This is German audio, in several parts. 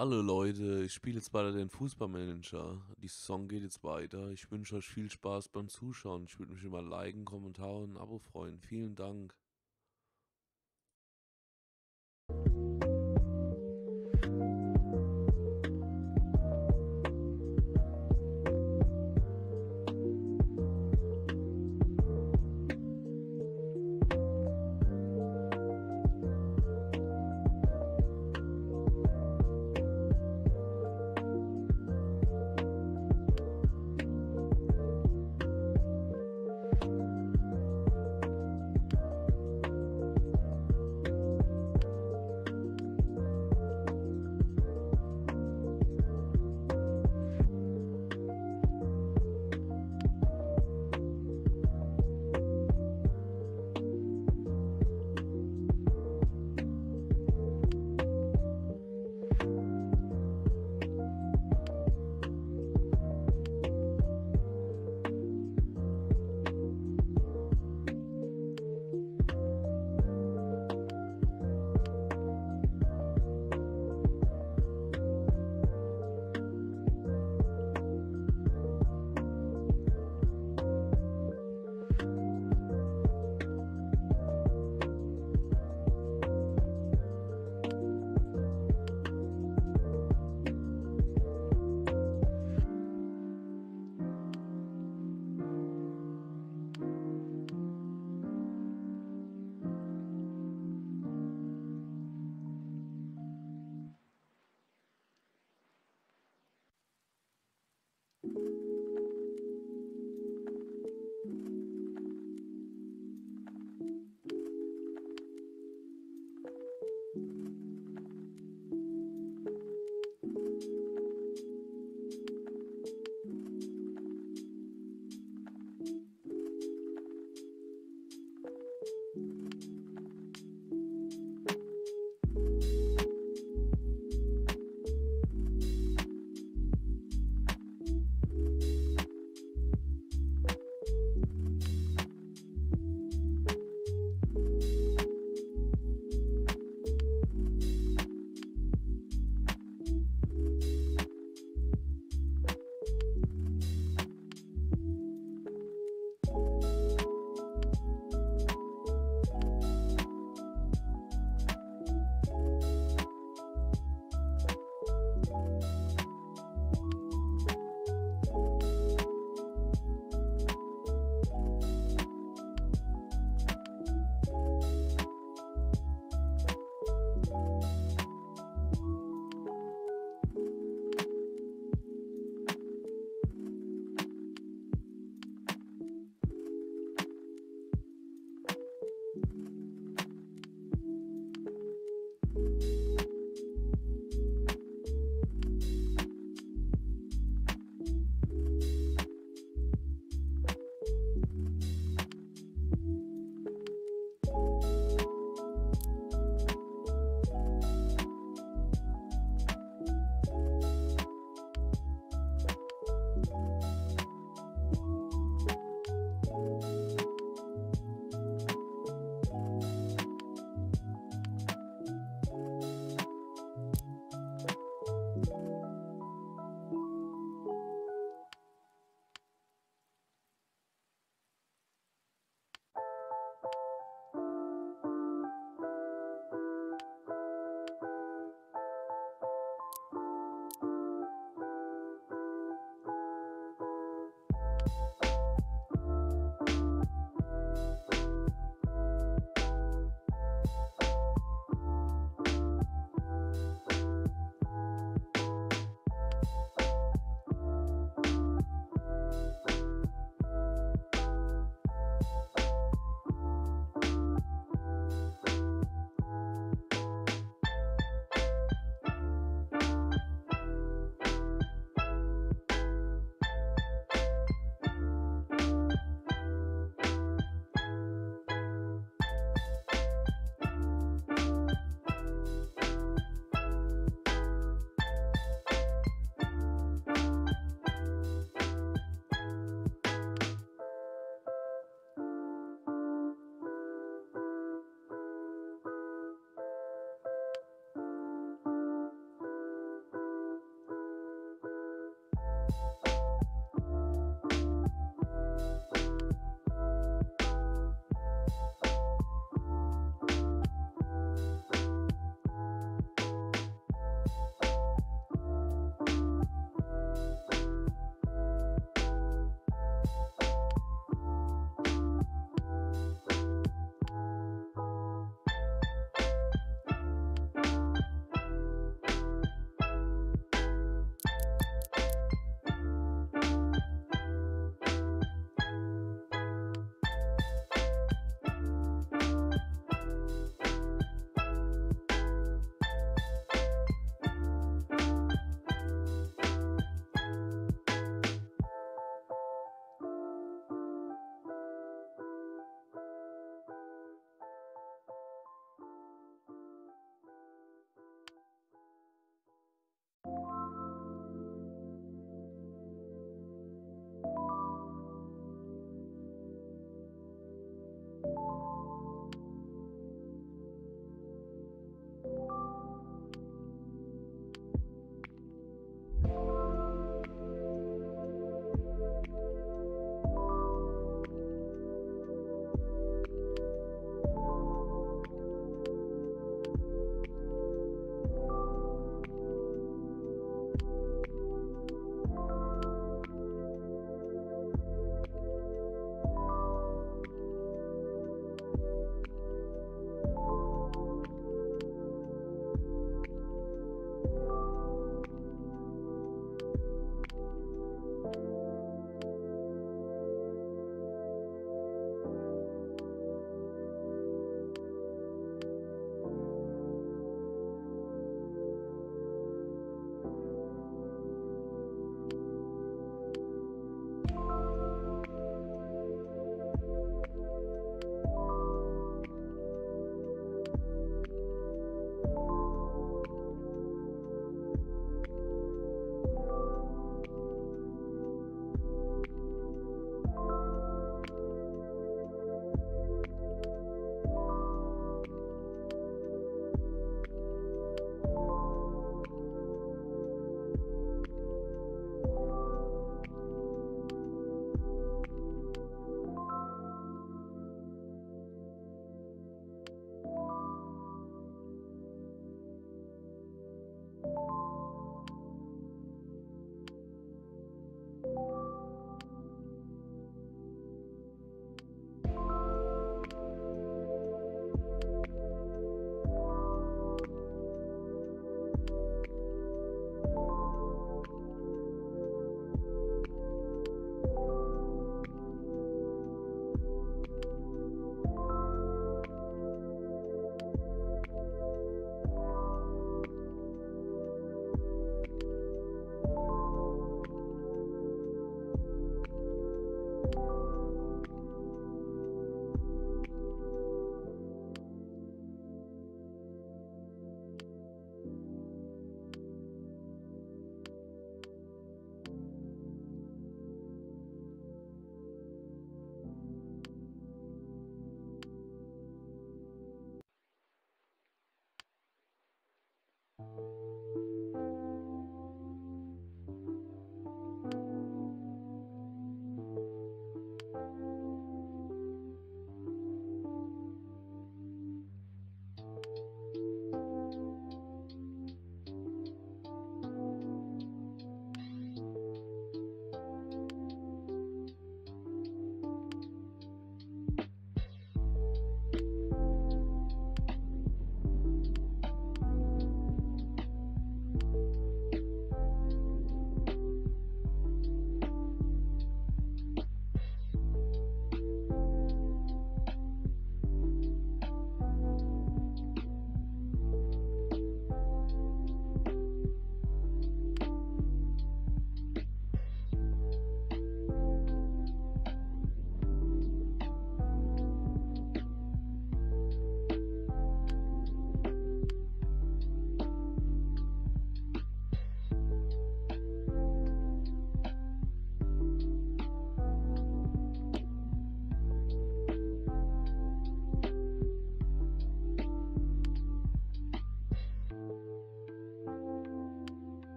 Hallo Leute, ich spiele jetzt weiter den Fußballmanager. Die Saison geht jetzt weiter. Ich wünsche euch viel Spaß beim Zuschauen. Ich würde mich über Liken, Kommentare und ein Abo freuen. Vielen Dank.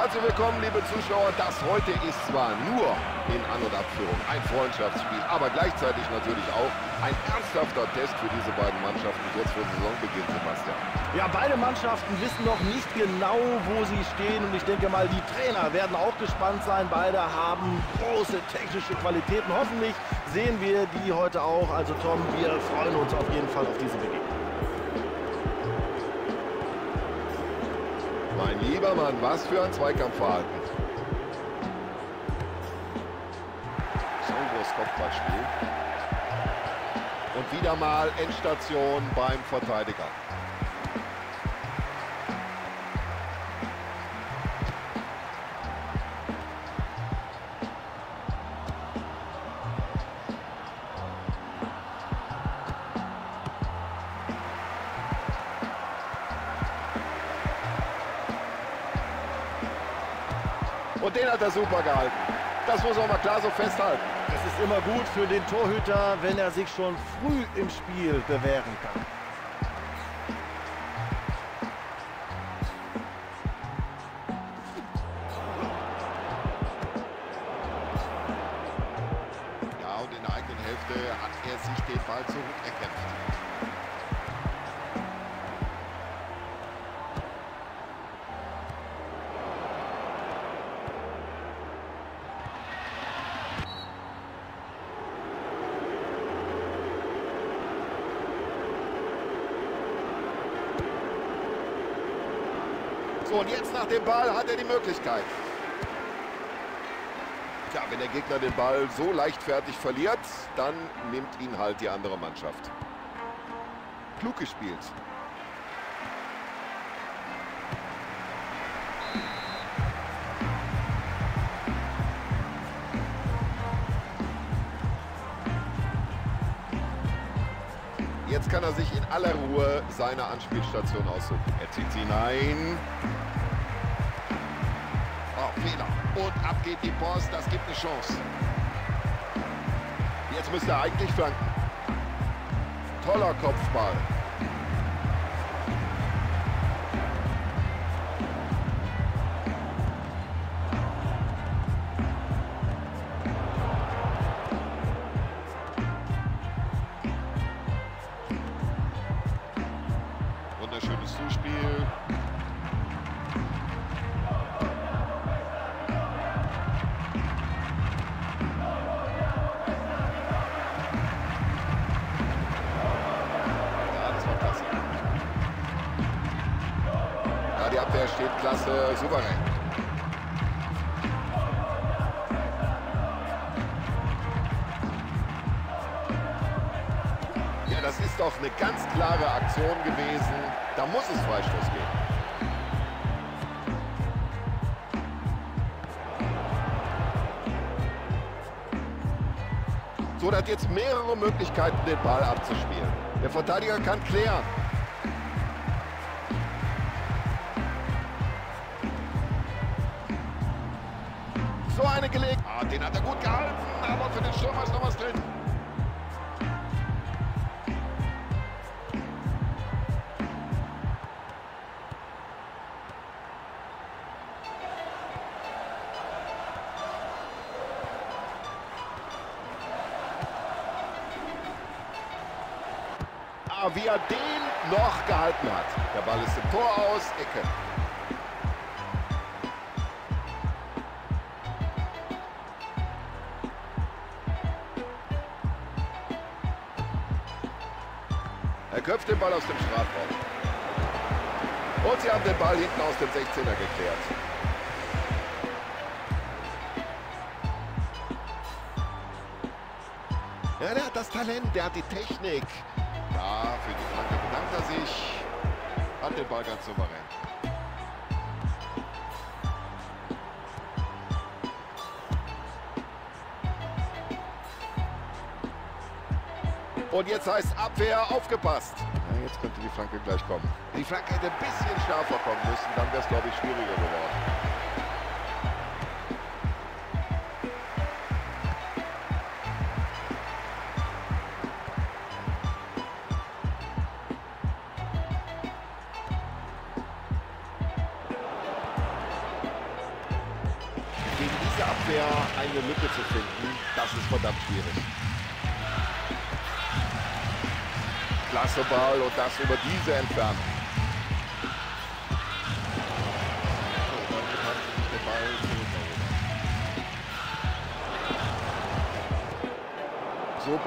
Herzlich willkommen, liebe Zuschauer. Das heute ist zwar nur in An- und Abführung ein Freundschaftsspiel, aber gleichzeitig natürlich auch ein ernsthafter Test für diese beiden Mannschaften kurz vor Saisonbeginn, Sebastian. Ja, beide Mannschaften wissen noch nicht genau, wo sie stehen und ich denke mal, die Trainer werden auch gespannt sein. Beide haben große technische Qualitäten. Hoffentlich sehen wir die heute auch. Also Tom, wir freuen uns auf jeden Fall auf diese Begegnung. Lieber Mann, was für ein Zweikampfverhalten. Sauberes Kopfballspiel. Und wieder mal Endstation beim Verteidiger. Super gehalten. Das muss man mal klar so festhalten. Es ist immer gut für den Torhüter, wenn er sich schon früh im Spiel bewähren kann. Dem Ball hat er die Möglichkeit. Tja, wenn der Gegner den Ball so leichtfertig verliert, dann nimmt ihn halt die andere Mannschaft. Klug gespielt. Jetzt kann er sich in aller Ruhe seine Anspielstation aussuchen. Er zieht sie hinein. Fehler. Und ab geht die Post. Das gibt eine Chance. Jetzt müsste er eigentlich flanken. Toller Kopfball. Mehrere Möglichkeiten, den Ball abzuspielen. Der Verteidiger kann klären. So eine Gelegenheit. Ah, den hat er gut gehalten, aber für den Stürmer ist noch was drin. Dem 16er geklärt. Ja, der hat das Talent, der hat die Technik. Ja, für die Flanke bedankt er sich. Hat den Ball ganz souverän. Und jetzt heißt Abwehr aufgepasst. Ja, jetzt könnte die Flanke gleich kommen. Die Flanke hätte ein bisschen schärfer kommen müssen, dann wäre es, glaube ich, schwieriger geworden. Gegen diese Abwehr eine Lücke zu finden, das ist verdammt schwierig. Klasse Ball und das über diese Entfernung.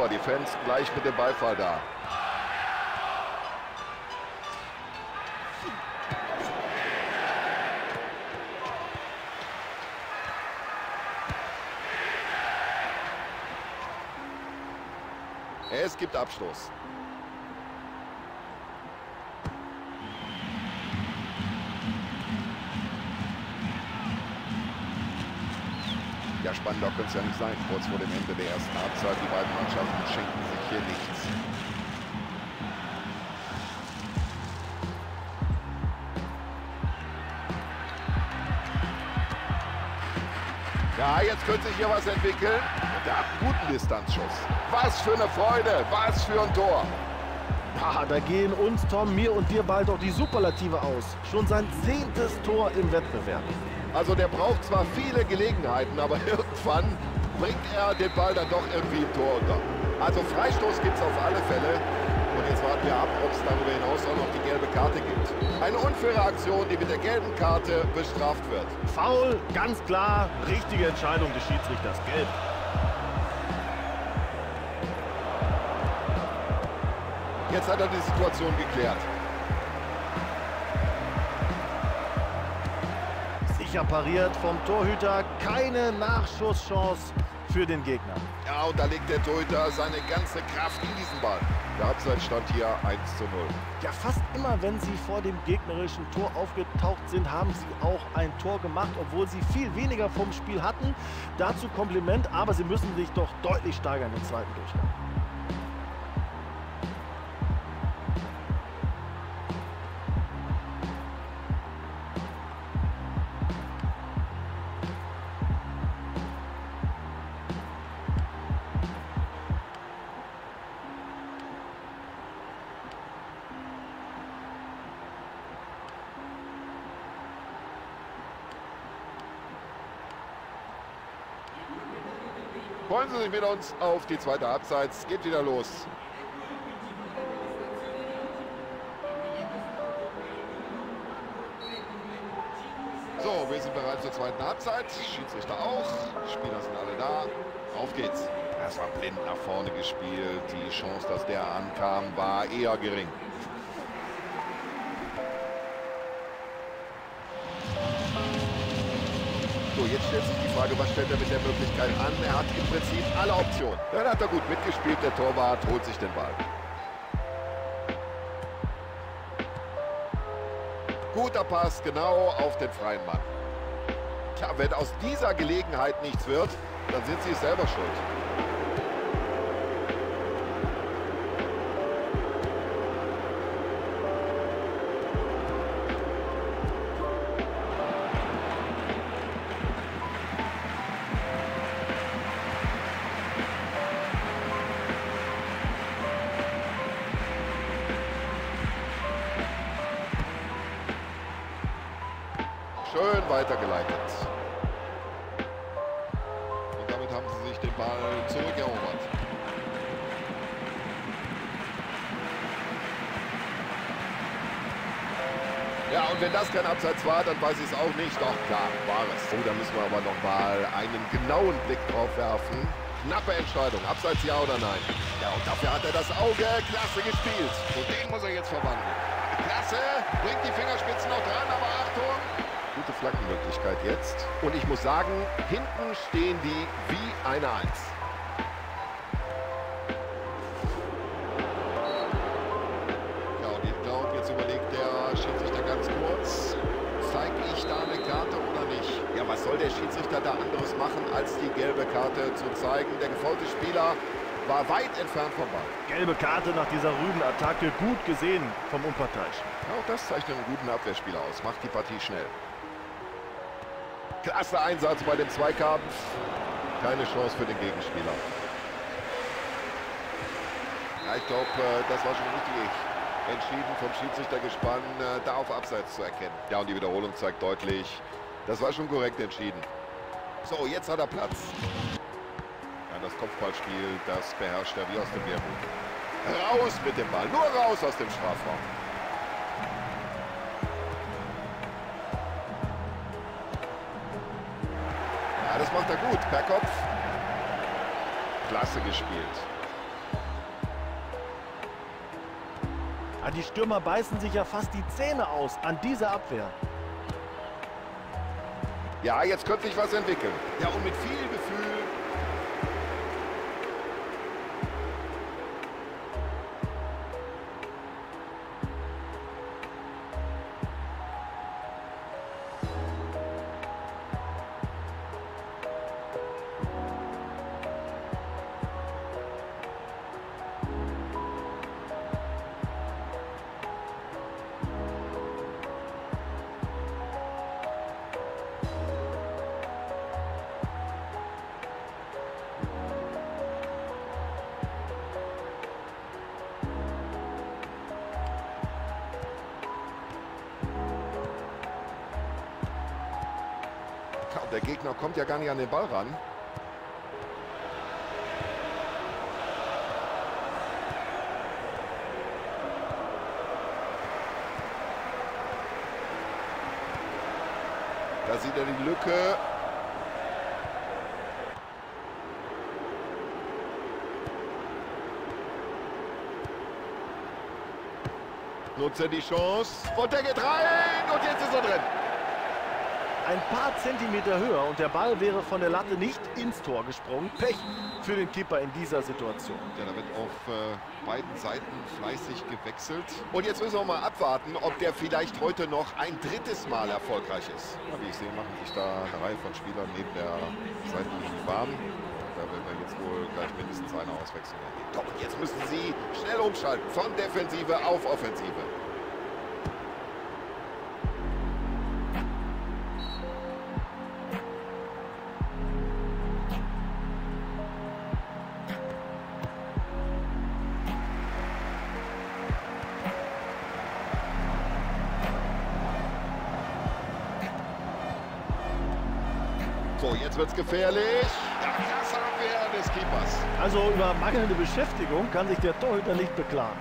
Super, die Fans gleich mit dem Beifall da. Es gibt Abstoß. Ja, spannender könnte es ja nicht sein. Kurz vor dem Ende der ersten Halbzeit. Die beiden Mannschaften schenken sich hier nichts. Ja, jetzt könnte sich hier was entwickeln. Und einen guten Distanzschuss. Was für eine Freude, was für ein Tor. Ah, da gehen uns, Tom, mir und dir bald auch die Superlative aus. Schon sein zehntes Tor im Wettbewerb. Also der braucht zwar viele Gelegenheiten, aber irgendwann bringt er den Ball dann doch irgendwie im Tor unter. Also Freistoß gibt es auf alle Fälle. Und jetzt warten wir ab, ob es darüber hinaus auch noch die gelbe Karte gibt. Eine unfaire Aktion, die mit der gelben Karte bestraft wird. Foul, ganz klar, richtige Entscheidung des Schiedsrichters, gelb. Jetzt hat er die Situation geklärt. Sicher pariert vom Torhüter, keine Nachschusschance für den Gegner. Ja, und da legt der Torhüter seine ganze Kraft in diesen Ball. Der Halbzeitstand hier 1 zu 0. Ja, fast immer, wenn sie vor dem gegnerischen Tor aufgetaucht sind, haben sie auch ein Tor gemacht, obwohl sie viel weniger vom Spiel hatten. Dazu Kompliment, aber sie müssen sich doch deutlich steigern im zweiten Durchgang. wir uns auf die zweite Halbzeit. Es geht wieder los. So, wir sind bereit zur zweiten Halbzeit. Schiedsrichter auch. Spieler sind alle da. Auf geht's. Das war blind nach vorne gespielt. Die Chance, dass der ankam, war eher gering. Jetzt stellt sich die Frage, was stellt er mit der Möglichkeit an? Er hat im Prinzip alle Optionen. Dann hat er gut mitgespielt. Der Torwart holt sich den Ball. Guter Pass, genau auf den freien Mann. Tja, wenn aus dieser Gelegenheit nichts wird, dann sind sie selber schuld. Kein Abseits war, dann weiß ich es auch nicht. Doch, klar, war es. Oh, da müssen wir aber noch mal einen genauen Blick drauf werfen. Knappe Entscheidung. Abseits ja oder nein? Ja, und dafür hat er das Auge. Klasse gespielt. Und den muss er jetzt verwandeln. Klasse. Bringt die Fingerspitzen noch dran, aber Achtung gute Flankenmöglichkeit jetzt. Und ich muss sagen, hinten stehen die wie eine Eins. Karte zu zeigen? Der gefaulte Spieler war weit entfernt vom Ball. Gelbe Karte nach dieser Rübenattacke, gut gesehen vom Unparteiischen. Auch das zeichnet einen guten Abwehrspieler aus, macht die Partie schnell. Klasse Einsatz bei dem Zweikampf. Keine Chance für den Gegenspieler. Ja, ich glaube, äh, das war schon richtig entschieden vom Schiedsrichtergespann, äh, da auf Abseits zu erkennen. Ja, und die Wiederholung zeigt deutlich, das war schon korrekt entschieden. So, jetzt hat er Platz. Ja, das Kopfballspiel, das beherrscht er wie aus dem Lehrbuch. Raus mit dem Ball, nur raus aus dem Strafraum. macht er gut. Per Kopf. Klasse gespielt. Ja, die Stürmer beißen sich ja fast die Zähne aus an dieser Abwehr. Ja, jetzt könnte sich was entwickeln. Ja, und mit viel ja gar nicht an den Ball ran. Da sieht er die Lücke. Nutzt er die Chance. Und der geht rein. Und jetzt ist er drin ein paar Zentimeter höher und der Ball wäre von der Latte nicht ins Tor gesprungen. Pech für den Keeper in dieser Situation. Ja, da wird auf äh, beiden Seiten fleißig gewechselt. Und jetzt müssen wir mal abwarten, ob der vielleicht heute noch ein drittes Mal erfolgreich ist. Wie ich sehe, machen sich da eine Reihe von Spielern neben der Seitenlinie warm. Da werden wir jetzt wohl gleich mindestens eine Auswechslung erleben. Doch, jetzt müssen sie schnell umschalten von Defensive auf Offensive. gefährlich. Krasse Abwehr des Keepers. Also über mangelnde Beschäftigung kann sich der Torhüter nicht beklagen.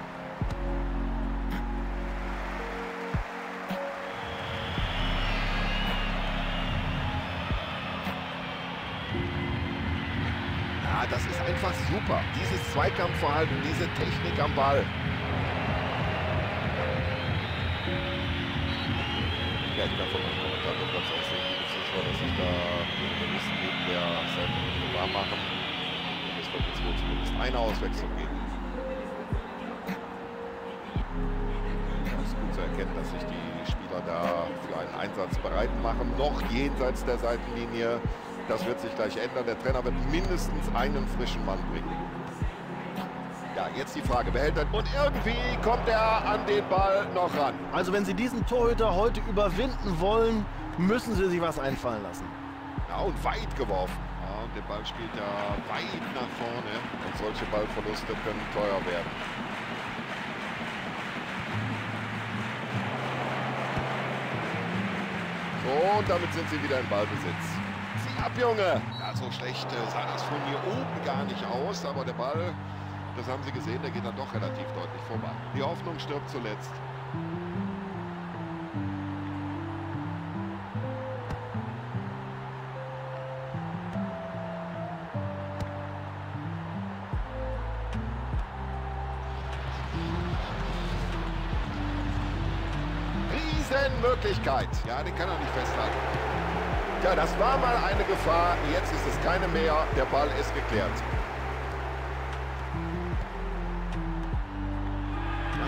Das ist einfach super. Dieses Zweikampfverhalten, diese Technik am Ball. Ja, die davon. Der Sendung wahr machen. Es wird jetzt wohl zumindest eine Auswechslung geben. Es ist gut zu erkennen, dass sich die Spieler da für einen Einsatz bereit machen, noch jenseits der Seitenlinie. Das wird sich gleich ändern. Der Trainer wird mindestens einen frischen Mann bringen. Ja, jetzt die Frage, behält er? Und irgendwie kommt er an den Ball noch ran. Also wenn Sie diesen Torhüter heute überwinden wollen, müssen Sie sich was einfallen lassen. Ja, und weit geworfen. Ja, und der Ball spielt ja weit nach vorne. Und solche Ballverluste können teuer werden. So, und damit sind sie wieder im Ballbesitz. Sieh ab, Junge! Ja, so schlecht äh, sah das von hier oben gar nicht aus, aber der Ball das haben Sie gesehen, der geht dann doch relativ deutlich vorbei. Die Hoffnung stirbt zuletzt. Riesenmöglichkeit. Ja, den kann er nicht festhalten. Ja, das war mal eine Gefahr. Jetzt ist es keine mehr. Der Ball ist geklärt.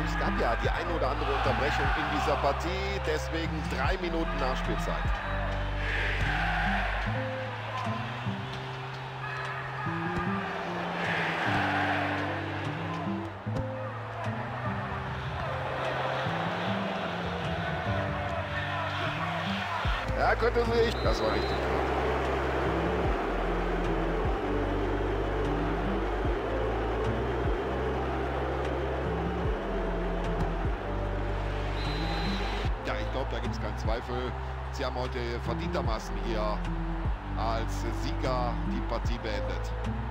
es gab ja die eine oder andere Unterbrechung in dieser Partie, deswegen drei Minuten Nachspielzeit. Könnte sich. Das war richtig. Zweifel. Sie haben heute verdientermaßen hier als Sieger die Partie beendet.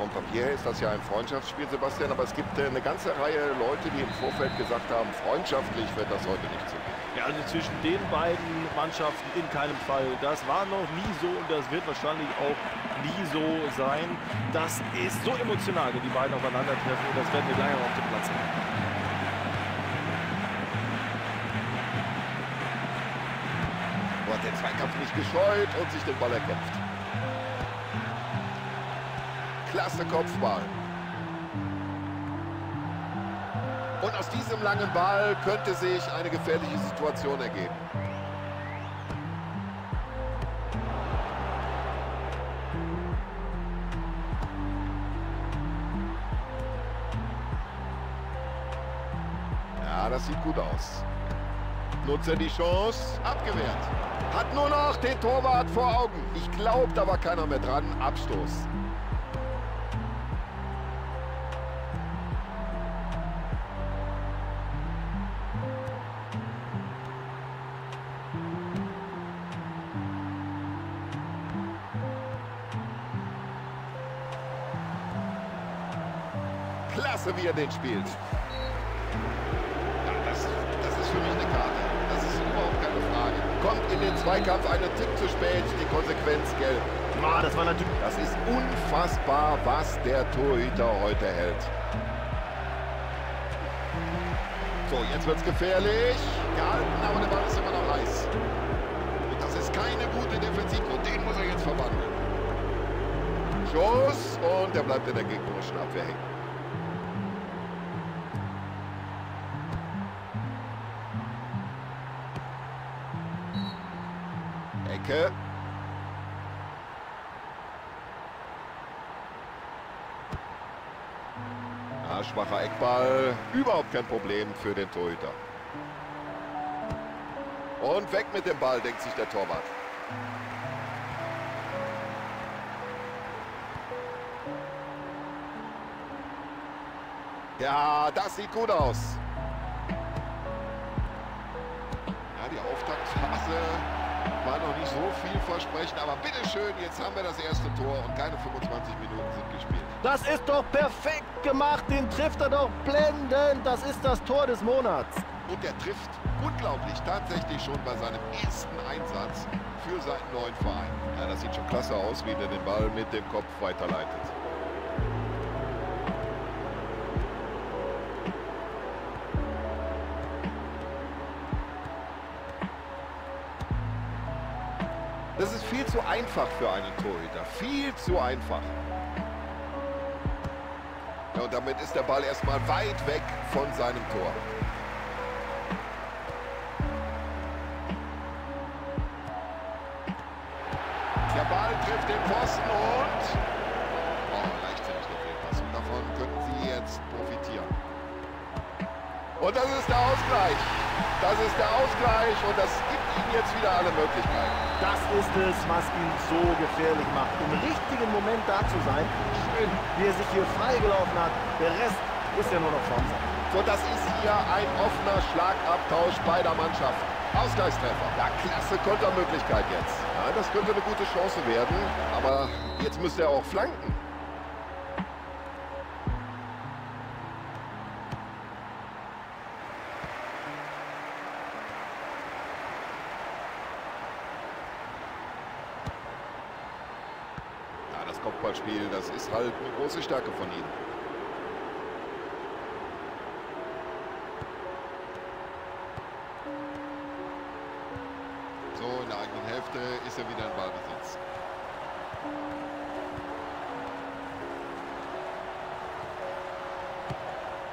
Vom Papier ist das ja ein Freundschaftsspiel, Sebastian, aber es gibt äh, eine ganze Reihe Leute, die im Vorfeld gesagt haben, freundschaftlich wird das heute nicht zugehen. Ja, also zwischen den beiden Mannschaften in keinem Fall. Das war noch nie so und das wird wahrscheinlich auch nie so sein. Das ist so emotional, wenn die beiden aufeinandertreffen und das werden wir gleich auf dem Platz haben. den Zweikampf nicht gescheut und sich den Ball erkämpft. Klasse Kopfball. Und aus diesem langen Ball könnte sich eine gefährliche Situation ergeben. Ja, das sieht gut aus. Nutze die Chance. Abgewehrt. Hat nur noch den Torwart vor Augen. Ich glaube, da war keiner mehr dran. Abstoß. Klasse, wie er den spielt. Ja, das, das ist für mich eine Karte. Das ist überhaupt keine Frage. Kommt in den Zweikampf einen Tick zu spät, die Konsequenz gelb. Ah, das war natürlich... Das ist unfassbar, was der Torhüter heute hält. So, jetzt wird es gefährlich. Gehalten, aber der Ball ist immer noch heiß. Und das ist keine gute Defensive und den muss er jetzt verwandeln. Schuss und der bleibt in der gegnerischen Abwehr hängen. Überhaupt kein Problem für den Torhüter. Und weg mit dem Ball, denkt sich der Torwart. Ja, das sieht gut aus. Ja, die Auftaktphase war noch nicht so vielversprechend, aber bitteschön, jetzt haben wir das erste Tor und keine 25 Minuten sind gespielt. Das ist doch perfekt gemacht, den trifft er doch blendend. Das ist das Tor des Monats. Und er trifft unglaublich tatsächlich schon bei seinem ersten Einsatz für seinen neuen Verein. Ja, das sieht schon klasse aus, wie er den Ball mit dem Kopf weiterleitet. Das ist viel zu einfach für einen Torhüter. Viel zu einfach. Damit ist der Ball erstmal weit weg von seinem Tor. Der Ball trifft den Pfosten und... Oh, leichtsinnig der Fehlpass. Und davon könnten sie jetzt profitieren. Und das ist der Ausgleich. Das ist der Ausgleich und das ihnen jetzt wieder alle Möglichkeiten. Das ist es, was ihn so gefährlich macht. Im richtigen Moment da zu sein. Schön, wie er sich hier freigelaufen hat. Der Rest ist ja nur noch Formsache. So, das ist hier ein offener Schlagabtausch beider Mannschaften. Ausgleichstreffer. Ja, klasse Kontermöglichkeit jetzt. Ja, das könnte eine gute Chance werden, aber jetzt müsste er auch flanken. Große Stärke von ihm. So, in der eigenen Hälfte ist er wieder in Ballbesitz.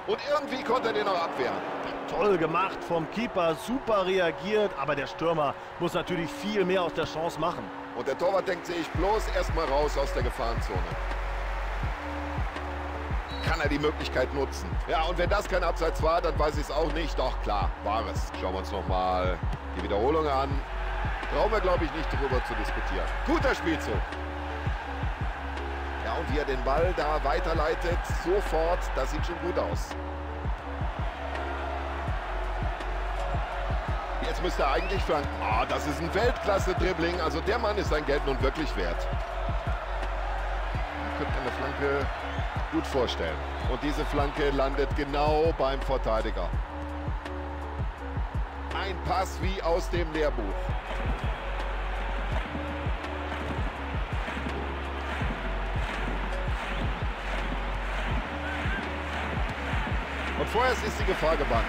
Und irgendwie konnte er den noch abwehren. Toll gemacht vom Keeper, super reagiert, aber der Stürmer muss natürlich viel mehr aus der Chance machen. Und der Torwart denkt sich bloß erstmal raus aus der Gefahrenzone. Kann er die Möglichkeit nutzen? Ja, und wenn das kein Abseits war, dann weiß ich es auch nicht. Doch, klar, war es. Schauen wir uns nochmal die Wiederholung an. Brauchen wir, glaube ich, nicht darüber zu diskutieren. Guter Spielzug. Ja, und wie er den Ball da weiterleitet, sofort, das sieht schon gut aus. Jetzt müsste er eigentlich flanken. Ah, das ist ein Weltklasse-Dribbling. Also der Mann ist sein Geld nun wirklich wert. könnte eine Flanke gut vorstellen. Und diese Flanke landet genau beim Verteidiger. Ein Pass wie aus dem Lehrbuch. Und vorerst ist die Gefahr gebannt.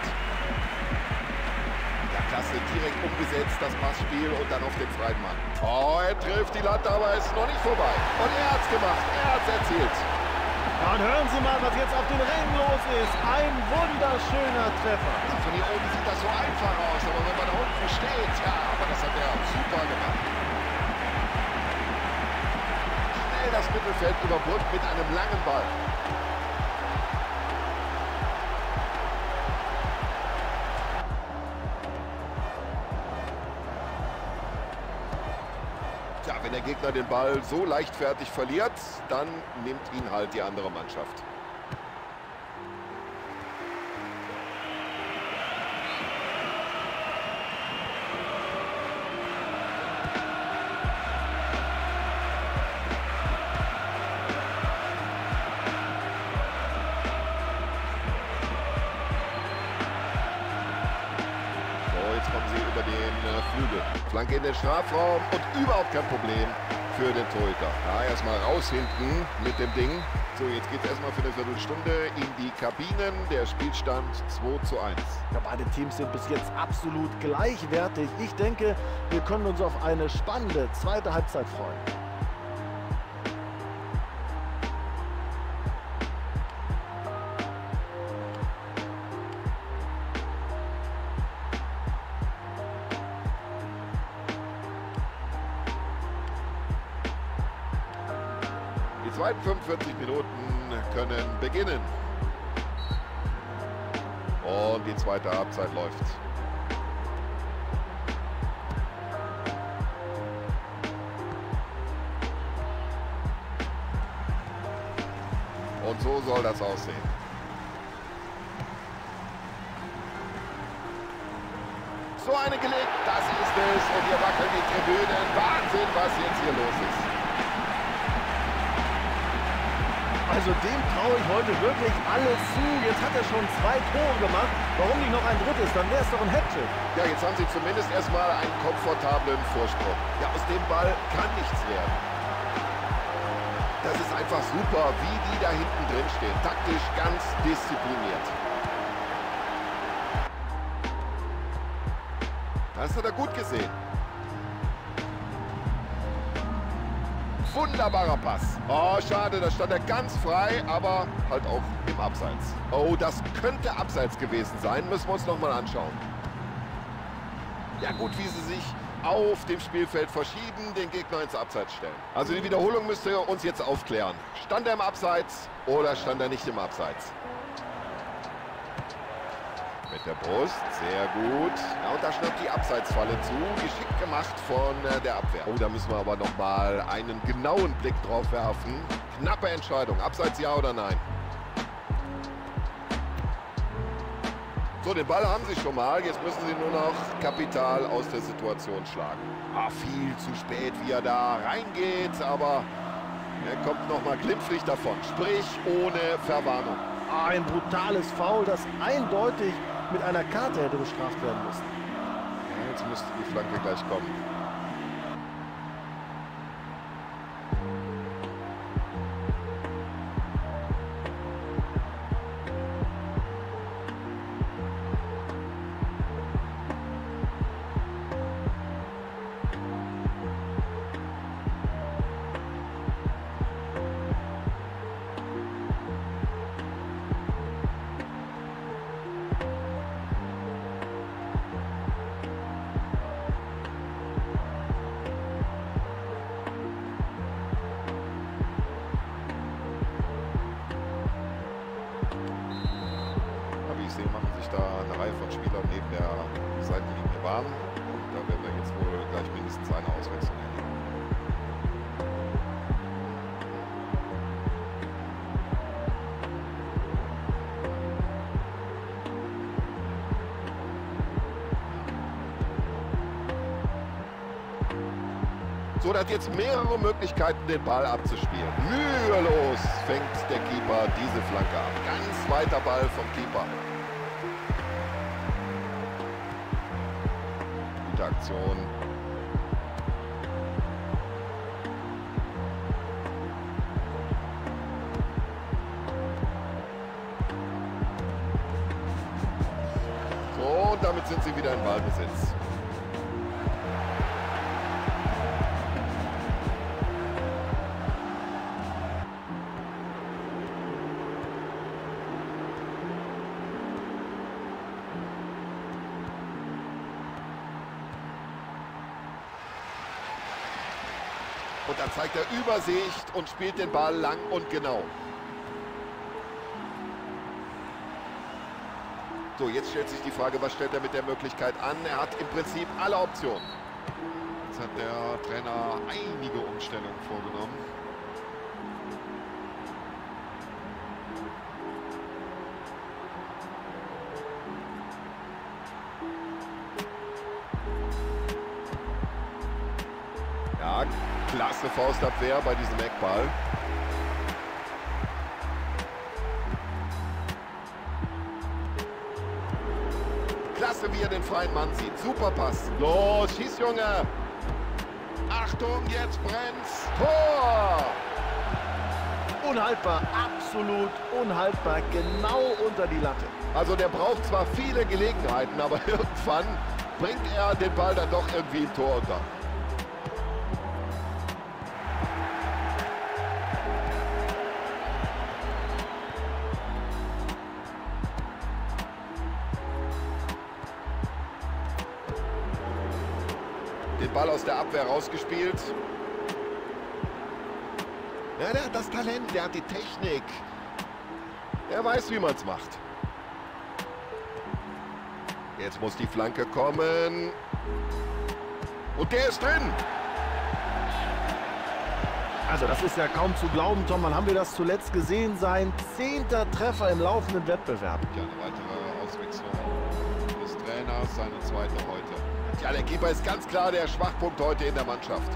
Ja, klasse, direkt umgesetzt, das Passspiel und dann auf den freien Mann. Oh, er trifft die Latte, aber ist noch nicht vorbei. Und er hat es gemacht, er hat es erzielt. Und hören Sie mal, was jetzt auf den Ringen los ist. Ein wunderschöner Treffer. Von hier oben sieht das so einfach aus, aber wenn man da unten steht, ja, aber das hat er super gemacht. Schnell das Mittelfeld überbrückt mit einem langen Ball. Gegner den Ball so leichtfertig verliert, dann nimmt ihn halt die andere Mannschaft. Strafraum und überhaupt kein Problem für den Torhüter. Ja, erstmal raus hinten mit dem Ding. So, jetzt geht es erstmal für eine Viertelstunde in die Kabinen. Der Spielstand 2 zu 1. Ja, beide Teams sind bis jetzt absolut gleichwertig. Ich denke, wir können uns auf eine spannende zweite Halbzeit freuen. Halbzeit läuft. Und so soll das aussehen. So eine gelegt, das ist es. Und hier wackeln die Tribünen. Wahnsinn, was jetzt hier los ist. Also dem traue ich heute wirklich alles zu. Jetzt hat er schon zwei Tore gemacht. Warum nicht noch ein drittes? Dann wäre es doch ein Hattrick. Ja, jetzt haben sie zumindest erstmal einen komfortablen Vorsprung. Ja, aus dem Ball kann nichts werden. Das ist einfach super, wie die da hinten drin stehen. Taktisch ganz diszipliniert. Das hat er gut gesehen. Wunderbarer Pass. Oh, schade, da stand er ganz frei, aber halt auch im Abseits. Oh, das könnte Abseits gewesen sein. Müssen wir uns nochmal anschauen. Ja gut, wie sie sich auf dem Spielfeld verschieben, den Gegner ins Abseits stellen. Also die Wiederholung müsste uns jetzt aufklären. Stand er im Abseits oder stand er nicht im Abseits? Mit der Brust, sehr gut. Ja, und da schnappt die Abseitsfalle zu. Geschickt gemacht von äh, der Abwehr. Oh, da müssen wir aber noch mal einen genauen Blick drauf werfen. Knappe Entscheidung. Abseits ja oder nein? So, den Ball haben sie schon mal. Jetzt müssen sie nur noch Kapital aus der Situation schlagen. Ah, viel zu spät, wie er da reingeht. Aber er kommt noch mal glimpflich davon. Sprich, ohne Verwarnung. Ah, Ein brutales Foul, das eindeutig mit einer Karte hätte bestraft werden müssen. Ja, Jetzt müsste die Flanke gleich kommen. Hat jetzt mehrere Möglichkeiten, den Ball abzuspielen. Mühelos fängt der Keeper diese Flanke ab. Ganz weiter Ball vom Keeper. Gute Aktion. Zeigt er Übersicht und spielt den Ball lang und genau. So, jetzt stellt sich die Frage, was stellt er mit der Möglichkeit an? Er hat im Prinzip alle Optionen. Jetzt hat der Trainer einige Umstellungen vorgenommen. Klasse Faustabwehr bei diesem Eckball. Klasse, wie er den freien Mann sieht. Super Pass. Los, schieß, Junge. Achtung, jetzt brennt's. Tor! Unhaltbar, absolut unhaltbar, genau unter die Latte. Also der braucht zwar viele Gelegenheiten, aber irgendwann bringt er den Ball dann doch irgendwie im Tor unter. Der Abwehr rausgespielt. Ja, der hat das Talent, der hat die Technik. Er weiß, wie man es macht. Jetzt muss die Flanke kommen. Und der ist drin. Also das ist ja kaum zu glauben, Tom. Wann haben wir das zuletzt gesehen? Sein zehnter Treffer im laufenden Wettbewerb. Ja, eine weitere Auswechslung des Trainers, seine zweite heute. Ja, der Keeper ist ganz klar der Schwachpunkt heute in der Mannschaft.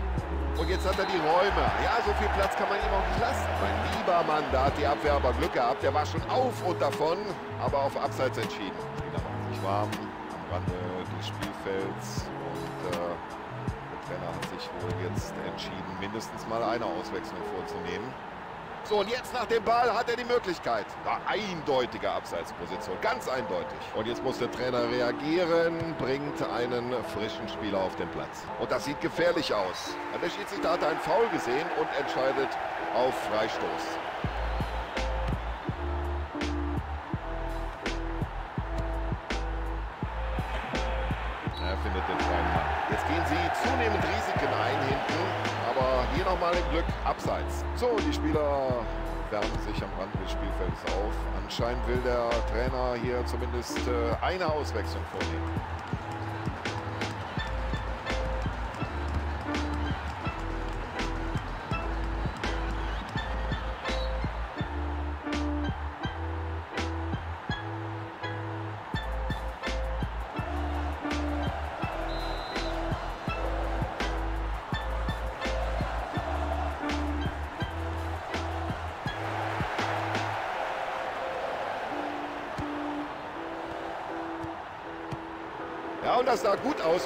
Und jetzt hat er die Räume. Ja, so viel Platz kann man ihm auch nicht lassen. Mein lieber Mann, da hat die Abwehr aber Glück gehabt. Der war schon auf und davon, aber auf Abseits entschieden. Spieler machen sich warm am Rande des Spielfelds. Und äh, der Trainer hat sich wohl jetzt entschieden, mindestens mal eine Auswechslung vorzunehmen. So, und jetzt nach dem Ball hat er die Möglichkeit. Na, eindeutige Abseitsposition, ganz eindeutig. Und jetzt muss der Trainer reagieren, bringt einen frischen Spieler auf den Platz. Und das sieht gefährlich aus. Der Schiedsrichter hat einen Foul gesehen und entscheidet auf Freistoß. Nochmal im Glück abseits. So, die Spieler wärmen sich am Rand des Spielfelds auf. Anscheinend will der Trainer hier zumindest äh, eine Auswechslung vornehmen.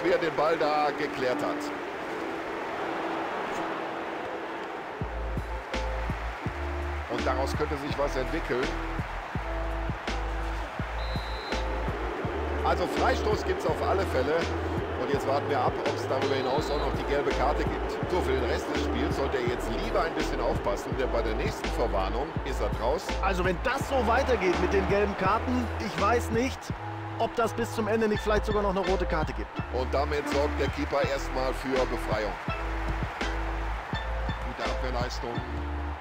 Gut aus, wie er den Ball da geklärt hat. Und daraus könnte sich was entwickeln. Also Freistoß gibt es auf alle Fälle. Und jetzt warten wir ab, ob es darüber hinaus auch noch die gelbe Karte gibt. So, für den Rest des Spiels sollte er jetzt lieber ein bisschen aufpassen, denn bei der nächsten Verwarnung ist er draußen. Also wenn das so weitergeht mit den gelben Karten, ich weiß nicht, ob das bis zum Ende nicht vielleicht sogar noch eine rote Karte gibt. Und damit sorgt der Keeper erstmal für Befreiung. Gute Abwehrleistung,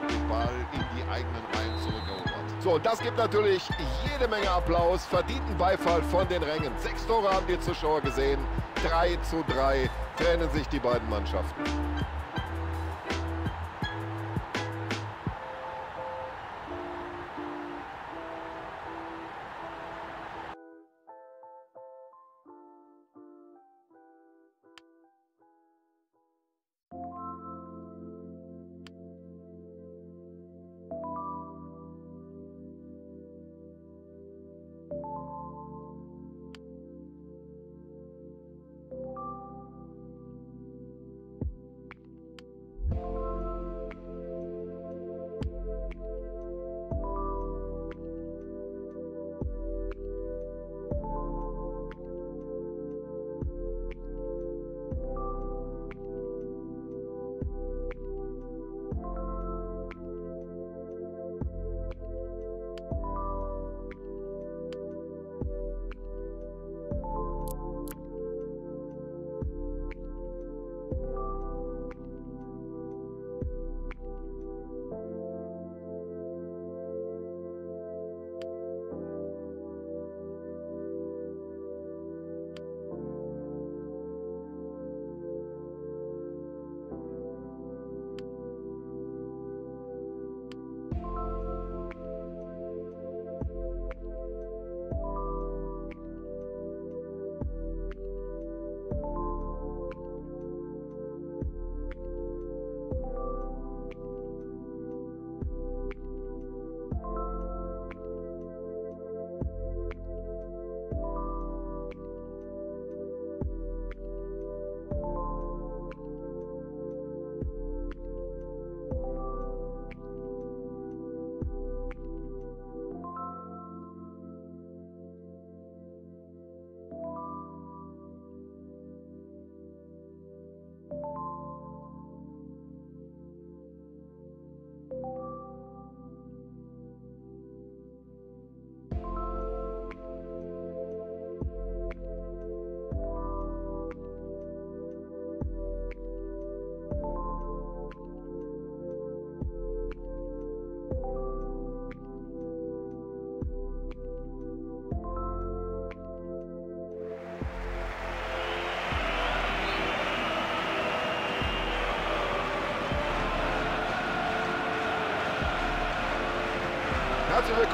den Ball in die eigenen Reihen zurückerobert. So, das gibt natürlich jede Menge Applaus, verdienten Beifall von den Rängen. Sechs Tore haben die Zuschauer gesehen, 3 zu 3 trennen sich die beiden Mannschaften.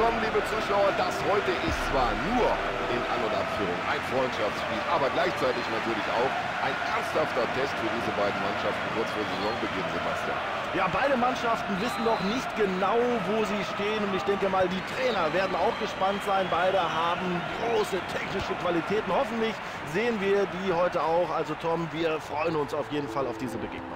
Willkommen, liebe Zuschauer. Das heute ist zwar nur in An- und Abführung ein Freundschaftsspiel, aber gleichzeitig natürlich auch ein ernsthafter Test für diese beiden Mannschaften kurz vor Saisonbeginn, Sebastian. Ja, beide Mannschaften wissen noch nicht genau, wo sie stehen. Und ich denke mal, die Trainer werden auch gespannt sein. Beide haben große technische Qualitäten. Hoffentlich sehen wir die heute auch. Also Tom, wir freuen uns auf jeden Fall auf diese Begegnung.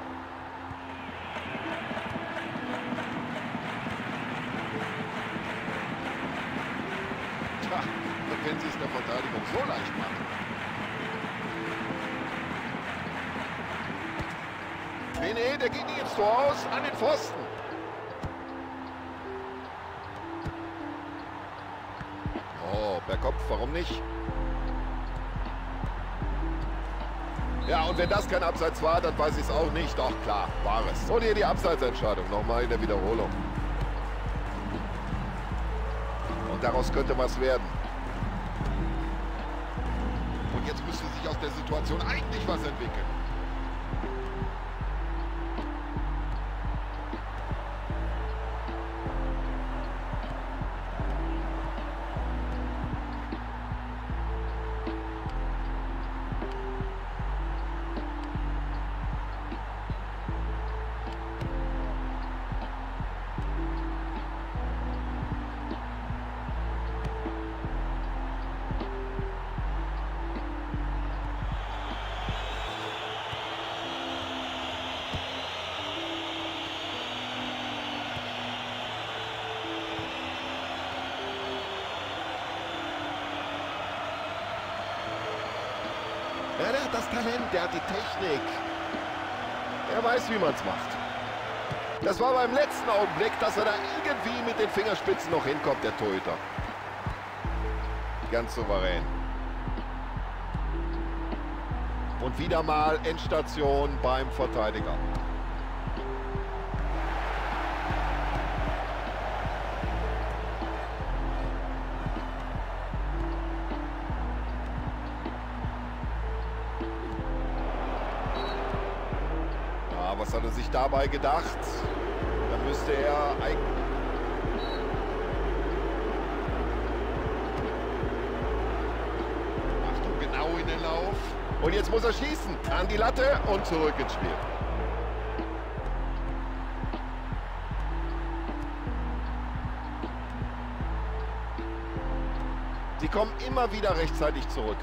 Abseits war, dann weiß ich es auch nicht. Doch, klar, war es. Und hier die Abseitsentscheidung, nochmal in der Wiederholung. Und daraus könnte was werden. Und jetzt müsste sich aus der Situation eigentlich was entwickeln. Der hat die Technik. Er weiß, wie man es macht. Das war beim letzten Augenblick, dass er da irgendwie mit den Fingerspitzen noch hinkommt, der Torhüter. Ganz souverän. Und wieder mal Endstation beim Verteidiger. Dabei gedacht? Da müsste er eigentlich... Genau in den Lauf. Und jetzt muss er schießen. An die Latte und zurück ins Spiel. Sie kommen immer wieder rechtzeitig zurück.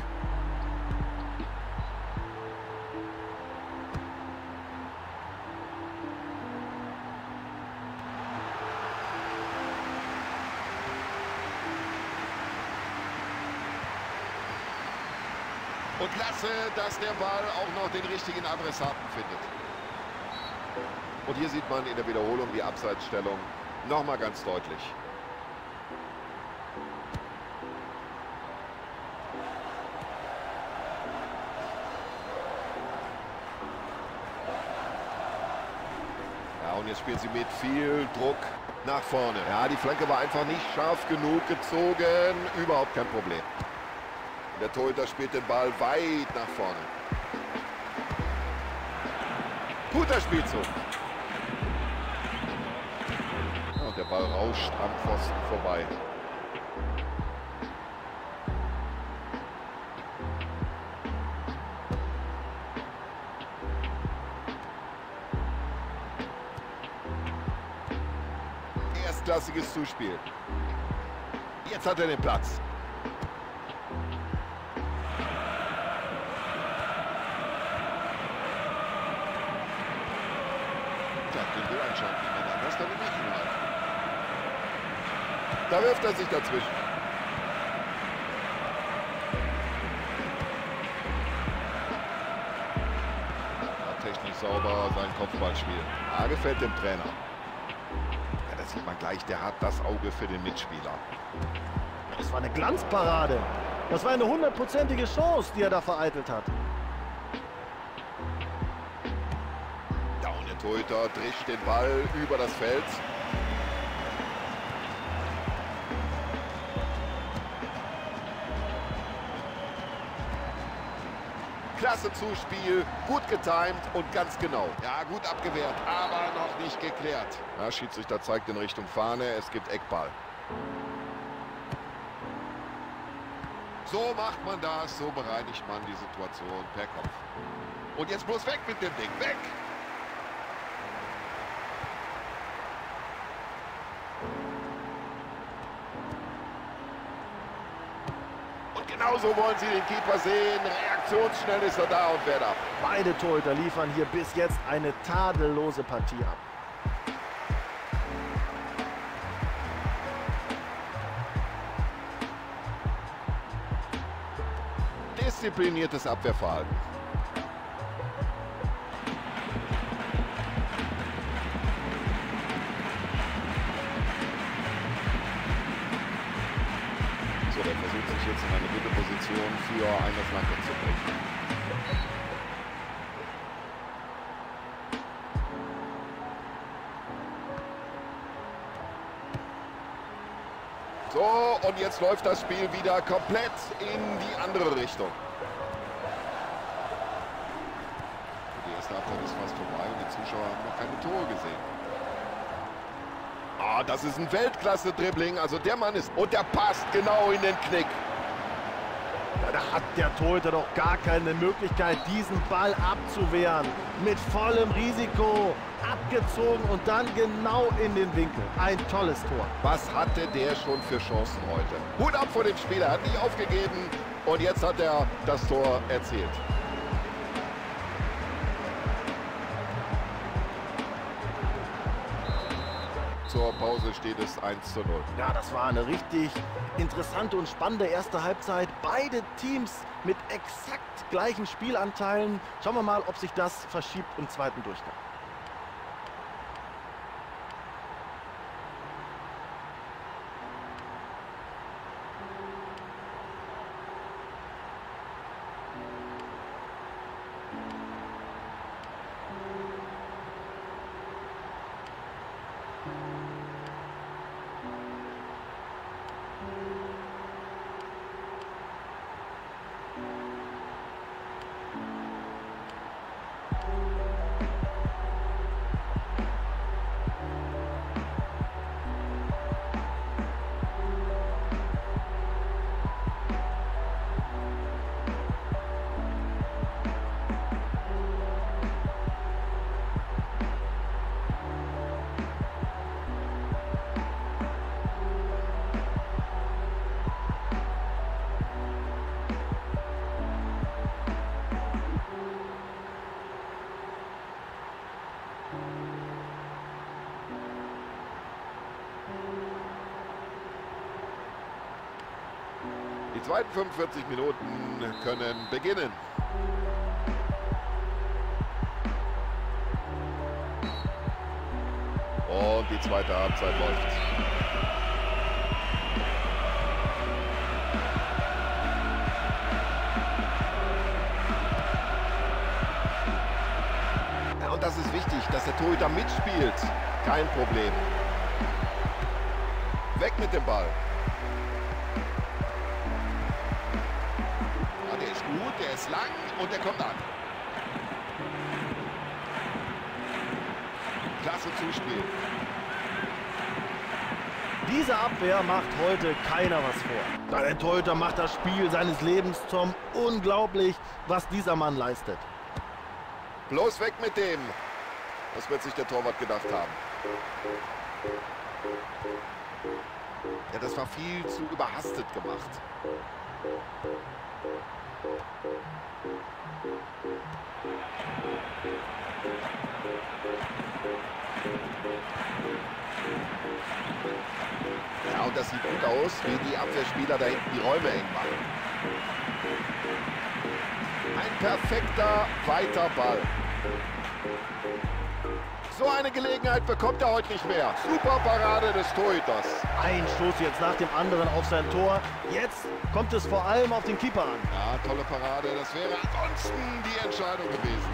Dass der Ball auch noch den richtigen Adressaten findet. Und hier sieht man in der Wiederholung die Abseitsstellung nochmal ganz deutlich. Ja, und jetzt spielen sie mit viel Druck nach vorne. Ja, die Flanke war einfach nicht scharf genug gezogen. Überhaupt kein Problem. Der Torhüter spielt den Ball weit nach vorne. Guter Spielzug. Und der Ball rauscht am Pfosten vorbei. Erstklassiges Zuspiel. Jetzt hat er den Platz. Wirft er sich dazwischen. Ja, technisch sauber, sein Kopfballspiel. Ah, gefällt dem Trainer. Ja, das sieht man gleich, der hat das Auge für den Mitspieler. Das war eine Glanzparade. Das war eine hundertprozentige Chance, die er da vereitelt hat. Ja, und der Torhüter drischt den Ball über das Feld. Klasse Zuspiel, gut getimt und ganz genau. Ja, gut abgewehrt, aber noch nicht geklärt. Ja, Schiedsrichter zeigt in Richtung Fahne, es gibt Eckball. So macht man das, so bereinigt man die Situation per Kopf. Und jetzt bloß weg mit dem Ding, weg! Genauso wollen sie den Keeper sehen. Reaktionsschnell ist er da und wehrt ab. Beide Torhüter liefern hier bis jetzt eine tadellose Partie ab. diszipliniertes Abwehrverhalten. Für eine Flanke zu bringen. So, und jetzt läuft das Spiel wieder komplett in die andere Richtung. Die erste Halbzeit ist fast vorbei und die Zuschauer haben noch keine Tore gesehen. Ah, das ist ein Weltklasse-Dribbling. Also der Mann ist... Und der passt genau in den Knick. Hat der Torhüter doch gar keine Möglichkeit, diesen Ball abzuwehren. Mit vollem Risiko abgezogen und dann genau in den Winkel. Ein tolles Tor. Was hatte der schon für Chancen heute? Hut ab vor dem Spieler, hat nicht aufgegeben und jetzt hat er das Tor erzielt. Pause steht es 1 zu 0. Ja, das war eine richtig interessante und spannende erste Halbzeit. Beide Teams mit exakt gleichen Spielanteilen. Schauen wir mal, ob sich das verschiebt im zweiten Durchgang. 45 Minuten können beginnen. Und die zweite Halbzeit läuft. Und das ist wichtig, dass der Torhüter mitspielt. Kein Problem. Weg mit dem Ball. Der ist lang und der kommt an. Klasse Zuspiel. Diese Abwehr macht heute keiner was vor. Der Torhüter macht das Spiel seines Lebens zum unglaublich, was dieser Mann leistet. Bloß weg mit dem. Das wird sich der Torwart gedacht haben. Ja, das war viel zu überhastet gemacht. Sieht gut aus, wie die Abwehrspieler da hinten die Räume eng machen. Ein perfekter weiter Ball. So eine Gelegenheit bekommt er heute nicht mehr. Super Parade des Torhüters. Ein Stoß jetzt nach dem anderen auf sein Tor. Jetzt kommt es vor allem auf den Keeper an. Ja, tolle Parade. Das wäre ansonsten die Entscheidung gewesen.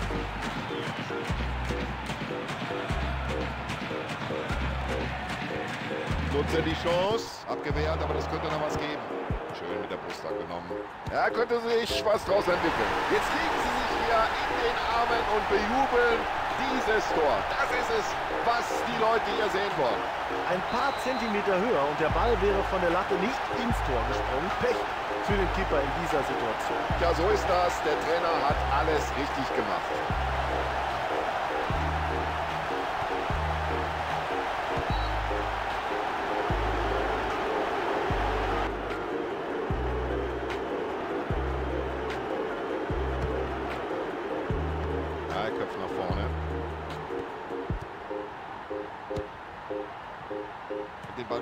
Nutzt er die Chance. Abgewehrt, aber das könnte noch was geben. Schön mit der Brust angenommen. Ja, könnte sich was draus entwickeln. Jetzt liegen sie sich hier in den Armen und bejubeln. dieses Tor, das ist es, was die Leute hier sehen wollen. Ein paar Zentimeter höher und der Ball wäre von der Latte nicht ins Tor gesprungen. Pech für den Keeper in dieser Situation. Ja, so ist das. Der Trainer hat alles richtig gemacht.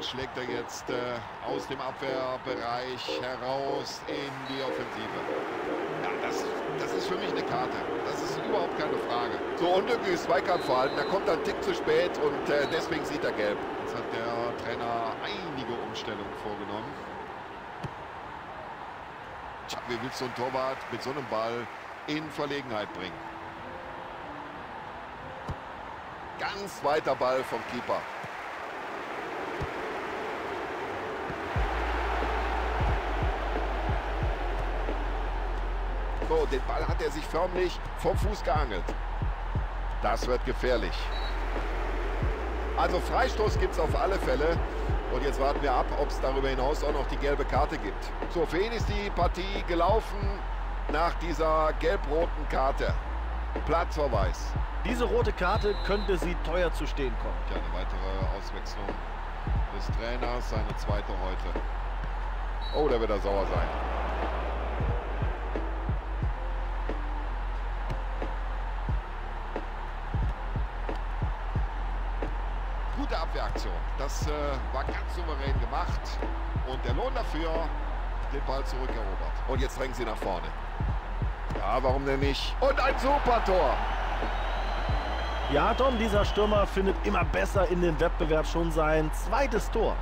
Schlägt er jetzt äh, aus dem Abwehrbereich heraus in die Offensive. Ja, das, das ist für mich eine Karte. Das ist überhaupt keine Frage. So unglückliches Zweikampfverhalten. Da kommt einen Tick zu spät und äh, deswegen sieht er gelb. Jetzt hat der Trainer einige Umstellungen vorgenommen. Tja, wie willst du ein Torwart mit so einem Ball in Verlegenheit bringen? Ganz weiter Ball vom Keeper. So, den Ball hat er sich förmlich vom Fuß geangelt. Das wird gefährlich. Also Freistoß gibt es auf alle Fälle. Und jetzt warten wir ab, ob es darüber hinaus auch noch die gelbe Karte gibt. So, für ihn ist die Partie gelaufen nach dieser gelb-roten Karte. Platzverweis. Diese rote Karte könnte sie teuer zu stehen kommen. Ja, eine weitere Auswechslung des Trainers, seine zweite heute. Oh, da wird er sauer sein. Das äh, war ganz souverän gemacht. Und der Lohn dafür, den Ball zurückerobert. Und jetzt drängen sie nach vorne. Ja, warum denn nicht? Und ein super Tor. Ja, Tom, dieser Stürmer findet immer besser in den Wettbewerb schon sein zweites Tor.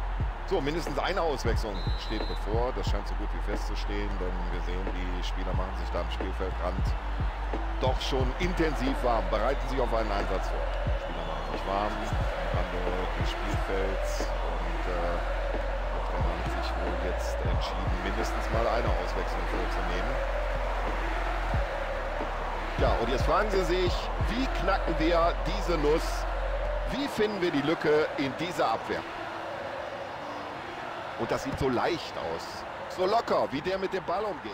So, mindestens eine Auswechslung steht bevor. Das scheint so gut wie festzustehen, denn wir sehen, die Spieler machen sich da am Spielfeldrand doch schon intensiv warm, bereiten sich auf einen Einsatz vor. Die Spieler machen sich warm, Rande des Spielfelds und äh, der hat sich wohl jetzt entschieden, mindestens mal eine Auswechslung vorzunehmen. Ja, und jetzt fragen Sie sich, wie knacken wir diese Nuss? Wie finden wir die Lücke in dieser Abwehr? Und das sieht so leicht aus. So locker, wie der mit dem Ball umgeht.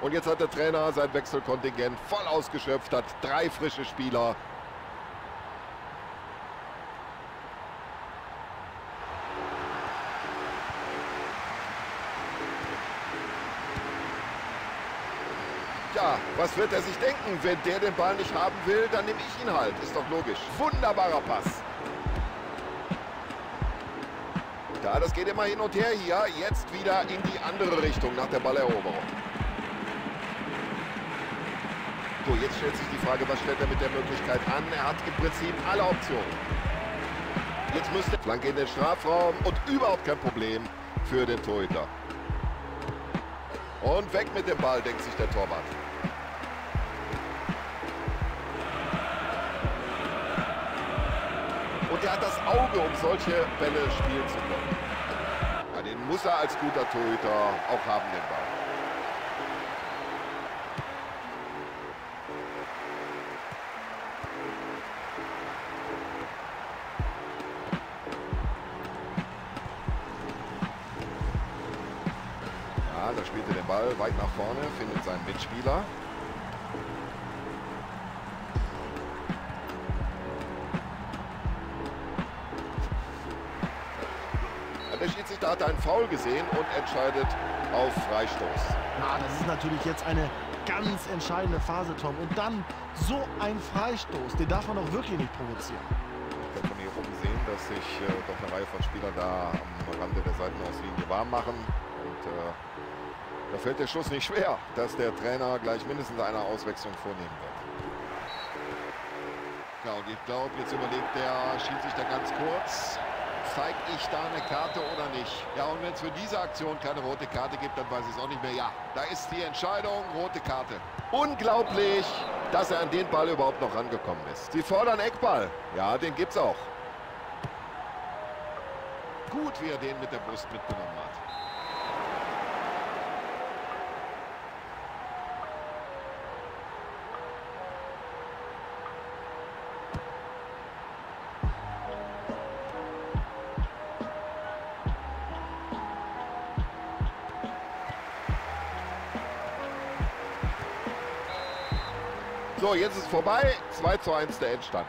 Und jetzt hat der Trainer sein Wechselkontingent voll ausgeschöpft, hat drei frische Spieler. Ja, was wird er sich denken? Wenn der den Ball nicht haben will, dann nehme ich ihn halt. Ist doch logisch. Wunderbarer Pass. Ja, das geht immer hin und her hier. Jetzt wieder in die andere Richtung nach der Balleroberung. So, jetzt stellt sich die Frage, was stellt er mit der Möglichkeit an? Er hat im Prinzip alle Optionen. Jetzt müsste Flanke in den Strafraum und überhaupt kein Problem für den Torhüter. Und weg mit dem Ball, denkt sich der Torwart. Und er hat das Auge, um solche Bälle spielen zu können. Ja, den muss er als guter Torhüter auch haben, den Ball. Ball weit nach vorne, findet seinen Mitspieler. Der Schiedsrichter hat einen Foul gesehen und entscheidet auf Freistoß. Ja, das ist natürlich jetzt eine ganz entscheidende Phase, Tom. Und dann so ein Freistoß, den darf man auch wirklich nicht provozieren. Ich kann von hier oben sehen, dass sich äh, doch eine Reihe von Spielern da am Rande der Seitenauslinie warm machen. Und äh, da fällt der Schuss nicht schwer, dass der Trainer gleich mindestens eine Auswechslung vornehmen wird. Ja, und ich glaube, jetzt überlegt der Schiedsrichter ganz kurz, zeige ich da eine Karte oder nicht? Ja, und wenn es für diese Aktion keine rote Karte gibt, dann weiß ich es auch nicht mehr. Ja, da ist die Entscheidung, rote Karte. Unglaublich, dass er an den Ball überhaupt noch rangekommen ist. Sie fordern Eckball. Ja, den gibt's auch. Gut, wie er den mit der Brust mitgenommen hat. So, jetzt ist vorbei. 2 zu 1 der Endstand.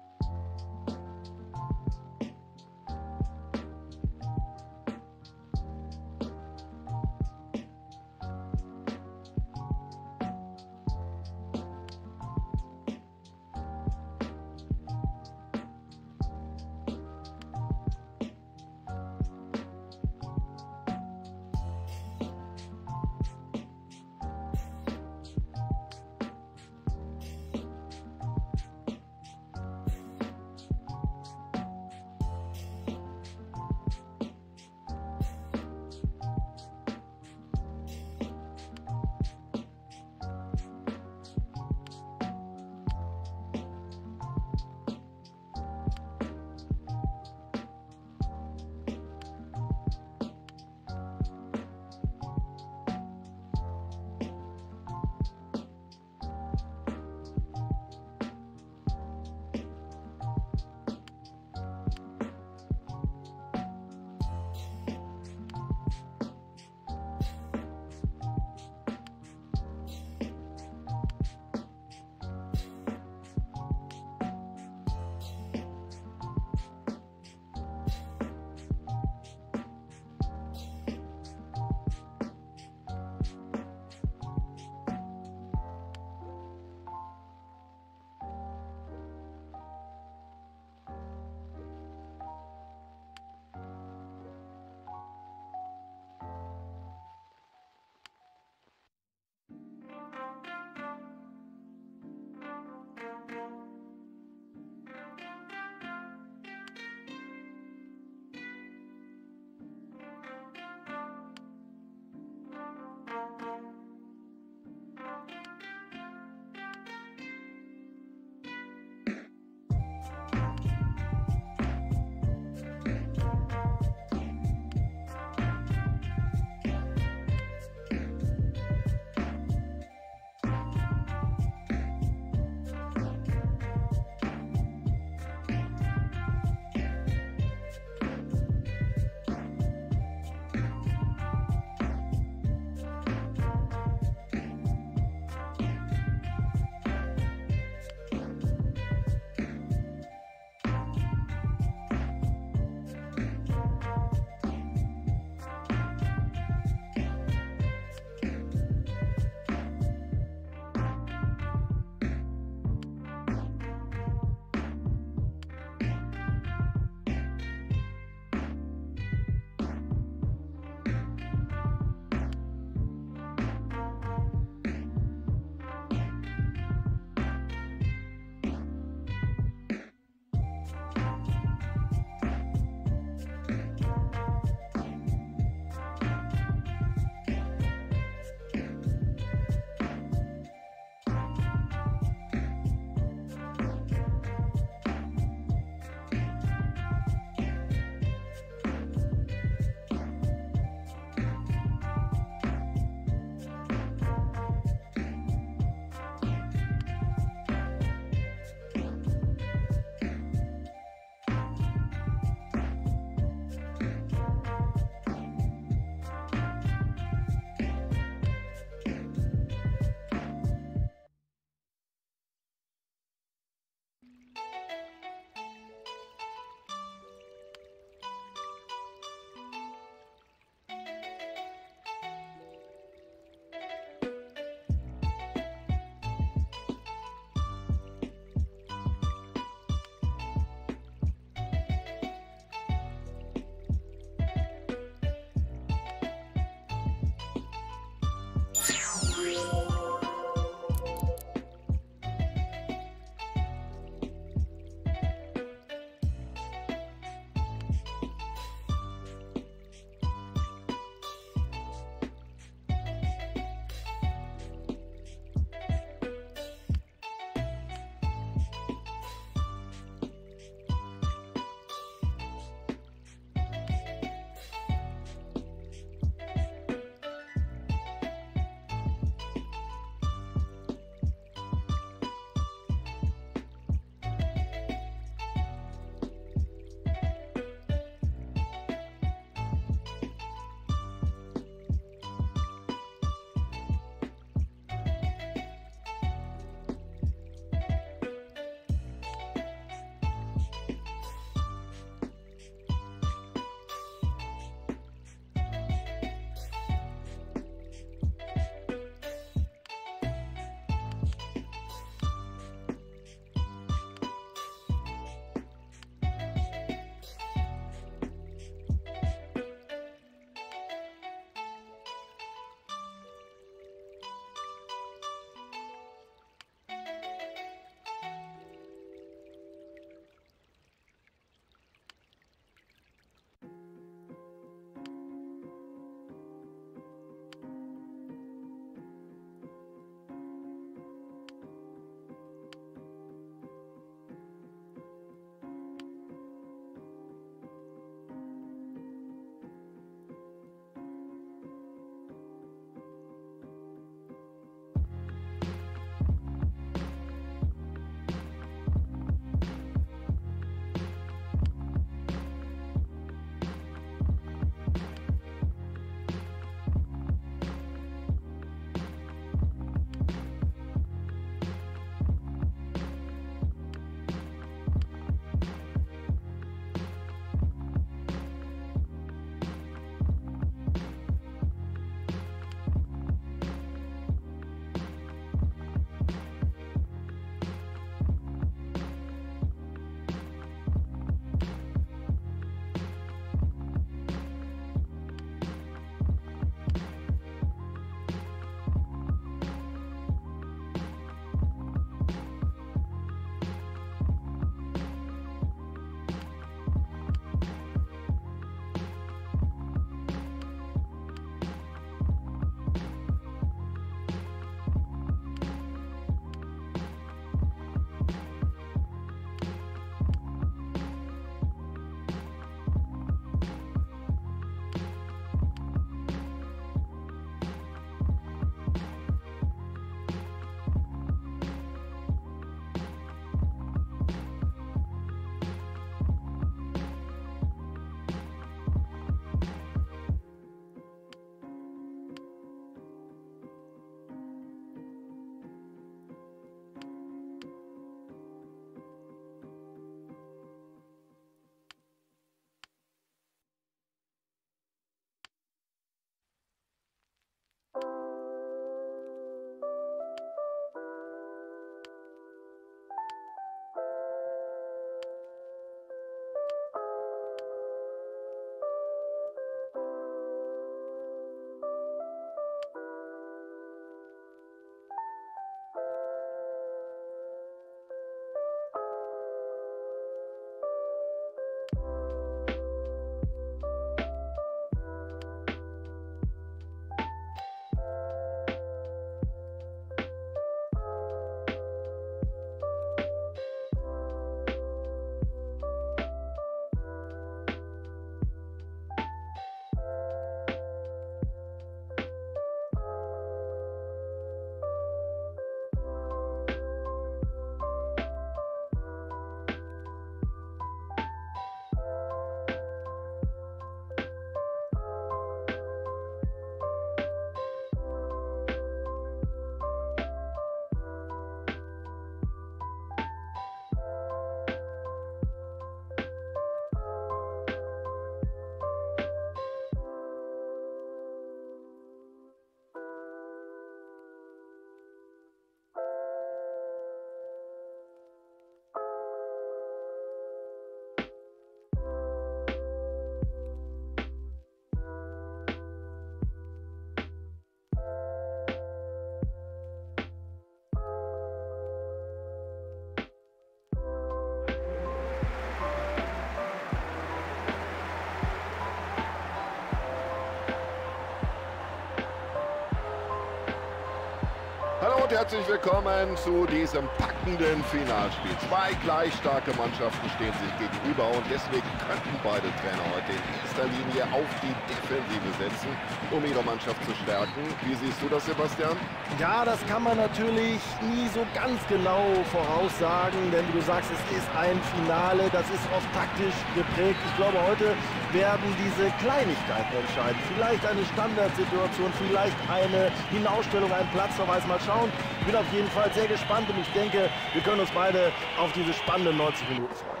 und herzlich willkommen zu diesem packenden Finalspiel. Zwei gleich starke Mannschaften stehen sich gegenüber und deswegen könnten beide Trainer heute in erster Linie auf die Defensive setzen, um ihre Mannschaft zu stärken. Wie siehst du das, Sebastian? Ja, das kann man natürlich nie so ganz genau voraussagen, denn wie du sagst, es ist ein Finale, das ist oft taktisch geprägt. Ich glaube, heute werden diese Kleinigkeiten entscheiden. Vielleicht eine Standardsituation, vielleicht eine Hinausstellung, ein Platzverweis. Mal schauen. Ich bin auf jeden Fall sehr gespannt und ich denke, wir können uns beide auf diese spannenden 90 Minuten freuen.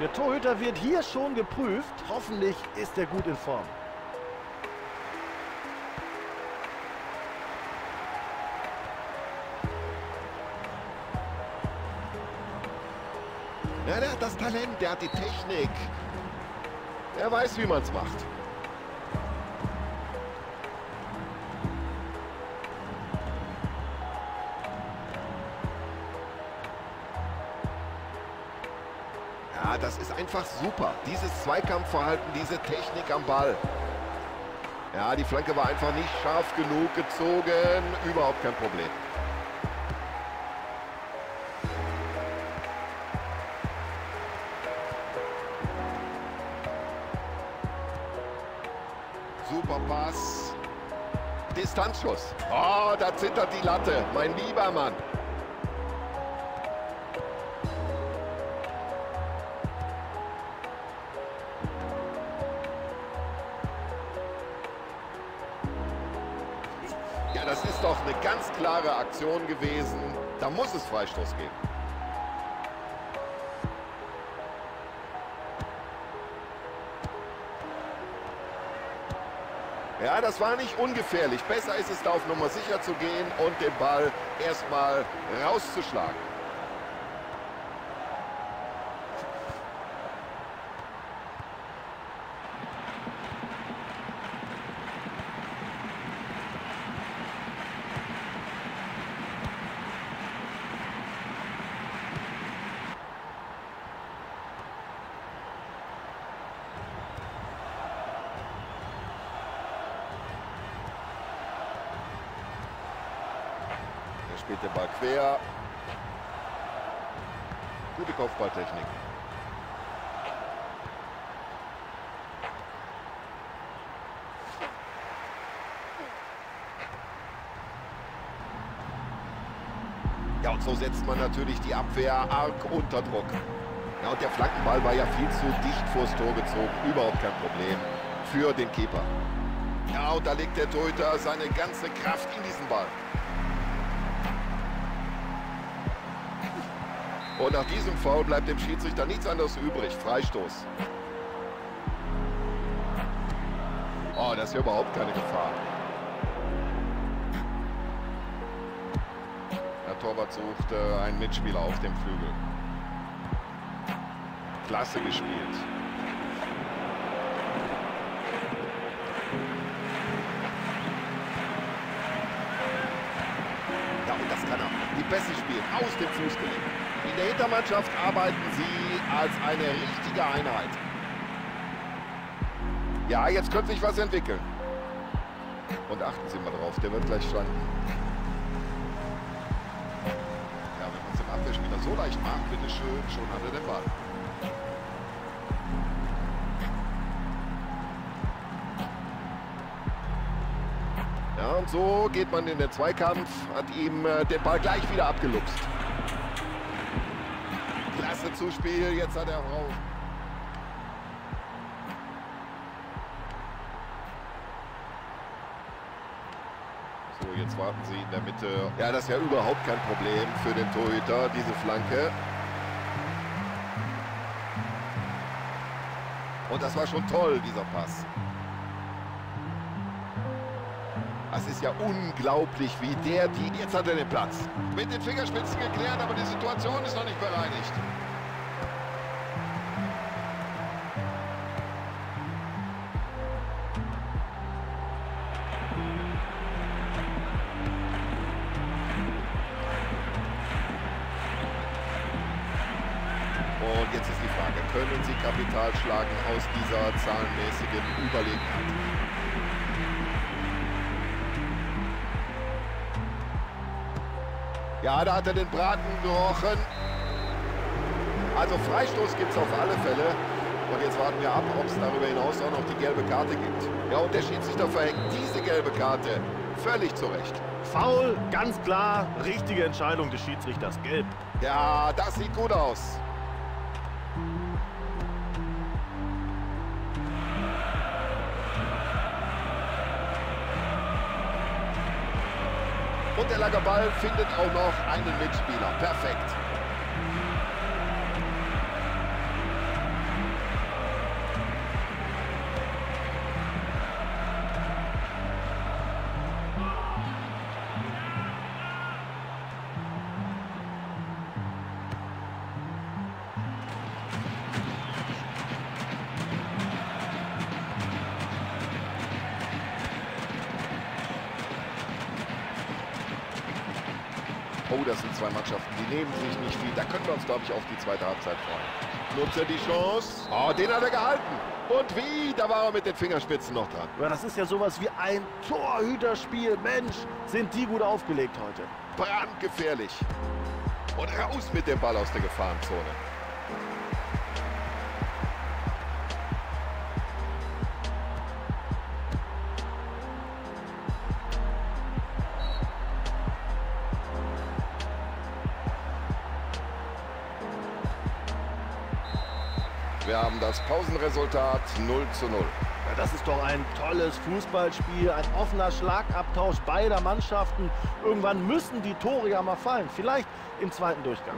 Der Torhüter wird hier schon geprüft. Hoffentlich ist er gut in Form. Ja, der hat das Talent, der hat die Technik. Er weiß, wie man es macht. Ja, das ist einfach super. Dieses Zweikampfverhalten, diese Technik am Ball. Ja, die Flanke war einfach nicht scharf genug gezogen. Überhaupt kein Problem. Distanzschuss. Oh, da zittert die Latte. Mein lieber Mann. Ja, das ist doch eine ganz klare Aktion gewesen. Da muss es Freistoß geben. Das war nicht ungefährlich. Besser ist es da auf Nummer sicher zu gehen und den Ball erstmal rauszuschlagen. Er spielt den Ball quer. Gute Kopfballtechnik. Ja, und so setzt man natürlich die Abwehr arg unter Druck. Ja, und der Flankenball war ja viel zu dicht vors Tor gezogen. Überhaupt kein Problem für den Keeper. Ja, und da legt der Torhüter seine ganze Kraft in diesen Ball. Und nach diesem Foul bleibt dem Schiedsrichter nichts anderes übrig. Freistoß. Oh, das ist ja überhaupt keine Gefahr. Der Torwart sucht äh, einen Mitspieler auf dem Flügel. Klasse gespielt. Aus dem Fußgelenk. In der Hintermannschaft arbeiten sie als eine richtige Einheit. Ja, jetzt könnte sich was entwickeln. Und achten Sie mal drauf, der wird gleich stranden. Ja, wenn man es dem Abwehrspieler so leicht macht, bitteschön, schon hat er den Ball. Und so geht man in den Zweikampf, hat ihm äh, den Ball gleich wieder abgeluchst. Klasse Zuspiel, jetzt hat er Raum. So, jetzt warten sie in der Mitte. Ja, das ist ja überhaupt kein Problem für den Torhüter, diese Flanke. Und das war schon toll, dieser Pass. Ja unglaublich, wie der die... Jetzt hat er den Platz. Mit den Fingerspitzen geklärt, aber die Situation ist noch nicht bereinigt. Und jetzt ist die Frage, können sie Kapital schlagen aus dieser zahlenmäßigen Überlegenheit? Ja, da hat er den Braten gerochen. Also Freistoß gibt es auf alle Fälle. Und jetzt warten wir ab, ob es darüber hinaus auch noch die gelbe Karte gibt. Ja, und der Schiedsrichter verhängt diese gelbe Karte völlig zurecht. Foul, ganz klar, richtige Entscheidung des Schiedsrichters, gelb. Ja, das sieht gut aus. Und der Lagerball findet auch noch einen Mitspieler. Perfekt. Glaube ich, auf die zweite Halbzeit freuen. Nutzt er die Chance. Oh, den hat er gehalten. Und wie? Da war er mit den Fingerspitzen noch dran. Ja, das ist ja sowas wie ein Torhüterspiel. Mensch, sind die gut aufgelegt heute. Brandgefährlich. Und raus mit dem Ball aus der Gefahrenzone. Das Pausenresultat 0 zu 0. Ja, das ist doch ein tolles Fußballspiel, ein offener Schlagabtausch beider Mannschaften. Irgendwann müssen die Tore ja mal fallen, vielleicht im zweiten Durchgang.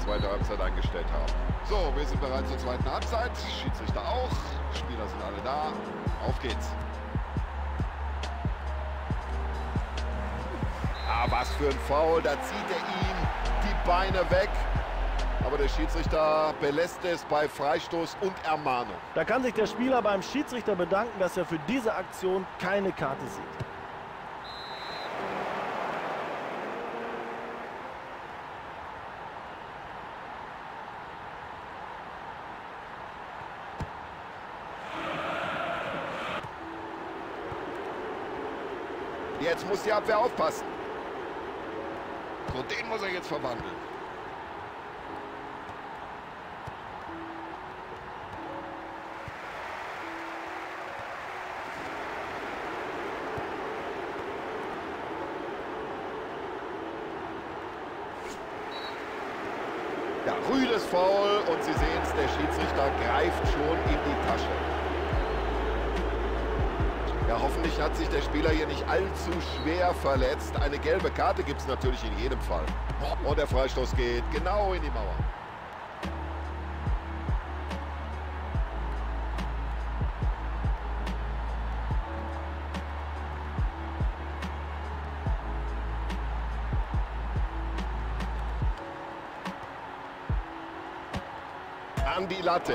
Zweite Halbzeit eingestellt haben. So, wir sind bereit zur zweiten Halbzeit. Schiedsrichter auch. Spieler sind alle da. Auf geht's. Ah, was für ein Foul. Da zieht er ihm die Beine weg. Aber der Schiedsrichter belässt es bei Freistoß und Ermahnung. Da kann sich der Spieler beim Schiedsrichter bedanken, dass er für diese Aktion keine Karte sieht. Jetzt muss die Abwehr aufpassen. So, den muss er jetzt verwandeln. Ja, rüdes Foul und Sie sehen es, der Schiedsrichter greift schon in die Tasche. Ja, hoffentlich hat sich der Spieler hier nicht allzu schwer verletzt. Eine gelbe Karte gibt es natürlich in jedem Fall. Und der Freistoß geht genau in die Mauer. An die Latte.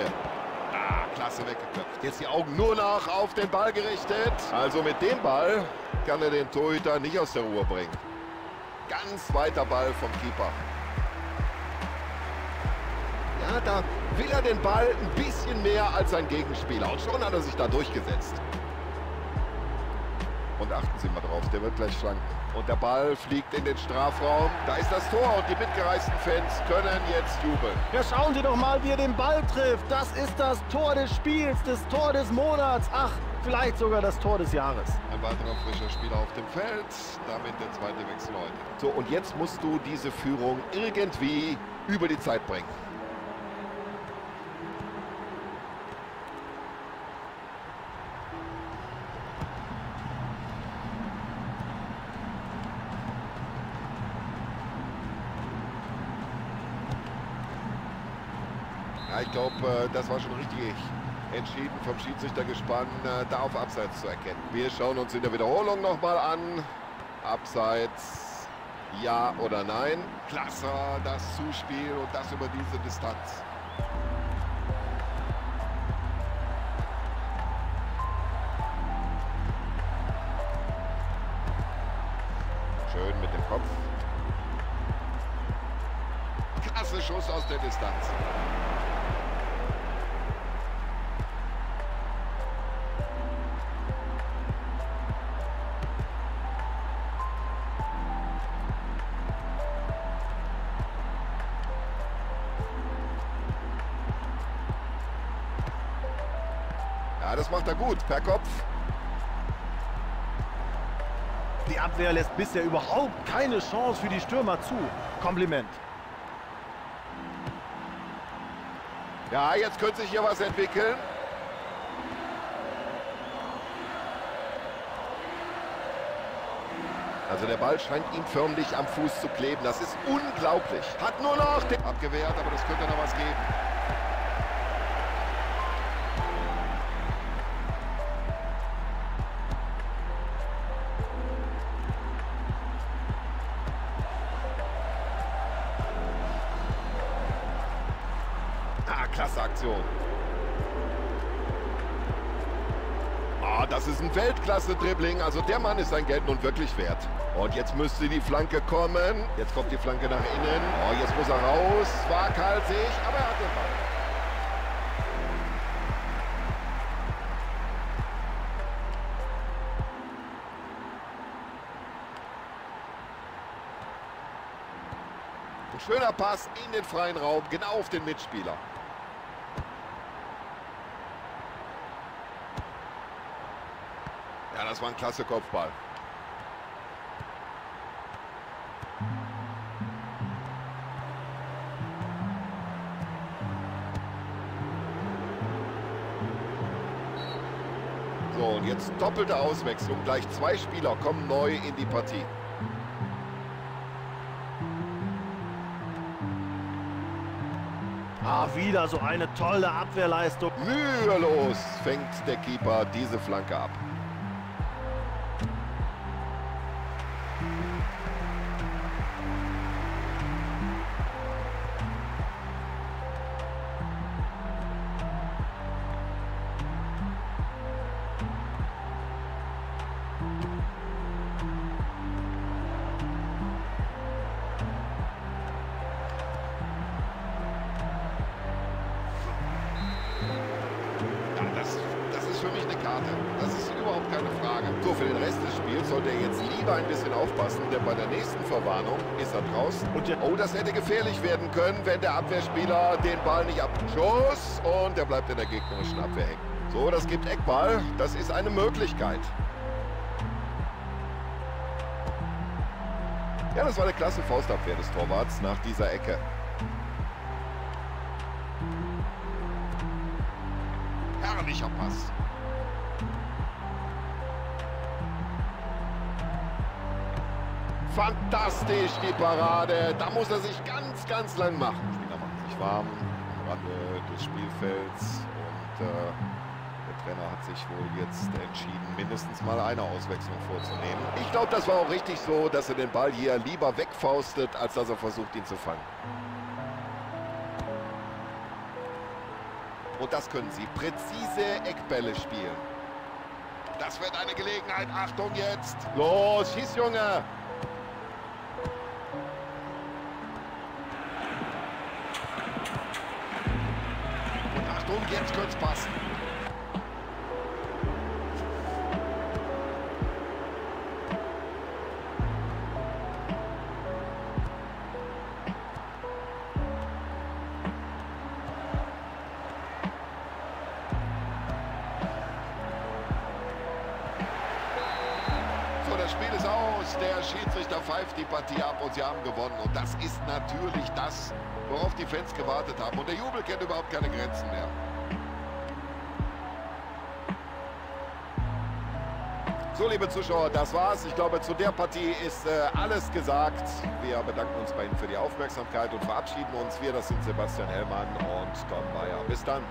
Klasse weggeköpft. Jetzt die Augen nur noch auf den Ball gerichtet. Also mit dem Ball kann er den Torhüter nicht aus der Ruhe bringen. Ganz weiter Ball vom Keeper. Ja, da will er den Ball ein bisschen mehr als sein Gegenspieler. Und schon hat er sich da durchgesetzt. Und achten Sie mal drauf, der wird gleich schwanken. Und der Ball fliegt in den Strafraum. Da ist das Tor und die mitgereisten Fans können jetzt jubeln. Ja, schauen Sie doch mal, wie er den Ball trifft. Das ist das Tor des Spiels, das Tor des Monats. Ach, vielleicht sogar das Tor des Jahres. Ein weiterer frischer Spieler auf dem Feld. Damit der zweite Wechsel heute. So, und jetzt musst du diese Führung irgendwie über die Zeit bringen. das war schon richtig entschieden vom Schiedsrichter gespannt, äh, da auf Abseits zu erkennen. Wir schauen uns in der Wiederholung nochmal an. Abseits, ja oder nein. Klasse, das Zuspiel und das über diese Distanz. Schön mit dem Kopf. Klasse Schuss aus der Distanz. Macht er gut, per Kopf. Die Abwehr lässt bisher überhaupt keine Chance für die Stürmer zu. Kompliment. Ja, jetzt könnte sich hier was entwickeln. Also der Ball scheint ihm förmlich am Fuß zu kleben. Das ist unglaublich. Hat nur noch den abgewehrt, aber das könnte noch was geben. Klasse Aktion. Ah, das ist ein Weltklasse-Dribbling. Also der Mann ist sein Geld nun wirklich wert. Und jetzt müsste die Flanke kommen. Jetzt kommt die Flanke nach innen. Oh, jetzt muss er raus. Waghalsig, aber er hat den Ball. Ein schöner Pass in den freien Raum, genau auf den Mitspieler. Das war ein klasse Kopfball. So, und jetzt doppelte Auswechslung. Gleich zwei Spieler kommen neu in die Partie. Ah, wieder so eine tolle Abwehrleistung. Mühelos fängt der Keeper diese Flanke ab. Abwehrspieler den Ball nicht ab... Schuss! Und der bleibt in der gegnerischen Abwehr hängen. So, das gibt Eckball. Das ist eine Möglichkeit. Ja, das war eine klasse Faustabwehr des Torwarts nach dieser Ecke. Herrlicher Pass. Fantastisch die Parade. Da muss er sich ganz, ganz lang machen. Sich warm am Rande des Spielfelds und äh, der Trainer hat sich wohl jetzt entschieden, mindestens mal eine Auswechslung vorzunehmen. Ich glaube, das war auch richtig so, dass er den Ball hier lieber wegfaustet, als dass er versucht, ihn zu fangen. Und das können sie. Präzise Eckbälle spielen. Das wird eine Gelegenheit. Achtung jetzt. Los, schieß, Junge. Fans gewartet haben. Und der Jubel kennt überhaupt keine Grenzen mehr. So, liebe Zuschauer, das war's. Ich glaube, zu der Partie ist äh, alles gesagt. Wir bedanken uns bei Ihnen für die Aufmerksamkeit und verabschieden uns. Wir, das sind Sebastian Hellmann und Don Bayer. Bis dann.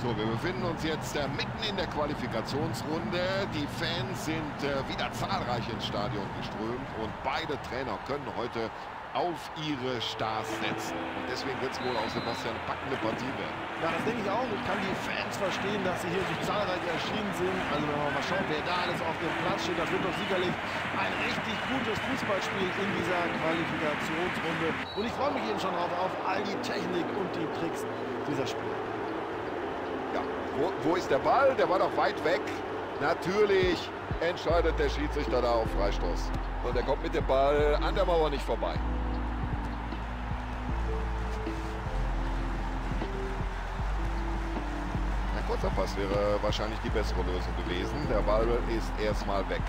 So, wir befinden uns jetzt äh, mitten in der Qualifikationsrunde. Die Fans sind äh, wieder zahlreich ins Stadion geströmt und beide Trainer können heute auf ihre Stars setzen. Und deswegen wird es wohl auch Sebastian packende Partie werden. Ja, das denke ich auch. Ich kann die Fans verstehen, dass sie hier so zahlreich erschienen sind. Also wenn man mal schaut, wer da alles auf dem Platz steht, das wird doch sicherlich ein richtig gutes Fußballspiel in dieser Qualifikationsrunde. Und ich freue mich eben schon drauf, auf all die Technik und die Tricks dieser Spieler. Wo, wo ist der Ball? Der war doch weit weg. Natürlich entscheidet der Schiedsrichter da auf Freistoß. Und er kommt mit dem Ball an der Mauer nicht vorbei. Ein kurzer Pass wäre wahrscheinlich die bessere Lösung gewesen. Der Ball ist erstmal weg.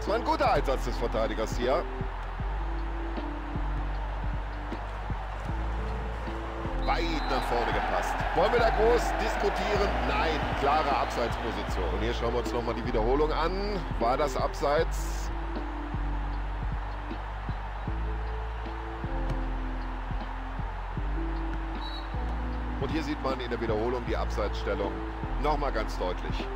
Es war ein guter Einsatz des Verteidigers hier. Nach vorne gepasst. Wollen wir da groß diskutieren? Nein, klare Abseitsposition. Und hier schauen wir uns nochmal die Wiederholung an. War das Abseits? Und hier sieht man in der Wiederholung die Abseitsstellung nochmal ganz deutlich.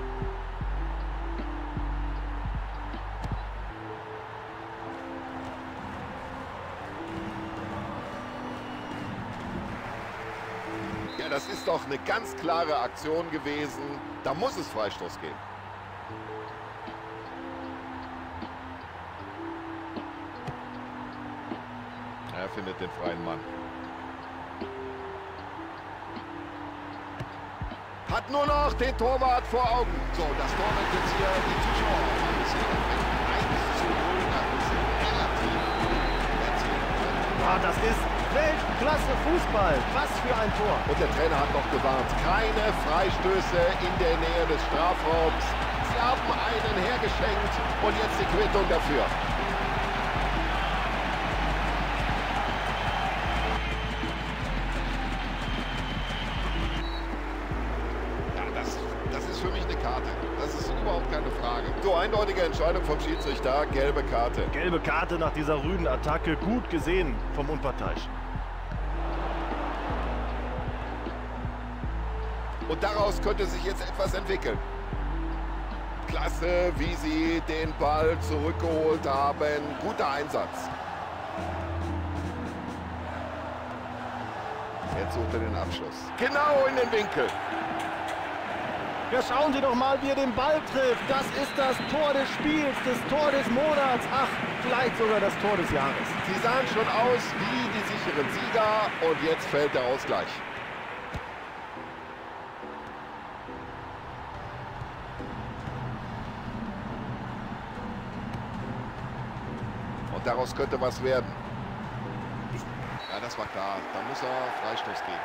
Eine ganz klare Aktion gewesen. Da muss es Freistoß geben. Er findet den freien Mann. Hat nur noch den Torwart vor Augen. So, das Tor wird jetzt hier die Zuschauer organisieren. 1 zu 0, das ist relativ erzielt. Ja, das ist Weltklasse Fußball. Was für ein Tor. Und der Trainer hat noch gewarnt. Keine Freistöße in der Nähe des Strafraums. Sie haben einen hergeschenkt und jetzt die Quittung dafür. eindeutige Entscheidung vom Schiedsrichter. Gelbe Karte. Gelbe Karte nach dieser rüden Attacke. Gut gesehen vom Unparteiischen. Daraus könnte sich jetzt etwas entwickeln. Klasse, wie sie den Ball zurückgeholt haben. Guter Einsatz. Jetzt sucht er den Abschluss. Genau in den Winkel. Ja, schauen Sie doch mal, wie er den Ball trifft. Das ist das Tor des Spiels, das Tor des Monats. Ach, vielleicht sogar das Tor des Jahres. Sie sahen schon aus wie die sicheren Sieger und jetzt fällt der Ausgleich. Und daraus könnte was werden. Ja, das war klar. Da muss er Freistoß geben.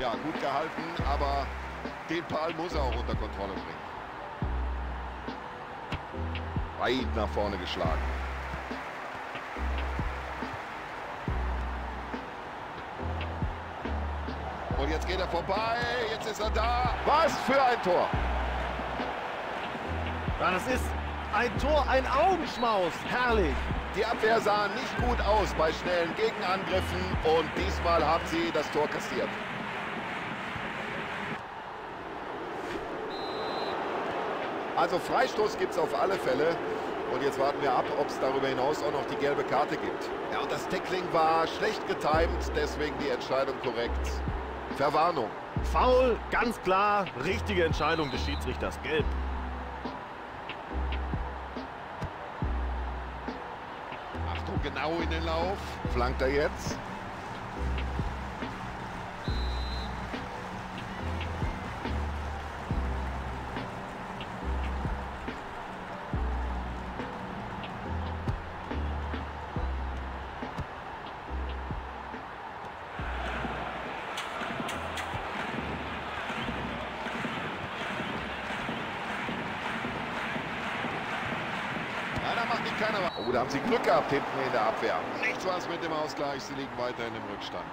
Ja, gut gehalten, aber den Ball muss er auch unter Kontrolle bringen. Weit nach vorne geschlagen. Vorbei, jetzt ist er da. Was für ein Tor! Ja, das ist ein Tor, ein Augenschmaus. Herrlich. Die Abwehr sah nicht gut aus bei schnellen Gegenangriffen und diesmal haben sie das Tor kassiert. Also Freistoß gibt es auf alle Fälle. Und jetzt warten wir ab, ob es darüber hinaus auch noch die gelbe Karte gibt. Ja, und das Tackling war schlecht getimt, deswegen die Entscheidung korrekt. Verwarnung. Foul, ganz klar. Richtige Entscheidung des Schiedsrichters. Gelb. Achtung, genau in den Lauf. Flankt er jetzt. Glück gehabt hinten in der Abwehr. Nichts was mit dem Ausgleich. Sie liegen weiterhin im Rückstand.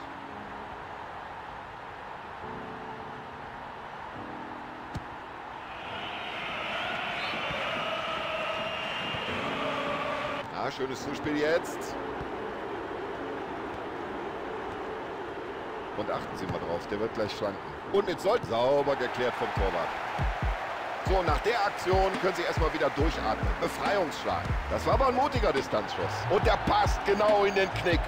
Ja, schönes Zuspiel jetzt. Und achten Sie mal drauf, der wird gleich flanken. Und jetzt sollte sauber geklärt vom Torwart. So, nach der Aktion können Sie erstmal wieder durchatmen. Befreiungsschlag. Das war aber ein mutiger Distanzschuss. Und der passt genau in den Knick.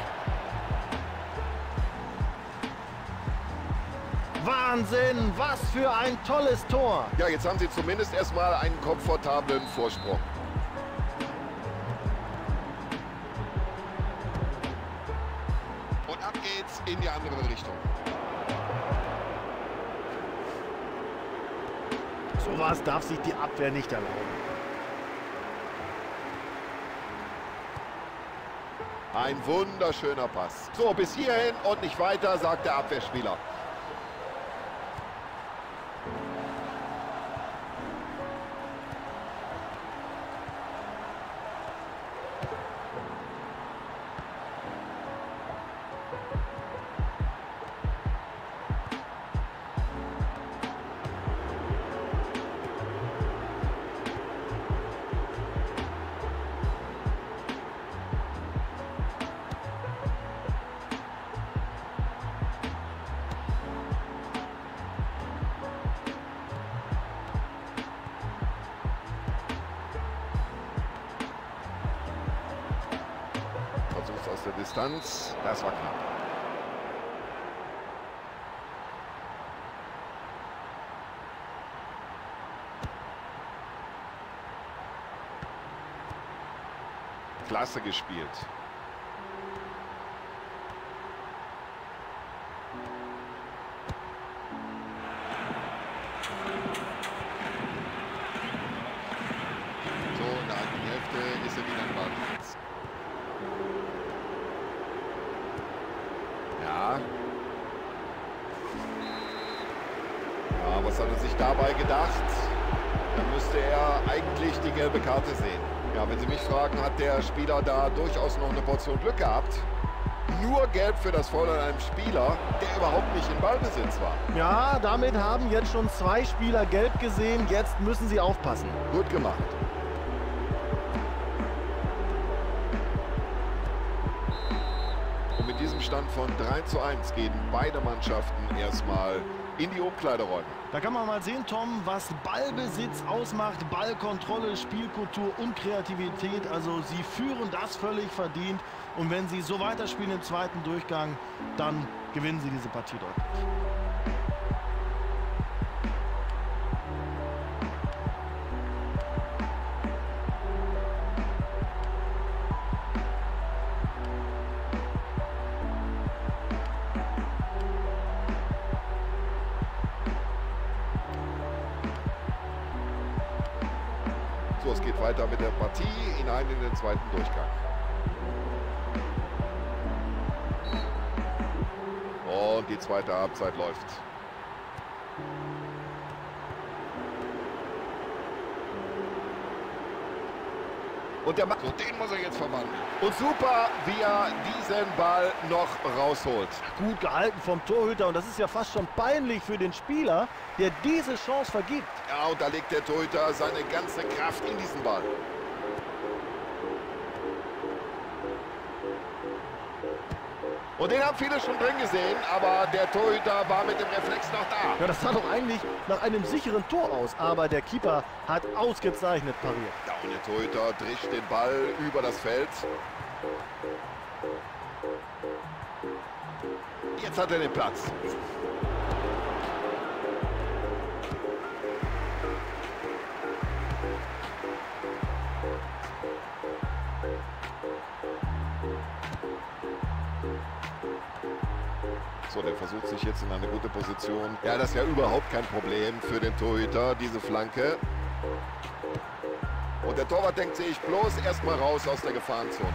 Wahnsinn, was für ein tolles Tor. Ja, jetzt haben Sie zumindest erstmal einen komfortablen Vorsprung. Sowas darf sich die Abwehr nicht erlauben. Ein wunderschöner Pass. So, bis hierhin und nicht weiter, sagt der Abwehrspieler. Klasse gespielt. Der Spieler da durchaus noch eine Portion Glück gehabt. Nur gelb für das Foul an einem Spieler, der überhaupt nicht in Ballbesitz war. Ja, damit haben jetzt schon zwei Spieler gelb gesehen. Jetzt müssen sie aufpassen. Gut gemacht. Und mit diesem Stand von 3 zu 1 gehen beide Mannschaften erstmal in die Umkleideräume. Da kann man mal sehen, Tom, was Ballbesitz ausmacht. Ballkontrolle, Spielkultur und Kreativität. Also sie führen das völlig verdient. Und wenn sie so weiterspielen im zweiten Durchgang, dann gewinnen sie diese Partie deutlich. Den zweiten Durchgang. Und die zweite Halbzeit läuft. Und der so den muss er jetzt verwandeln. Und super, wie er diesen Ball noch rausholt. Gut gehalten vom Torhüter. Und das ist ja fast schon peinlich für den Spieler, der diese Chance vergibt. Ja, und da legt der Torhüter seine ganze Kraft in diesen Ball. Und den haben viele schon drin gesehen, aber der Torhüter war mit dem Reflex noch da. Ja, das sah doch eigentlich nach einem sicheren Tor aus. Aber der Keeper hat ausgezeichnet pariert. Ja, und der Torhüter drischt den Ball über das Feld. Jetzt hat er den Platz. Jetzt in eine gute Position. Ja, das ist ja überhaupt kein Problem für den Torhüter, diese Flanke. Und der Torwart denkt sich bloß erstmal raus aus der Gefahrenzone.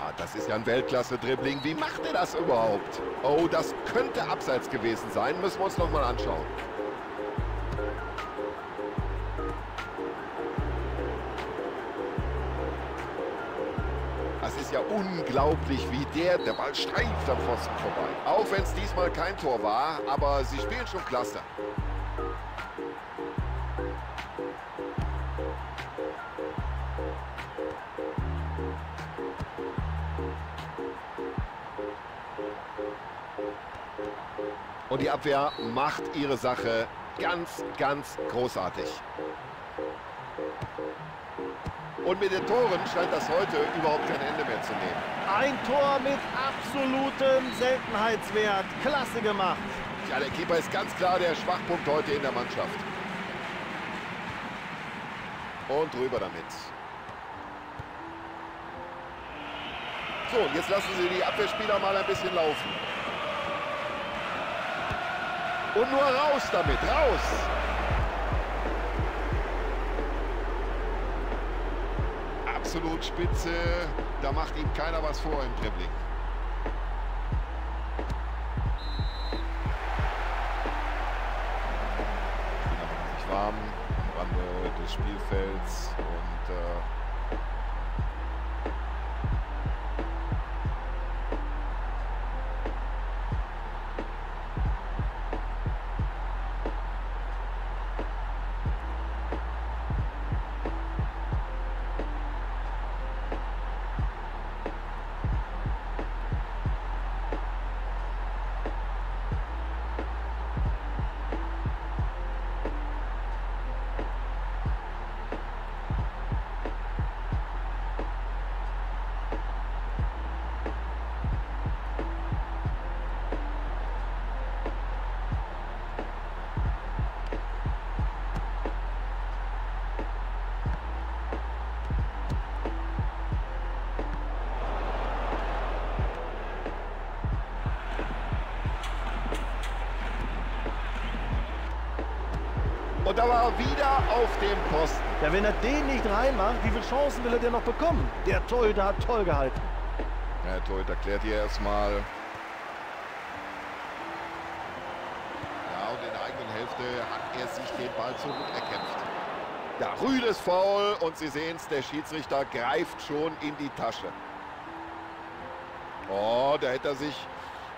Ah, das ist ja ein Weltklasse-Dribbling. Wie macht er das überhaupt? Oh, das könnte abseits gewesen sein. Müssen wir uns noch mal anschauen. Unglaublich, wie der, der Ball streift am Pfosten vorbei. Auch wenn es diesmal kein Tor war, aber sie spielen schon klasse. Und die Abwehr macht ihre Sache ganz, ganz großartig. Und mit den Toren scheint das heute überhaupt kein Ende mehr zu nehmen. Ein Tor mit absolutem Seltenheitswert. Klasse gemacht. Ja, der Keeper ist ganz klar der Schwachpunkt heute in der Mannschaft. Und drüber damit. So, und jetzt lassen sie die Abwehrspieler mal ein bisschen laufen. Und nur raus damit, raus! Absolut spitze, da macht ihm keiner was vor im Dribbling. Und da war er wieder auf dem Posten. Ja, wenn er den nicht reinmacht, wie viele Chancen will er denn noch bekommen? Der Torhüter hat toll gehalten. Ja, der Torhüter klärt hier erstmal. Ja, und in der eigenen Hälfte hat er sich den Ball zurück erkämpft. Ja, rüdes Foul und Sie sehen es, der Schiedsrichter greift schon in die Tasche. Oh, da hätte er sich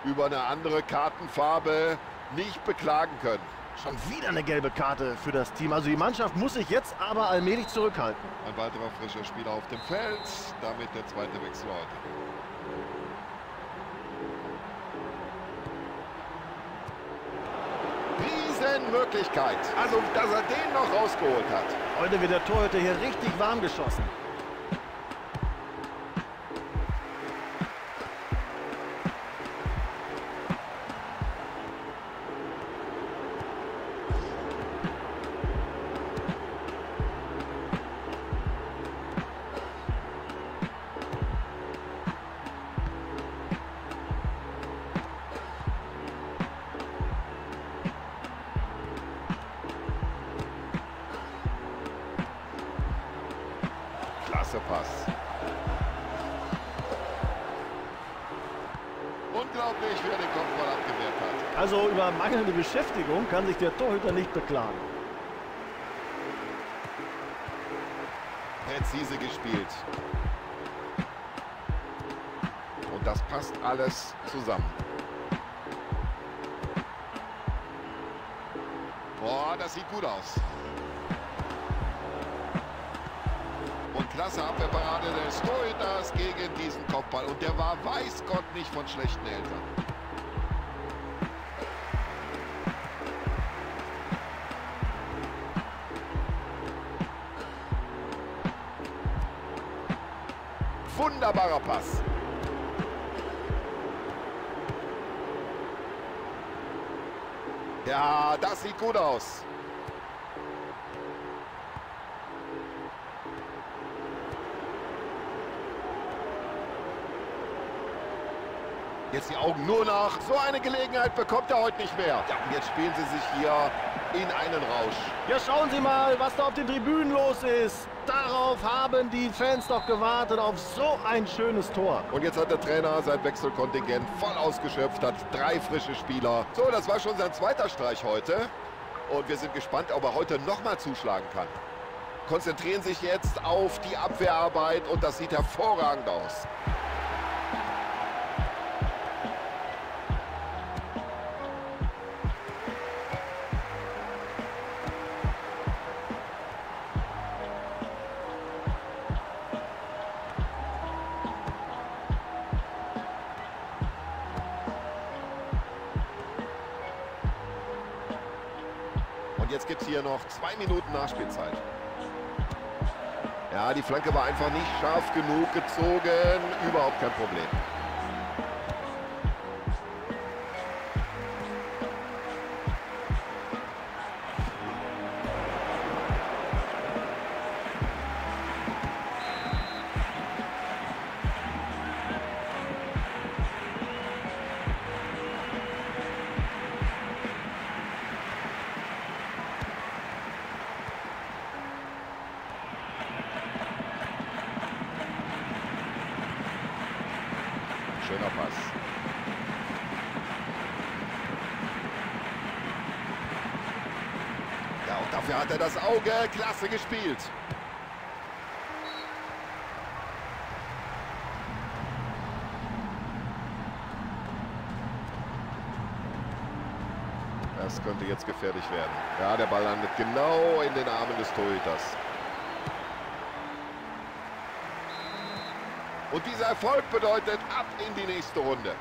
über eine andere Kartenfarbe nicht beklagen können. Schon wieder eine gelbe Karte für das Team. Also die Mannschaft muss sich jetzt aber allmählich zurückhalten. Ein weiterer frischer Spieler auf dem Feld. Damit der zweite Wechsel heute. Riesenmöglichkeit. Also, dass er den noch rausgeholt hat. Heute wird der Torhüter hier richtig warm geschossen. Über mangelnde Beschäftigung kann sich der Torhüter nicht beklagen. Präzise gespielt. Und das passt alles zusammen. Boah, das sieht gut aus. Und klasse Abwehrparade des Torhüters gegen diesen Kopfball. Und der war, weiß Gott, nicht von schlechten Eltern. Wunderbarer Pass. Ja, das sieht gut aus. Jetzt die Augen nur nach. So eine Gelegenheit bekommt er heute nicht mehr. Ja, jetzt spielen sie sich hier in einen Rausch. Ja, schauen Sie mal, was da auf den Tribünen los ist. Darauf haben die Fans doch gewartet, auf so ein schönes Tor. Und jetzt hat der Trainer sein Wechselkontingent voll ausgeschöpft, hat drei frische Spieler. So, das war schon sein zweiter Streich heute. Und wir sind gespannt, ob er heute nochmal zuschlagen kann. konzentrieren sich jetzt auf die Abwehrarbeit und das sieht hervorragend aus. Flanke war einfach nicht scharf genug gezogen. Überhaupt kein Problem. Auge. Klasse gespielt. Das könnte jetzt gefährlich werden. Ja, der Ball landet genau in den Armen des Torhüters. Und dieser Erfolg bedeutet ab in die nächste Runde.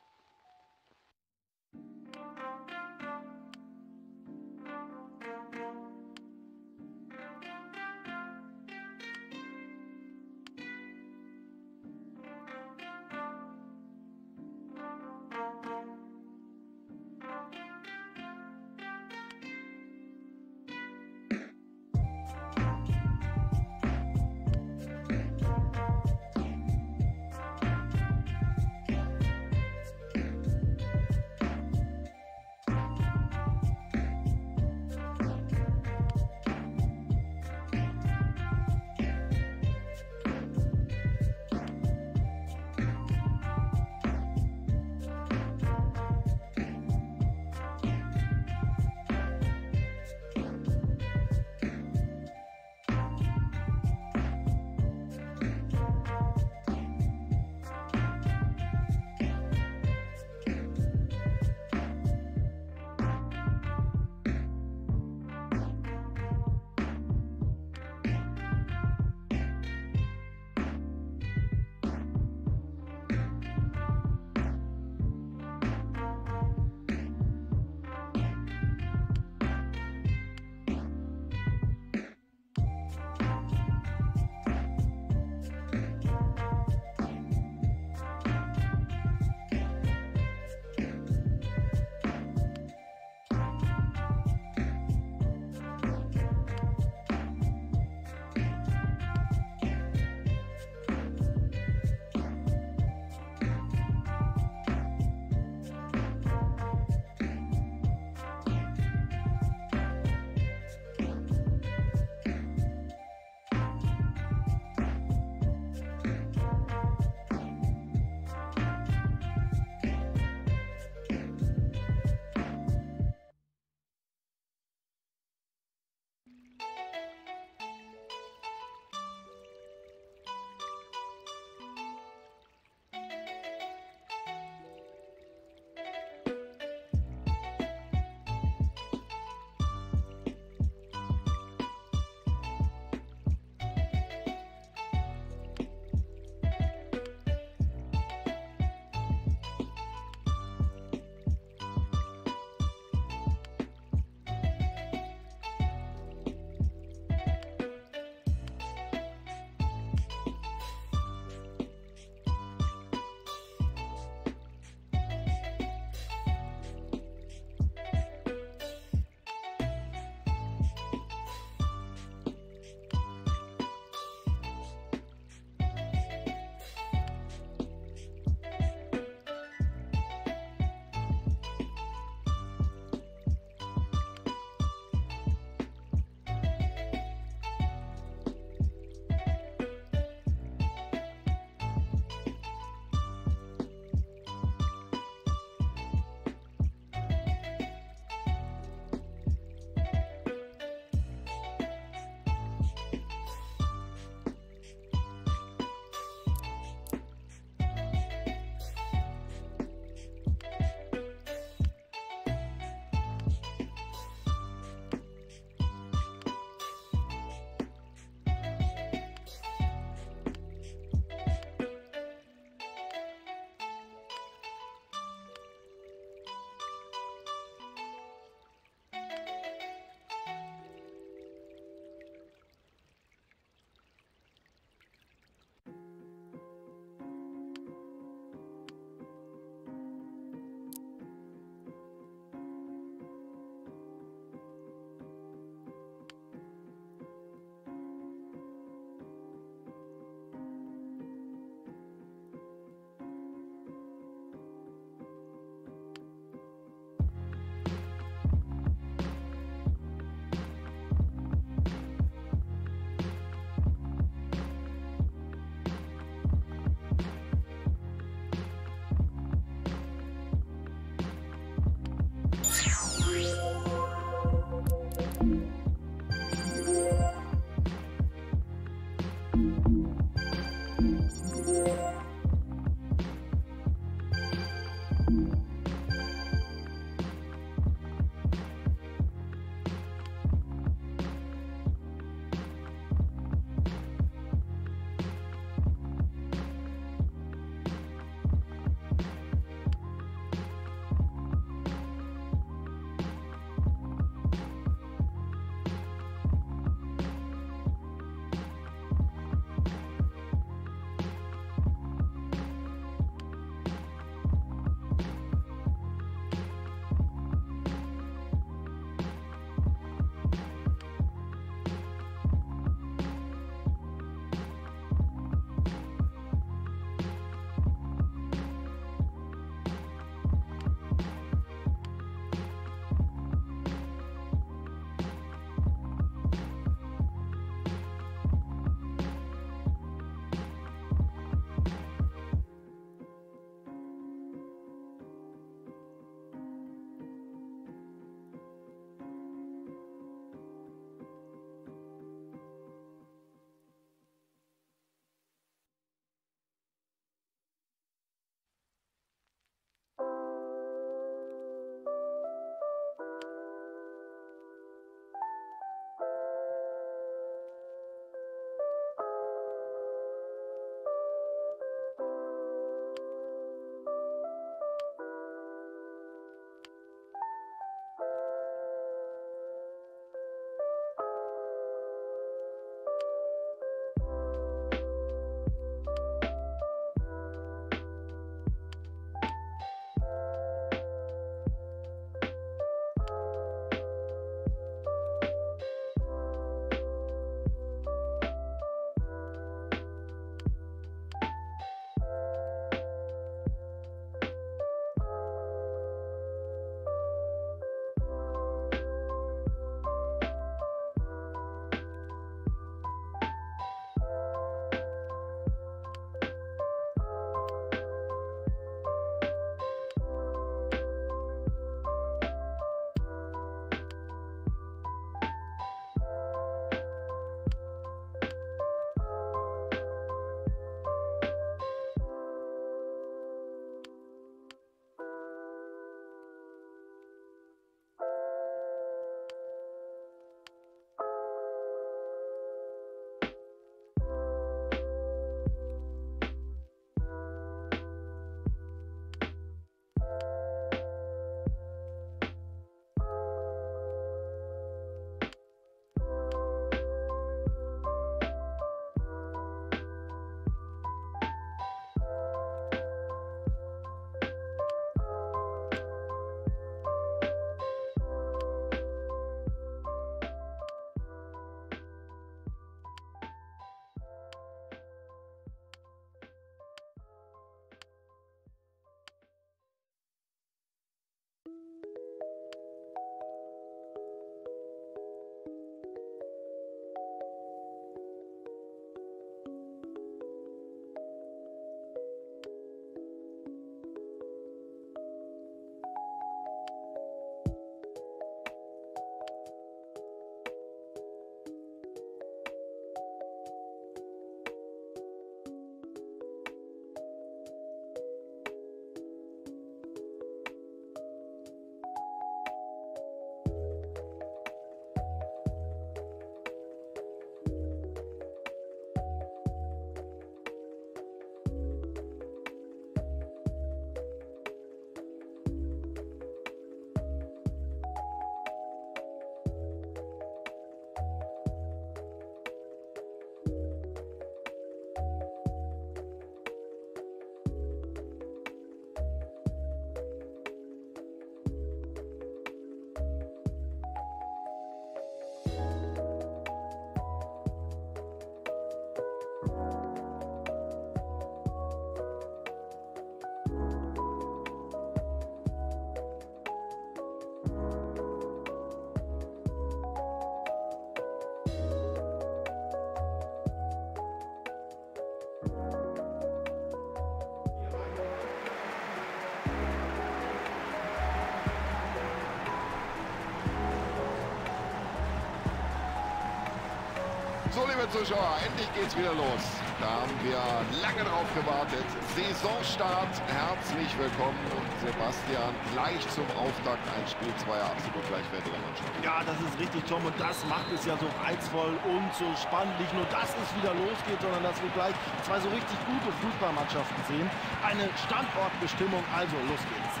So, liebe Zuschauer, endlich geht's wieder los. Da haben wir lange drauf gewartet. Saisonstart, herzlich willkommen. Und Sebastian, gleich zum Auftakt ein Spiel zweier absolut gleichwertiger Mannschaften. Ja, das ist richtig, Tom. Und das macht es ja so reizvoll und so spannend. Nicht nur, dass es wieder losgeht, sondern dass wir gleich zwei so richtig gute Fußballmannschaften sehen. Eine Standortbestimmung. Also, los geht's.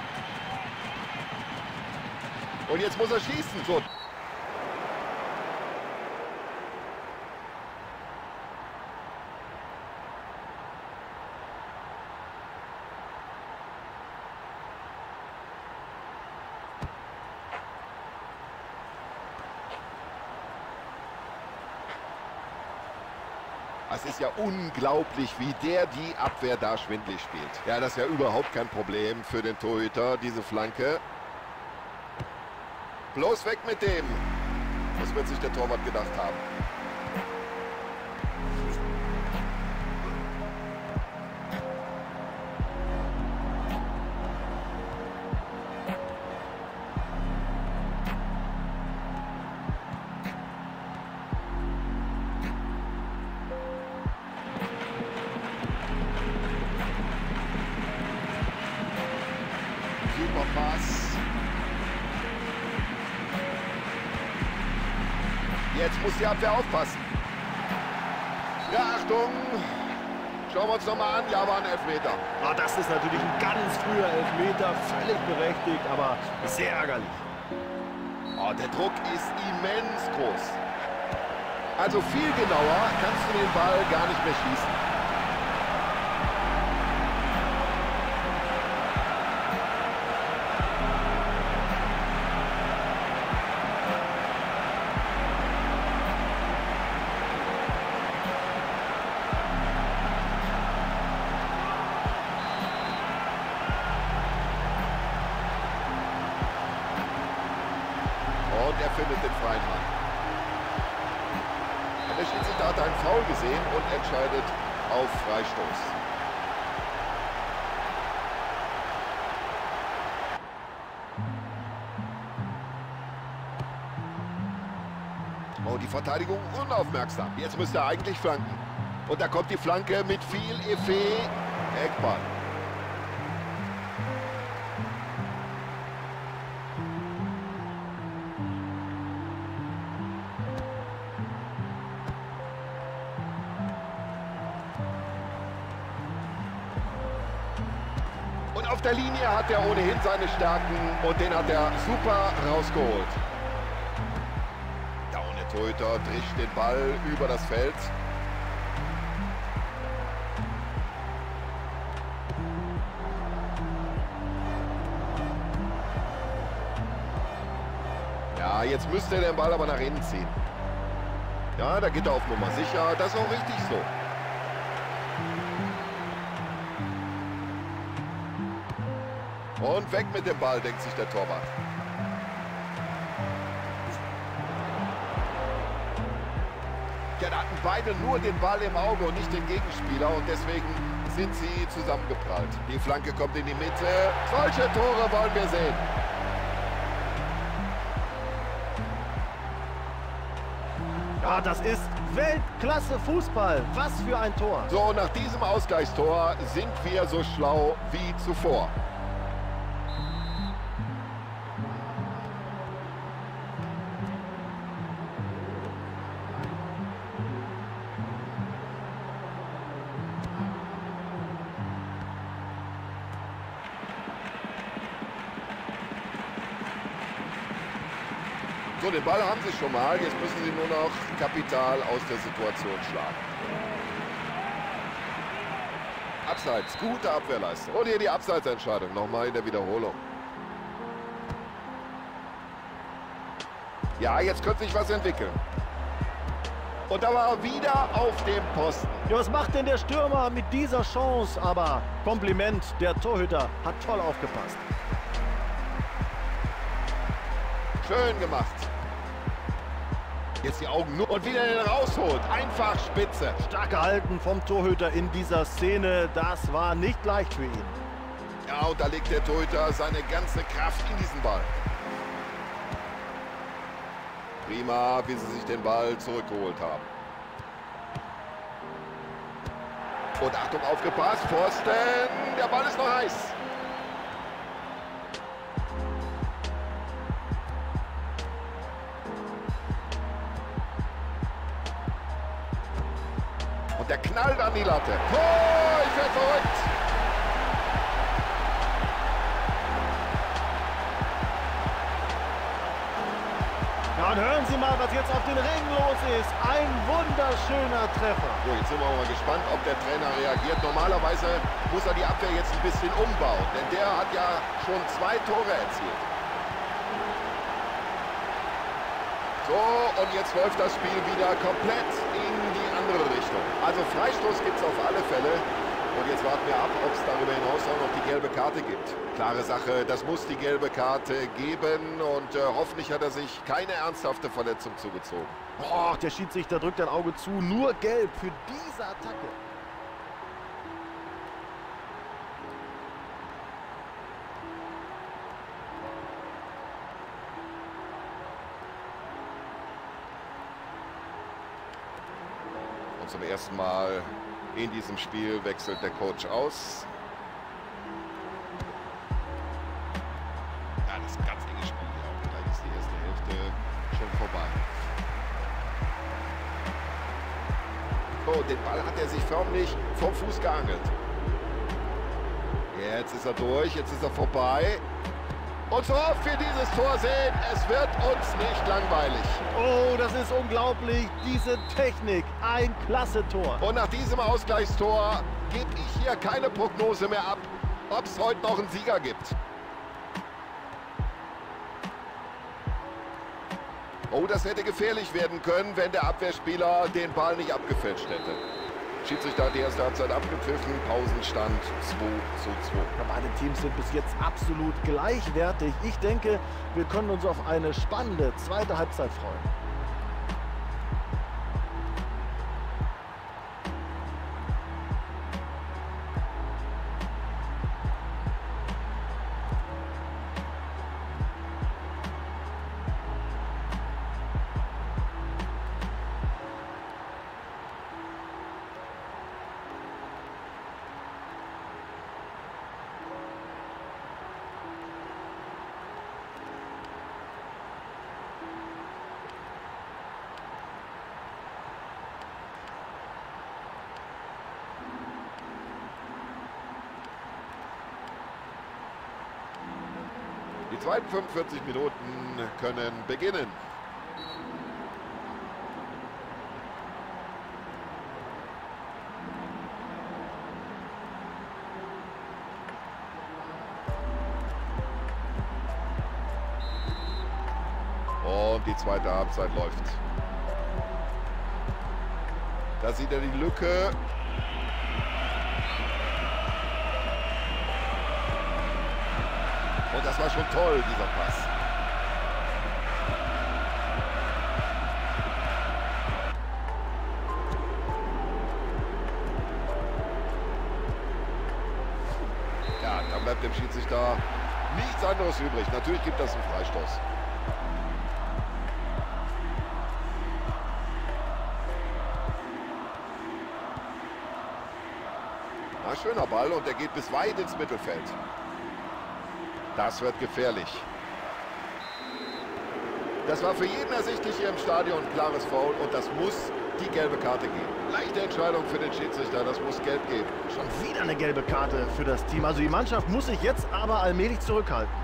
Und jetzt muss er schießen. So, ja unglaublich, wie der die Abwehr da schwindlig spielt. Ja, das ist ja überhaupt kein Problem für den Torhüter, diese Flanke. Bloß weg mit dem. Das wird sich der Torwart gedacht haben. Abwehr aufpassen. Ja, Achtung. Schauen wir uns nochmal an. Ja, war ein Elfmeter. Ah, das ist natürlich ein ganz früher Elfmeter. Völlig berechtigt, aber sehr ärgerlich. Oh, der Druck ist immens groß. Also viel genauer kannst du den Ball gar nicht mehr schießen. Verteidigung unaufmerksam. Jetzt müsste er eigentlich flanken. Und da kommt die Flanke mit viel Effet. Eckball. Und auf der Linie hat er ohnehin seine Stärken und den hat er super rausgeholt. Torhüter drischt den Ball über das Feld. Ja, jetzt müsste er den Ball aber nach innen ziehen. Ja, da geht er auf Nummer sicher. Das ist auch richtig so. Und weg mit dem Ball, denkt sich der Torwart. Beide nur den Ball im Auge und nicht den Gegenspieler und deswegen sind sie zusammengeprallt. Die Flanke kommt in die Mitte. Solche Tore wollen wir sehen. Ja, das ist Weltklasse Fußball. Was für ein Tor. So, nach diesem Ausgleichstor sind wir so schlau wie zuvor. Schon mal. Jetzt müssen sie nur noch Kapital aus der Situation schlagen. Abseits, gute Abwehrleistung. Und hier die Abseitsentscheidung, nochmal in der Wiederholung. Ja, jetzt könnte sich was entwickeln. Und da war er wieder auf dem Posten. Ja, was macht denn der Stürmer mit dieser Chance? Aber Kompliment, der Torhüter hat toll aufgepasst. Schön gemacht die Augen nur und wieder den rausholt. Einfach spitze. Stark gehalten vom Torhüter in dieser Szene. Das war nicht leicht für ihn. Ja, und da legt der Torhüter seine ganze Kraft in diesen Ball. Prima, wie sie sich den Ball zurückgeholt haben. Und Achtung, aufgepasst, Forsten, der Ball ist noch heiß. Die Latte. Oh, ich werde verrückt. Ja, und hören Sie mal, was jetzt auf den Ring los ist. Ein wunderschöner Treffer. So, jetzt sind wir mal gespannt, ob der Trainer reagiert. Normalerweise muss er die Abwehr jetzt ein bisschen umbauen, denn der hat ja schon zwei Tore erzielt. So, und jetzt läuft das Spiel wieder komplett in die andere Richtung. Also Freistoß gibt es auf alle Fälle. Und jetzt warten wir ab, ob es darüber hinaus auch noch die gelbe Karte gibt. Klare Sache, das muss die gelbe Karte geben. Und äh, hoffentlich hat er sich keine ernsthafte Verletzung zugezogen. Boah, der Schiedsrichter drückt ein Auge zu. Nur gelb für diese Mal in diesem Spiel wechselt der Coach aus. Ja, das ist ein ganz enges Spiel auch. Gleich ist die erste Hälfte schon vorbei. Oh, den Ball hat er sich förmlich vom Fuß geangelt. Jetzt ist er durch, jetzt ist er vorbei. Und so oft wir dieses Tor sehen, es wird uns nicht langweilig. Oh, das ist unglaublich. Diese Technik. Ein klasse Tor. Und nach diesem Ausgleichstor gebe ich hier keine Prognose mehr ab, ob es heute noch einen Sieger gibt. Oh, das hätte gefährlich werden können, wenn der Abwehrspieler den Ball nicht abgefälscht hätte. Schiedsrichter hat die erste Halbzeit abgepfiffen, Pausenstand 2 zu 2. Ja, beide Teams sind bis jetzt absolut gleichwertig. Ich denke, wir können uns auf eine spannende zweite Halbzeit freuen. 45 Minuten können beginnen. Und die zweite Halbzeit läuft. Da sieht er die Lücke. Und das war schon toll, dieser Pass. Ja, dann bleibt dem Schiedsrichter nichts anderes übrig. Natürlich gibt das einen Freistoß. Na, schöner Ball und der geht bis weit ins Mittelfeld. Das wird gefährlich. Das war für jeden ersichtlich hier im Stadion ein klares Foul und das muss die gelbe Karte geben. Leichte Entscheidung für den Schiedsrichter, das muss gelb geben. Schon wieder eine gelbe Karte für das Team. Also die Mannschaft muss sich jetzt aber allmählich zurückhalten.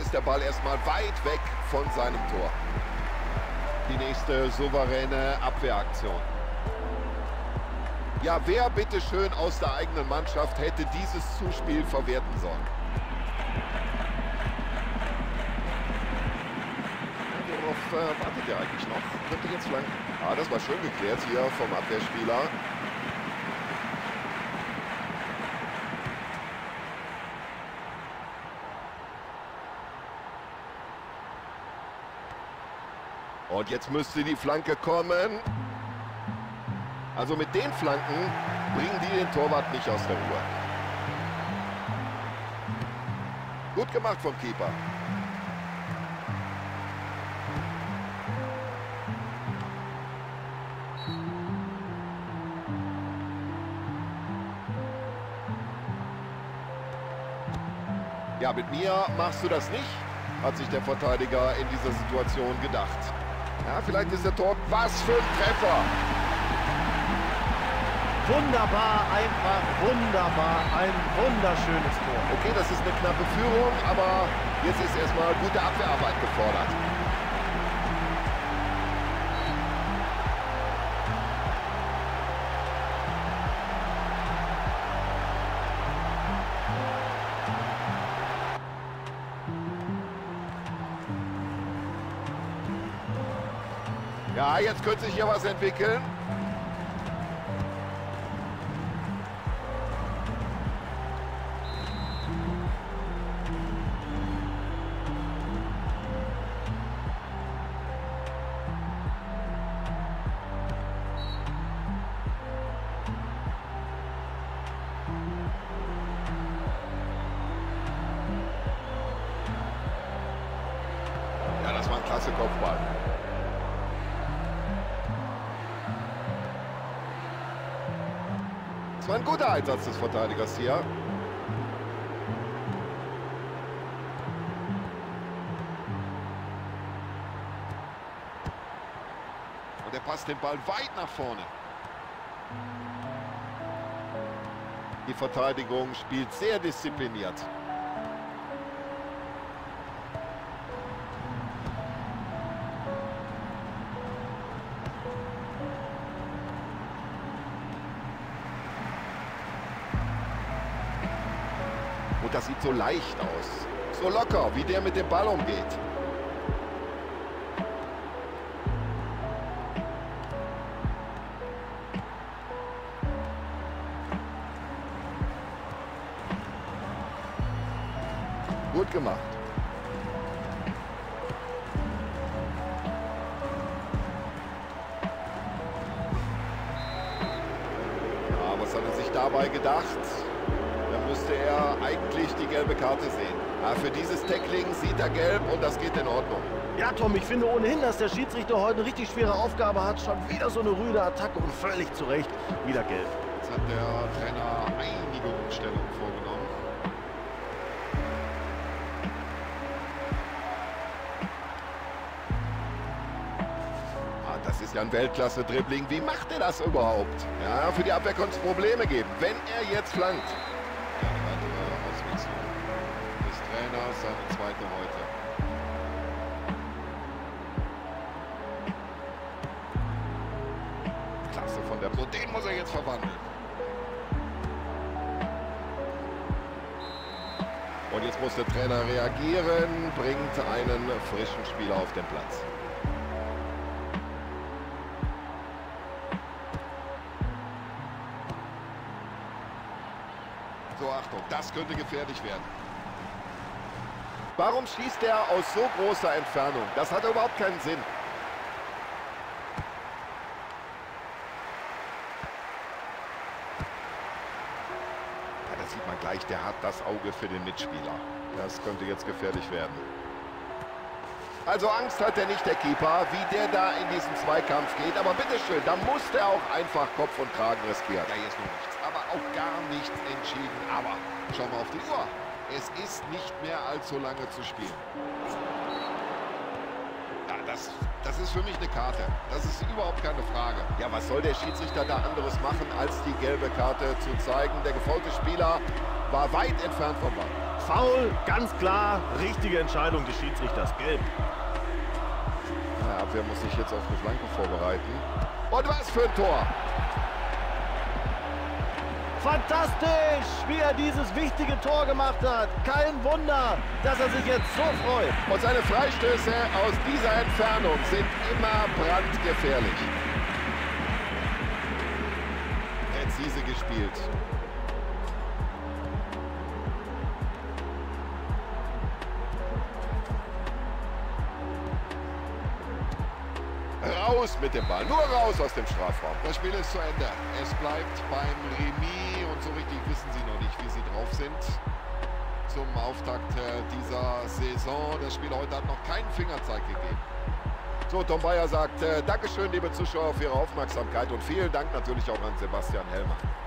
Ist der Ball erstmal weit weg von seinem Tor. Die nächste souveräne Abwehraktion. Ja, wer bitte schön aus der eigenen Mannschaft hätte dieses Zuspiel verwerten sollen? Worauf äh, wartet ihr eigentlich noch? Könnte jetzt flanken. Ah, das war schön geklärt hier vom Abwehrspieler. Jetzt müsste die Flanke kommen. Also mit den Flanken bringen die den Torwart nicht aus der Ruhe. Gut gemacht vom Keeper. Ja, mit mir machst du das nicht, hat sich der Verteidiger in dieser Situation gedacht. Ja, vielleicht ist der Tor... Was für ein Treffer! Wunderbar, einfach wunderbar. Ein wunderschönes Tor. Okay, das ist eine knappe Führung, aber jetzt ist erstmal gute Abwehrarbeit gefordert. Könnte sich hier was entwickeln. Einsatz des Verteidigers hier. Und er passt den Ball weit nach vorne. Die Verteidigung spielt sehr diszipliniert. So leicht aus. So locker, wie der mit dem Ball umgeht. Gut gemacht. Was hat er sich dabei gedacht? Müsste er eigentlich die gelbe Karte sehen. Ja, für dieses Tackling sieht er gelb und das geht in Ordnung. Ja, Tom, ich finde ohnehin, dass der Schiedsrichter heute eine richtig schwere Aufgabe hat. Schon wieder so eine rüde Attacke und völlig zu Recht wieder gelb. Jetzt hat der Trainer einige Umstellungen vorgenommen. Ah, das ist ja ein Weltklasse-Dribbling. Wie macht er das überhaupt? Ja, für die Abwehr konnte es Probleme geben. Wenn er jetzt flankt. Reagieren, bringt einen frischen Spieler auf den Platz. So, Achtung, das könnte gefährlich werden. Warum schießt er aus so großer Entfernung? Das hat überhaupt keinen Sinn. Auge für den Mitspieler. Das könnte jetzt gefährlich werden. Also Angst hat er nicht, der Keeper, wie der da in diesen Zweikampf geht. Aber bitteschön, da muss der auch einfach Kopf und Kragen riskieren. Ja, jetzt noch nichts, aber auch gar nichts entschieden. Aber schauen wir auf die Uhr. Es ist nicht mehr allzu lange zu spielen. Ja, das, das ist für mich eine Karte. Das ist überhaupt keine Frage. Ja, was soll der Schiedsrichter da anderes machen, als die gelbe Karte zu zeigen? Der gefaulte Spieler war weit entfernt vom Ball. Foul, ganz klar, richtige Entscheidung des Schiedsrichters, gelb. Die Abwehr muss sich jetzt auf eine Flanke vorbereiten. Und was für ein Tor! Fantastisch, wie er dieses wichtige Tor gemacht hat. Kein Wunder, dass er sich jetzt so freut. Und seine Freistöße aus dieser Entfernung sind immer brandgefährlich. Mit dem Ball. Nur raus aus dem Strafraum. Das Spiel ist zu Ende. Es bleibt beim Remis und so richtig wissen sie noch nicht, wie sie drauf sind. Zum Auftakt äh, dieser Saison. Das Spiel heute hat noch keinen Fingerzeig gegeben. So, Tom Bayer sagt, äh, Dankeschön, liebe Zuschauer, für Ihre Aufmerksamkeit und vielen Dank natürlich auch an Sebastian Hellmann.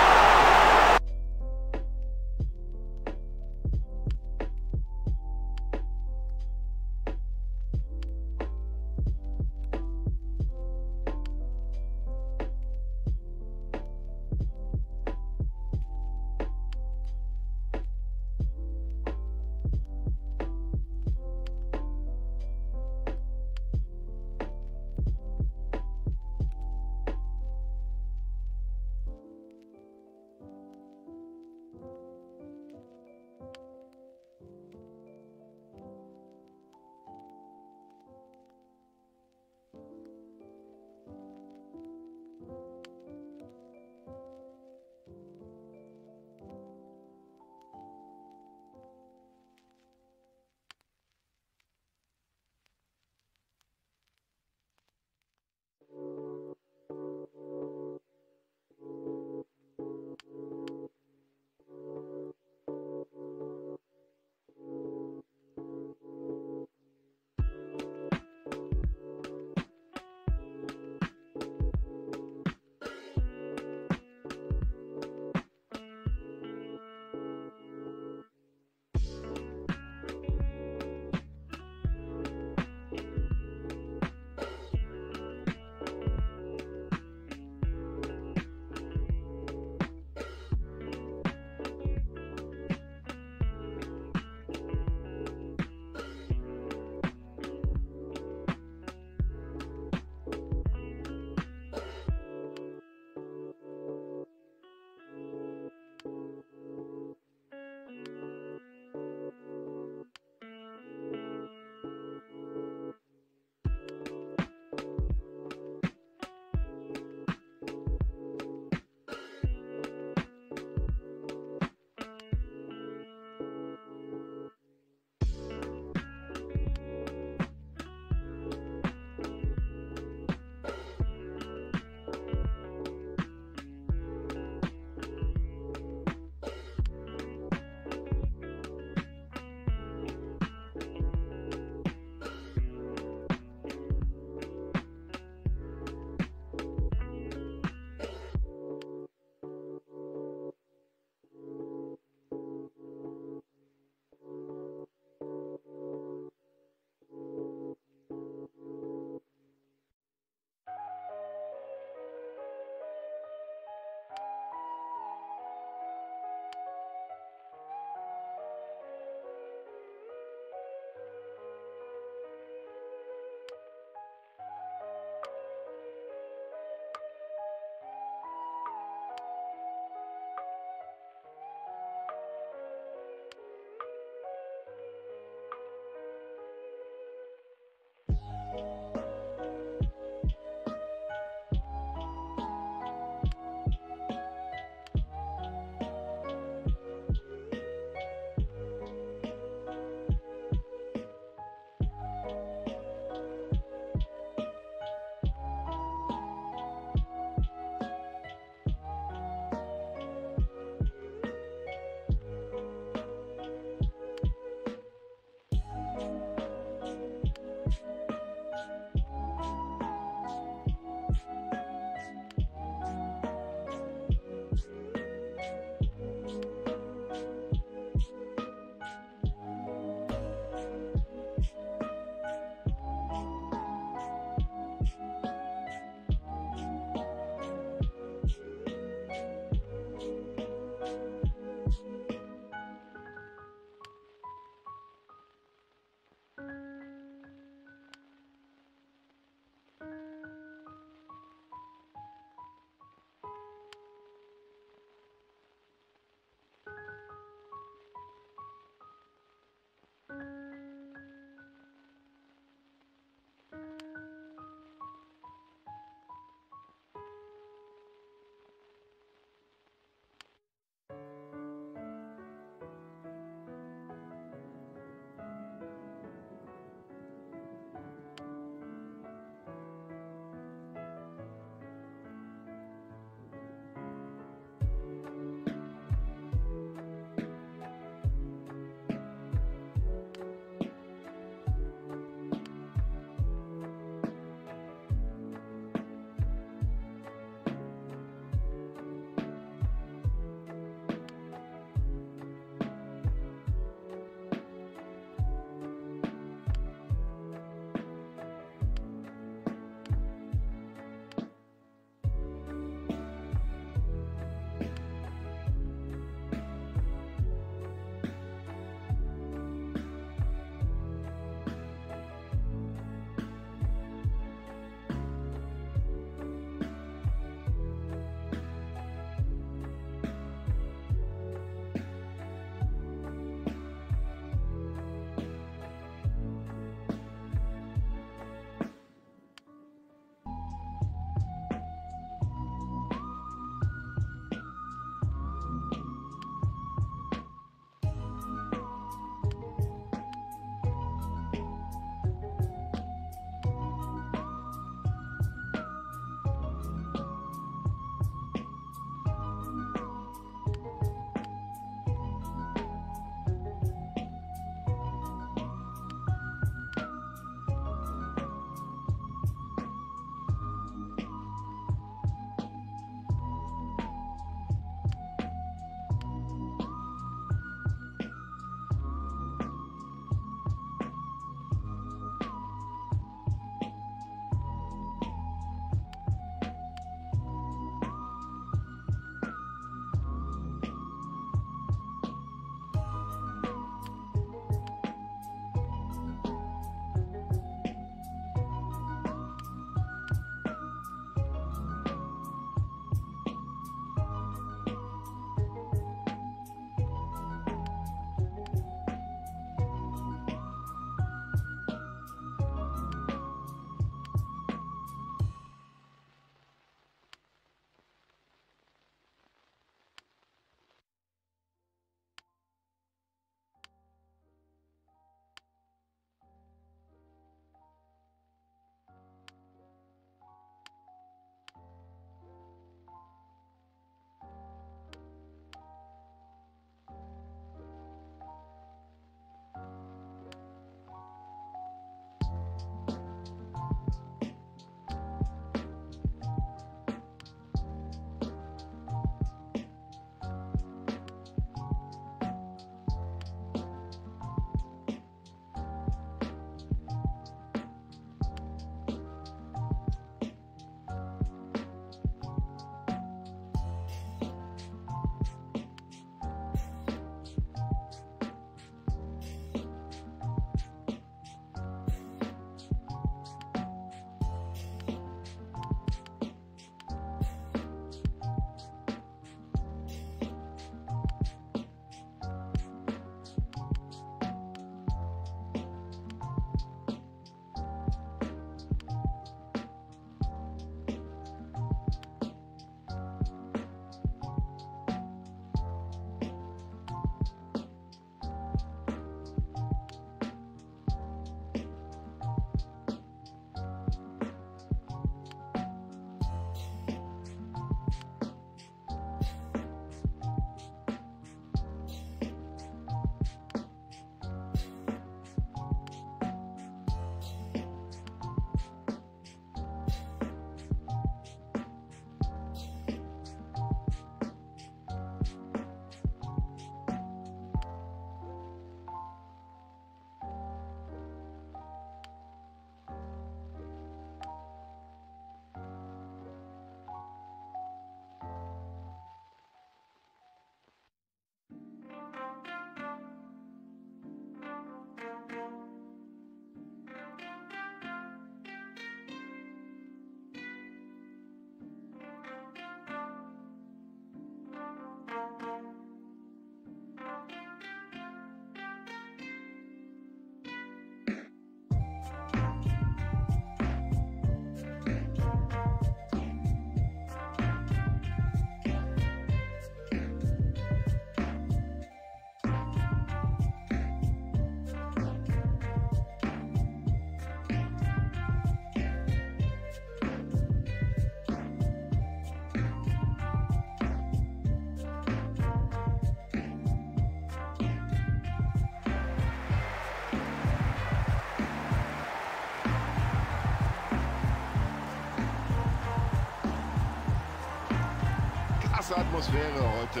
Klasse Atmosphäre heute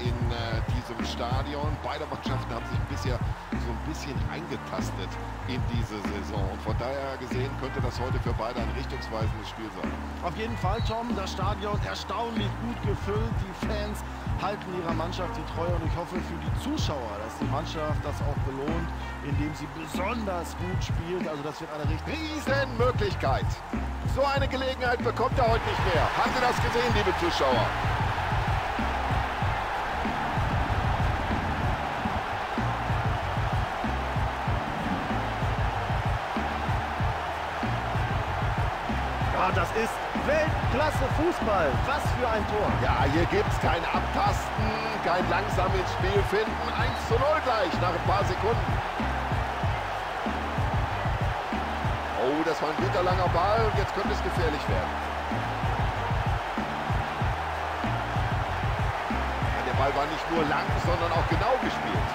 in äh, diesem Stadion. Beide Mannschaften haben sich bisher so ein bisschen eingetastet in diese Saison. Und von daher gesehen könnte das heute für beide ein richtungsweisendes Spiel sein. Auf jeden Fall, Tom, das Stadion erstaunlich gut gefüllt. Die Fans halten ihrer Mannschaft die Treue und ich hoffe für die Zuschauer, dass die Mannschaft das auch belohnt, indem sie besonders gut spielt. Also das wird eine Riesenmöglichkeit. So eine Gelegenheit bekommt er heute nicht mehr. Haben Sie das gesehen, liebe Zuschauer? Weltklasse Fußball. Was für ein Tor. Ja, hier gibt es kein Abtasten, kein langsam ins Spiel finden. 1 zu 0 gleich nach ein paar Sekunden. Oh, das war ein guter langer Ball und jetzt könnte es gefährlich werden. Ja, der Ball war nicht nur lang, sondern auch genau gespielt.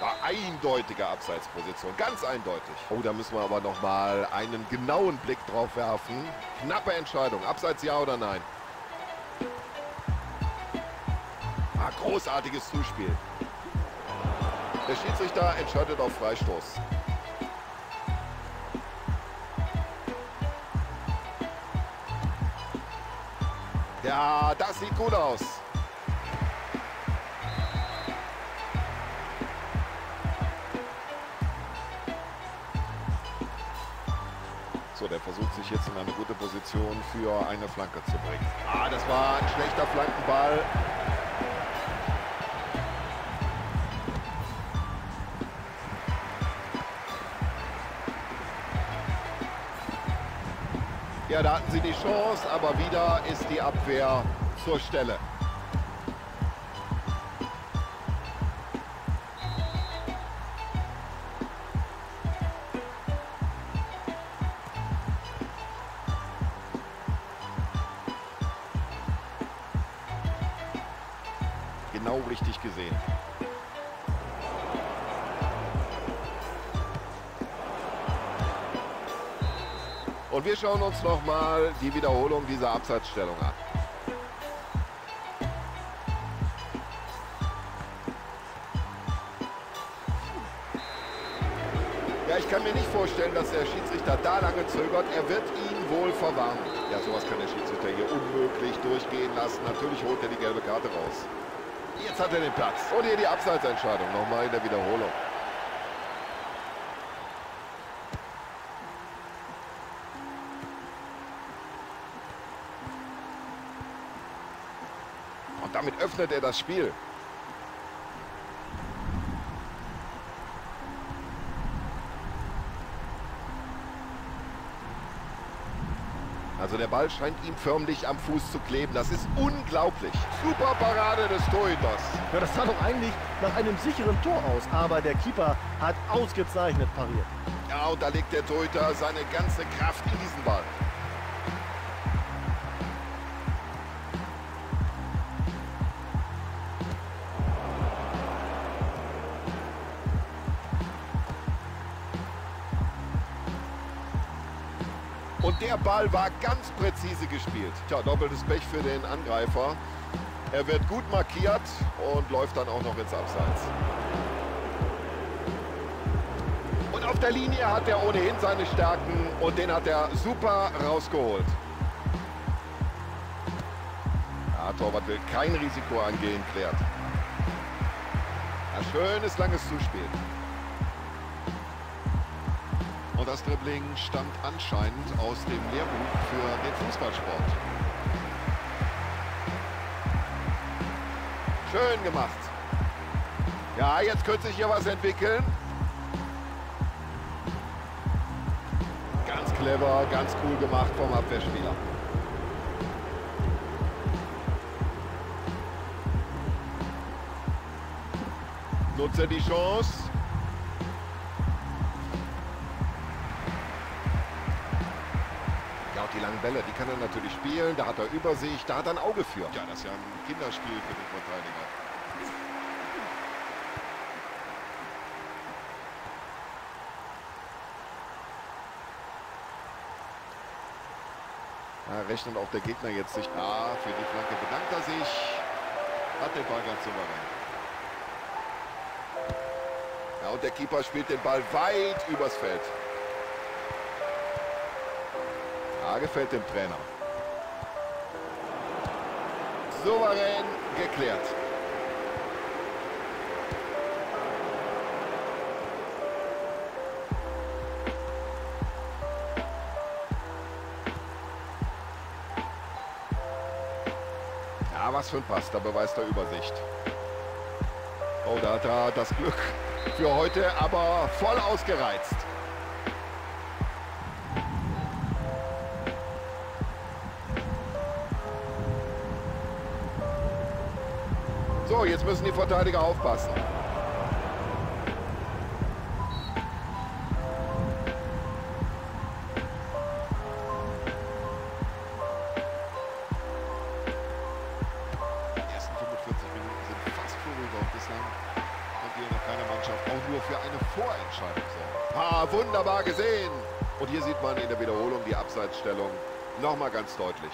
Ja, eindeutige Abseitsposition, ganz eindeutig. Oh, da müssen wir aber noch mal einen genauen Blick drauf werfen. Knappe Entscheidung, Abseits ja oder nein. Ah, großartiges Zuspiel. Der Schiedsrichter entscheidet auf Freistoß. Ja, das sieht gut aus. Sich jetzt in eine gute Position für eine Flanke zu bringen. Ah, das war ein schlechter Flankenball. Ja, da hatten sie die Chance, aber wieder ist die Abwehr zur Stelle. Schauen uns noch mal die Wiederholung dieser Abseitsstellung an. Ja, ich kann mir nicht vorstellen, dass der Schiedsrichter da lange zögert. Er wird ihn wohl verwarnen. Ja, sowas kann der Schiedsrichter hier unmöglich durchgehen lassen. Natürlich holt er die gelbe Karte raus. Jetzt hat er den Platz. Und hier die Abseitsentscheidung. Nochmal in der Wiederholung. Und damit öffnet er das Spiel. Also der Ball scheint ihm förmlich am Fuß zu kleben. Das ist unglaublich. Super Parade des Torhüters. Ja, das sah doch eigentlich nach einem sicheren Tor aus, aber der Keeper hat ausgezeichnet pariert. Ja, und da legt der Torhüter seine ganze Kraft Ball. War ganz präzise gespielt. Tja, doppeltes Pech für den Angreifer. Er wird gut markiert und läuft dann auch noch ins Abseits. Und auf der Linie hat er ohnehin seine Stärken und den hat er super rausgeholt. Ja, Torwart will kein Risiko angehen, klärt. Ja, schönes langes Zuspiel. Das Dribbling stammt anscheinend aus dem Lehrbuch für den Fußballsport. Schön gemacht. Ja, jetzt könnte sich hier was entwickeln. Ganz clever, ganz cool gemacht vom Abwehrspieler. Nutzt er die Chance. Bälle, die kann er natürlich spielen. Da hat er Übersicht, da hat er ein Auge für. Ja, das ist ja ein Kinderspiel für den Verteidiger. Da rechnet auch der Gegner jetzt sich. Ah, für die Flanke bedankt er sich. Hat den Ball ganz souverän. Ja, und der Keeper spielt den Ball weit übers Feld. Ja, gefällt dem Trainer. Souverän geklärt. Ja, was für ein Pass, da beweist er Übersicht. Oh, da hat er das Glück für heute aber voll ausgereizt. Eine Vorentscheidung sorgen. Ah, wunderbar gesehen. Und hier sieht man in der Wiederholung die Abseitsstellung nochmal ganz deutlich.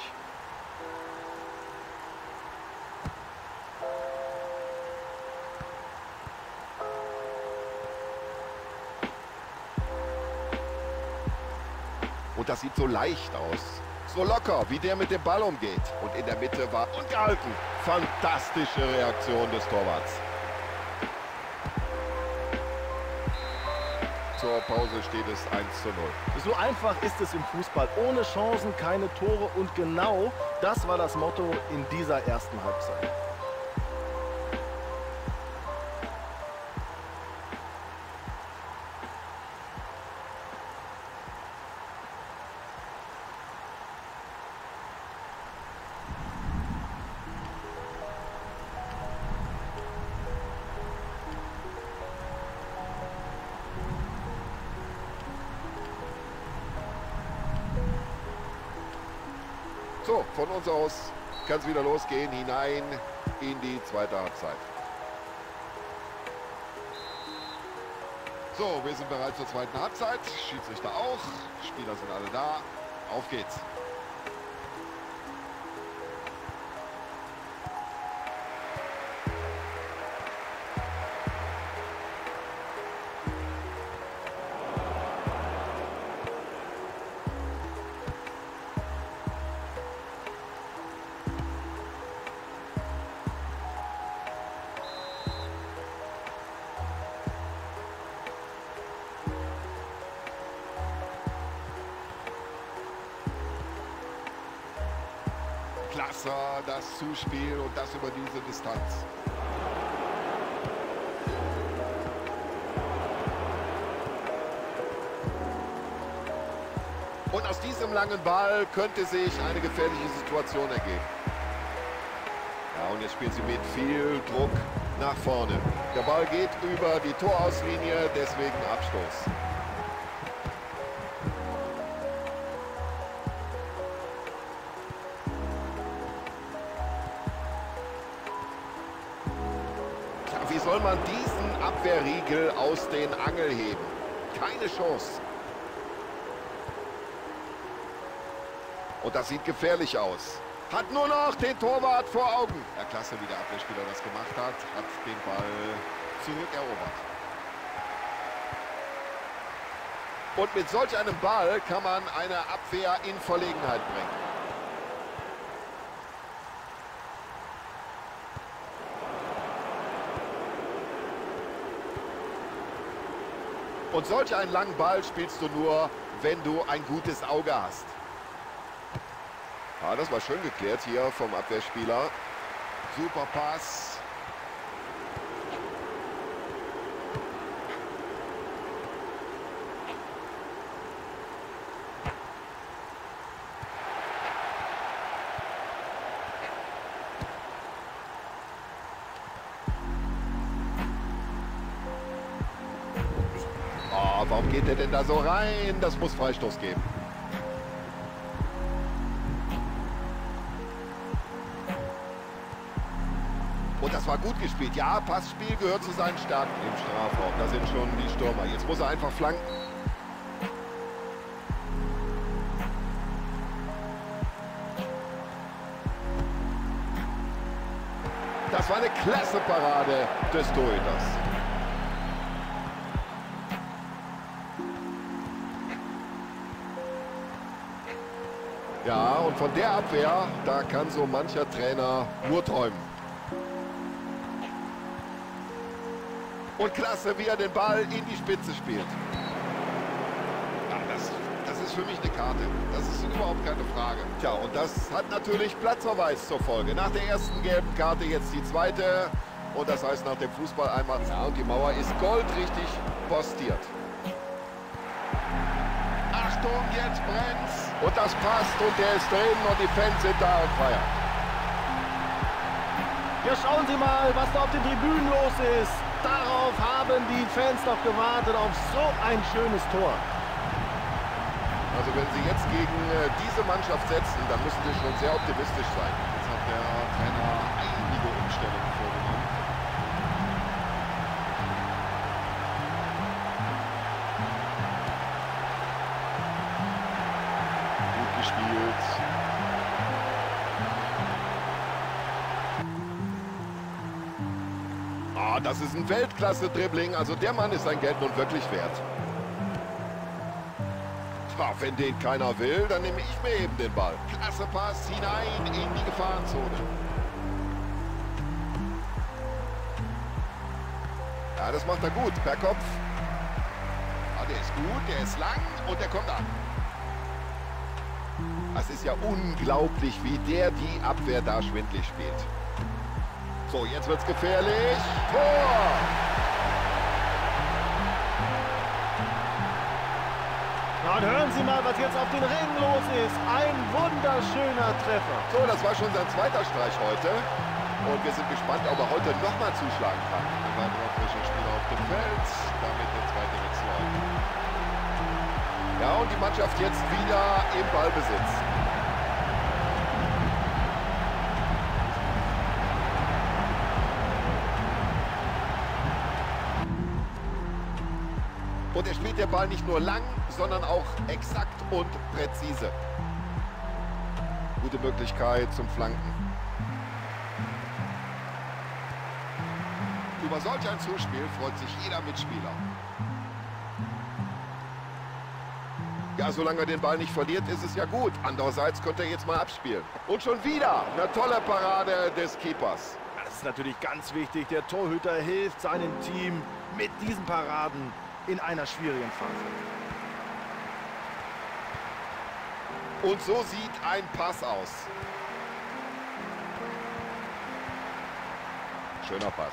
Und das sieht so leicht aus. So locker, wie der mit dem Ball umgeht. Und in der Mitte war ungehalten. Fantastische Reaktion des Torwarts. Zur Pause steht es 1 zu 0. So einfach ist es im Fußball. Ohne Chancen keine Tore und genau das war das Motto in dieser ersten Halbzeit. Uns aus kann es wieder losgehen, hinein in die zweite Halbzeit. So, wir sind bereit zur zweiten Halbzeit. Schiedsrichter auch. Spieler sind alle da. Auf geht's. Das Zuspiel und das über diese Distanz. Und aus diesem langen Ball könnte sich eine gefährliche Situation ergeben. Ja, und jetzt spielen sie mit viel Druck nach vorne. Der Ball geht über die Torauslinie, deswegen Abstoß. Abwehrriegel aus den Angel heben? Keine Chance. Und das sieht gefährlich aus. Hat nur noch den Torwart vor Augen. Ja, klasse, wie der Abwehrspieler das gemacht hat. Hat den Ball zurückerobert. Und mit solch einem Ball kann man eine Abwehr in Verlegenheit bringen. Und solch einen langen Ball spielst du nur, wenn du ein gutes Auge hast. Ah, das war schön geklärt hier vom Abwehrspieler. Super Pass. geht er denn da so rein? Das muss Freistoß geben. Und das war gut gespielt. Ja, Passspiel gehört zu seinen Stärken im Strafraum. Da sind schon die Stürmer. Jetzt muss er einfach flanken. Das war eine klasse Parade des Torhüters. Und von der Abwehr, da kann so mancher Trainer nur träumen. Und klasse, wie er den Ball in die Spitze spielt. Ja, das, das ist für mich eine Karte. Das ist überhaupt keine Frage. Tja, und das hat natürlich Platzverweis zur Folge. Nach der ersten gelben Karte jetzt die zweite. Und das heißt nach dem Fußball einmal. Ja, und die Mauer ist goldrichtig postiert. Achtung, jetzt brennt's. Und das passt und der ist drin und die Fans sind da und feiern. Ja, schauen Sie mal, was da auf den Tribünen los ist. Darauf haben die Fans doch gewartet, auf so ein schönes Tor. Also wenn Sie jetzt gegen äh, diese Mannschaft setzen, dann müssen Sie schon sehr optimistisch sein. Jetzt hat der Trainer einige Umstellungen vorgenommen. Das ist ein Weltklasse-Dribbling. Also der Mann ist sein Geld nun wirklich wert. Tja, wenn den keiner will, dann nehme ich mir eben den Ball. Klasse Pass hinein in die Gefahrenzone. Ja, das macht er gut. Per Kopf. Ah, der ist gut, der ist lang und der kommt an. Es ist ja unglaublich, wie der die Abwehr da schwindlig spielt. So, jetzt wird's gefährlich. Tor! Ja, und hören Sie mal, was jetzt auf den Rängen los ist. Ein wunderschöner Treffer. So, das war schon sein zweiter Streich heute. Und wir sind gespannt, ob er heute nochmal zuschlagen kann. Ein weiterer frischer Spieler auf dem Feld. Damit der zweite Wechsel. Ja, und die Mannschaft jetzt wieder im Ballbesitz. Und er spielt den Ball nicht nur lang, sondern auch exakt und präzise. Gute Möglichkeit zum Flanken. Über solch ein Zuspiel freut sich jeder Mitspieler. Ja, solange er den Ball nicht verliert, ist es ja gut. Andererseits könnte er jetzt mal abspielen. Und schon wieder eine tolle Parade des Keepers. Das ist natürlich ganz wichtig. Der Torhüter hilft seinem Team mit diesen Paraden in einer schwierigen Phase. Und so sieht ein Pass aus. Schöner Pass.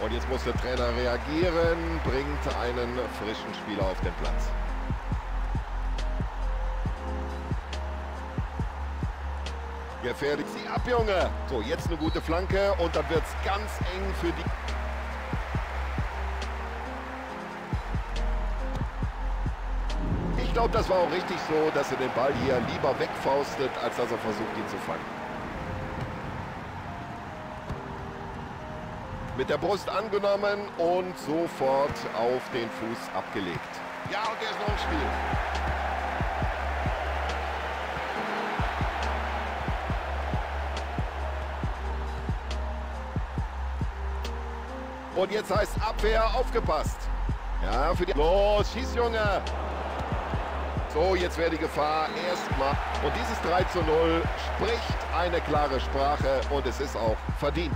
Und jetzt muss der Trainer reagieren, bringt einen frischen Spieler auf den Platz. Gefährlich ab, Junge. So, jetzt eine gute Flanke und dann wird es ganz eng für die... Ich glaube, das war auch richtig so, dass er den Ball hier lieber wegfaustet, als dass er versucht, ihn zu fangen. Mit der Brust angenommen und sofort auf den Fuß abgelegt. Ja, und der ist noch im Spiel. Und jetzt heißt Abwehr aufgepasst. Ja, für die... Los, schieß, Junge! So, jetzt wäre die Gefahr erstmal. Und dieses 3 zu 0 spricht eine klare Sprache und es ist auch verdient.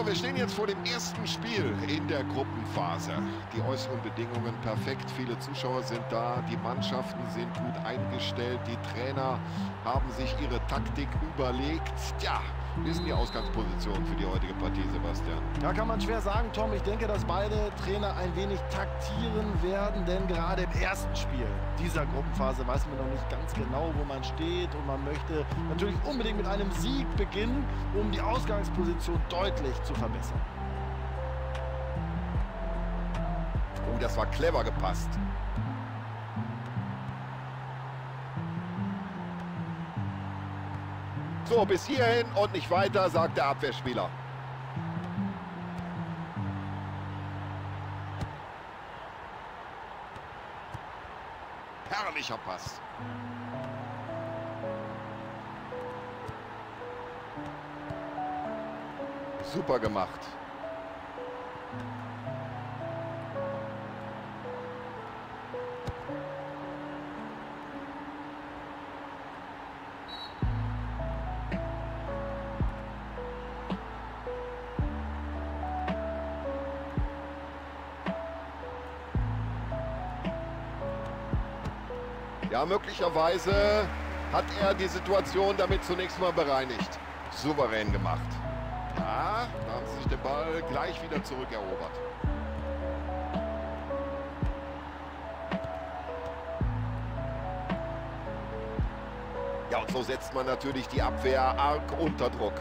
So, wir stehen jetzt vor dem ersten Spiel in der Gruppenphase. Die äußeren Bedingungen perfekt, viele Zuschauer sind da, die Mannschaften sind gut eingestellt, die Trainer haben sich ihre Taktik überlegt. Tja, ist denn die Ausgangsposition für die heutige Partie, Sebastian? Ja, kann man schwer sagen, Tom. Ich denke, dass beide Trainer ein wenig taktieren werden, denn gerade im ersten Spiel dieser Gruppenphase weiß man noch nicht ganz genau, wo man steht und man möchte natürlich unbedingt mit einem Sieg beginnen, um die Ausgangsposition deutlich zu verbessern. Oh, das war clever gepasst. So, bis hierhin und nicht weiter, sagt der Abwehrspieler. Herrlicher Pass. Super gemacht. Ja, möglicherweise hat er die Situation damit zunächst mal bereinigt. Souverän gemacht. Ja, da haben sie sich den Ball gleich wieder zurückerobert. Ja, und so setzt man natürlich die Abwehr arg unter Druck.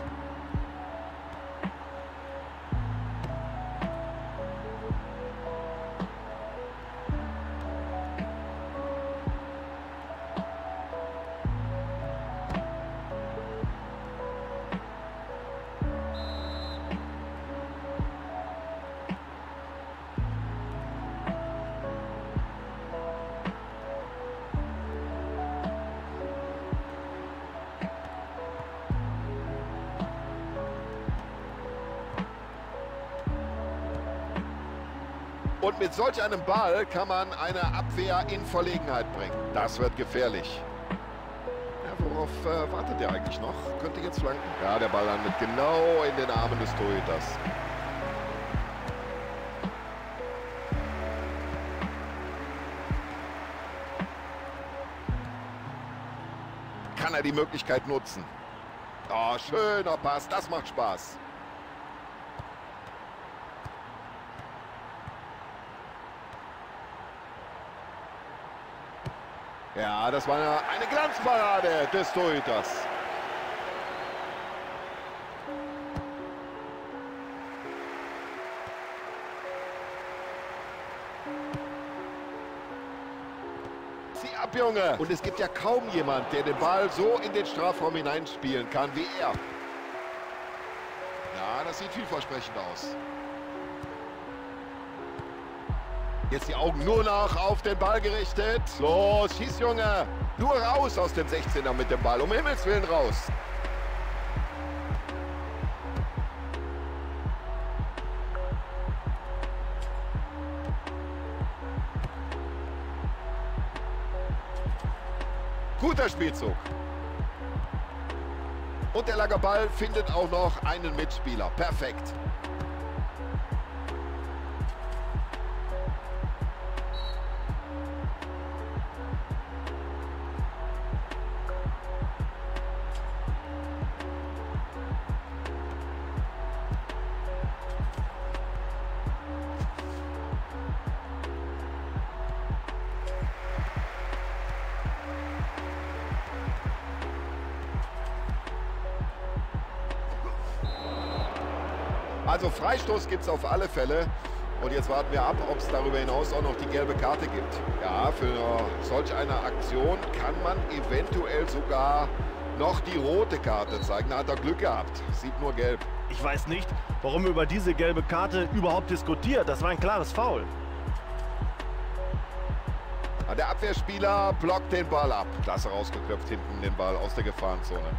Mit solch einem Ball kann man eine Abwehr in Verlegenheit bringen. Das wird gefährlich. Ja, worauf äh, wartet der eigentlich noch? Könnte jetzt flanken? Ja, der Ball landet genau in den Armen des Torhüters. Kann er die Möglichkeit nutzen? Oh, schöner Pass, das macht Spaß. Ja, das war eine Glanzparade des Torhüters. Zieh ab, Junge! Und es gibt ja kaum jemand, der den Ball so in den Strafraum hineinspielen kann wie er. Ja, das sieht vielversprechend aus. Jetzt die Augen nur noch auf den Ball gerichtet. Los, schieß, Junge. Nur raus aus dem 16er mit dem Ball. Um Himmels Willen raus. Guter Spielzug. Und der lange Ball findet auch noch einen Mitspieler. Perfekt. Freistoß gibt es auf alle Fälle. Und jetzt warten wir ab, ob es darüber hinaus auch noch die gelbe Karte gibt. Ja, für solch eine Aktion kann man eventuell sogar noch die rote Karte zeigen. Da hat er Glück gehabt. Sieht nur gelb. Ich weiß nicht, warum über diese gelbe Karte überhaupt diskutiert. Das war ein klares Foul. Der Abwehrspieler blockt den Ball ab. Klasse rausgeköpft hinten den Ball aus der Gefahrenzone.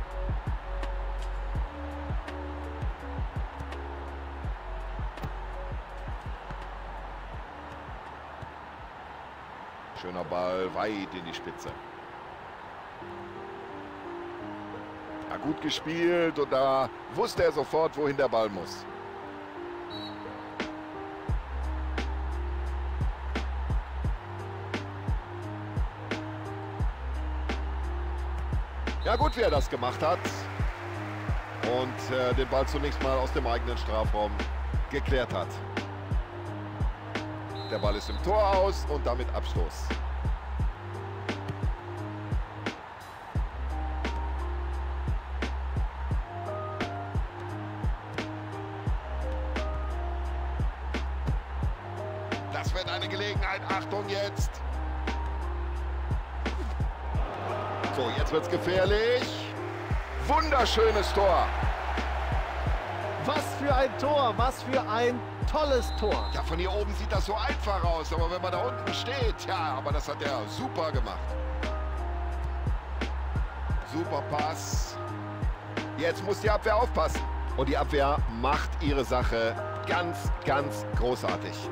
weit in die Spitze. Ja, gut gespielt und da wusste er sofort, wohin der Ball muss. Ja gut, wie er das gemacht hat. Und äh, den Ball zunächst mal aus dem eigenen Strafraum geklärt hat. Der Ball ist im Tor aus und damit Abstoß. Jetzt wird es gefährlich. Wunderschönes Tor. Was für ein Tor, was für ein tolles Tor. Ja, von hier oben sieht das so einfach aus, aber wenn man da unten steht, ja, aber das hat er super gemacht. Super Pass. Jetzt muss die Abwehr aufpassen. Und die Abwehr macht ihre Sache ganz, ganz großartig.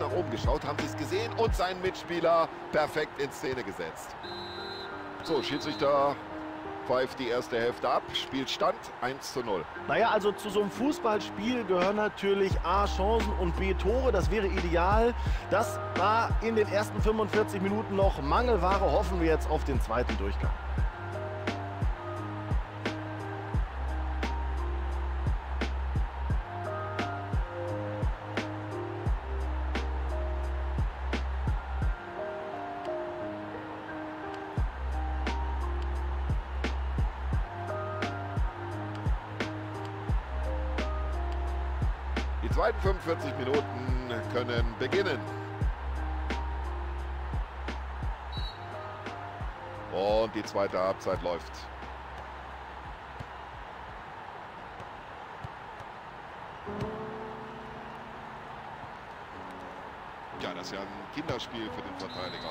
Nach oben geschaut, haben Sie es gesehen und seinen Mitspieler perfekt in Szene gesetzt. So, Schiedsrichter pfeift die erste Hälfte ab. Spielstand 1 zu 0. Naja, also zu so einem Fußballspiel gehören natürlich A, Chancen und B, Tore. Das wäre ideal. Das war in den ersten 45 Minuten noch Mangelware. Hoffen wir jetzt auf den zweiten Durchgang. Zweite Halbzeit läuft. Ja, das ist ja ein Kinderspiel für den Verteidiger.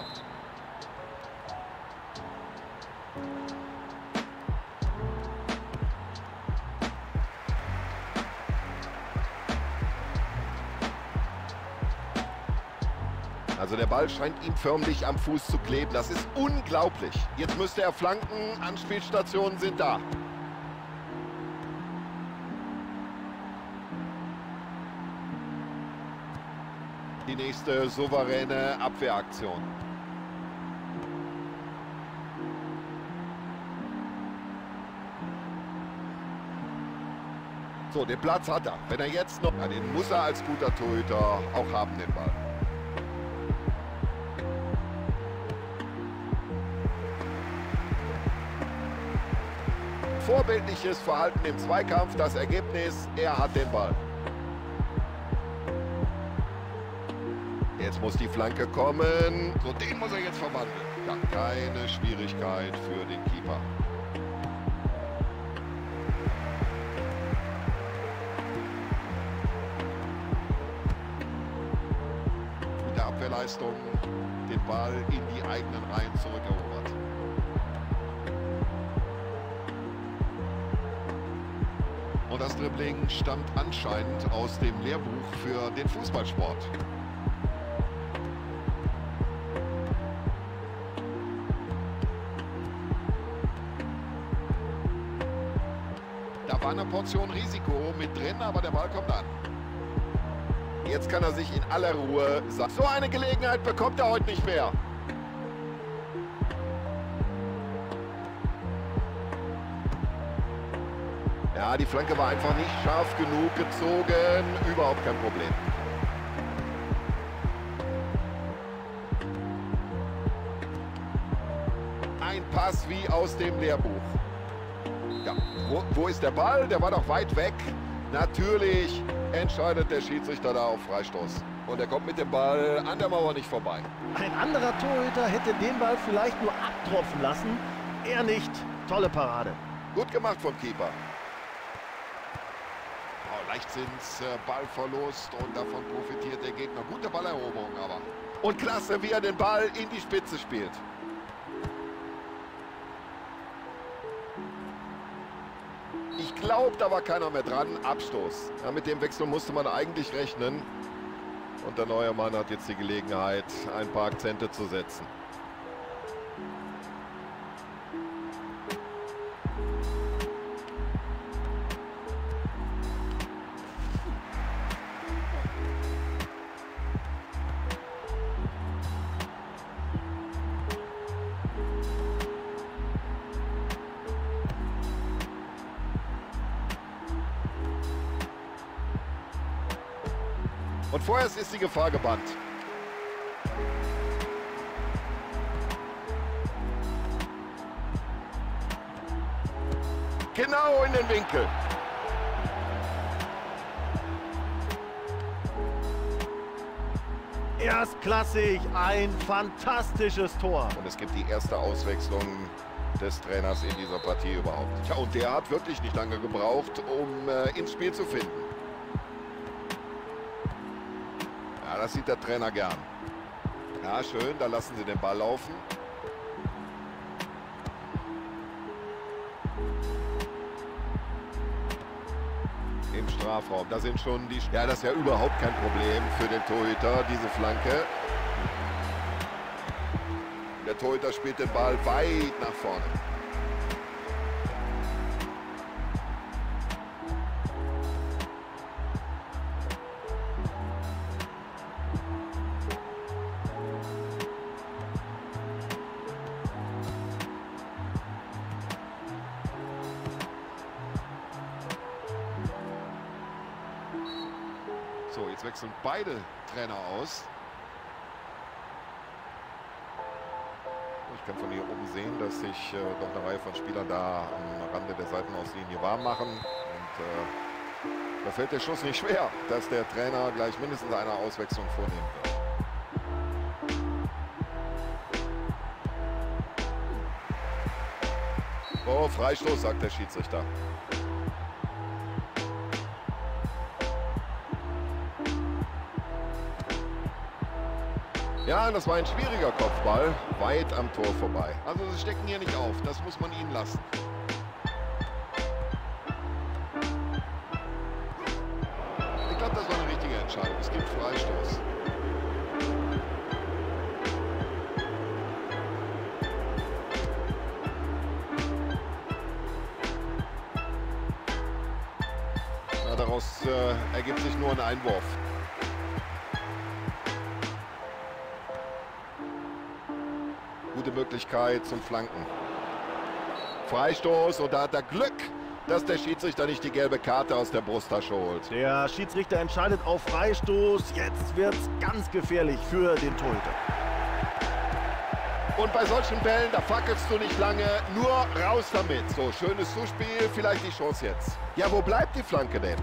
Ball scheint ihm förmlich am Fuß zu kleben. Das ist unglaublich. Jetzt müsste er flanken. Anspielstationen sind da. Die nächste souveräne Abwehraktion. So, den Platz hat er. Wenn er jetzt noch... Ja, den muss er als guter Torhüter auch haben, den Ball. Vorbildliches Verhalten im Zweikampf. Das Ergebnis, er hat den Ball. Jetzt muss die Flanke kommen. So, den muss er jetzt verwandeln. Ja, keine Schwierigkeit für den Keeper. Gute Abwehrleistung. Den Ball in die eigenen Reihen zurückerobert. Und das Dribbling stammt anscheinend aus dem Lehrbuch für den Fußballsport. Da war eine Portion Risiko mit drin, aber der Ball kommt an. Jetzt kann er sich in aller Ruhe sagen. So eine Gelegenheit bekommt er heute nicht mehr. Die Flanke war einfach nicht scharf genug gezogen. Überhaupt kein Problem. Ein Pass wie aus dem Lehrbuch. Ja, wo, wo ist der Ball? Der war doch weit weg. Natürlich entscheidet der Schiedsrichter da auf Freistoß. Und er kommt mit dem Ball an der Mauer nicht vorbei. Ein anderer Torhüter hätte den Ball vielleicht nur abtropfen lassen. Er nicht. Tolle Parade. Gut gemacht vom Keeper. Leichtsinns, äh, Ballverlust und davon profitiert der Gegner. Gute Balleroberung aber. Und klasse, wie er den Ball in die Spitze spielt. Ich glaube, da war keiner mehr dran. Abstoß. Ja, mit dem Wechsel musste man eigentlich rechnen. Und der neue Mann hat jetzt die Gelegenheit, ein paar Akzente zu setzen. Und vorerst ist die Gefahr gebannt. Genau in den Winkel. Erstklassig, ein fantastisches Tor. Und es gibt die erste Auswechslung des Trainers in dieser Partie überhaupt. Tja, und der hat wirklich nicht lange gebraucht, um äh, ins Spiel zu finden. Das sieht der Trainer gern. Ja, schön, da lassen sie den Ball laufen. Im Strafraum, da sind schon die... Ja, das ist ja überhaupt kein Problem für den Torhüter, diese Flanke. Der Torhüter spielt den Ball weit nach vorne. Beide Trainer aus. Ich kann von hier oben sehen, dass sich äh, doch eine Reihe von Spielern da am Rande der Seitenauslinie warm machen. Und äh, da fällt der Schuss nicht schwer, dass der Trainer gleich mindestens eine Auswechslung vornehmen wird. Oh, Freistoß, sagt der Schiedsrichter. Ja, das war ein schwieriger Kopfball, weit am Tor vorbei. Also sie stecken hier nicht auf, das muss man ihnen lassen. Ich glaube, das war eine richtige Entscheidung. Es gibt Freistoß. Daraus äh, ergibt sich nur ein Einwurf. Gute Möglichkeit zum Flanken. Freistoß und da hat er Glück, dass der Schiedsrichter nicht die gelbe Karte aus der Brusttasche holt. Der Schiedsrichter entscheidet auf Freistoß. Jetzt wird es ganz gefährlich für den Torhüter. Und bei solchen Bällen, da fackelst du nicht lange, nur raus damit. So, schönes Zuspiel, vielleicht die Chance jetzt. Ja, wo bleibt die Flanke denn?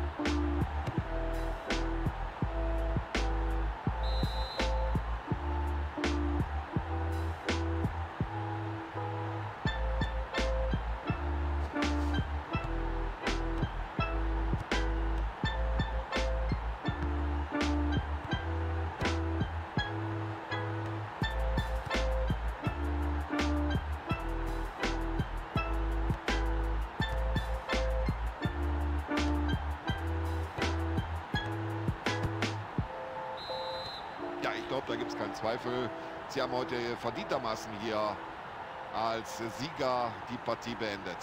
Zweifel. Sie haben heute verdientermaßen hier als Sieger die Partie beendet.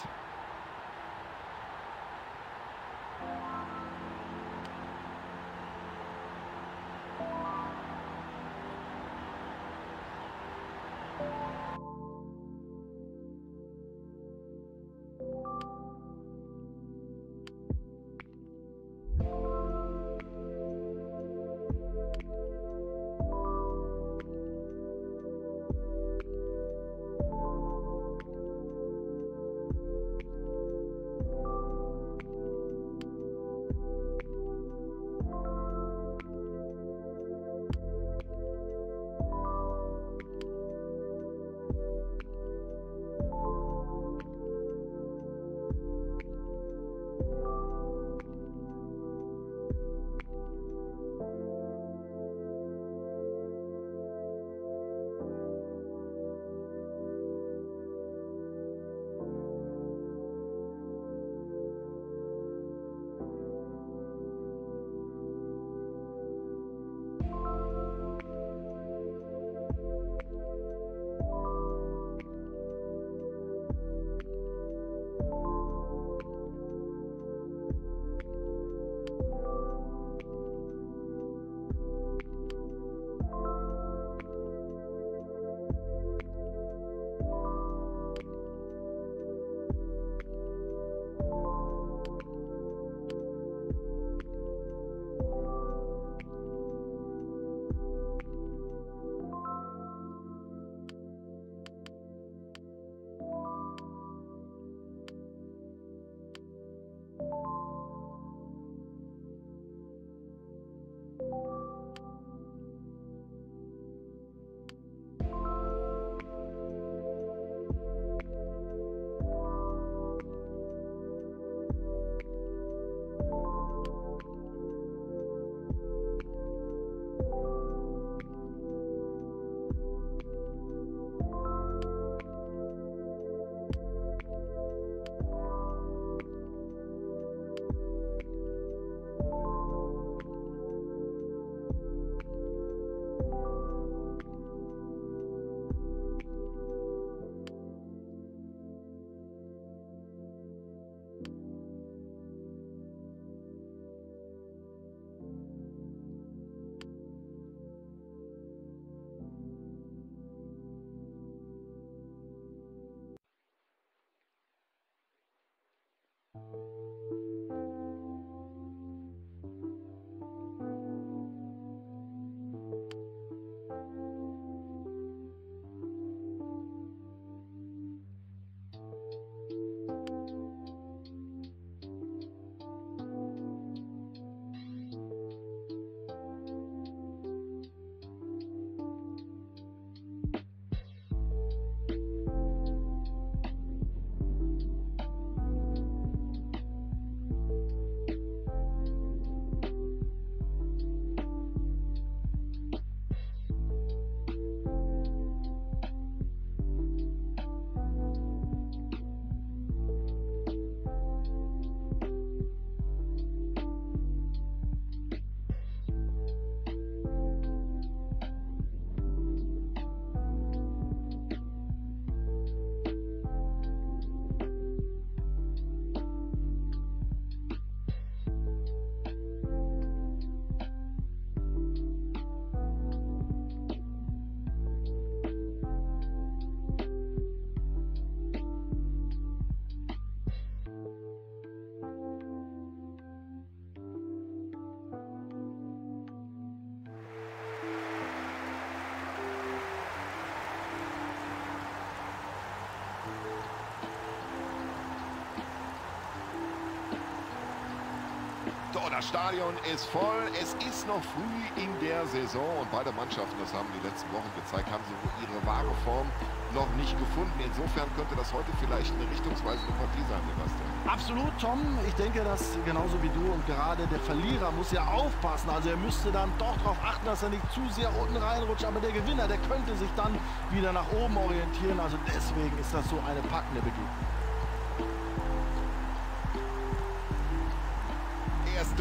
Das Stadion ist voll. Es ist noch früh in der Saison und beide Mannschaften, das haben die letzten Wochen gezeigt, haben so ihre wahre Form noch nicht gefunden. Insofern könnte das heute vielleicht eine richtungsweisende Partie sein, Sebastian. Absolut, Tom. Ich denke, dass genauso wie du und gerade der Verlierer muss ja aufpassen. Also er müsste dann doch darauf achten, dass er nicht zu sehr unten reinrutscht. Aber der Gewinner, der könnte sich dann wieder nach oben orientieren. Also deswegen ist das so eine packende Begegnung.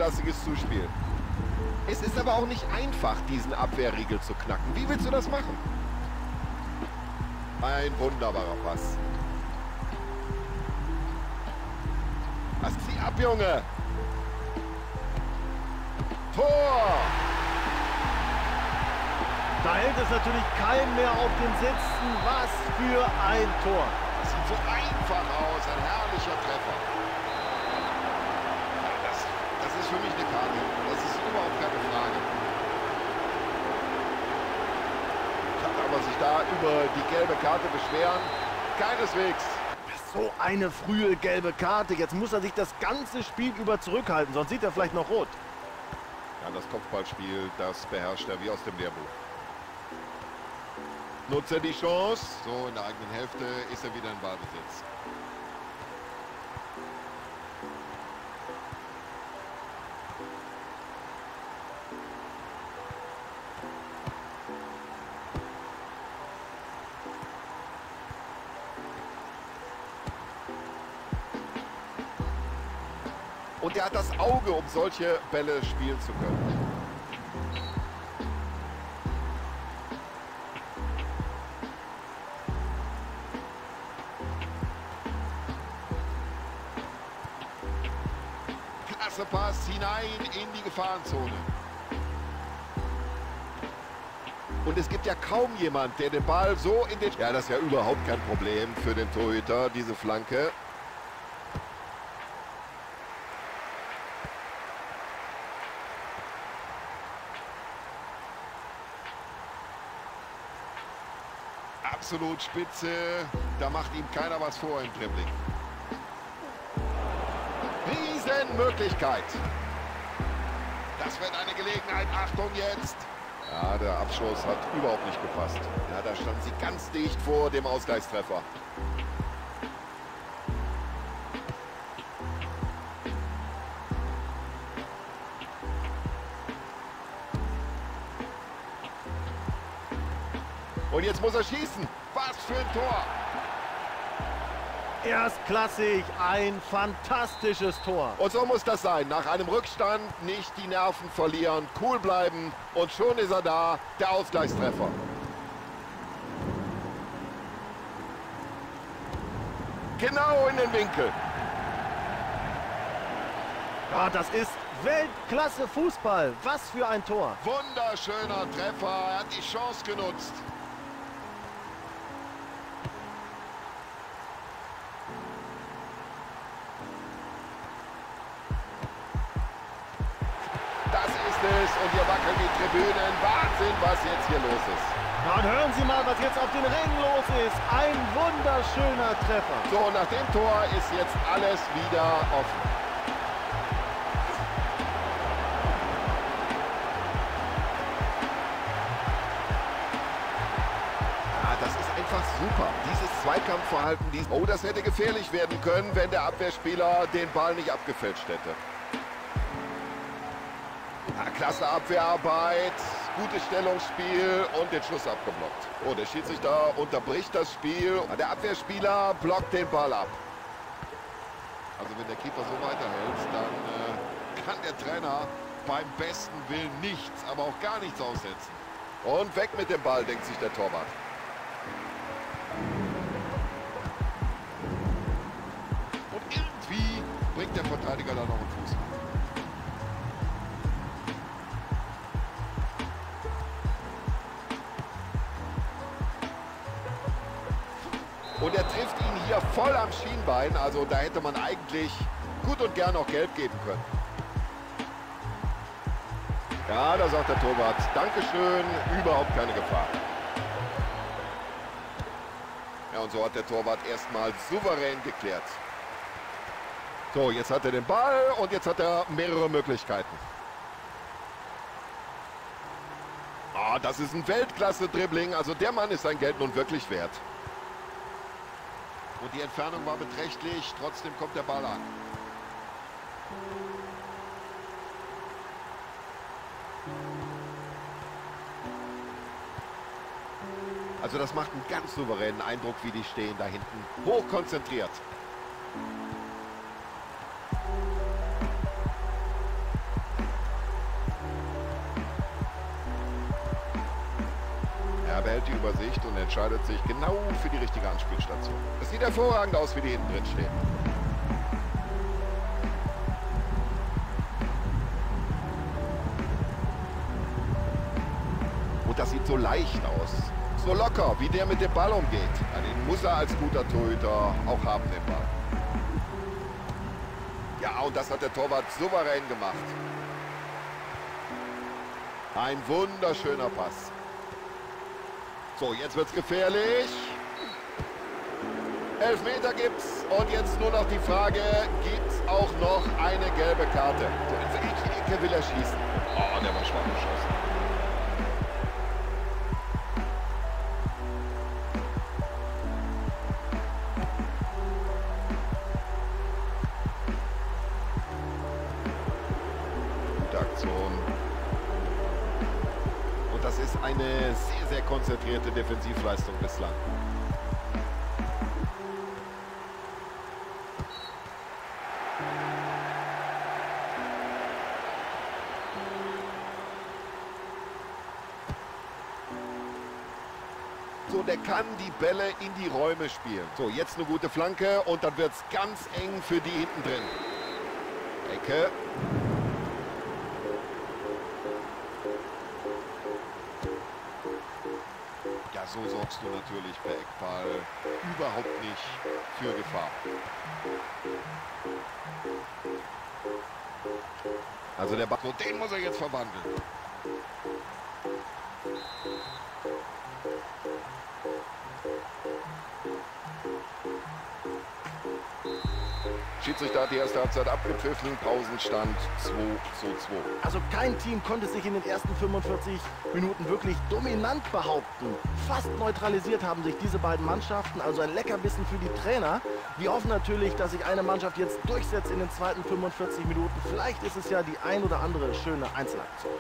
Erstklassiges Zuspiel. Es ist aber auch nicht einfach, diesen Abwehrriegel zu knacken. Wie willst du das machen? Ein wunderbarer Pass. Pass sie ab, Junge! Tor! Da hält es natürlich keinen mehr auf den Sitzen. Was für ein Tor. Das sieht so einfach aus. Ein herrlicher Treffer. für mich eine Karte. Das ist überhaupt keine Frage. Kann aber sich da über die gelbe Karte beschweren? Keineswegs. So eine frühe gelbe Karte. Jetzt muss er sich das ganze Spiel über zurückhalten, sonst sieht er vielleicht noch rot. Ja, das Kopfballspiel, das beherrscht er wie aus dem Lehrbuch. Nutze die Chance. So, in der eigenen Hälfte ist er wieder in Ballbesitz. Solche Bälle spielen zu können. Klasse Pass hinein in die Gefahrenzone. Und es gibt ja kaum jemand, der den Ball so in den... Ja, das ist ja überhaupt kein Problem für den Torhüter, diese Flanke. Absolut spitze. Da macht ihm keiner was vor im Dribbling. Riesenmöglichkeit. Das wird eine Gelegenheit. Achtung jetzt. Ja, der Abschluss hat überhaupt nicht gepasst. Ja, da stand sie ganz dicht vor dem Ausgleichstreffer. Und jetzt muss er schießen. Für ein Tor. Erstklassig, ein fantastisches Tor. Und so muss das sein. Nach einem Rückstand nicht die Nerven verlieren, cool bleiben und schon ist er da, der Ausgleichstreffer. Genau in den Winkel. Ja, das ist Weltklasse Fußball. Was für ein Tor. Wunderschöner Treffer. Er hat die Chance genutzt. Dann hören Sie mal, was jetzt auf den Rängen los ist. Ein wunderschöner Treffer. So, nach dem Tor ist jetzt alles wieder offen. Ja, das ist einfach super. Dieses Zweikampfverhalten, dies oh, das hätte gefährlich werden können, wenn der Abwehrspieler den Ball nicht abgefälscht hätte. Ja, klasse Abwehrarbeit, gutes Stellungsspiel und den Schuss abgeblockt. Oh, der Schiedsrichter unterbricht das Spiel. Der Abwehrspieler blockt den Ball ab. Also wenn der Keeper so weiterhält, dann äh, kann der Trainer beim besten Willen nichts, aber auch gar nichts aussetzen. Und weg mit dem Ball, denkt sich der Torwart. Und irgendwie bringt der Verteidiger da noch einen Fuß voll am Schienbein. Also da hätte man eigentlich gut und gern noch gelb geben können. Ja, da sagt der Torwart, Dankeschön, überhaupt keine Gefahr. Ja, und so hat der Torwart erstmal souverän geklärt. So, jetzt hat er den Ball und jetzt hat er mehrere Möglichkeiten. Ah, das ist ein Weltklasse-Dribbling. Also der Mann ist sein Geld nun wirklich wert. Und die Entfernung war beträchtlich. Trotzdem kommt der Ball an. Also das macht einen ganz souveränen Eindruck, wie die stehen da hinten. Hochkonzentriert. Übersicht und entscheidet sich genau für die richtige Anspielstation. Es sieht hervorragend aus, wie die hinten drin stehen. Und das sieht so leicht aus. So locker, wie der mit dem Ball umgeht. Ja, den muss er als guter Torhüter auch haben, den Ball. Ja, und das hat der Torwart souverän gemacht. Ein wunderschöner Pass. So, jetzt wird's gefährlich. Elfmeter gibt's. Und jetzt nur noch die Frage, gibt's auch noch eine gelbe Karte? Welche Ecke will er schießen? Oh, der war schwach geschossen. Konzentrierte Defensivleistung bislang. So, der kann die Bälle in die Räume spielen. So, jetzt eine gute Flanke und dann wird es ganz eng für die hinten drin. Ecke. Sorgst du natürlich bei Eckball überhaupt nicht für Gefahr. Also der Ball, den muss er jetzt verwandeln. Schiedsrichter hat die erste Halbzeit abgepfiffen, Pausenstand 2 zu 2. Also kein Team konnte sich in den ersten 45 Minuten wirklich dominant behaupten. Fast neutralisiert haben sich diese beiden Mannschaften, also ein Leckerbissen für die Trainer. Wir hoffen natürlich, dass sich eine Mannschaft jetzt durchsetzt in den zweiten 45 Minuten. Vielleicht ist es ja die ein oder andere schöne Einzelaktion.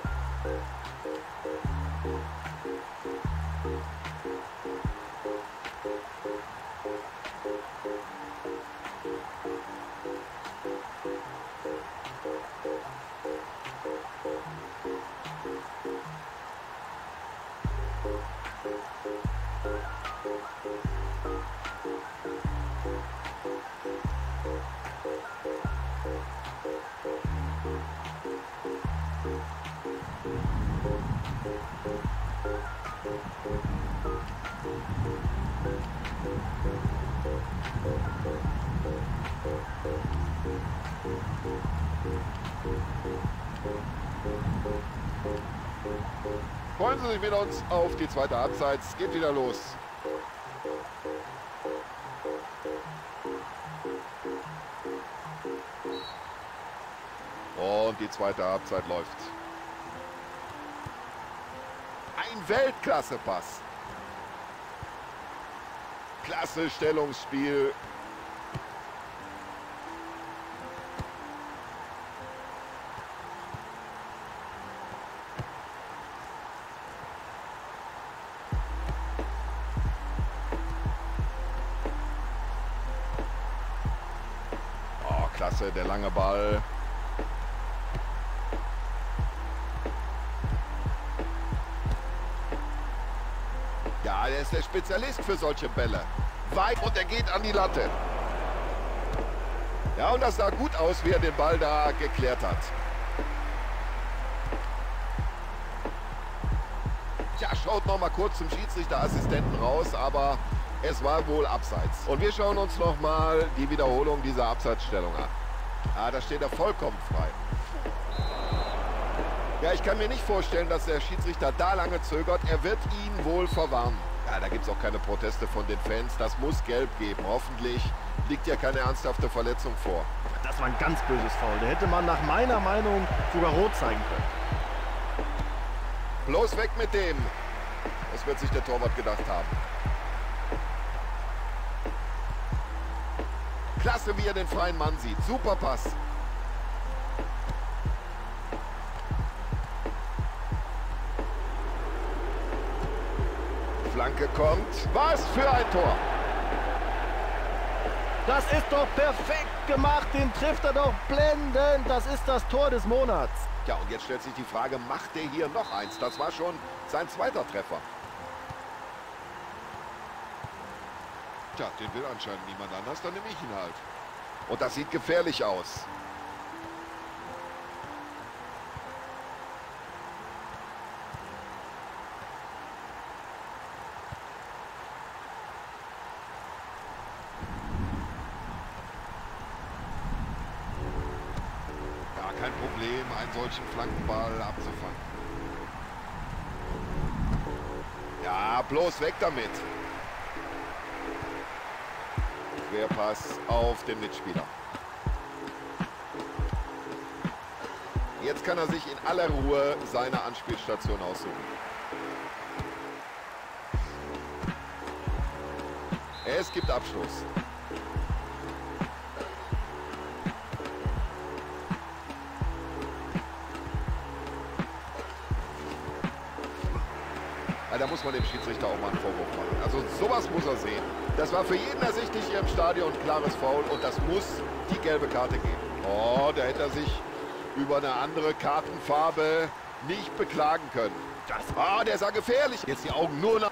Sie mit uns auf die zweite Halbzeit. Geht wieder los. Und die zweite Halbzeit läuft. Ein Weltklasse-Pass. Klasse Stellungsspiel. Klasse, der lange Ball. Ja, er ist der Spezialist für solche Bälle. Weit und er geht an die Latte. Ja, und das sah gut aus, wie er den Ball da geklärt hat. Tja, schaut noch mal kurz zum Schiedsrichterassistenten raus, aber es war wohl abseits. Und wir schauen uns noch mal die Wiederholung dieser Abseitsstellung an. Ah, da steht er vollkommen frei. Ja, ich kann mir nicht vorstellen, dass der Schiedsrichter da lange zögert. Er wird ihn wohl verwarnen. Ja, da gibt es auch keine Proteste von den Fans. Das muss gelb geben. Hoffentlich liegt ja keine ernsthafte Verletzung vor. Das war ein ganz böses Foul. Da hätte man nach meiner Meinung sogar rot zeigen können. Bloß weg mit dem. Das wird sich der Torwart gedacht haben. Klasse, wie er den freien Mann sieht. Super Pass. Flanke kommt. Was für ein Tor. Das ist doch perfekt gemacht. Den trifft er doch blendend. Das ist das Tor des Monats. Ja, und jetzt stellt sich die Frage, macht er hier noch eins? Das war schon sein zweiter Treffer. Tja, den will anscheinend niemand anders, dann nehme ich ihn halt. Und das sieht gefährlich aus. Ja, kein Problem, einen solchen Flankenball abzufangen. Ja, bloß weg damit. Querpass auf den Mitspieler. Jetzt kann er sich in aller Ruhe seine Anspielstation aussuchen. Es gibt Abschluss. Muss man dem Schiedsrichter auch mal einen Vorwurf machen. Also sowas muss er sehen. Das war für jeden ersichtlich hier im Stadion ein klares Foul und das muss die gelbe Karte geben. Oh, da hätte er sich über eine andere Kartenfarbe nicht beklagen können. Das, ah, der sah gefährlich. Jetzt die Augen nur nach...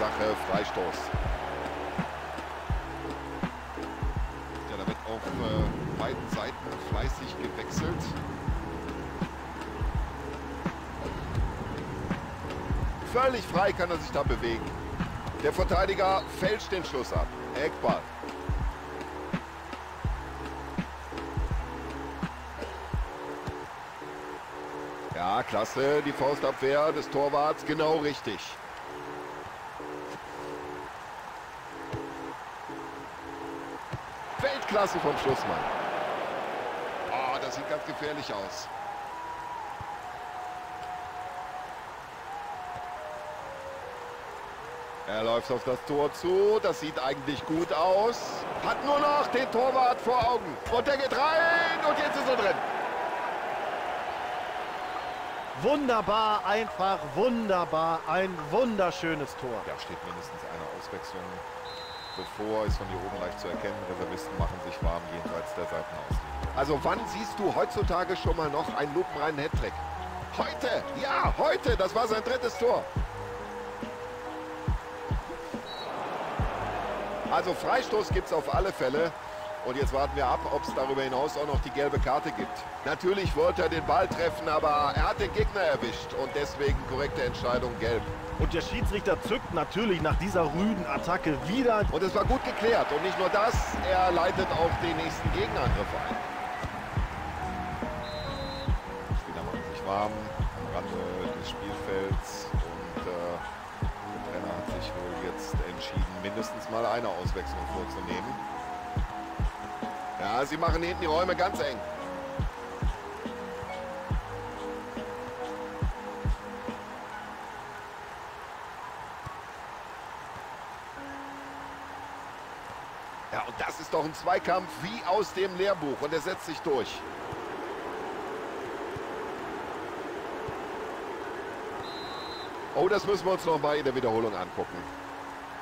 Sache, Freistoß. Ja, da wird auf äh, beiden Seiten fleißig gewechselt. Völlig frei kann er sich da bewegen. Der Verteidiger fälscht den Schuss ab. Eckball. Ja, klasse. Die Faustabwehr des Torwarts genau richtig. Weltklasse vom Schlussmann. Ah, das sieht ganz gefährlich aus. Er läuft auf das Tor zu. Das sieht eigentlich gut aus. Hat nur noch den Torwart vor Augen. Und der geht rein. Und jetzt ist er drin. Wunderbar, einfach wunderbar. Ein wunderschönes Tor. Ja, steht mindestens eine Auswechslung bevor, ist von hier oben leicht zu erkennen. Reservisten machen sich warm jenseits der Seitenauslinie. Also wann siehst du heutzutage schon mal noch einen lupenreinen Hattrick? Heute, ja, heute, das war sein drittes Tor. Also Freistoß gibt es auf alle Fälle. Und jetzt warten wir ab, ob es darüber hinaus auch noch die gelbe Karte gibt. Natürlich wollte er den Ball treffen, aber er hat den Gegner erwischt. Und deswegen korrekte Entscheidung gelb. Und der Schiedsrichter zückt natürlich nach dieser rüden Attacke wieder. Und es war gut geklärt. Und nicht nur das, er leitet auch den nächsten Gegenangriff ein. Die Spieler machen sich warm am Rande des Spielfelds und äh, der Trainer hat sich wohl jetzt entschieden, mindestens mal eine Auswechslung vorzunehmen. Ja, sie machen hinten die Räume ganz eng. Ja, und das ist doch ein Zweikampf wie aus dem Lehrbuch und er setzt sich durch. Oh, das müssen wir uns noch mal in der Wiederholung angucken.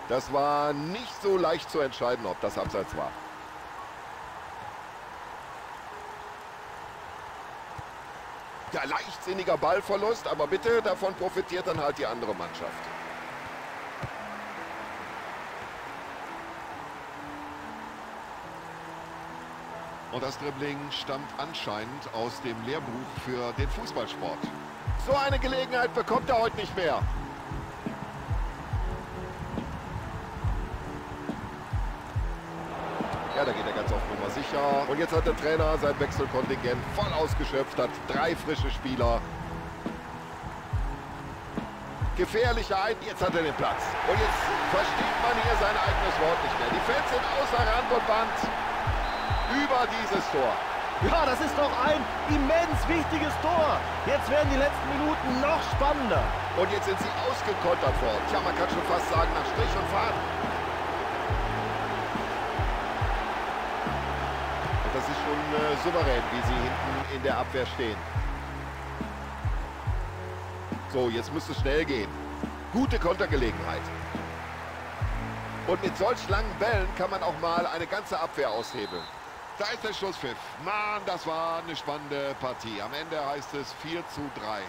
Das war nicht so leicht zu entscheiden, ob das Abseits war. Ja, leichtsinniger Ballverlust, aber bitte, davon profitiert dann halt die andere Mannschaft. Und das Dribbling stammt anscheinend aus dem Lehrbuch für den Fußballsport. So eine Gelegenheit bekommt er heute nicht mehr. Ja, da geht er ganz auf Nummer sicher. Und jetzt hat der Trainer sein Wechselkontingent voll ausgeschöpft, hat drei frische Spieler. Gefährlicher ein, jetzt hat er den Platz. Und jetzt versteht man hier sein eigenes Wort nicht mehr. Die Fans sind außer Rand und Band über dieses Tor. Ja, das ist doch ein immens wichtiges Tor. Jetzt werden die letzten Minuten noch spannender. Und jetzt sind sie ausgekontert worden. Tja, man kann schon fast sagen, nach Strich und Faden. Äh, souverän, wie sie hinten in der Abwehr stehen. So, jetzt müsste es schnell gehen. Gute Kontergelegenheit. Und mit solch langen Bällen kann man auch mal eine ganze Abwehr aushebeln. Da ist der Schlusspfiff. Mann, das war eine spannende Partie. Am Ende heißt es 4 zu 3.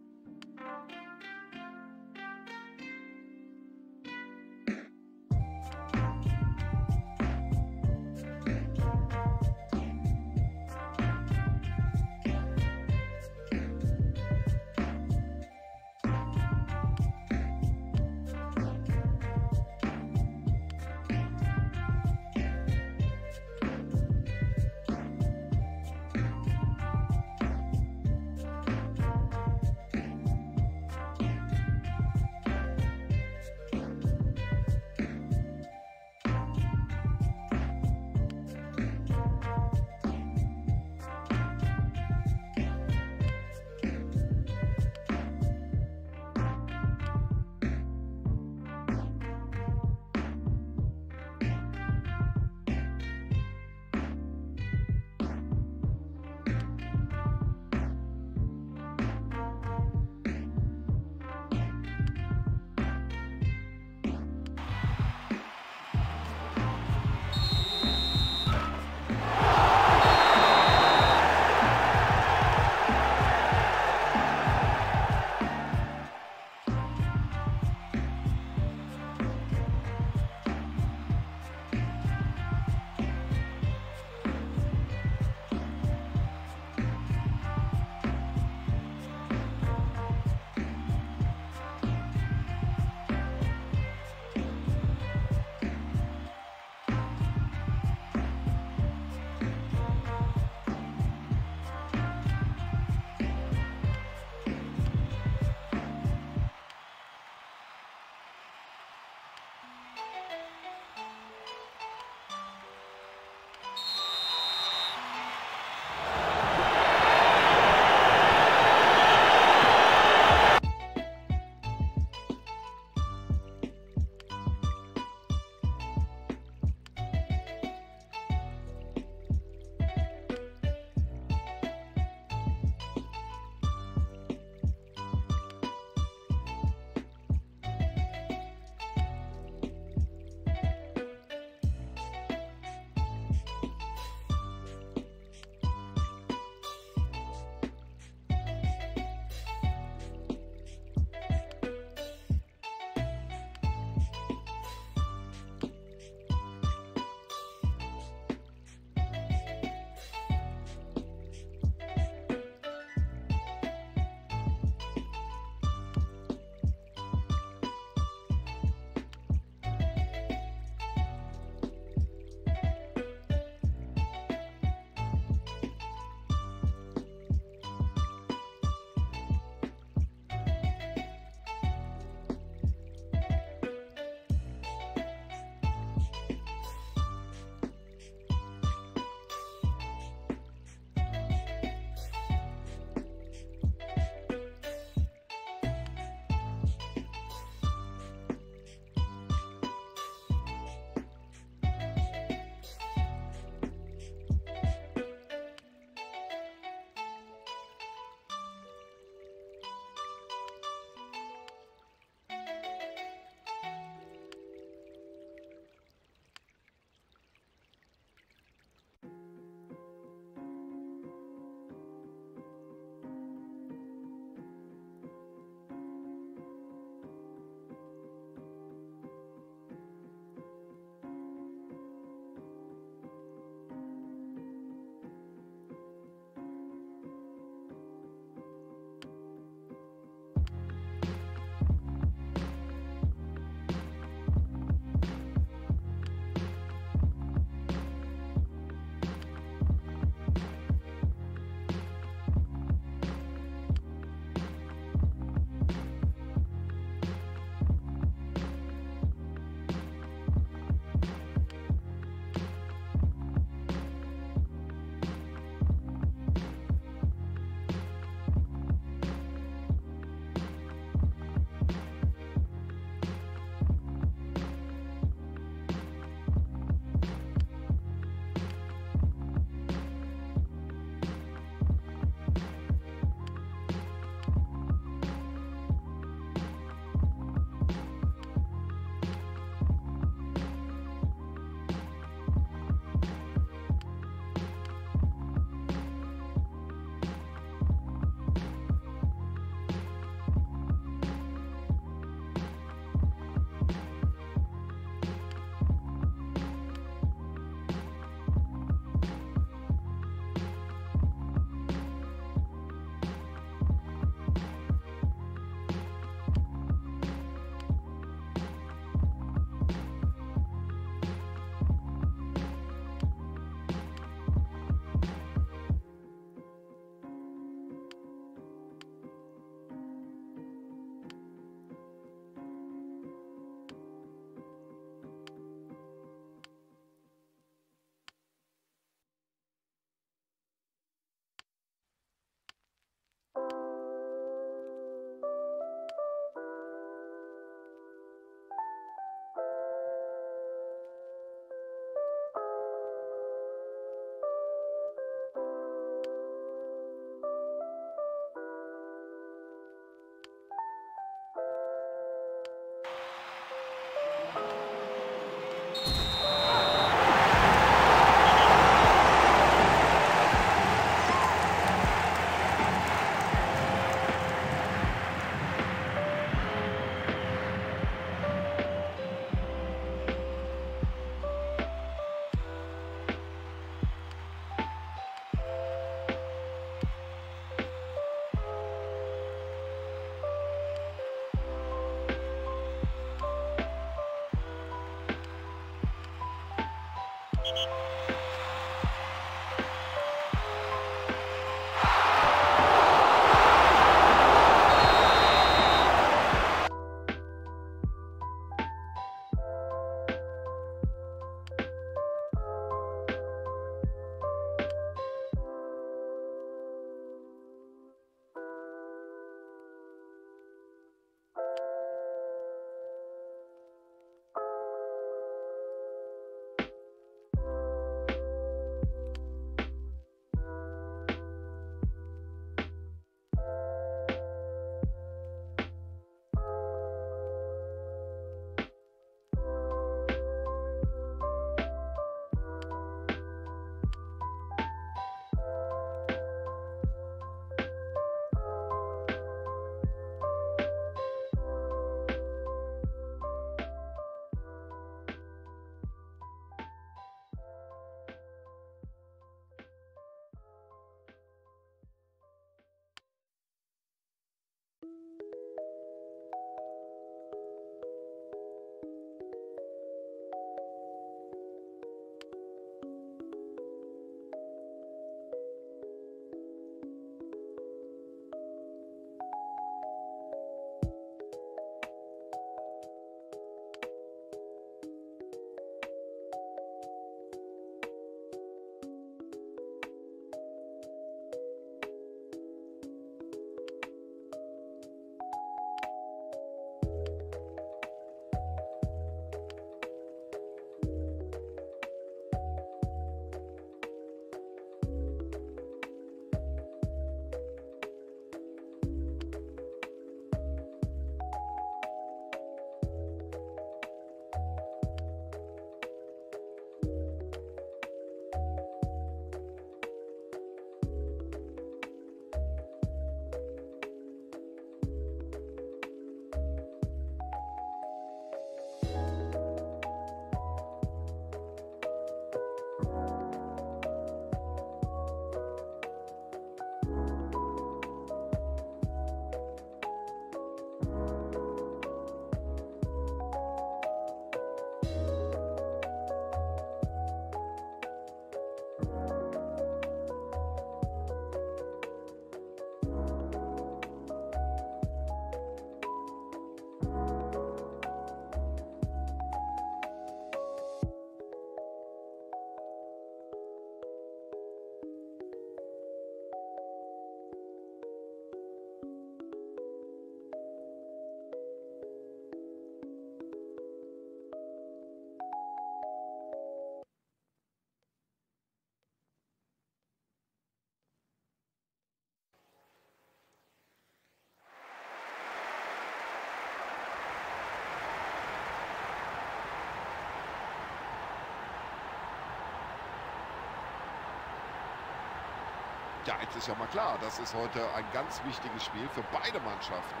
Ja, jetzt ist ja mal klar, das ist heute ein ganz wichtiges Spiel für beide Mannschaften.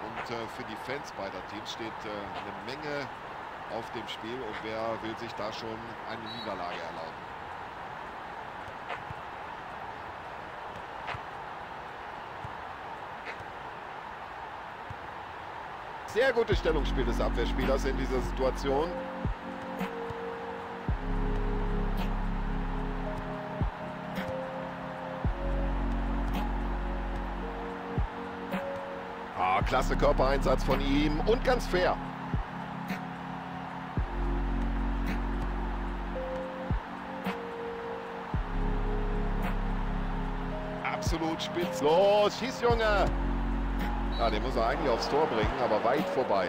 Und äh, für die Fans beider Teams steht äh, eine Menge auf dem Spiel. Und wer will sich da schon eine Niederlage erlauben? Sehr gutes Stellungsspiel des Abwehrspielers in dieser Situation. Klasse Körpereinsatz von ihm und ganz fair. Absolut spitz. Los, schieß, Junge! Ja, den muss er eigentlich aufs Tor bringen, aber weit vorbei.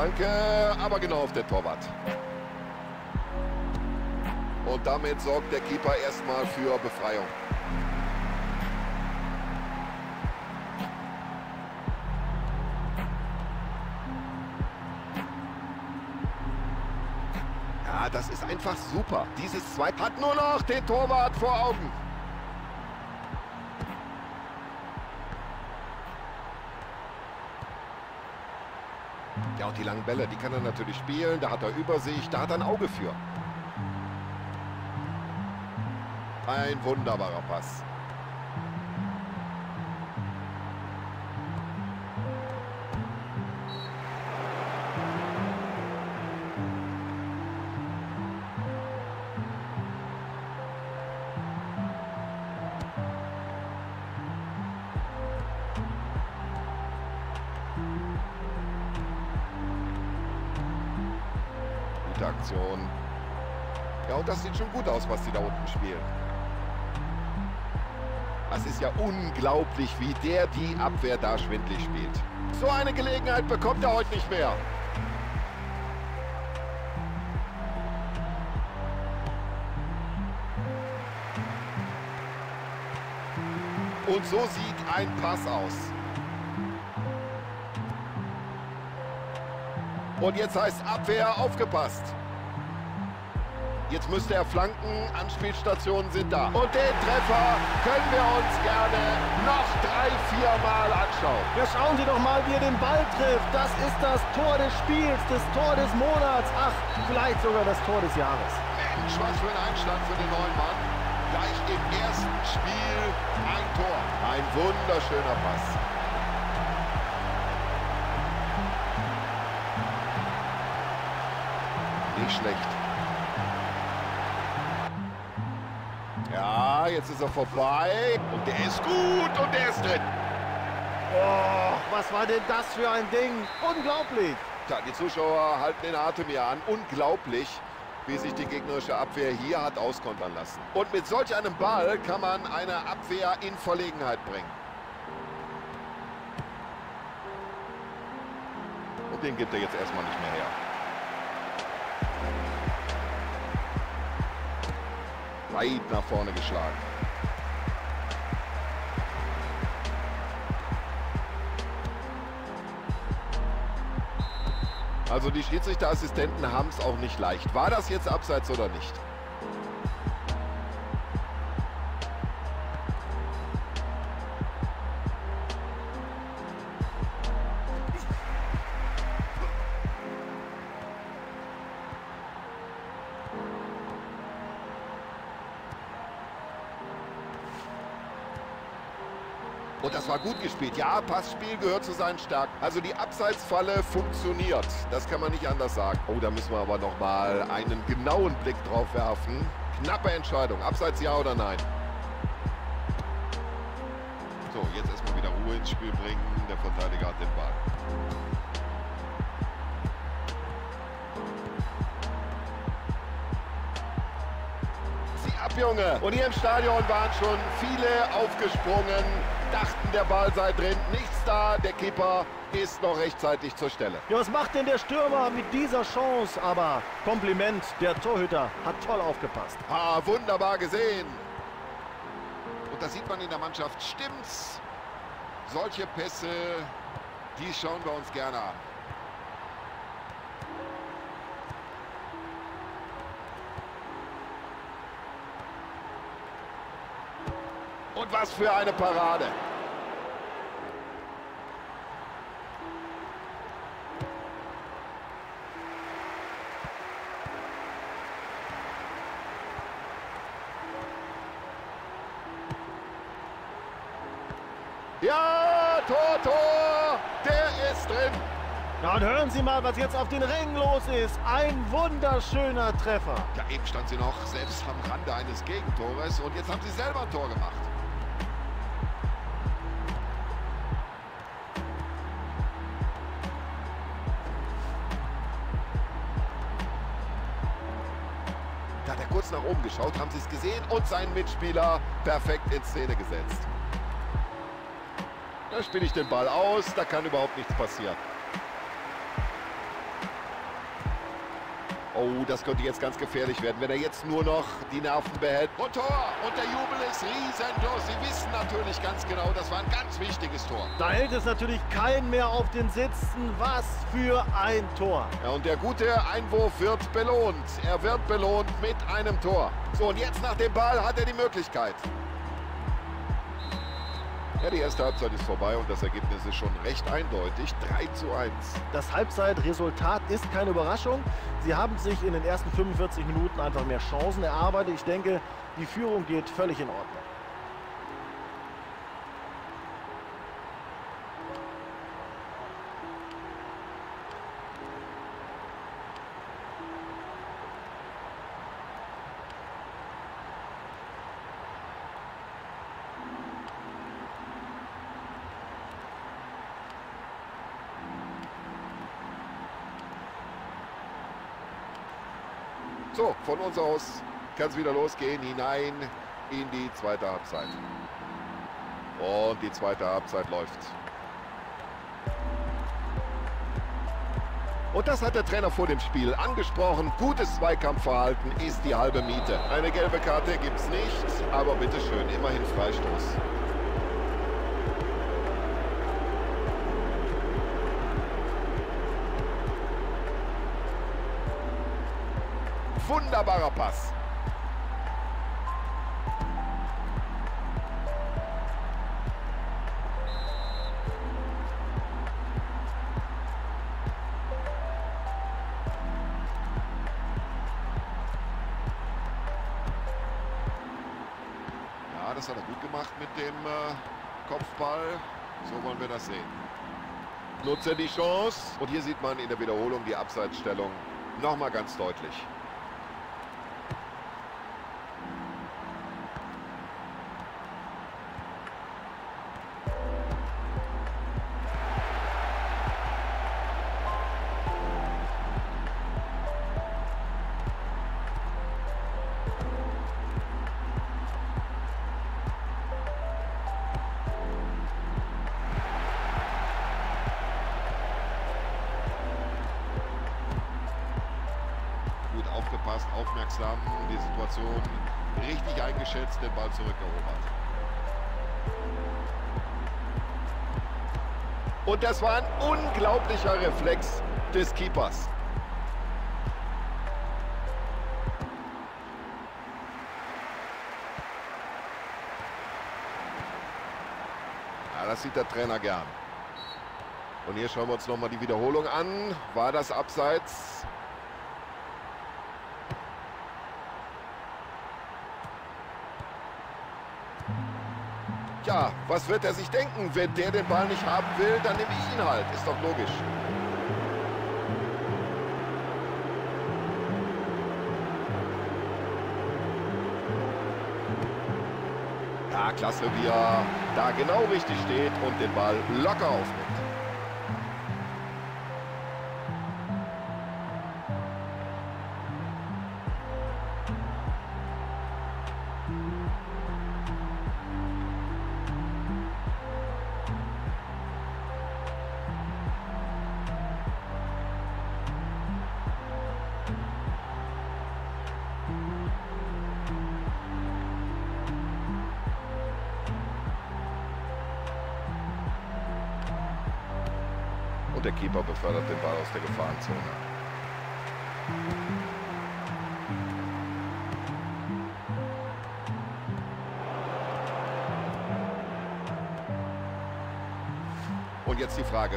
Flanke, aber genau auf den Torwart. Und damit sorgt der Keeper erstmal für Befreiung. Ja, das ist einfach super. Dieses Zweit hat nur noch den Torwart vor Augen. Die langen Bälle, die kann er natürlich spielen. Da hat er Übersicht, da hat er ein Auge für. Ein wunderbarer Pass. Was die da unten spielen. Es ist ja unglaublich, wie der die Abwehr da schwindlig spielt. So eine Gelegenheit bekommt er heute nicht mehr. Und so sieht ein Pass aus. Und jetzt heißt Abwehr aufgepasst. Jetzt müsste er flanken, Anspielstationen sind da. Und den Treffer können wir uns gerne noch drei, vier Mal anschauen. Ja, schauen Sie doch mal, wie er den Ball trifft. Das ist das Tor des Spiels, das Tor des Monats. Ach, vielleicht sogar das Tor des Jahres. Mensch, was für ein Einstand für den neuen Mann. Gleich im ersten Spiel ein Tor. Ein wunderschöner Pass. Nicht schlecht. Jetzt ist er vorbei. Und der ist gut und der ist drin. Oh, was war denn das für ein Ding? Unglaublich. Tja, die Zuschauer halten den Atem hier an. Unglaublich, wie sich die gegnerische Abwehr hier hat auskontern lassen. Und mit solch einem Ball kann man eine Abwehr in Verlegenheit bringen. Und den gibt er jetzt erstmal nicht mehr her. Weit nach vorne geschlagen. Also die Schiedsrichterassistenten haben es auch nicht leicht. War das jetzt abseits oder nicht? Ja, Passspiel gehört zu seinen Stärken. Also die Abseitsfalle funktioniert. Das kann man nicht anders sagen. Oh, da müssen wir aber noch mal einen genauen Blick drauf werfen. Knappe Entscheidung. Abseits ja oder nein? So, jetzt erstmal wieder Ruhe ins Spiel bringen. Der Verteidiger hat den Ball. Junge. Und hier im Stadion waren schon viele aufgesprungen, der Ball sei drin. Nichts da. Der Keeper ist noch rechtzeitig zur Stelle. Ja, was macht denn der Stürmer mit dieser Chance? Aber Kompliment, der Torhüter hat toll aufgepasst. Ah, wunderbar gesehen. Und da sieht man in der Mannschaft, stimmt's. Solche Pässe, die schauen wir uns gerne an. Und was für eine Parade. Ja, Tor, Tor, der ist drin. Ja, und hören Sie mal, was jetzt auf den Rängen los ist. Ein wunderschöner Treffer. Ja, eben stand sie noch selbst am Rande eines Gegentores und jetzt haben sie selber ein Tor gemacht. Da hat er kurz nach oben geschaut, haben sie es gesehen und seinen Mitspieler perfekt in Szene gesetzt. Da spiele ich den Ball aus, da kann überhaupt nichts passieren. Oh, das könnte jetzt ganz gefährlich werden, wenn er jetzt nur noch die Nerven behält. Und Tor! Und der Jubel ist riesengroß. Sie wissen natürlich ganz genau, das war ein ganz wichtiges Tor. Da hält es natürlich keinen mehr auf den Sitzen. Was für ein Tor. Ja, und der gute Einwurf wird belohnt. Er wird belohnt mit einem Tor. So, und jetzt nach dem Ball hat er die Möglichkeit. Ja, die erste Halbzeit ist vorbei und das Ergebnis ist schon recht eindeutig. 3 zu 1. Das Halbzeitresultat ist keine Überraschung. Sie haben sich in den ersten 45 Minuten einfach mehr Chancen erarbeitet. Ich denke, die Führung geht völlig in Ordnung. Von uns aus kann es wieder losgehen, hinein in die zweite Halbzeit. Und die zweite Halbzeit läuft. Und das hat der Trainer vor dem Spiel angesprochen. Gutes Zweikampfverhalten ist die halbe Miete. Eine gelbe Karte gibt es nicht, aber bitteschön, immerhin Freistoß. Wunderbarer Pass. Ja, das hat er gut gemacht mit dem äh, Kopfball. So wollen wir das sehen. Nutze die Chance. Und hier sieht man in der Wiederholung die Abseitsstellung nochmal ganz deutlich. Und das war ein unglaublicher Reflex des Keepers. Das sieht der Trainer gern. Und hier schauen wir uns nochmal die Wiederholung an. War das abseits? Was wird er sich denken? Wenn der den Ball nicht haben will, dann nehme ich ihn halt. Ist doch logisch. Ja, klasse, wie er da genau richtig steht und den Ball locker aufnimmt.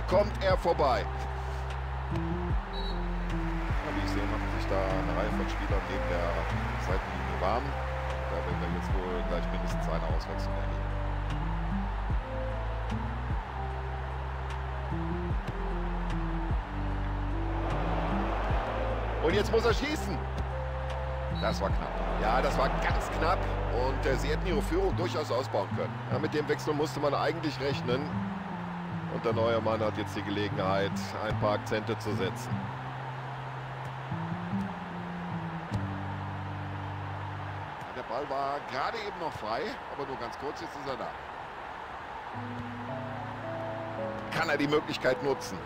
Kommt er vorbei? Ja, wie ich sehe, machen sich da eine Reihe von Spielern neben der Seitenlinie warm. Da werden wir jetzt wohl gleich mindestens eine Auswechslung erleben. Und jetzt muss er schießen. Das war knapp. Ja, das war ganz knapp. Und äh, sie hätten ihre Führung durchaus ausbauen können. Ja, mit dem Wechsel musste man eigentlich rechnen. Und der neue Mann hat jetzt die Gelegenheit, ein paar Akzente zu setzen. Der Ball war gerade eben noch frei, aber nur ganz kurz, jetzt ist er da. Kann er die Möglichkeit nutzen?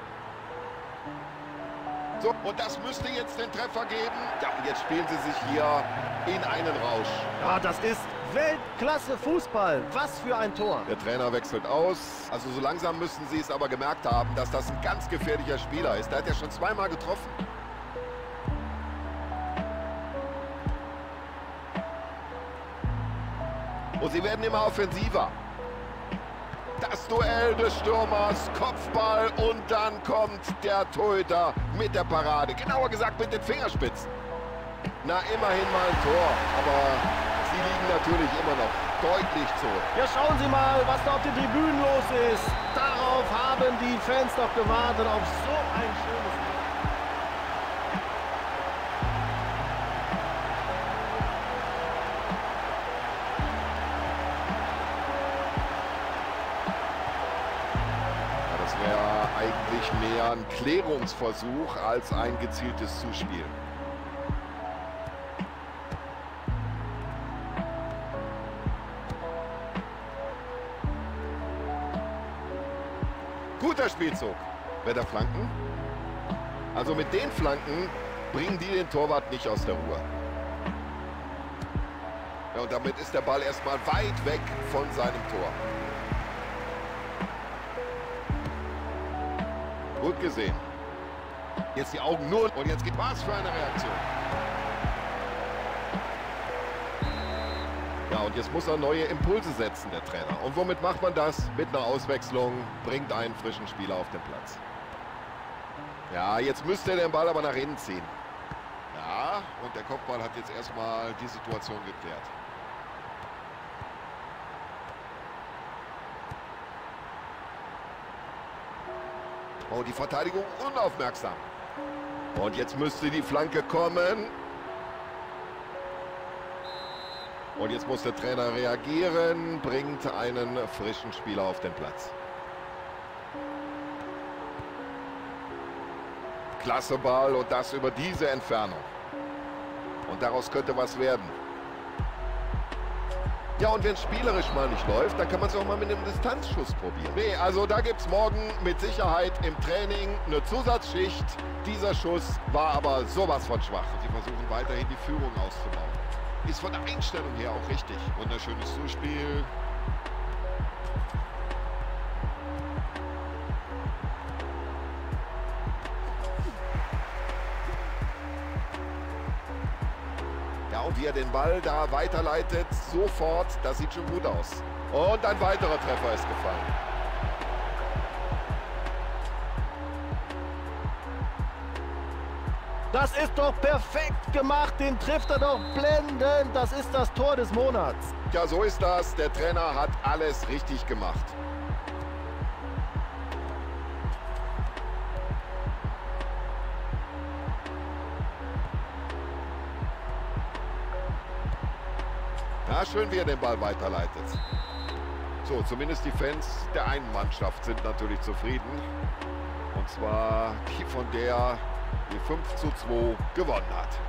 So, und das müsste jetzt den Treffer geben. Ja, und jetzt spielen sie sich hier in einen Rausch. Ja, das ist Weltklasse Fußball. Was für ein Tor. Der Trainer wechselt aus. Also so langsam müssen sie es aber gemerkt haben, dass das ein ganz gefährlicher Spieler ist. Der hat ja schon zweimal getroffen. Und sie werden immer offensiver. Das Duell des Stürmers, Kopfball und dann kommt der Torhüter mit der Parade. Genauer gesagt mit den Fingerspitzen. Na, immerhin mal ein Tor, aber sie liegen natürlich immer noch deutlich zurück. Ja, schauen Sie mal, was da auf den Tribünen los ist. Darauf haben die Fans doch gewartet, auf so ein schönes eigentlich mehr ein Klärungsversuch als ein gezieltes Zuspiel. Spielzug. Wer Flanken? Also mit den Flanken bringen die den Torwart nicht aus der Ruhe. Ja, und damit ist der Ball erstmal weit weg von seinem Tor. Gut gesehen. Jetzt die Augen nur und jetzt geht was für eine Reaktion. Und jetzt muss er neue Impulse setzen, der Trainer. Und womit macht man das? Mit einer Auswechslung, bringt einen frischen Spieler auf den Platz. Ja, jetzt müsste er den Ball aber nach innen ziehen. Ja, und der Kopfball hat jetzt erstmal die Situation geklärt. Oh, die Verteidigung unaufmerksam. Und jetzt müsste die Flanke kommen. Und jetzt muss der Trainer reagieren, bringt einen frischen Spieler auf den Platz. Klasse Ball und das über diese Entfernung. Und daraus könnte was werden. Ja, und wenn es spielerisch mal nicht läuft, dann kann man es auch mal mit einem Distanzschuss probieren. Nee, also da gibt es morgen mit Sicherheit im Training eine Zusatzschicht. Dieser Schuss war aber sowas von schwach. Sie versuchen weiterhin die Führung auszubauen. Ist von der Einstellung her auch richtig. Wunderschönes Zuspiel. wie er den Ball da weiterleitet, sofort, das sieht schon gut aus. Und ein weiterer Treffer ist gefallen. Das ist doch perfekt gemacht, den trifft er doch blendend. Das ist das Tor des Monats. Ja, so ist das. Der Trainer hat alles richtig gemacht. Ja, schön, wie er den Ball weiterleitet. So, zumindest die Fans der einen Mannschaft sind natürlich zufrieden. Und zwar die, von der die 5 zu 2 gewonnen hat.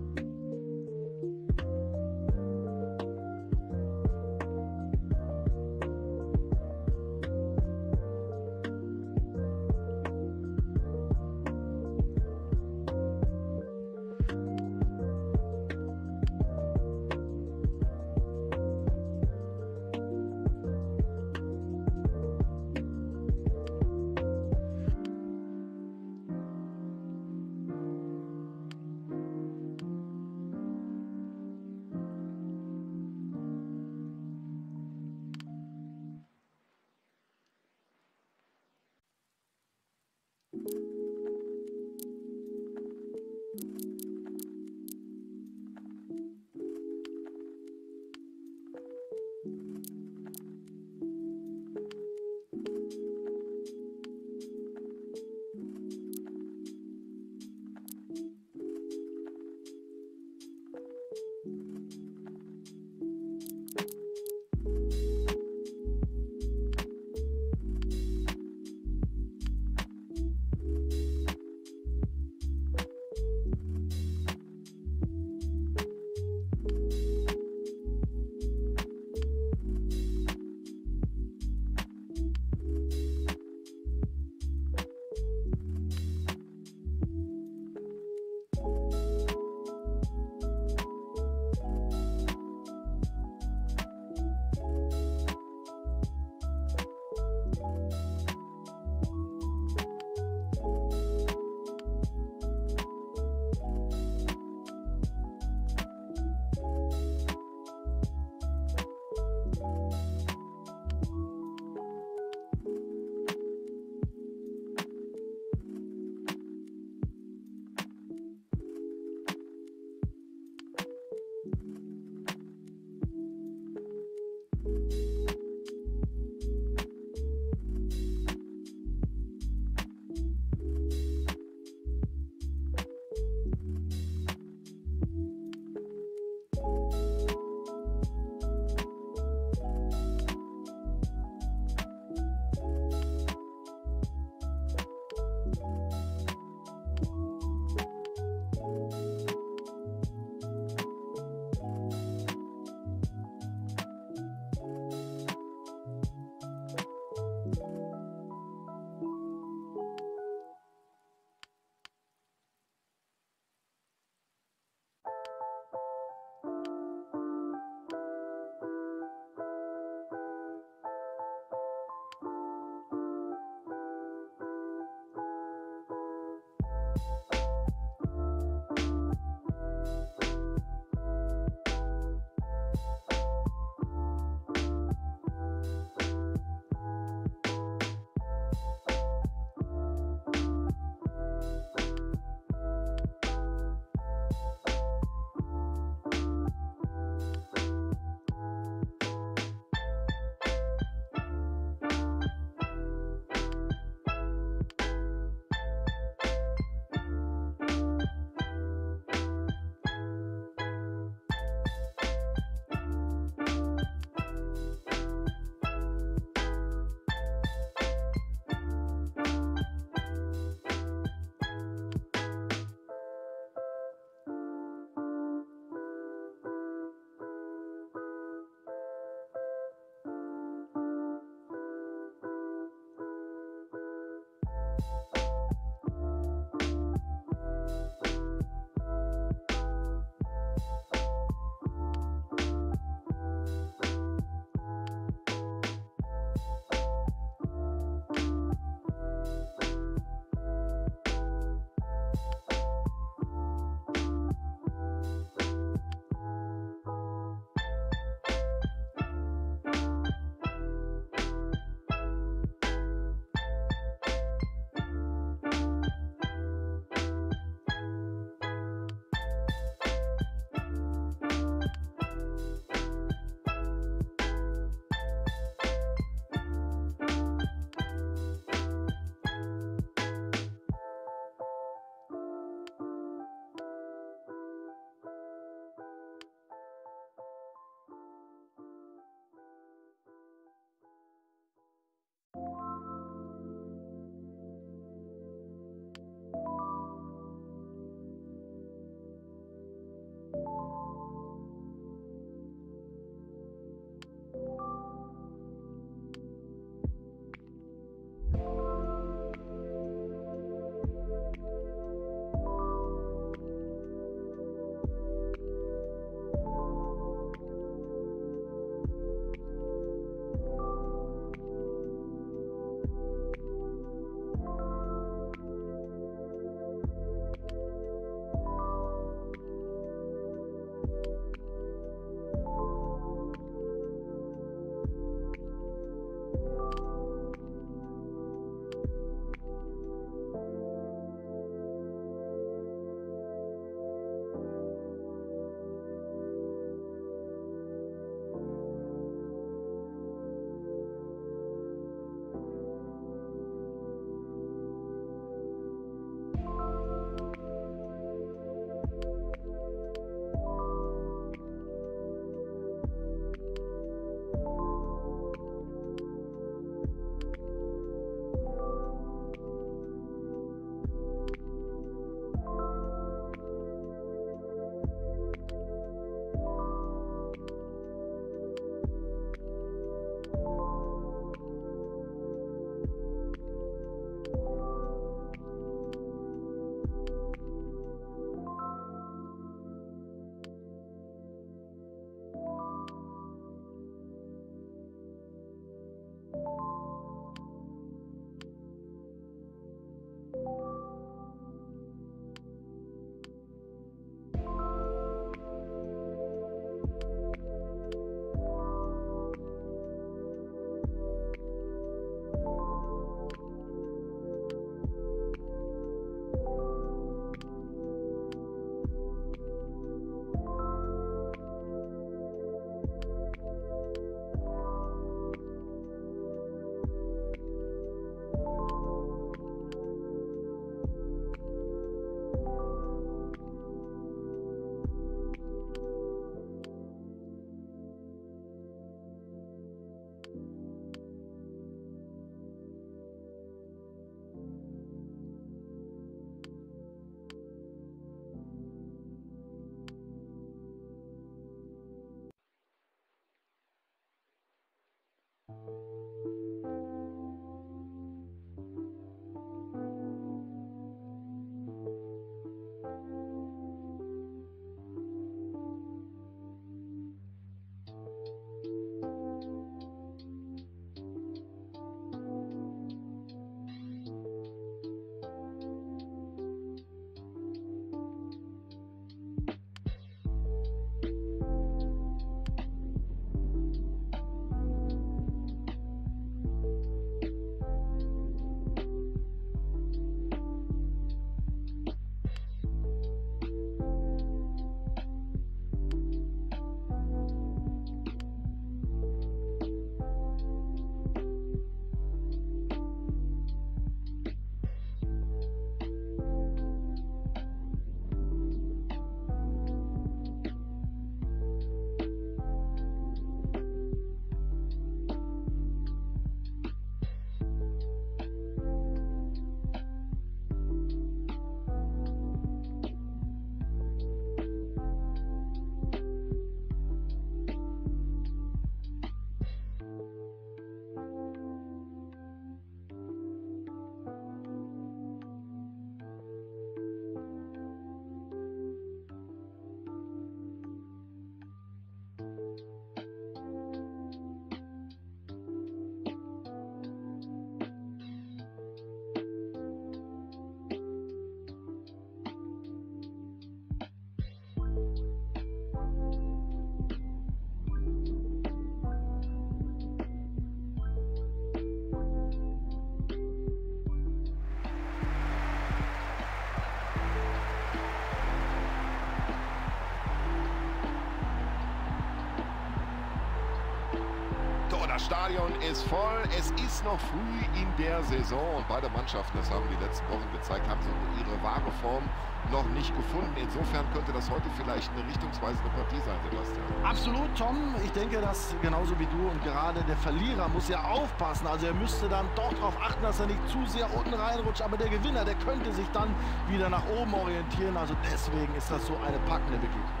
Stadion ist voll. Es ist noch früh in der Saison und beide Mannschaften, das haben die letzten Wochen gezeigt, haben so ihre wahre Form noch nicht gefunden. Insofern könnte das heute vielleicht eine richtungsweisende Partie sein, Sebastian. Absolut, Tom. Ich denke, dass genauso wie du und gerade der Verlierer muss ja aufpassen. Also er müsste dann doch darauf achten, dass er nicht zu sehr unten reinrutscht. Aber der Gewinner, der könnte sich dann wieder nach oben orientieren. Also deswegen ist das so eine packende Begegnung.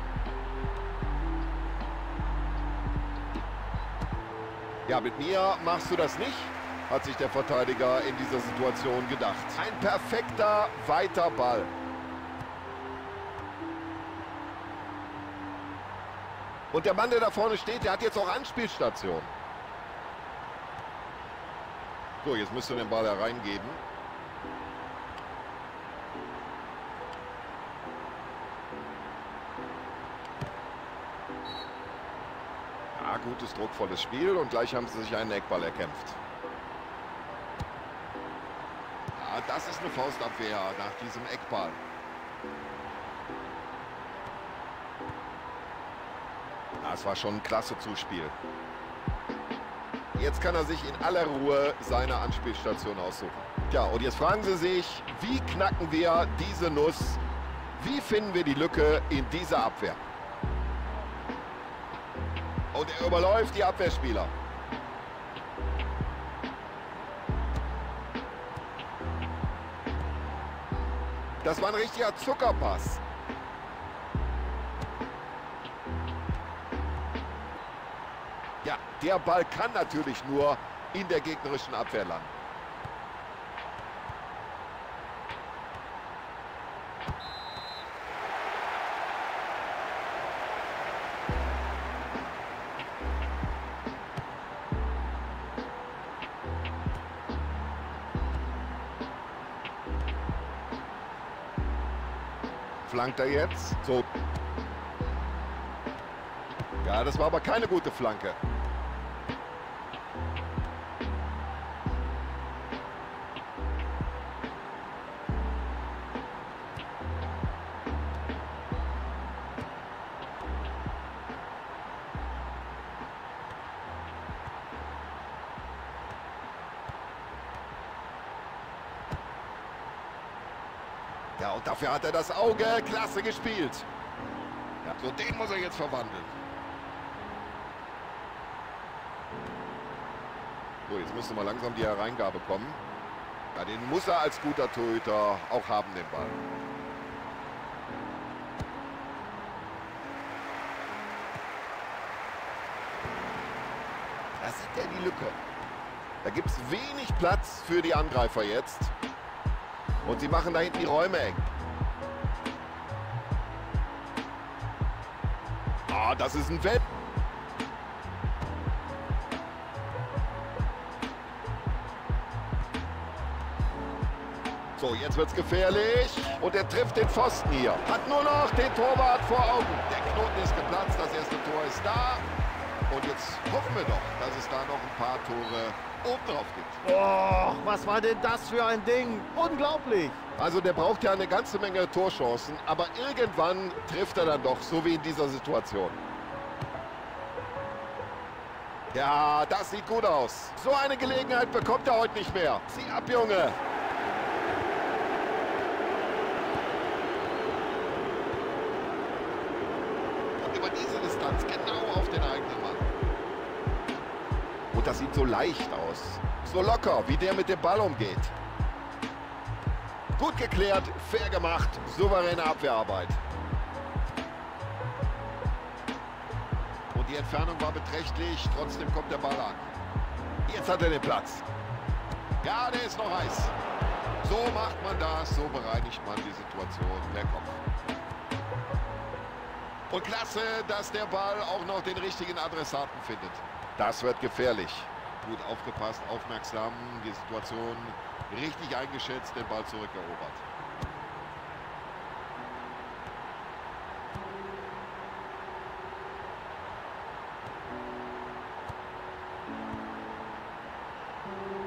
Ja, mit mir machst du das nicht, hat sich der Verteidiger in dieser Situation gedacht. Ein perfekter weiter Ball. Und der Mann, der da vorne steht, der hat jetzt auch Anspielstation. So, jetzt müsst ihr den Ball hereingeben. Druckvolles Spiel und gleich haben sie sich einen Eckball erkämpft. Ja, das ist eine Faustabwehr nach diesem Eckball. Das war schon ein klasse Zuspiel. Jetzt kann er sich in aller Ruhe seine Anspielstation aussuchen. Ja, und jetzt fragen Sie sich, wie knacken wir diese Nuss? Wie finden wir die Lücke in dieser Abwehr? Und er überläuft die Abwehrspieler. Das war ein richtiger Zuckerpass. Ja, der Ball kann natürlich nur in der gegnerischen Abwehr landen. Flankt er jetzt. So. Ja, das war aber keine gute Flanke. Dafür hat er das Auge. Klasse gespielt. Ja, so den muss er jetzt verwandeln. So, jetzt müsste mal langsam die Hereingabe kommen. Ja, den muss er als guter Torhüter auch haben, den Ball. Da sieht er die Lücke. Da gibt es wenig Platz für die Angreifer jetzt. Und sie machen da hinten die Räume eng. Das ist ein Welt. So, jetzt wird's gefährlich. Und er trifft den Pfosten hier. Hat nur noch den Torwart vor Augen. Der Knoten ist geplatzt, das erste Tor ist da. Und jetzt hoffen wir doch, dass es da noch ein paar Tore oben drauf gibt. Boah, was war denn das für ein Ding? Unglaublich. Also der braucht ja eine ganze Menge Torchancen, aber irgendwann trifft er dann doch, so wie in dieser Situation. Ja, das sieht gut aus. So eine Gelegenheit bekommt er heute nicht mehr. Sieh ab, Junge. Und über diese Distanz genau auf den eigenen Mann. Und das sieht so leicht aus. So locker, wie der mit dem Ball umgeht. Gut geklärt, fair gemacht, souveräne Abwehrarbeit. Und die Entfernung war beträchtlich, trotzdem kommt der Ball an. Jetzt hat er den Platz. Ja, der ist noch heiß. So macht man das, so bereinigt man die Situation per Kopf. Und klasse, dass der Ball auch noch den richtigen Adressaten findet. Das wird gefährlich. Gut aufgepasst, aufmerksam, die Situation richtig eingeschätzt, den Ball zurückerobert.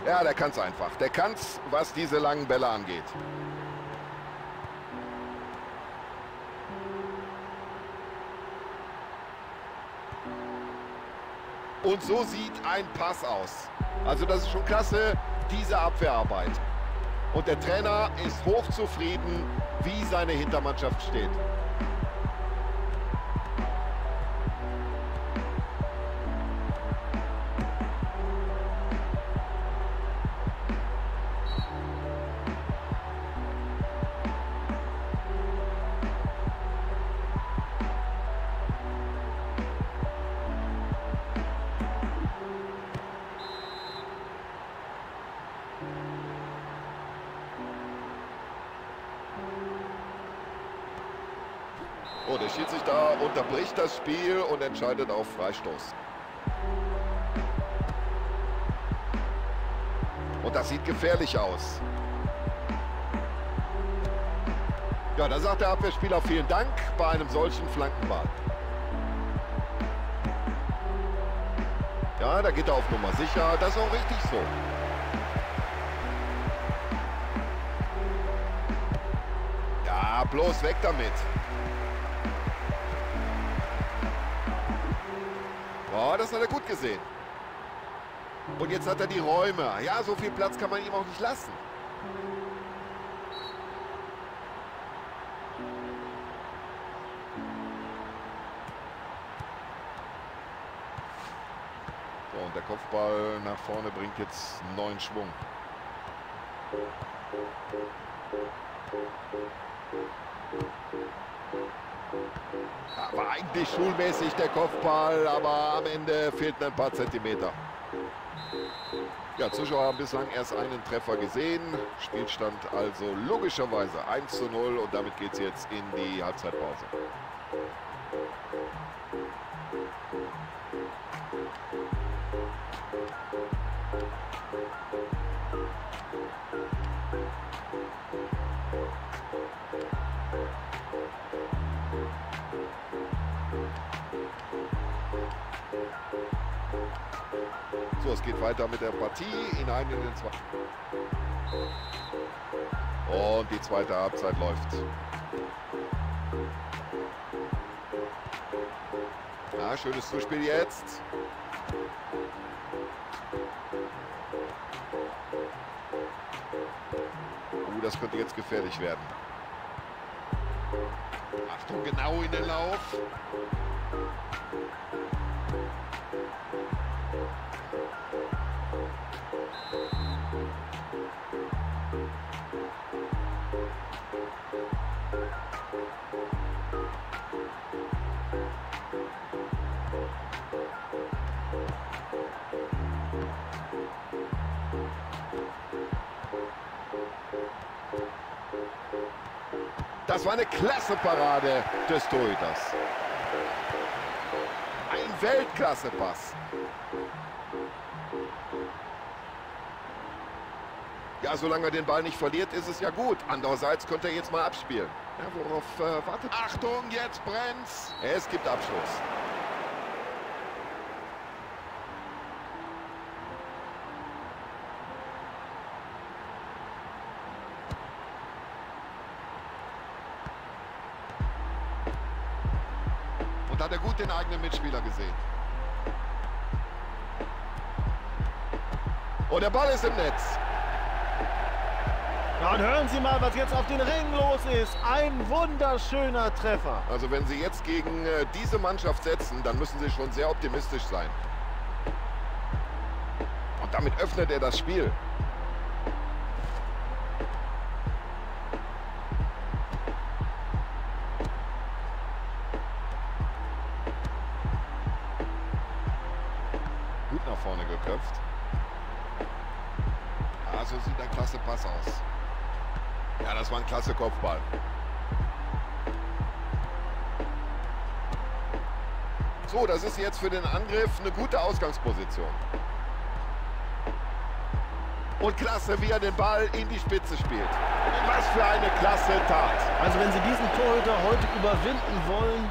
Ja, der kann's einfach. Der kann's, was diese langen Bälle angeht. Und so sieht ein Pass aus. Also das ist schon klasse, diese Abwehrarbeit. Und der Trainer ist hochzufrieden, wie seine Hintermannschaft steht. Unterbricht das Spiel und entscheidet auf Freistoß. Und das sieht gefährlich aus. Ja, da sagt der Abwehrspieler vielen Dank bei einem solchen Flankenball. Ja, da geht er auf Nummer sicher. Das ist auch richtig so. Ja, bloß weg damit. Oh, das hat er gut gesehen. Und jetzt hat er die Räume. Ja, so viel Platz kann man ihm auch nicht lassen. So, und der Kopfball nach vorne bringt jetzt neuen Schwung. War eigentlich schulmäßig der Kopfball, aber am Ende fehlten ein paar Zentimeter. Ja, Zuschauer haben bislang erst einen Treffer gesehen. Spielstand also logischerweise 1 zu 0 und damit geht es jetzt in die Halbzeitpause. Weiter mit der Partie hinein in den zweiten. Und die zweite Halbzeit läuft. Ja, schönes Zuspiel jetzt. Uh, das könnte jetzt gefährlich werden. Achtung, genau in den Lauf. Das war eine klasse Parade des Torhüters. Ein Weltklasse-Pass. Ja, solange er den Ball nicht verliert, ist es ja gut. Andererseits könnte er jetzt mal abspielen. Ja, worauf äh, wartet? Achtung, jetzt brennt's. Es gibt Abschluss. Und hat er gut den eigenen Mitspieler gesehen. Und der Ball ist im Netz. Ja, hören Sie mal, was jetzt auf den Ring los ist. Ein wunderschöner Treffer. Also wenn Sie jetzt gegen äh, diese Mannschaft setzen, dann müssen Sie schon sehr optimistisch sein. Und damit öffnet er das Spiel. So, das ist jetzt für den Angriff eine gute Ausgangsposition. Und klasse, wie er den Ball in die Spitze spielt. Was für eine klasse Tat. Also wenn Sie diesen Torhüter heute überwinden wollen,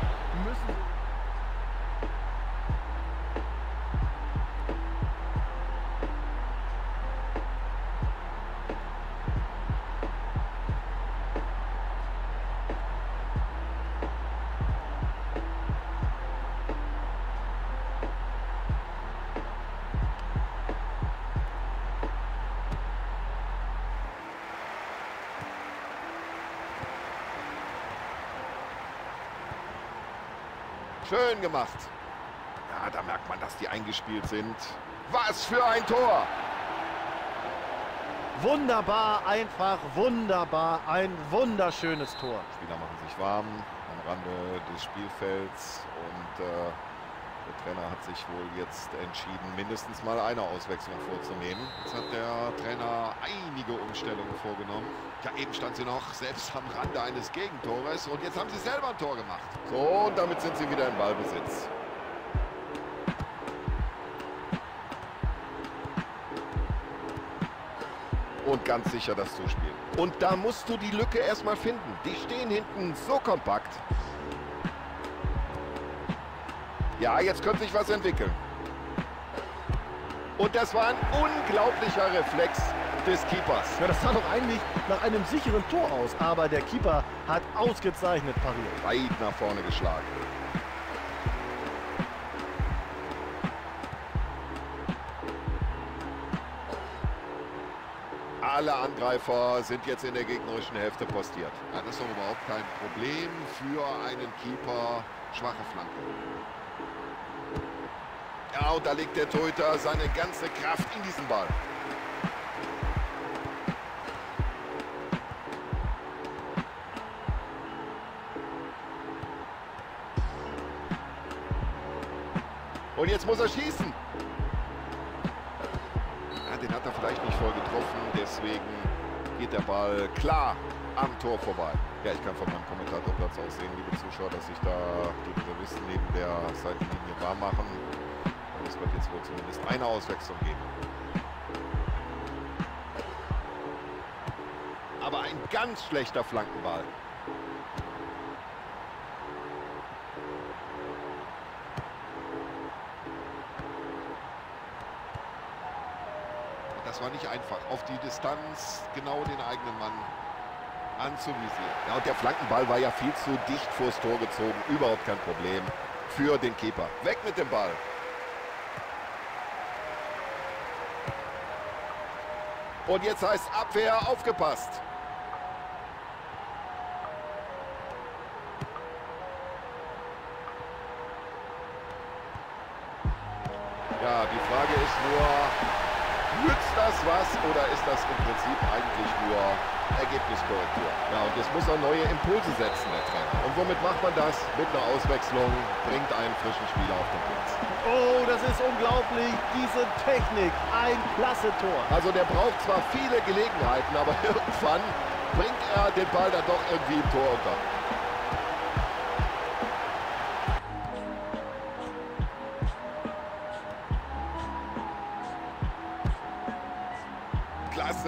Schön gemacht. Ja, da merkt man, dass die eingespielt sind. Was für ein Tor! Wunderbar, einfach wunderbar. Ein wunderschönes Tor. Spieler machen sich warm am Rande des Spielfelds und äh, der Trainer hat sich wohl jetzt entschieden, mindestens mal eine Auswechslung vorzunehmen. Jetzt hat der Trainer einige Umstellungen vorgenommen. Ja, eben stand sie noch selbst am Rande eines Gegentores und jetzt haben sie selber ein Tor gemacht. So, und damit sind sie wieder im Ballbesitz. Und ganz sicher das Zuspiel. Und da musst du die Lücke erstmal finden. Die stehen hinten so kompakt. Ja, jetzt könnte sich was entwickeln. Und das war ein unglaublicher Reflex des Keepers. Ja, das sah doch eigentlich nach einem sicheren Tor aus, aber der Keeper hat ausgezeichnet pariert. Weit nach vorne geschlagen. Alle Angreifer sind jetzt in der gegnerischen Hälfte postiert. Ja, das ist doch überhaupt kein Problem für einen Keeper. Schwache Flanke. Ja, und da legt der Torhüter seine ganze Kraft in diesen Ball. Und jetzt muss er schießen. Ja, den hat er vielleicht nicht voll getroffen, deswegen geht der Ball klar am Tor vorbei. Ja, ich kann von meinem Kommentatorplatz aus sehen, liebe Zuschauer, dass sich da die Reservisten neben der Seitenlinie warm machen. Es wohl zumindest eine Auswechslung geben. Aber ein ganz schlechter Flankenball. Das war nicht einfach. Auf die Distanz genau den eigenen Mann anzuvisieren. Ja, und der Flankenball war ja viel zu dicht vors Tor gezogen. Überhaupt kein Problem für den Keeper. Weg mit dem Ball. Und jetzt heißt Abwehr aufgepasst. Was oder ist das im Prinzip eigentlich nur Ergebniskorrektur? Ja, und jetzt muss er neue Impulse setzen, der Trainer. Und womit macht man das? Mit einer Auswechslung, bringt einen frischen Spieler auf den Platz. Oh, das ist unglaublich, diese Technik, ein klasse Tor. Also der braucht zwar viele Gelegenheiten, aber irgendwann bringt er den Ball dann doch irgendwie im Tor unter.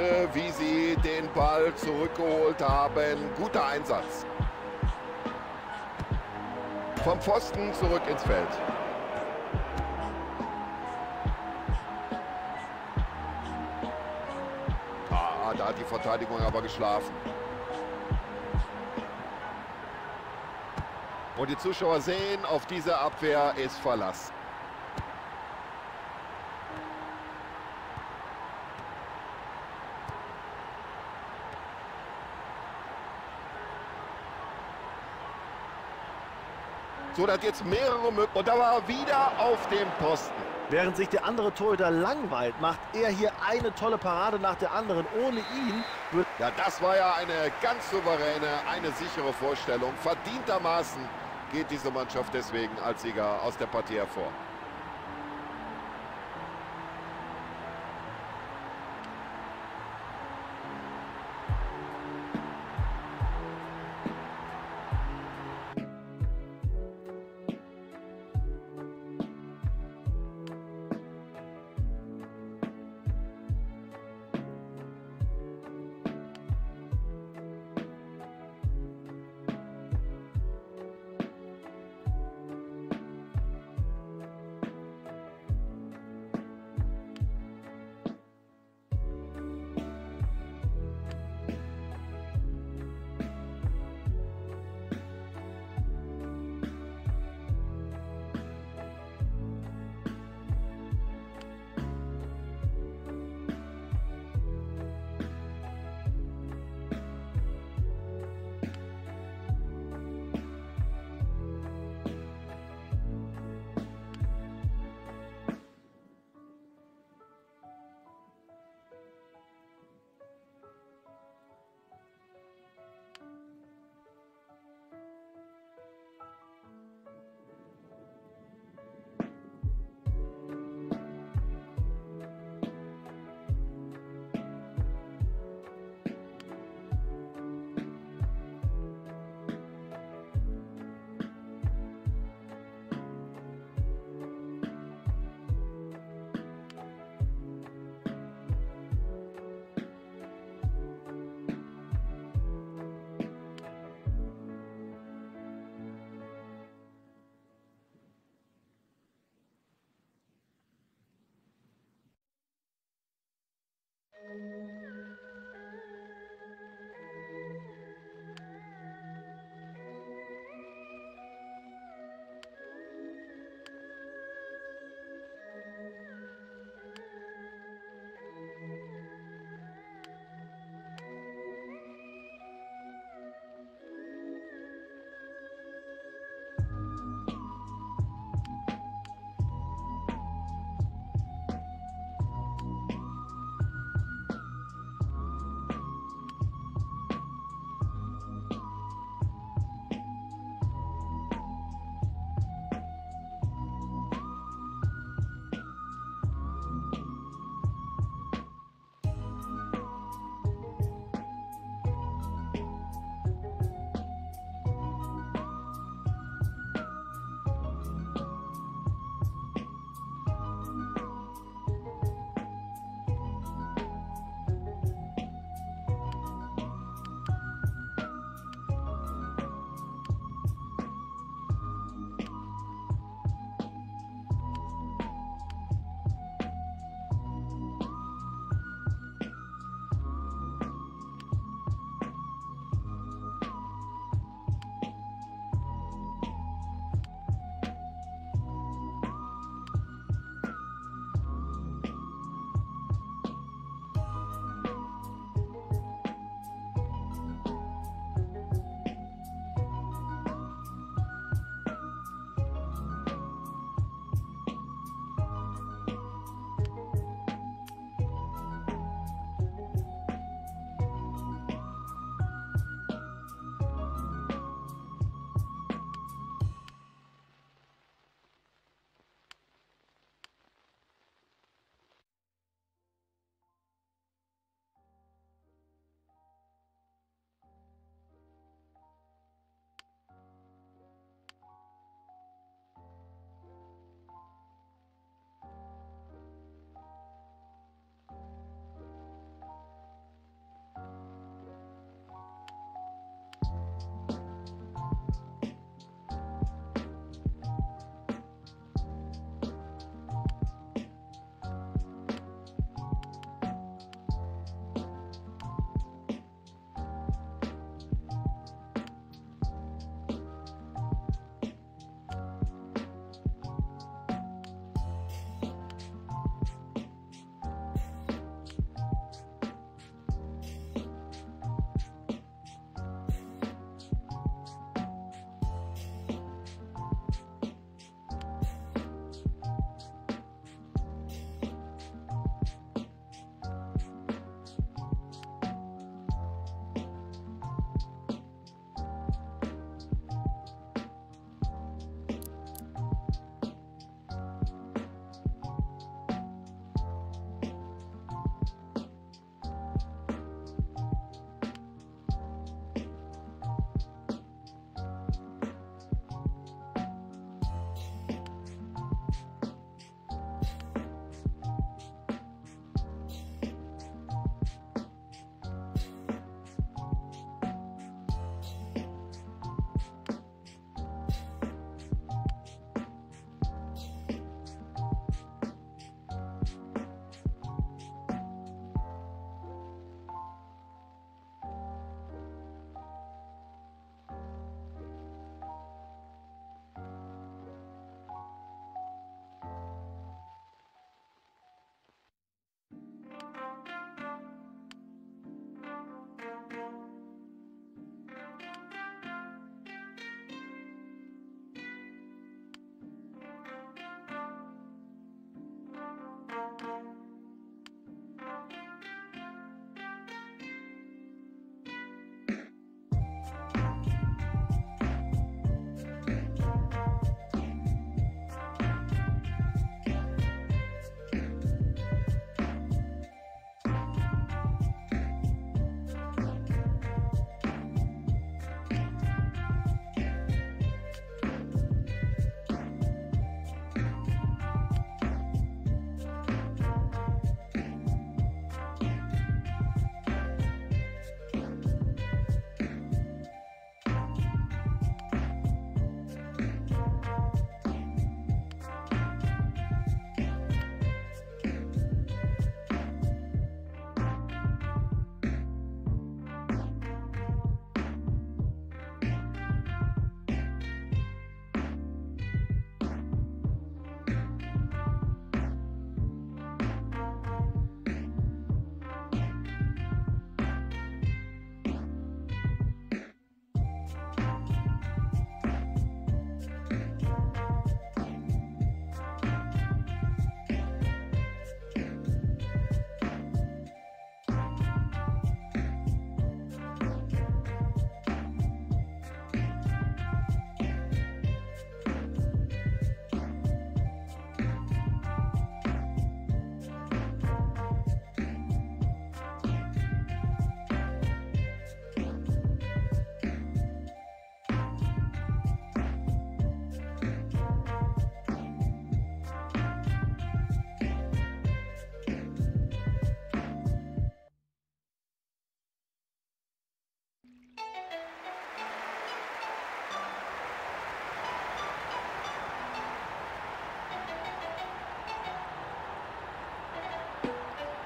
Klasse, wie sie den Ball zurückgeholt haben. Guter Einsatz. Vom Pfosten zurück ins Feld. Ah, da hat die Verteidigung aber geschlafen. Und die Zuschauer sehen, auf diese Abwehr ist Verlass. Da hat jetzt mehrere Möglichkeiten. Und da war er wieder auf dem Posten. Während sich der andere Torhüter langweilt, macht er hier eine tolle Parade nach der anderen. Ohne ihn wird... Ja, das war ja eine ganz souveräne, eine sichere Vorstellung. Verdientermaßen geht diese Mannschaft deswegen als Sieger aus der Partie hervor.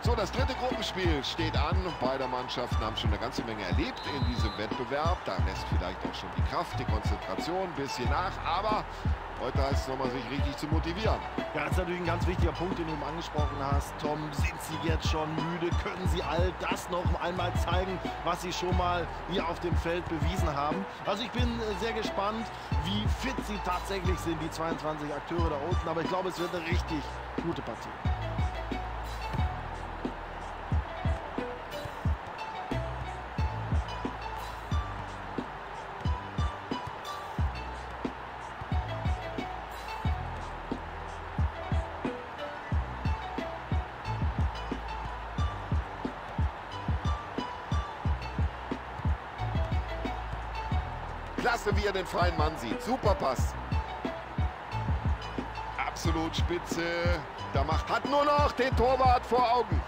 So, das dritte Gruppenspiel steht an. Beide Mannschaften haben schon eine ganze Menge erlebt in diesem Wettbewerb. Da lässt vielleicht auch schon die Kraft, die Konzentration ein bisschen nach. Aber heute heißt es nochmal, sich richtig zu motivieren. Ja, das ist natürlich ein ganz wichtiger Punkt, den du eben angesprochen hast. Tom, sind Sie jetzt schon müde? Können Sie all das noch einmal zeigen, was Sie schon mal hier auf dem Feld bewiesen haben? Also ich bin sehr gespannt, wie fit Sie tatsächlich sind, die 22 Akteure da unten. Aber ich glaube, es wird eine richtig gute Partie. Freien Mann sieht. Super Pass. Absolut spitze. Da macht, hat nur noch den Torwart vor Augen.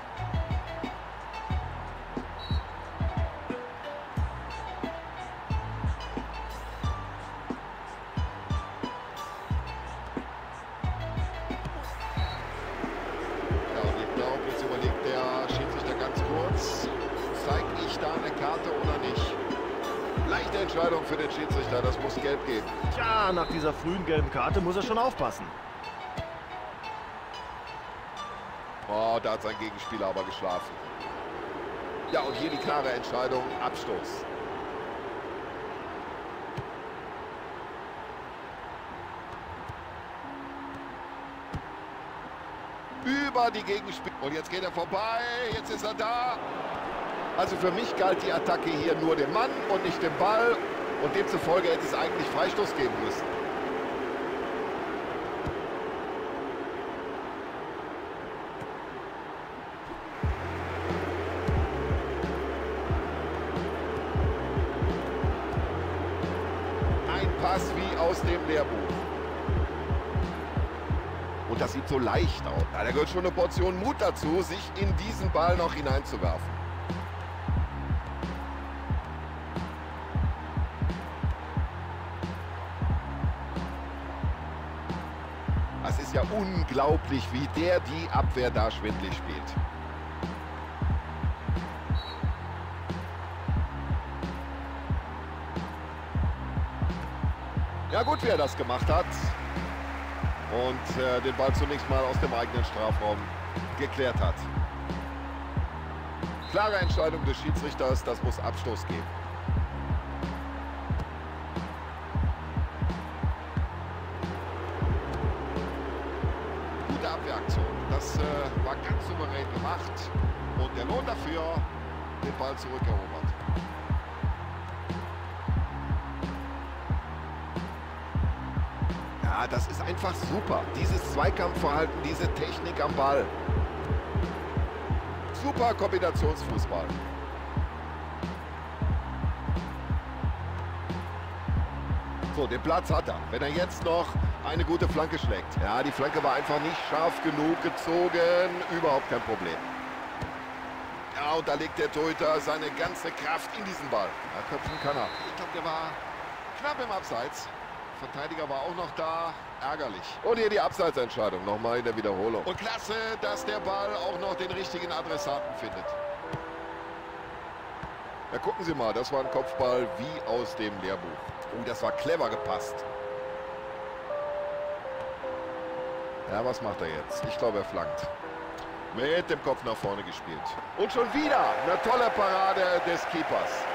Entscheidung für den Schiedsrichter, das muss gelb geben. Tja, nach dieser frühen gelben Karte muss er schon aufpassen. Oh, da hat sein Gegenspieler aber geschlafen. Ja, und hier die klare Entscheidung, Abstoß. Über die Gegenspieler. Und jetzt geht er vorbei, jetzt ist er da. Also für mich galt die Attacke hier nur dem Mann und nicht dem Ball. Und demzufolge hätte es eigentlich Freistoß geben müssen. Ein Pass wie aus dem Lehrbuch. Und das sieht so leicht aus. Da gehört schon eine Portion Mut dazu, sich in diesen Ball noch hineinzuwerfen. Unglaublich, wie der die Abwehr da schwindlig spielt. Ja gut, wie er das gemacht hat. Und äh, den Ball zunächst mal aus dem eigenen Strafraum geklärt hat. Klare Entscheidung des Schiedsrichters, das muss Abstoß geben. Ball zurückerobert. Ja, das ist einfach super. Dieses Zweikampfverhalten, diese Technik am Ball. Super Kombinationsfußball. So, den Platz hat er. Wenn er jetzt noch eine gute Flanke schlägt. Ja, die Flanke war einfach nicht scharf genug gezogen. Überhaupt kein Problem. Und da legt der Torhüter seine ganze Kraft in diesen Ball. Ja, köpfen kann er. Ich glaube, der war knapp im Abseits. Verteidiger war auch noch da. Ärgerlich. Und hier die Abseitsentscheidung. Nochmal in der Wiederholung. Und klasse, dass der Ball auch noch den richtigen Adressaten findet. Ja, gucken Sie mal. Das war ein Kopfball wie aus dem Lehrbuch. Oh, das war clever gepasst. Ja, was macht er jetzt? Ich glaube, er flankt. Mit dem Kopf nach vorne gespielt. Und schon wieder eine tolle Parade des Keepers.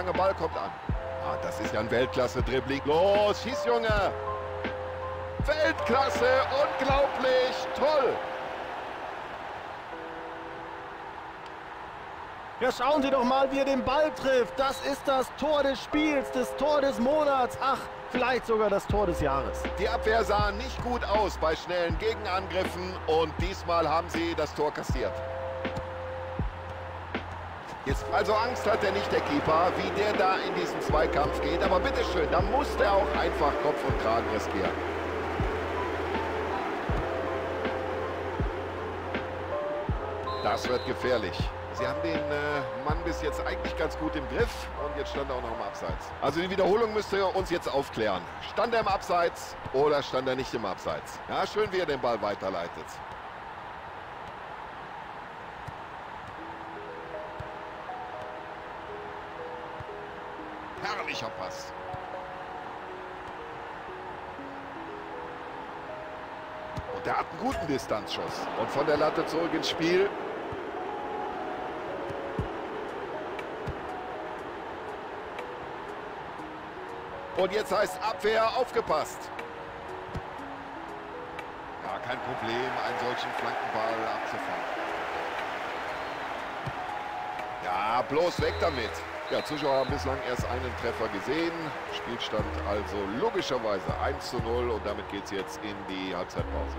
Lange Ball kommt an. Ah, das ist ja ein Weltklasse-Dribbling. Los, schieß, Junge! Weltklasse, unglaublich, toll! Ja, schauen Sie doch mal, wie er den Ball trifft. Das ist das Tor des Spiels, das Tor des Monats. Ach, vielleicht sogar das Tor des Jahres. Die Abwehr sah nicht gut aus bei schnellen Gegenangriffen und diesmal haben sie das Tor kassiert. Jetzt also Angst hat er nicht der Keeper, wie der da in diesen Zweikampf geht. Aber bitteschön, da muss der auch einfach Kopf und Kragen riskieren. Das wird gefährlich. Sie haben den äh, Mann bis jetzt eigentlich ganz gut im Griff und jetzt stand er auch noch im Abseits. Also die Wiederholung müsste uns jetzt aufklären. Stand er im Abseits oder stand er nicht im Abseits? Ja, schön, wie er den Ball weiterleitet. Der hat einen guten Distanzschuss. Und von der Latte zurück ins Spiel. Und jetzt heißt Abwehr, aufgepasst. Ja, kein Problem, einen solchen Flankenball abzufangen. Ja, bloß weg damit. Ja, Zuschauer haben bislang erst einen Treffer gesehen. Spielstand also logischerweise 1 zu 0 und damit geht es jetzt in die Halbzeitpause.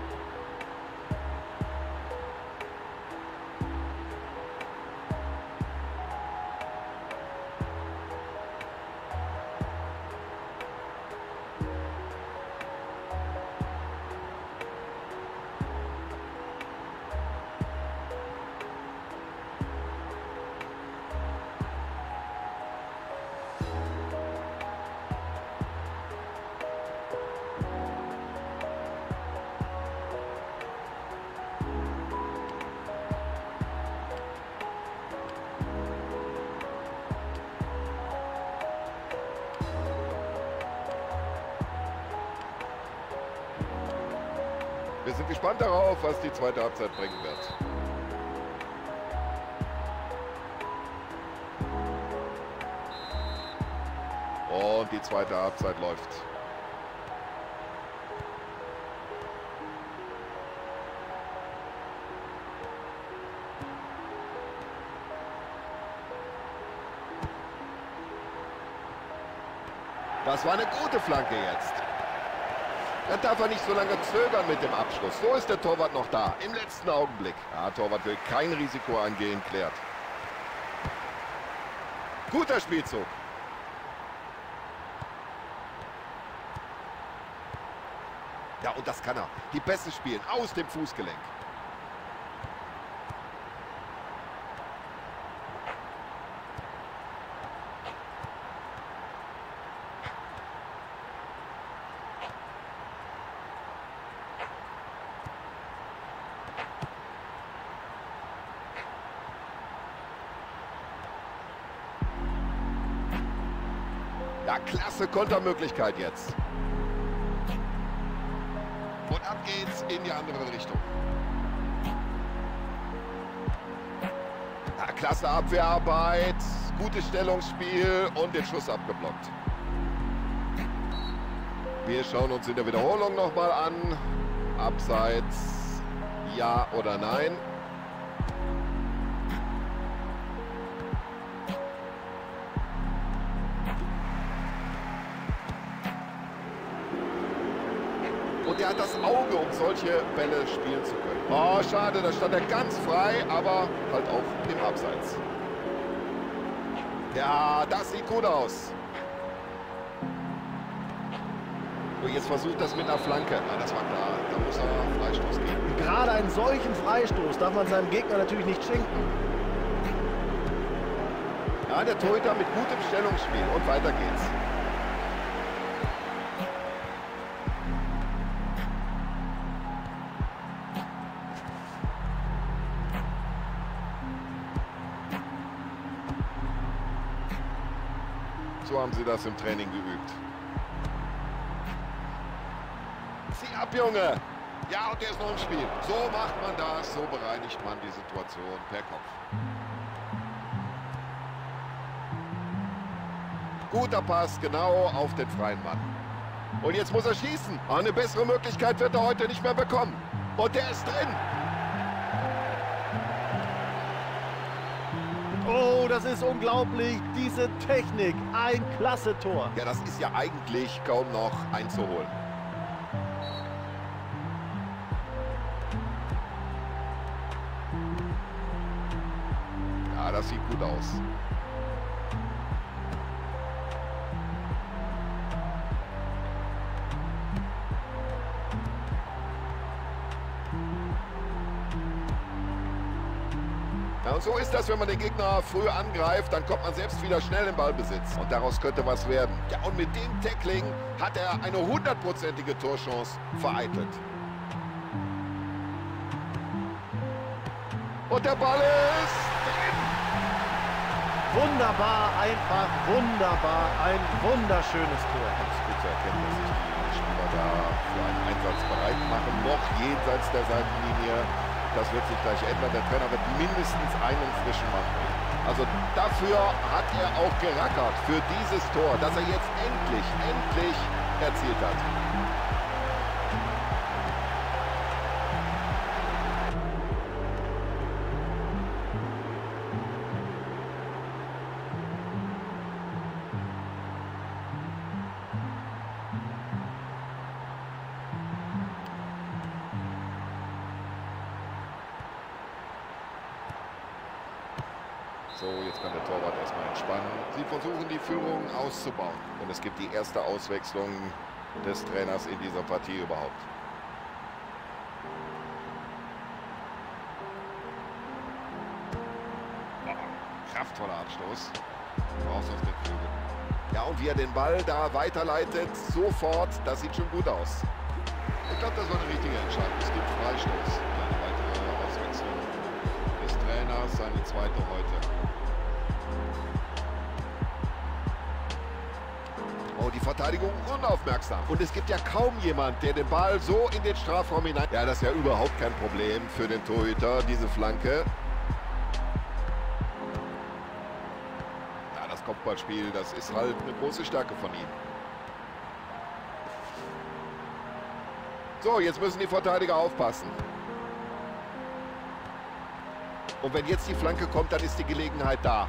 Die zweite Halbzeit bringen wird. Und die zweite Halbzeit läuft. Das war eine gute Flanke jetzt. Dann darf er nicht so lange zögern mit dem Abschluss. So ist der Torwart noch da, im letzten Augenblick. Ja, Torwart will kein Risiko eingehen, klärt. Guter Spielzug. Ja, und das kann er. Die Pässe spielen aus dem Fußgelenk. Klasse Kontermöglichkeit jetzt. Und ab geht's in die andere Richtung. Ja, klasse Abwehrarbeit, gutes Stellungsspiel und den Schuss abgeblockt. Wir schauen uns in der Wiederholung nochmal an. Abseits, ja oder nein. Solche Bälle spielen zu können. Oh, schade, da stand er ganz frei, aber halt auch im Abseits. Ja, das sieht gut aus. Und jetzt versucht das mit einer Flanke. Ja, das war klar, da muss er Freistoß geben. Gerade einen solchen Freistoß darf man seinem Gegner natürlich nicht schenken. Ja, der Torhüter mit gutem Stellungsspiel und weiter geht's. Sie das im Training geübt. Zieh ab, Junge! Ja, und der ist noch im Spiel. So macht man das, so bereinigt man die Situation per Kopf. Guter Pass, genau auf den freien Mann. Und jetzt muss er schießen. Eine bessere Möglichkeit wird er heute nicht mehr bekommen. Und der ist drin. Oh, das ist unglaublich. Diese Technik. Ein klasse Tor. Ja, das ist ja eigentlich kaum noch einzuholen. Ja, das sieht gut aus. Ist das, wenn man den Gegner früh angreift, dann kommt man selbst wieder schnell im Ballbesitz. Und daraus könnte was werden. Ja, und mit dem Tackling hat er eine hundertprozentige Torchance vereitelt. Und der Ball ist drin. Wunderbar, einfach wunderbar. Ein wunderschönes Tor. Das ist gut zu erkennen, dass sich die Spieler da für einen Einsatz bereit machen. Noch jenseits der Seitenlinie. Das wird sich gleich ändern. Der Trainer wird mindestens einen frischen Mann bringen. Also dafür hat er auch gerackert, für dieses Tor, das er jetzt endlich, endlich erzielt hat. Es gibt die erste Auswechslung des Trainers in dieser Partie überhaupt. Kraftvoller Abstoß. Raus aus der Flügel. Ja, und wie er den Ball da weiterleitet, sofort, das sieht schon gut aus. Ich glaube, das war eine richtige Entscheidung. Es gibt Freistoß. Eine weitere Auswechslung des Trainers, seine zweite heute. Verteidigung unaufmerksam. Und es gibt ja kaum jemand, der den Ball so in den Strafraum hinein... Ja, das ist ja überhaupt kein Problem für den Torhüter, diese Flanke. Ja, das Kopfballspiel, das ist halt eine große Stärke von ihm. So, jetzt müssen die Verteidiger aufpassen. Und wenn jetzt die Flanke kommt, dann ist die Gelegenheit da.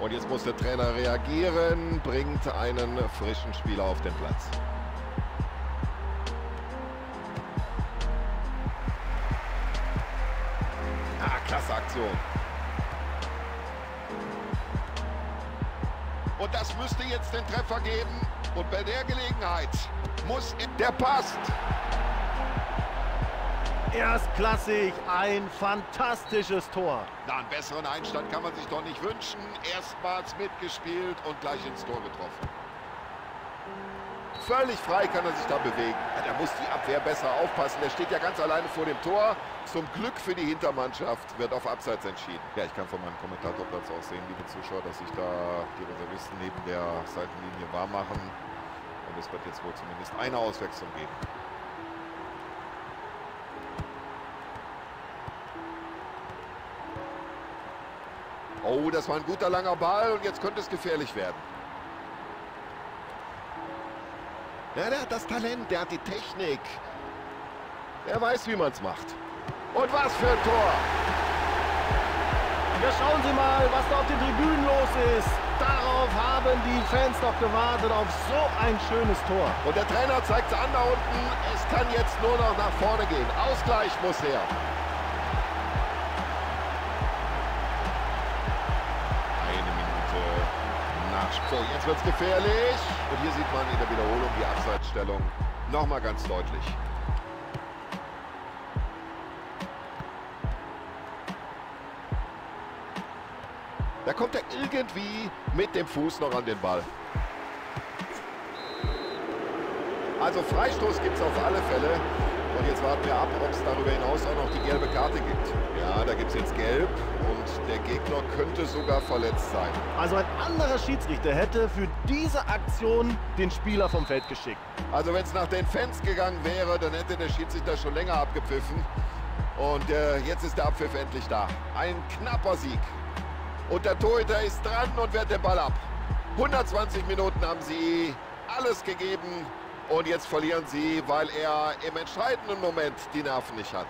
Und jetzt muss der Trainer reagieren, bringt einen frischen Spieler auf den Platz. Ah, klasse Aktion. Und das müsste jetzt den Treffer geben. Und bei der Gelegenheit muss... Der passt! Erstklassig, ein fantastisches Tor. Na, einen besseren Einstand kann man sich doch nicht wünschen. Erstmals mitgespielt und gleich ins Tor getroffen. Völlig frei kann er sich da bewegen. Ja, da muss die Abwehr besser aufpassen. Der steht ja ganz alleine vor dem Tor. Zum Glück für die Hintermannschaft wird auf Abseits entschieden. Ja, ich kann von meinem Kommentatorplatz aus sehen, liebe Zuschauer, dass sich da die Reservisten neben der Seitenlinie warm machen. Und es wird jetzt wohl zumindest eine Auswechslung geben. Oh, das war ein guter langer Ball und jetzt könnte es gefährlich werden. Ja, der hat das Talent, der hat die Technik. Der weiß, wie man es macht. Und was für ein Tor! Ja, schauen Sie mal, was da auf den Tribünen los ist. Darauf haben die Fans doch gewartet, auf so ein schönes Tor. Und der Trainer zeigt es an da unten. Es kann jetzt nur noch nach vorne gehen. Ausgleich muss her. So, jetzt wird es gefährlich. Und hier sieht man in der Wiederholung die Abseitsstellung nochmal ganz deutlich. Da kommt er irgendwie mit dem Fuß noch an den Ball. Also Freistoß gibt es auf alle Fälle. Und jetzt warten wir ab, ob es darüber hinaus auch noch die gelbe Karte gibt. Ja, da gibt es jetzt gelb der Gegner könnte sogar verletzt sein. Also ein anderer Schiedsrichter hätte für diese Aktion den Spieler vom Feld geschickt. Also wenn es nach den Fans gegangen wäre, dann hätte der Schiedsrichter schon länger abgepfiffen. Und äh, jetzt ist der Abpfiff endlich da. Ein knapper Sieg. Und der Torhüter ist dran und wehrt den Ball ab. 120 Minuten haben sie alles gegeben. Und jetzt verlieren sie, weil er im entscheidenden Moment die Nerven nicht hat.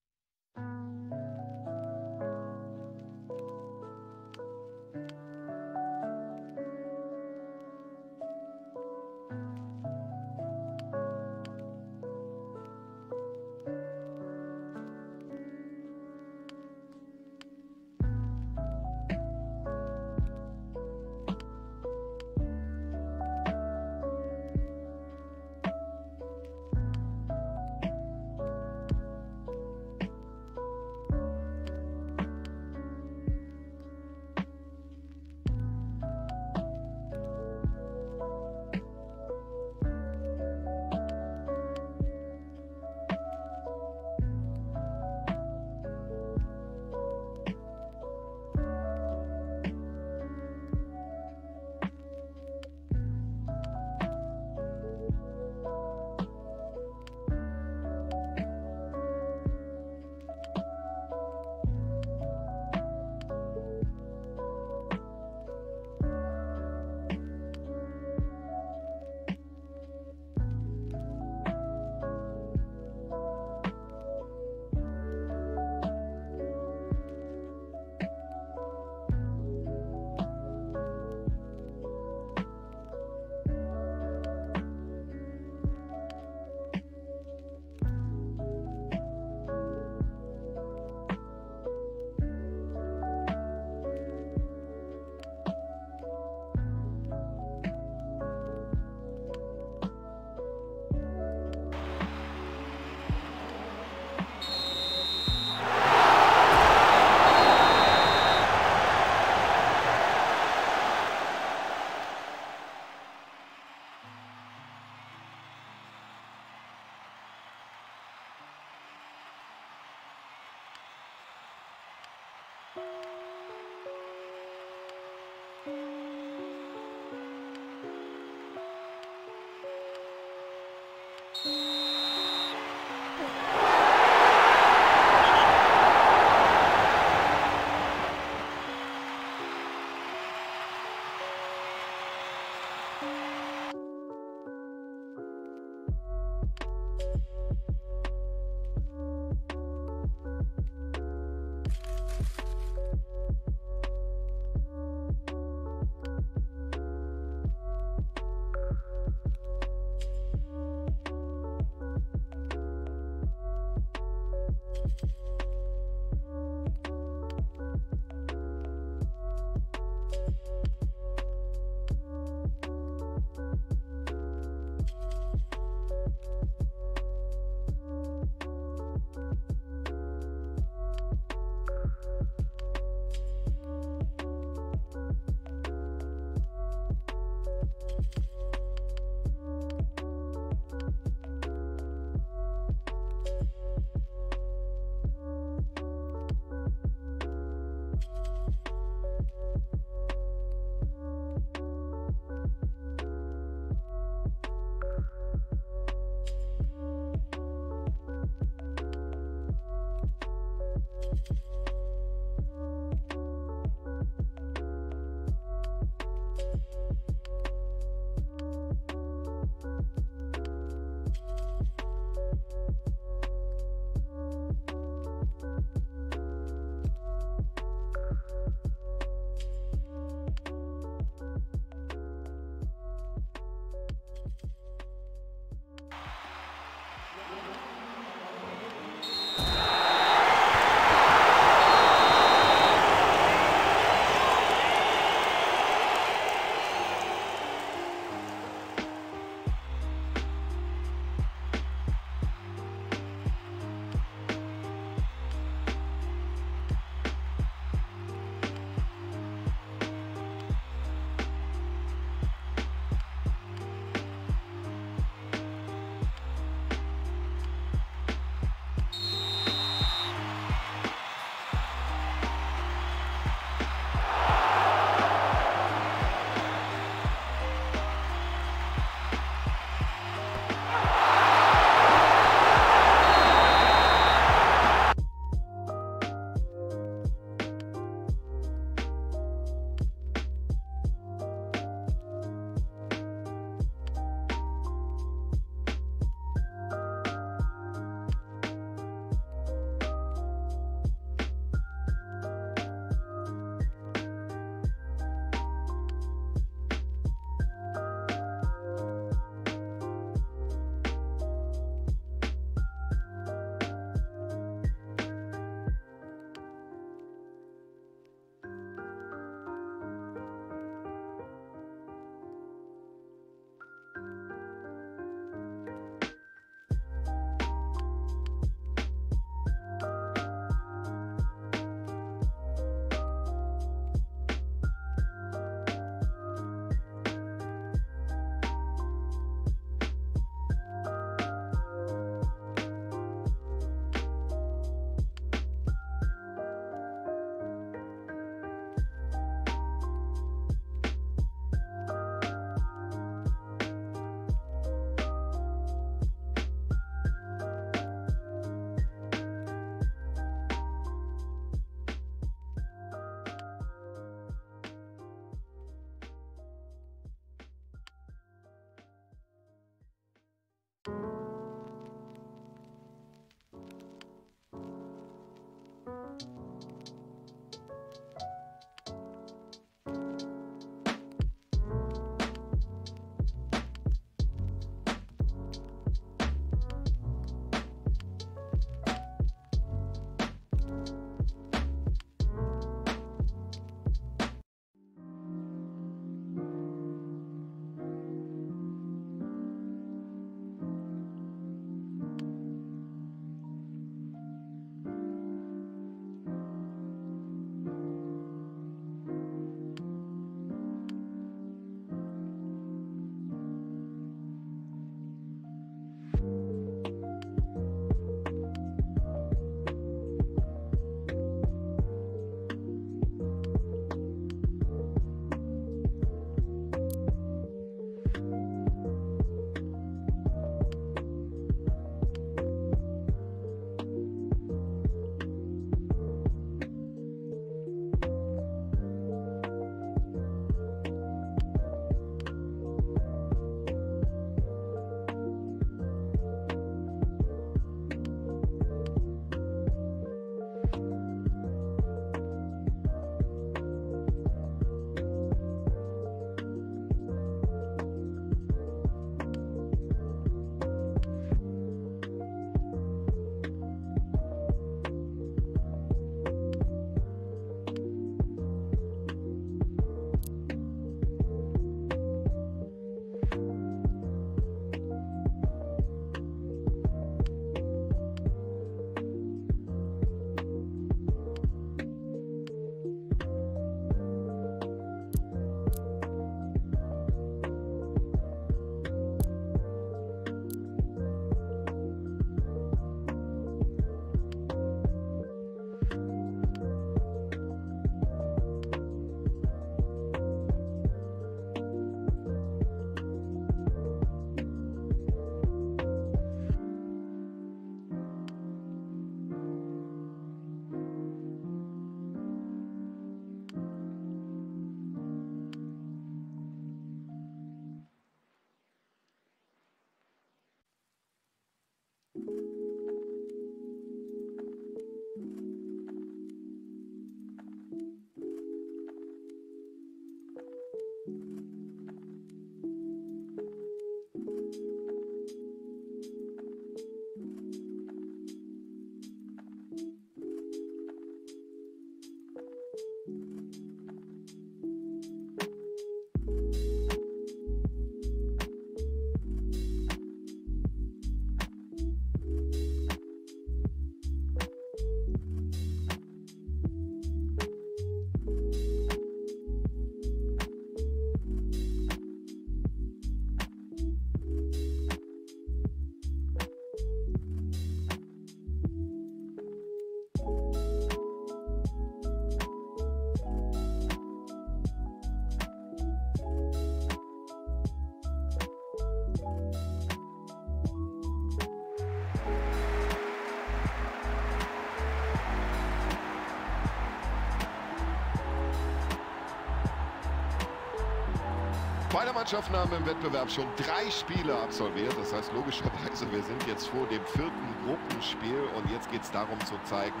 Beide Mannschaften haben im Wettbewerb schon drei Spiele absolviert. Das heißt logischerweise, wir sind jetzt vor dem vierten Gruppenspiel und jetzt geht es darum zu zeigen,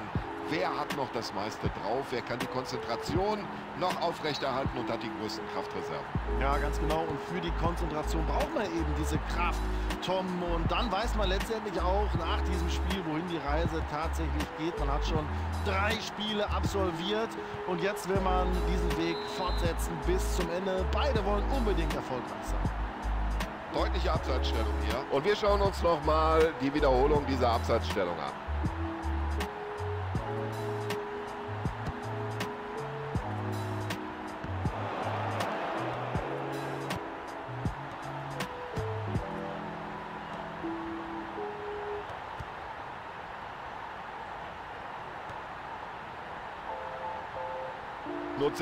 wer hat noch das meiste drauf, wer kann die Konzentration noch aufrechterhalten und hat die größten Kraftreserven. Ja, ganz genau. Und für die Konzentration braucht man eben diese Kraft, Tom. Und dann weiß man letztendlich auch nach diesem Spiel, wohin die Reise tatsächlich geht. Man hat schon drei Spiele absolviert und jetzt will man diesen Weg fortsetzen bis zum Ende. Beide wollen unbedingt erfolgreich sein. Deutliche Abseitsstellung hier. Und wir schauen uns nochmal die Wiederholung dieser Abseitsstellung an.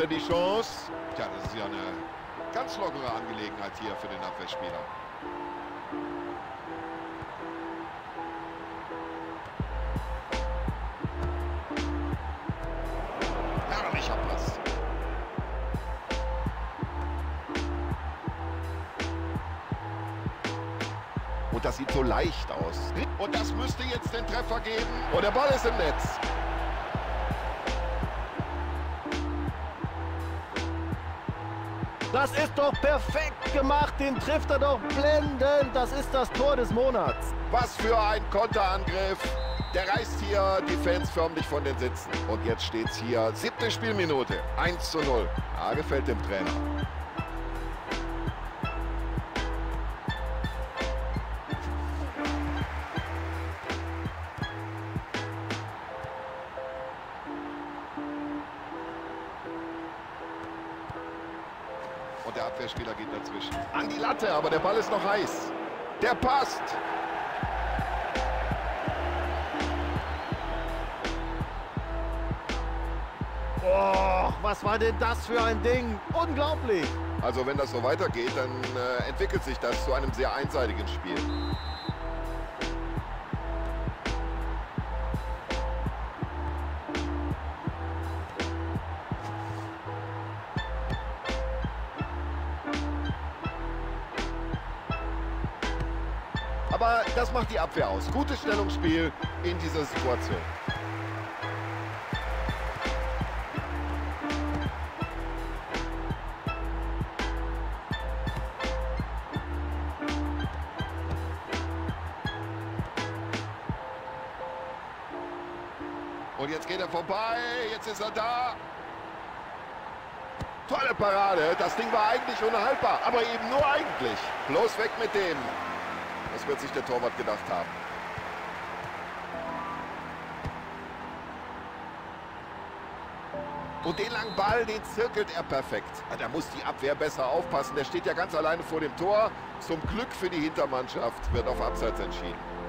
Nutze die Chance. Tja, das ist ja eine ganz lockere Angelegenheit hier für den Abwehrspieler. Und das sieht so leicht aus. Und das müsste jetzt den Treffer geben. Und der Ball ist im Netz. Das ist doch perfekt gemacht. Den trifft er doch blendend. Das ist das Tor des Monats. Was für ein Konterangriff. Der reißt hier die Fans förmlich von den Sitzen. Und jetzt steht es hier, siebte Spielminute, 1 zu 0. Ja, gefällt dem Trainer. Ball ist noch heiß. Der passt. Oh, was war denn das für ein Ding? Unglaublich. Also wenn das so weitergeht, dann äh, entwickelt sich das zu einem sehr einseitigen Spiel. Abwehr aus. Gutes Stellungsspiel in dieser Situation. Und jetzt geht er vorbei. Jetzt ist er da. Tolle Parade. Das Ding war eigentlich unhaltbar, aber eben nur eigentlich. Bloß weg mit dem. Das wird sich der Torwart gedacht haben. Und den langen Ball, den zirkelt er perfekt. Ja, Da muss die Abwehr besser aufpassen. Der steht ja ganz alleine vor dem Tor. Zum Glück für die Hintermannschaft wird auf Abseits entschieden.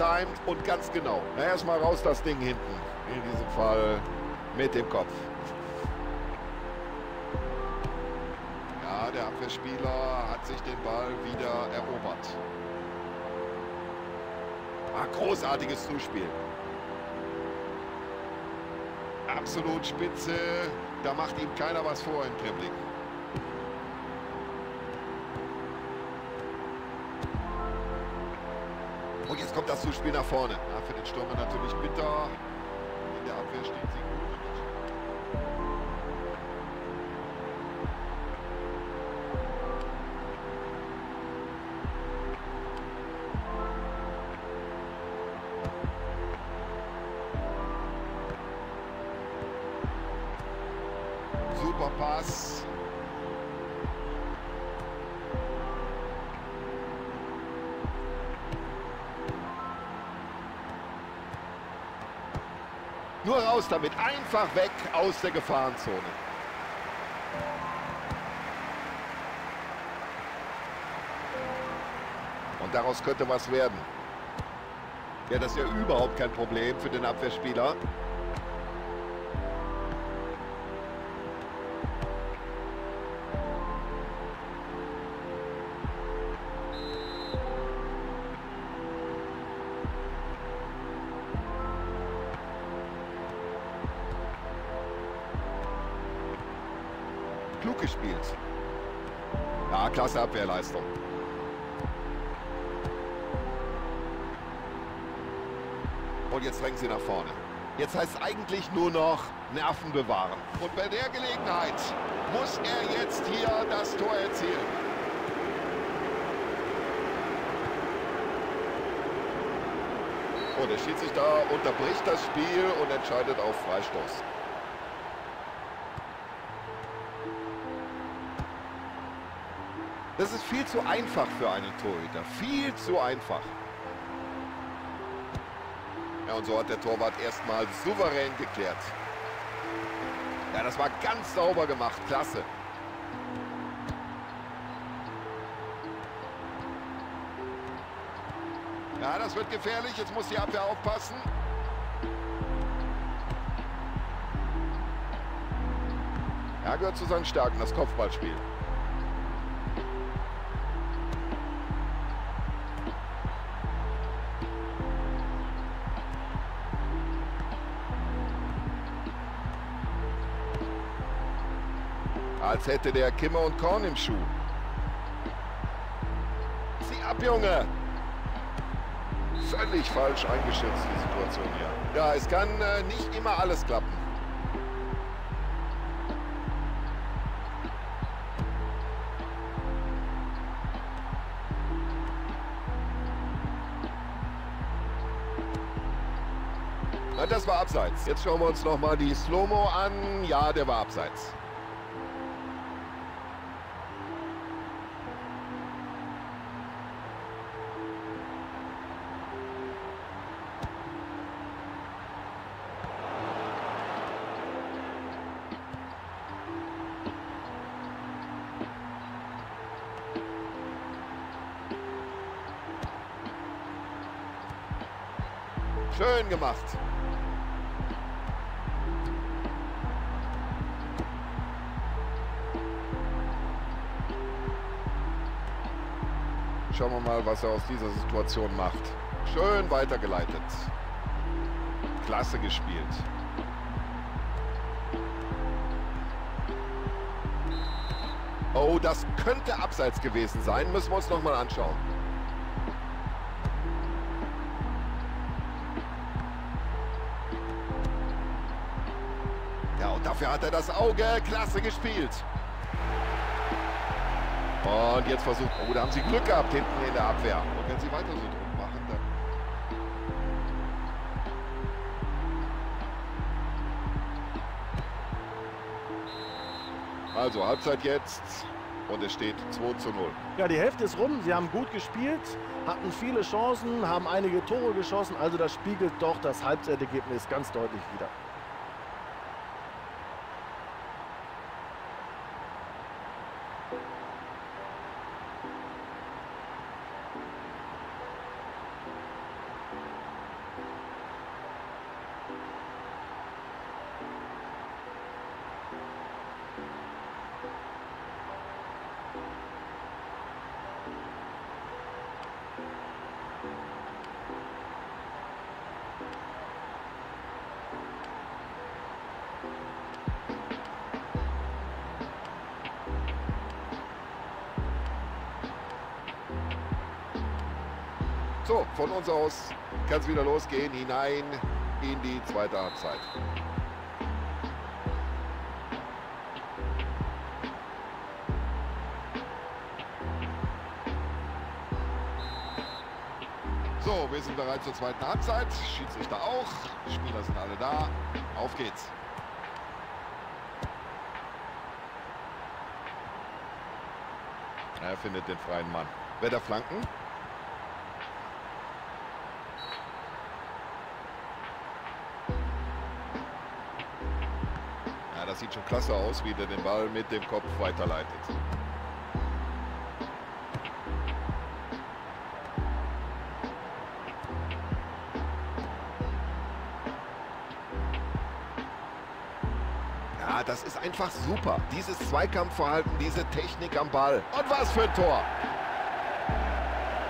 Getimt und ganz genau. Na, erstmal raus das Ding hinten. In diesem Fall mit dem Kopf. Ja, der Abwehrspieler hat sich den Ball wieder erobert. Ah, großartiges Zuspiel. Absolut spitze. Da macht ihm keiner was vor im Dribbling. Zuspiel nach vorne. Ja, für den Stürmer natürlich bitter. In der Abwehr steht sie gut. Einfach weg aus der Gefahrenzone. Und daraus könnte was werden. Ja, das ist ja überhaupt kein Problem für den Abwehrspieler. Abwehrleistung. Und jetzt drängen sie nach vorne. Jetzt heißt es eigentlich nur noch Nerven bewahren. Und bei der Gelegenheit muss er jetzt hier das Tor erzielen. Und der Schiedsrichter unterbricht das Spiel und entscheidet auf Freistoß. Das ist viel zu einfach für einen Torhüter. Viel zu einfach. Ja, und so hat der Torwart erstmal souverän geklärt. Ja, das war ganz sauber gemacht. Klasse. Ja, das wird gefährlich. Jetzt muss die Abwehr aufpassen. Er gehört zu seinen Stärken, das Kopfballspiel. Als hätte der Kimmer und Korn im Schuh. Sieh ab, Junge! Völlig falsch eingeschätzt, die Situation hier. Ja, es kann äh, nicht immer alles klappen. Das war abseits. Jetzt schauen wir uns noch mal die Slow-Mo an. Ja, der war abseits. Gemacht. Schauen wir mal, was er aus dieser Situation macht. Schön weitergeleitet. Klasse gespielt. Oh, das könnte abseits gewesen sein. Müssen wir uns noch mal anschauen. Dafür hat er das Auge. Klasse gespielt. Und jetzt versucht... Oh, da haben sie Glück gehabt hinten in der Abwehr. Und wenn sie weiter so Druck machen, dann... Also, Halbzeit jetzt. Und es steht 2 zu 0. Ja, die Hälfte ist rum. Sie haben gut gespielt, hatten viele Chancen, haben einige Tore geschossen. Also das spiegelt doch das Halbzeitergebnis ganz deutlich wider. Von uns aus kann es wieder losgehen, hinein in die zweite Halbzeit. So, wir sind bereit zur zweiten Halbzeit. Schiedsrichter auch. Spieler sind alle da. Auf geht's. Er findet den freien Mann. Wer flanken? Klasse aus, wie der den Ball mit dem Kopf weiterleitet. Ja, das ist einfach super. Dieses Zweikampfverhalten, diese Technik am Ball. Und was für ein Tor.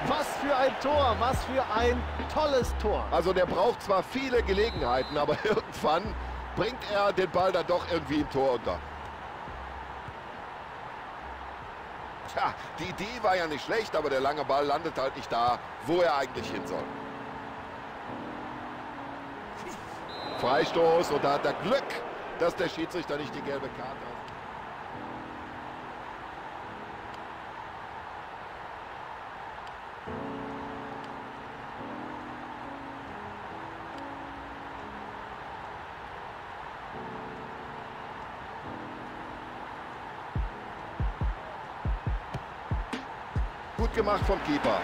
Was für ein Tor, was für ein tolles Tor. Also der braucht zwar viele Gelegenheiten, aber irgendwann bringt er den Ball dann doch irgendwie im Tor unter. Tja, die Idee war ja nicht schlecht, aber der lange Ball landet halt nicht da, wo er eigentlich hin soll. Freistoß und da hat er Glück, dass der Schiedsrichter nicht die gelbe Karte hat. Gemacht vom Keeper.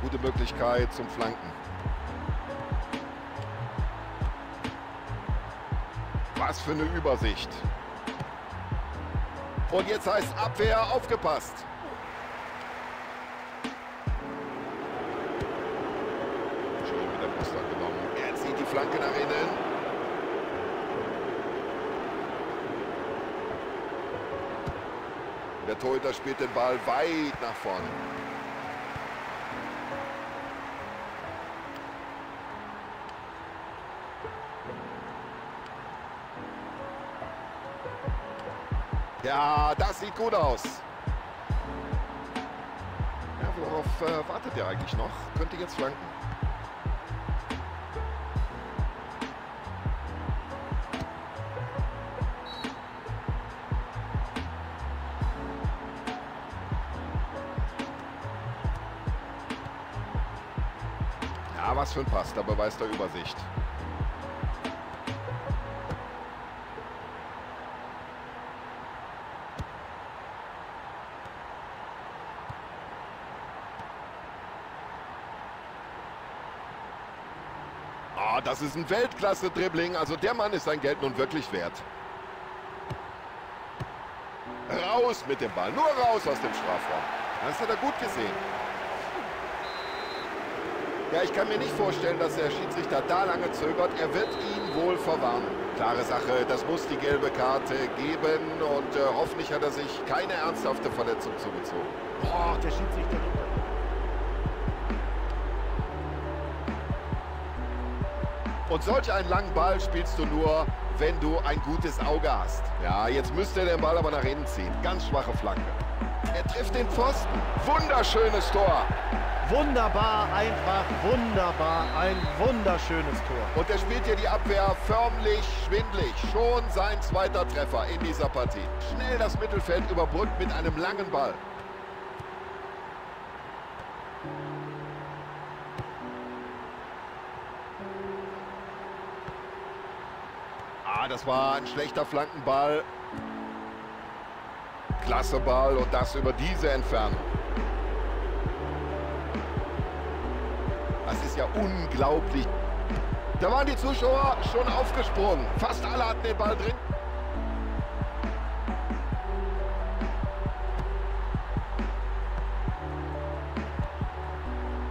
Gute Möglichkeit zum Flanken. Was für eine Übersicht. Und jetzt heißt Abwehr aufgepasst. Torhüter spielt den Ball weit nach vorne. Ja, das sieht gut aus. Ja, worauf äh, wartet ihr eigentlich noch? Könnt ihr jetzt flanken? Ja, was für ein Pass, da beweist er Übersicht. Ah, das ist ein Weltklasse-Dribbling. Also der Mann ist sein Geld nun wirklich wert. Raus mit dem Ball. Nur raus aus dem Strafraum. Das hat er gut gesehen. Ja, ich kann mir nicht vorstellen, dass der Schiedsrichter da lange zögert. Er wird ihn wohl verwarnen. Klare Sache, das muss die gelbe Karte geben. Und äh, hoffentlich hat er sich keine ernsthafte Verletzung zugezogen. Boah, der Schiedsrichter. Und solch einen langen Ball spielst du nur, wenn du ein gutes Auge hast. Ja, jetzt müsste er den Ball aber nach innen ziehen. Ganz schwache Flanke. Er trifft den Pfosten. Wunderschönes Tor. Wunderbar, einfach wunderbar. Ein wunderschönes Tor. Und er spielt hier die Abwehr förmlich schwindlig. Schon sein zweiter Treffer in dieser Partie. Schnell das Mittelfeld überbrückt mit einem langen Ball. Ah, das war ein schlechter Flankenball. Klasse Ball und das über diese Entfernung. Unglaublich. Da waren die Zuschauer schon aufgesprungen. Fast alle hatten den Ball drin.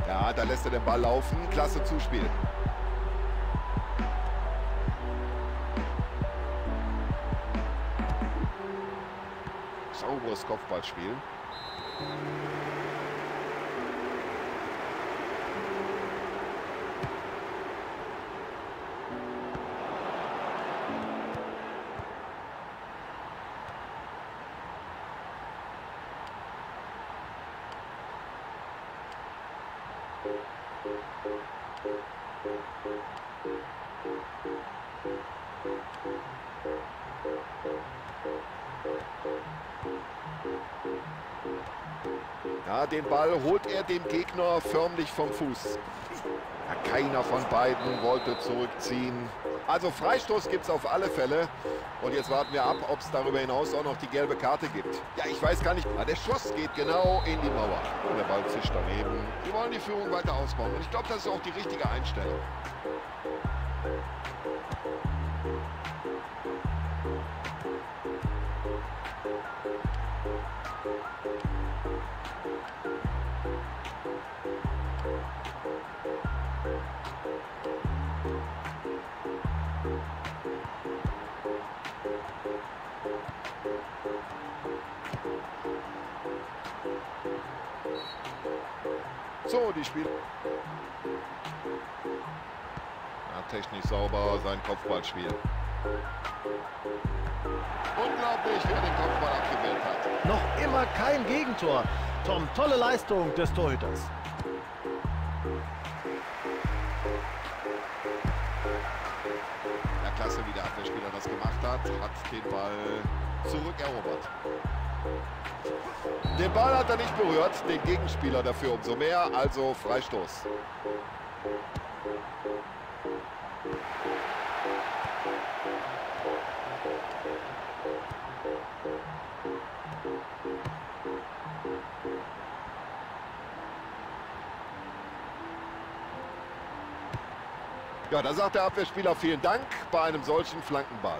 Ja, da lässt er den Ball laufen. Klasse Zuspiel. Sauberes Kopfballspiel. Den Ball holt er dem Gegner förmlich vom Fuß. Ja, keiner von beiden wollte zurückziehen. Also Freistoß gibt es auf alle Fälle. Und jetzt warten wir ab, ob es darüber hinaus auch noch die gelbe Karte gibt. Ja, ich weiß gar nicht. Ah, der Schuss geht genau in die Mauer. Und der Ball zischt daneben. Die wollen die Führung weiter ausbauen. Und ich glaube, das ist auch die richtige Einstellung. Kopfballspiel. Unglaublich, wer den Kopfball abgewehrt hat. Noch immer kein Gegentor. Tom, tolle Leistung des Torhüters. Ja, klasse, wie der Abwehrspieler das gemacht hat. Hat den Ball zurückerobert. Den Ball hat er nicht berührt, den Gegenspieler dafür umso mehr, also Freistoß. Da sagt der Abwehrspieler vielen Dank bei einem solchen Flankenball.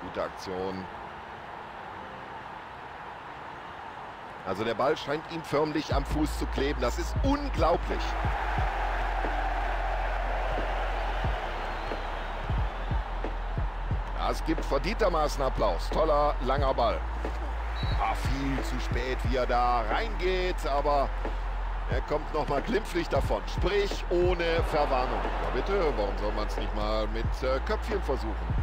Gute Aktion. Also der Ball scheint ihm förmlich am Fuß zu kleben. Das ist unglaublich. Es gibt verdientermaßen Applaus. Toller, langer Ball. Viel zu spät, wie er da reingeht, aber er kommt noch mal glimpflich davon. Sprich, ohne Verwarnung. Ja bitte, warum soll man es nicht mal mit äh, Köpfchen versuchen?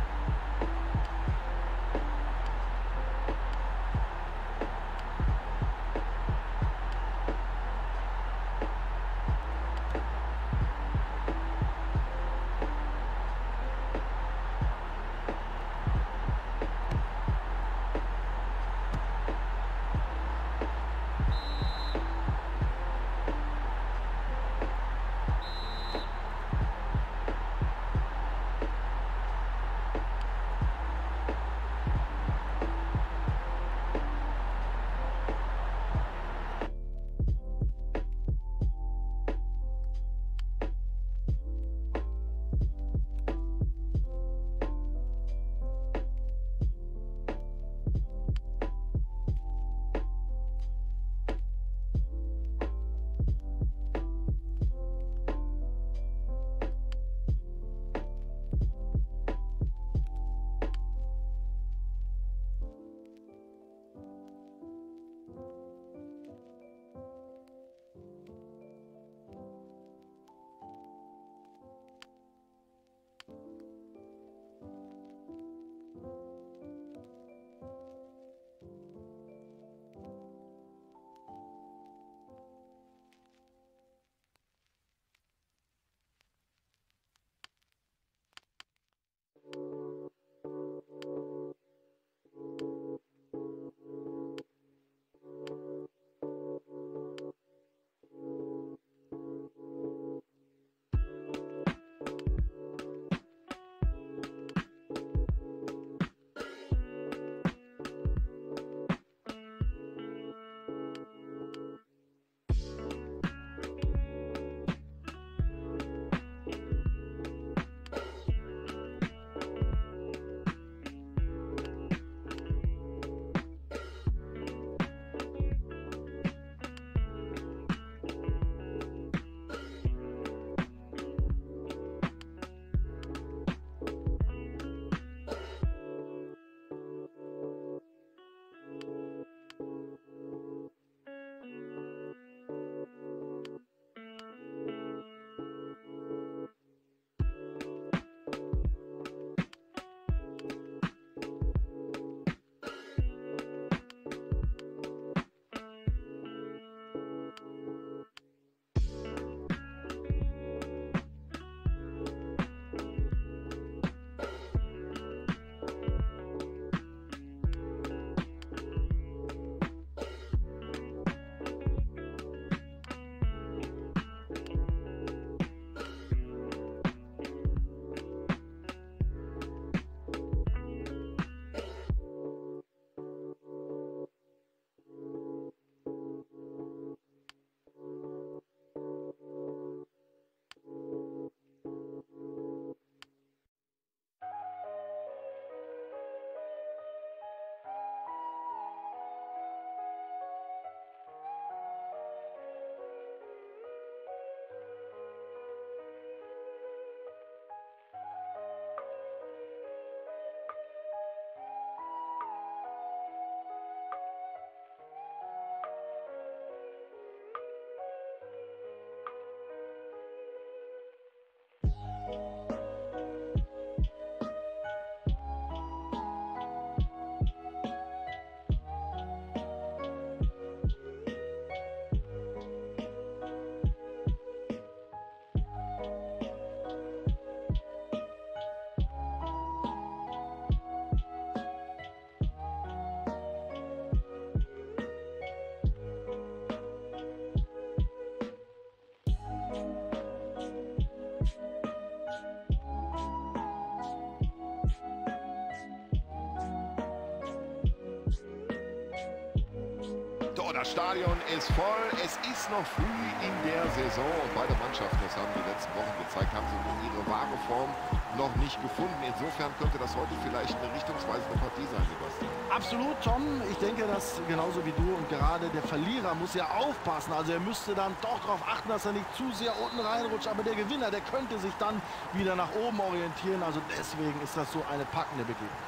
Das Stadion ist voll. Es ist noch früh in der Saison und beide Mannschaften, das haben die letzten Wochen gezeigt, haben sie ihre wahre Form noch nicht gefunden. Insofern könnte das heute vielleicht eine richtungsweisende Partie sein, Sebastian. Absolut, Tom. Ich denke, dass genauso wie du und gerade der Verlierer muss ja aufpassen. Also er müsste dann doch darauf achten, dass er nicht zu sehr unten reinrutscht. Aber der Gewinner, der könnte sich dann wieder nach oben orientieren. Also deswegen ist das so eine packende Begegnung.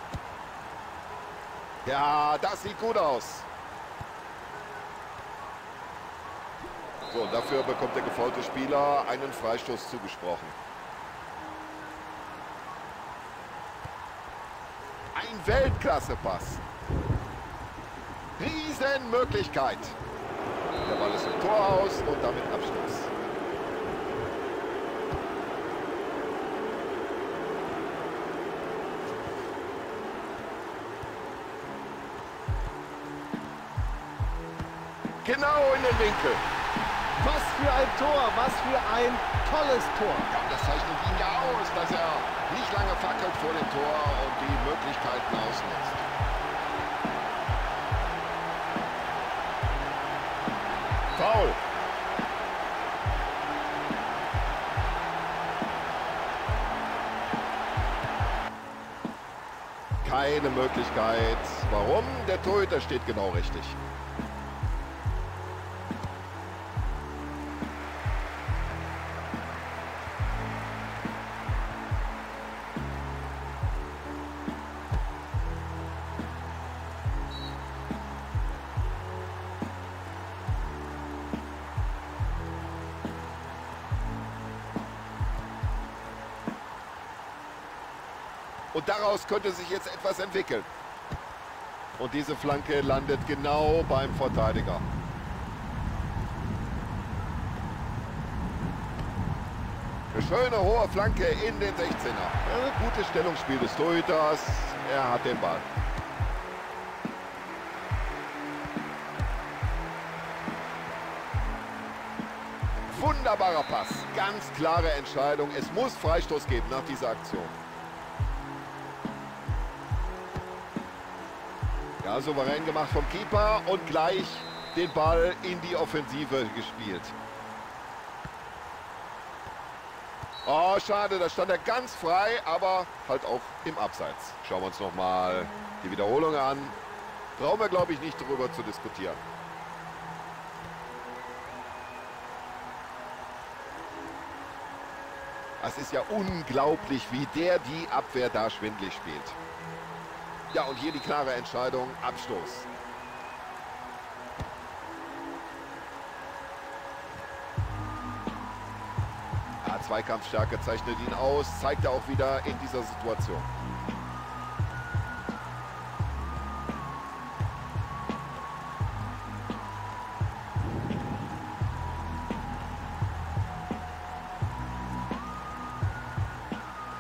Ja, das sieht gut aus. So, und dafür bekommt der gefaulte Spieler einen Freistoß zugesprochen. Ein Weltklasse-Pass. Riesenmöglichkeit. Der Ball ist im Tor aus und damit Abschluss. Genau in den Winkel. Tor, was für ein tolles Tor. Ja, das zeichnet ihn ja aus, dass er nicht lange fackelt vor dem Tor und die Möglichkeiten ausnutzt. Foul. Keine Möglichkeit. Warum? Der Torhüter steht genau richtig. Daraus könnte sich jetzt etwas entwickeln. Und diese Flanke landet genau beim Verteidiger. Eine schöne hohe Flanke in den 16er. Ja, gutes Stellungsspiel des Torhüters. Er hat den Ball. Wunderbarer Pass. Ganz klare Entscheidung. Es muss Freistoß geben nach dieser Aktion. Souverän gemacht vom Keeper und gleich den Ball in die Offensive gespielt. Oh, schade, da stand er ganz frei, aber halt auch im Abseits. Schauen wir uns nochmal die Wiederholung an. Brauchen wir, glaube ich, nicht darüber zu diskutieren. Es ist ja unglaublich, wie der die Abwehr da schwindlig spielt. Ja, und hier die klare Entscheidung, Abstoß. Ja, Zweikampfstärke zeichnet ihn aus, zeigt er auch wieder in dieser Situation.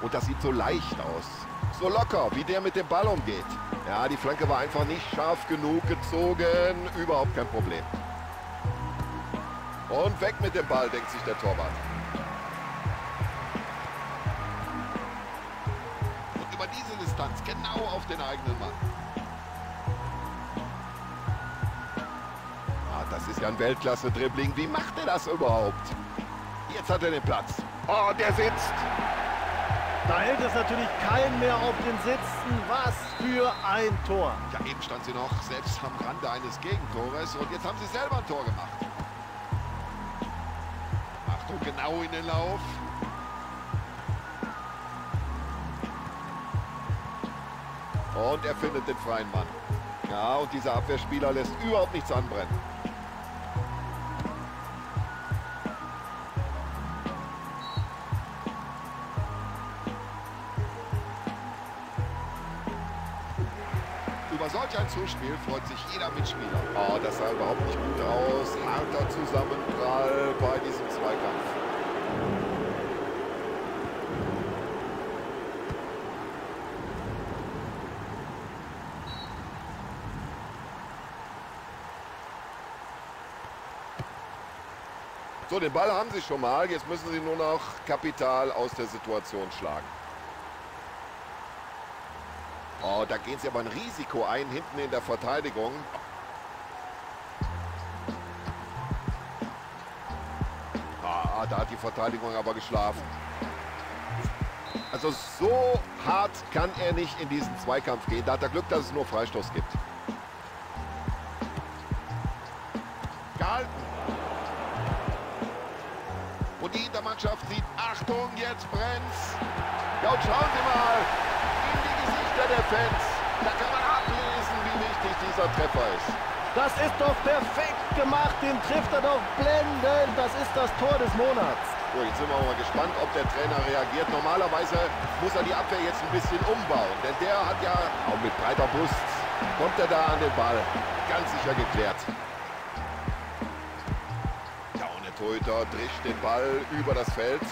Und das sieht so leicht aus. So locker, wie der mit dem Ball umgeht. Ja, die Flanke war einfach nicht scharf genug gezogen. Überhaupt kein Problem. Und weg mit dem Ball, denkt sich der Torwart. Und über diese Distanz genau auf den eigenen Mann. Ah, das ist ja ein Weltklasse-Dribbling. Wie macht er das überhaupt? Jetzt hat er den Platz. Oh, der sitzt. Hält es natürlich keinen mehr auf den Sitzen. Was für ein Tor. Ja, eben stand sie noch selbst am Rande eines Gegentores und jetzt haben sie selber ein Tor gemacht. Achtung, genau in den Lauf. Und er findet den freien Mann. Ja, und dieser Abwehrspieler lässt überhaupt nichts anbrennen. Zuspiel freut sich jeder Mitspieler. Oh, das sah überhaupt nicht gut aus. Harter Zusammenprall bei diesem Zweikampf. So, den Ball haben sie schon mal. Jetzt müssen sie nur noch Kapital aus der Situation schlagen. Wow, da gehen sie aber ein Risiko ein, hinten in der Verteidigung. Ah, da hat die Verteidigung aber geschlafen. Also so hart kann er nicht in diesen Zweikampf gehen. Da hat er Glück, dass es nur Freistoß gibt. Gehalten. Und die Hintermannschaft sieht, Achtung, jetzt brennt's. Ja, und schauen Sie mal, Fans. Da kann man ablesen, wie wichtig dieser Treffer ist. Das ist doch perfekt gemacht, den trifft er doch blendend. Das ist das Tor des Monats. So, jetzt sind wir mal gespannt, ob der Trainer reagiert. Normalerweise muss er die Abwehr jetzt ein bisschen umbauen, denn der hat ja auch mit breiter Brust kommt er da an den Ball. Ganz sicher geklärt. Ja, und der Torhüter drischt den Ball über das Feld.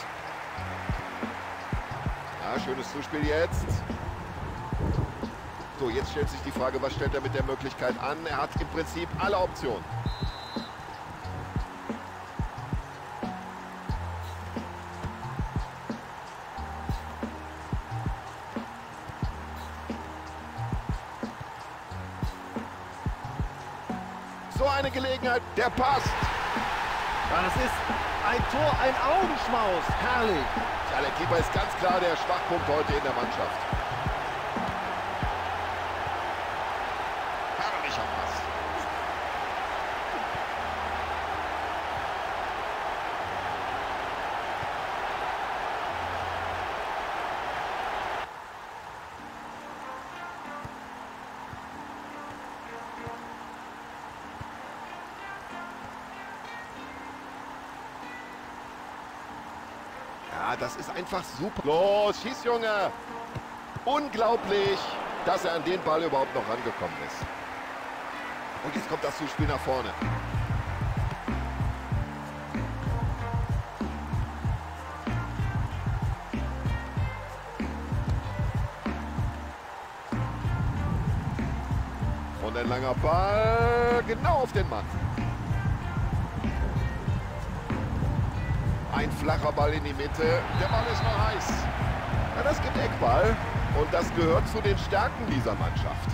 Ja, schönes Zuspiel jetzt. So, jetzt stellt sich die Frage, was stellt er mit der Möglichkeit an? Er hat im Prinzip alle Optionen. So eine Gelegenheit, der passt. Ja, das ist ein Tor, ein Augenschmaus. Herrlich. Ja, der Keeper ist ganz klar der Schwachpunkt heute in der Mannschaft. Einfach super. Los, schieß, Junge! Unglaublich, dass er an den Ball überhaupt noch rangekommen ist. Und jetzt kommt das Zuspiel nach vorne. Und ein langer Ball genau auf den Mann. Flacher Ball in die Mitte. Der Ball ist noch heiß. Ja, das gibt Eckball. Und das gehört zu den Stärken dieser Mannschaft.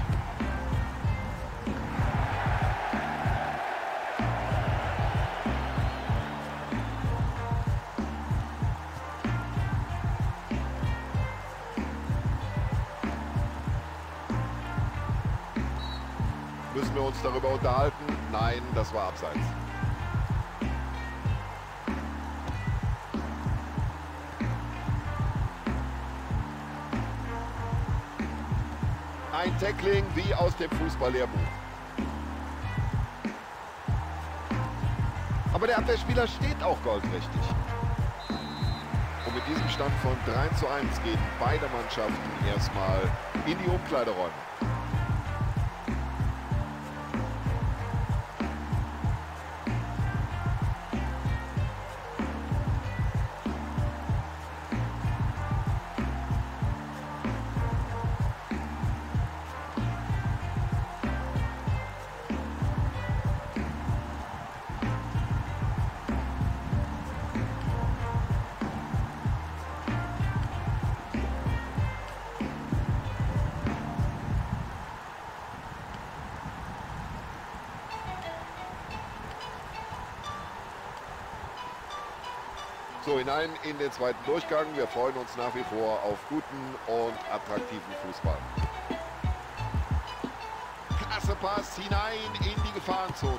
Müssen wir uns darüber unterhalten? Nein, das war abseits. Tackling wie aus dem Fußballlehrbuch. Aber der Abwehrspieler steht auch goldrichtig. Und mit diesem Stand von 3 zu 1 gehen beide Mannschaften erstmal in die Umkleideräume. Hinein in den zweiten Durchgang. Wir freuen uns nach wie vor auf guten und attraktiven Fußball. Klasse Pass hinein in die Gefahrenzone.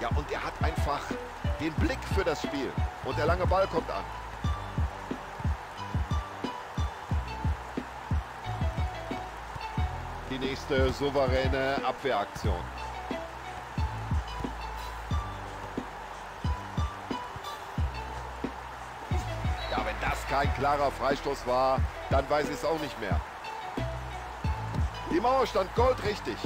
Ja, und er hat einfach den Blick für das Spiel. Und der lange Ball kommt an. Die nächste souveräne Abwehraktion. Kein klarer Freistoß war, dann weiß ich es auch nicht mehr. Die Mauer stand goldrichtig.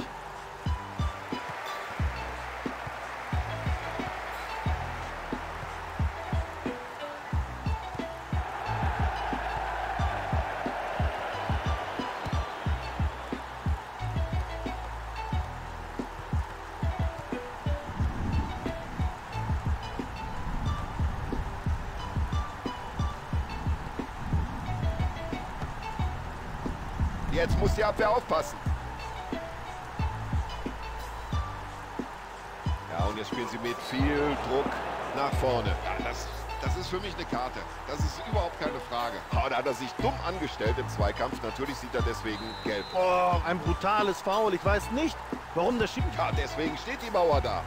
Angestellt im Zweikampf. Natürlich sieht er deswegen gelb. Oh, ein brutales Foul. Ich weiß nicht, warum der Schiedsrichter... Ja, deswegen steht die Mauer da.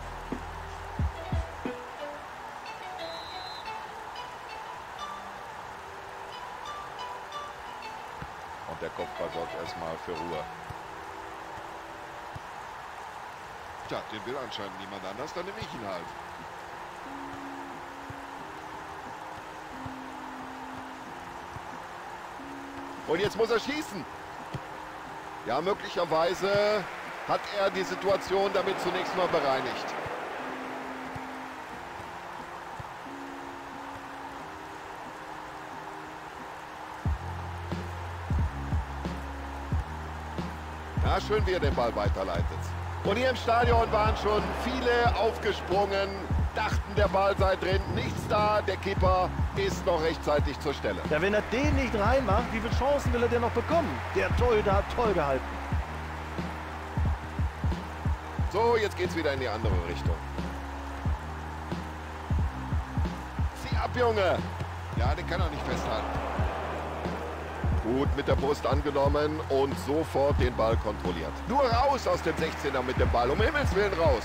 Und der Kopfball sorgt erstmal für Ruhe. Tja, den will anscheinend niemand anders, dann nehme ich ihn halt. Und jetzt muss er schießen. Ja, möglicherweise hat er die Situation damit zunächst mal bereinigt. Ja, schön, wie er den Ball weiterleitet. Und hier im Stadion waren schon viele aufgesprungen, dachten, der Ball sei drin. Nichts da, der Keeper ist noch rechtzeitig zur Stelle. Ja, wenn er den nicht reinmacht, wie viele Chancen will er denn noch bekommen? Der Torhüter hat toll gehalten. So, jetzt geht's wieder in die andere Richtung. Zieh ab, Junge! Ja, den kann er nicht festhalten. Gut mit der Brust angenommen und sofort den Ball kontrolliert. Nur raus aus dem 16er mit dem Ball, um Himmels Willen raus.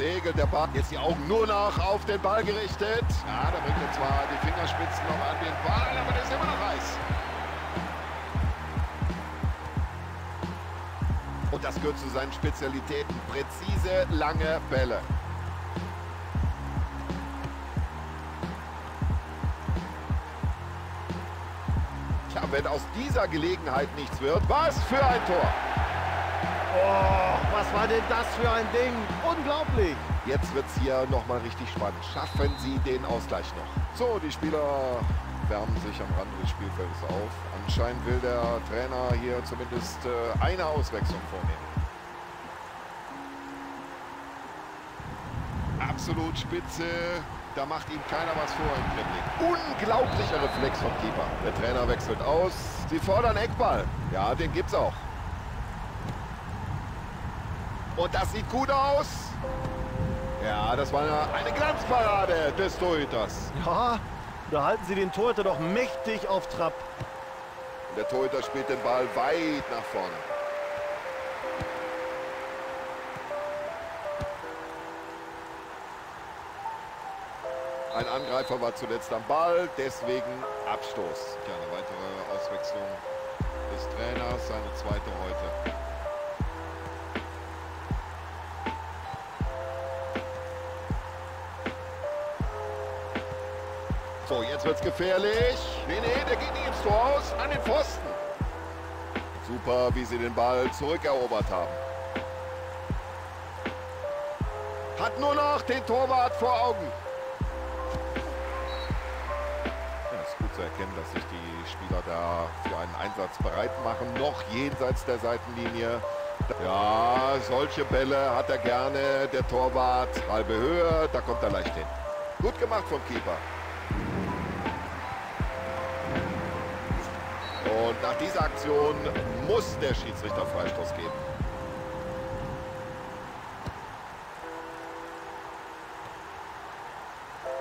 Segelt der Ball. Jetzt die Augen nur noch auf den Ball gerichtet. Ja, da bringt er zwar die Fingerspitzen noch an den Ball, aber der ist immer noch heiß. Und das gehört zu seinen Spezialitäten. Präzise, lange Bälle. Tja, wenn aus dieser Gelegenheit nichts wird, was für ein Tor. Oh, was war denn das für ein Ding? Unglaublich. Jetzt wird es hier nochmal richtig spannend. Schaffen sie den Ausgleich noch? So, die Spieler wärmen sich am Rande des Spielfeldes auf. Anscheinend will der Trainer hier zumindest äh, eine Auswechslung vornehmen. Absolut spitze. Da macht ihm keiner was vor im Dribbling. Unglaublicher Reflex vom Keeper. Der Trainer wechselt aus. Sie fordern Eckball. Ja, den gibt's auch. Und das sieht gut aus. Ja, das war eine Glanzparade des Torhüters. Ja, da halten sie den Torhüter doch mächtig auf Trab. Der Torhüter spielt den Ball weit nach vorne. Ein Angreifer war zuletzt am Ball, deswegen Abstoß. Ja, eine weitere Auswechslung des Trainers, seine zweite heute. So, jetzt wird's gefährlich. Nee, nee, der geht nicht ins Tor aus, an den Pfosten. Super, wie sie den Ball zurückerobert haben. Hat nur noch den Torwart vor Augen. Ja, ist gut zu erkennen, dass sich die Spieler da für einen Einsatz bereit machen. Noch jenseits der Seitenlinie. Ja, solche Bälle hat er gerne. Der Torwart, halbe Höhe, da kommt er leicht hin. Gut gemacht vom Keeper. Nach dieser Aktion muss der Schiedsrichter Freistoß geben.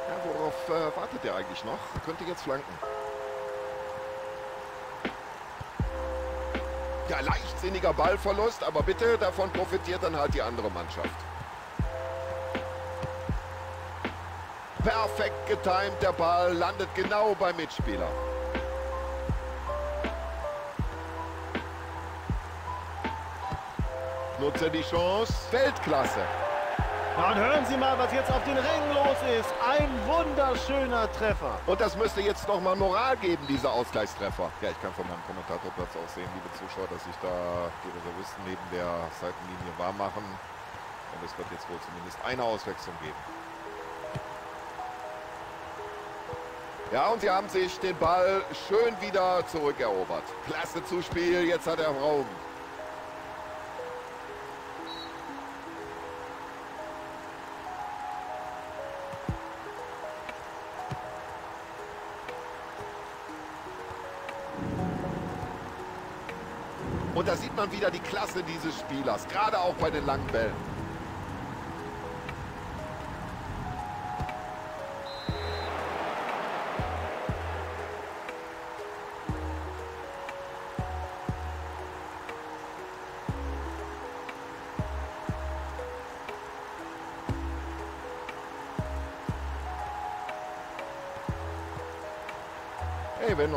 Ja, worauf äh, wartet er eigentlich noch? Könnte jetzt flanken. Ja, leichtsinniger Ballverlust, aber bitte, davon profitiert dann halt die andere Mannschaft. Perfekt getimt, der Ball landet genau beim Mitspieler. Nutzt er die Chance? Weltklasse. Ja, und hören Sie mal, was jetzt auf den Rängen los ist. Ein wunderschöner Treffer. Und das müsste jetzt noch mal Moral geben, dieser Ausgleichstreffer. Ja, ich kann von meinem Kommentatorplatz auch sehen, liebe Zuschauer, dass sich da die Reservisten neben der Seitenlinie warm machen. Und es wird jetzt wohl zumindest eine Auswechslung geben. Ja, und sie haben sich den Ball schön wieder zurückerobert. Klasse Zuspiel, jetzt hat er Raum. Man wieder die Klasse dieses Spielers, gerade auch bei den langen Bällen.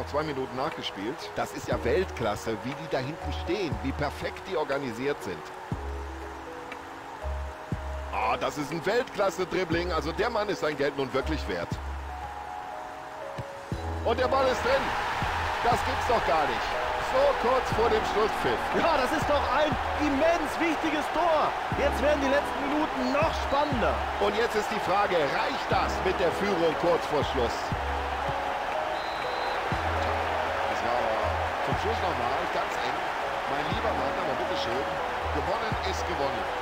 Noch zwei Minuten nachgespielt. Das ist ja Weltklasse, wie die da hinten stehen, wie perfekt die organisiert sind. Ah, das ist ein Weltklasse-Dribbling. Also der Mann ist sein Geld nun wirklich wert. Und der Ball ist drin. Das gibt's doch gar nicht. So kurz vor dem Schlusspfiff. Ja, das ist doch ein immens wichtiges Tor. Jetzt werden die letzten Minuten noch spannender. Und jetzt ist die Frage, reicht das mit der Führung kurz vor Schluss? Gewonnen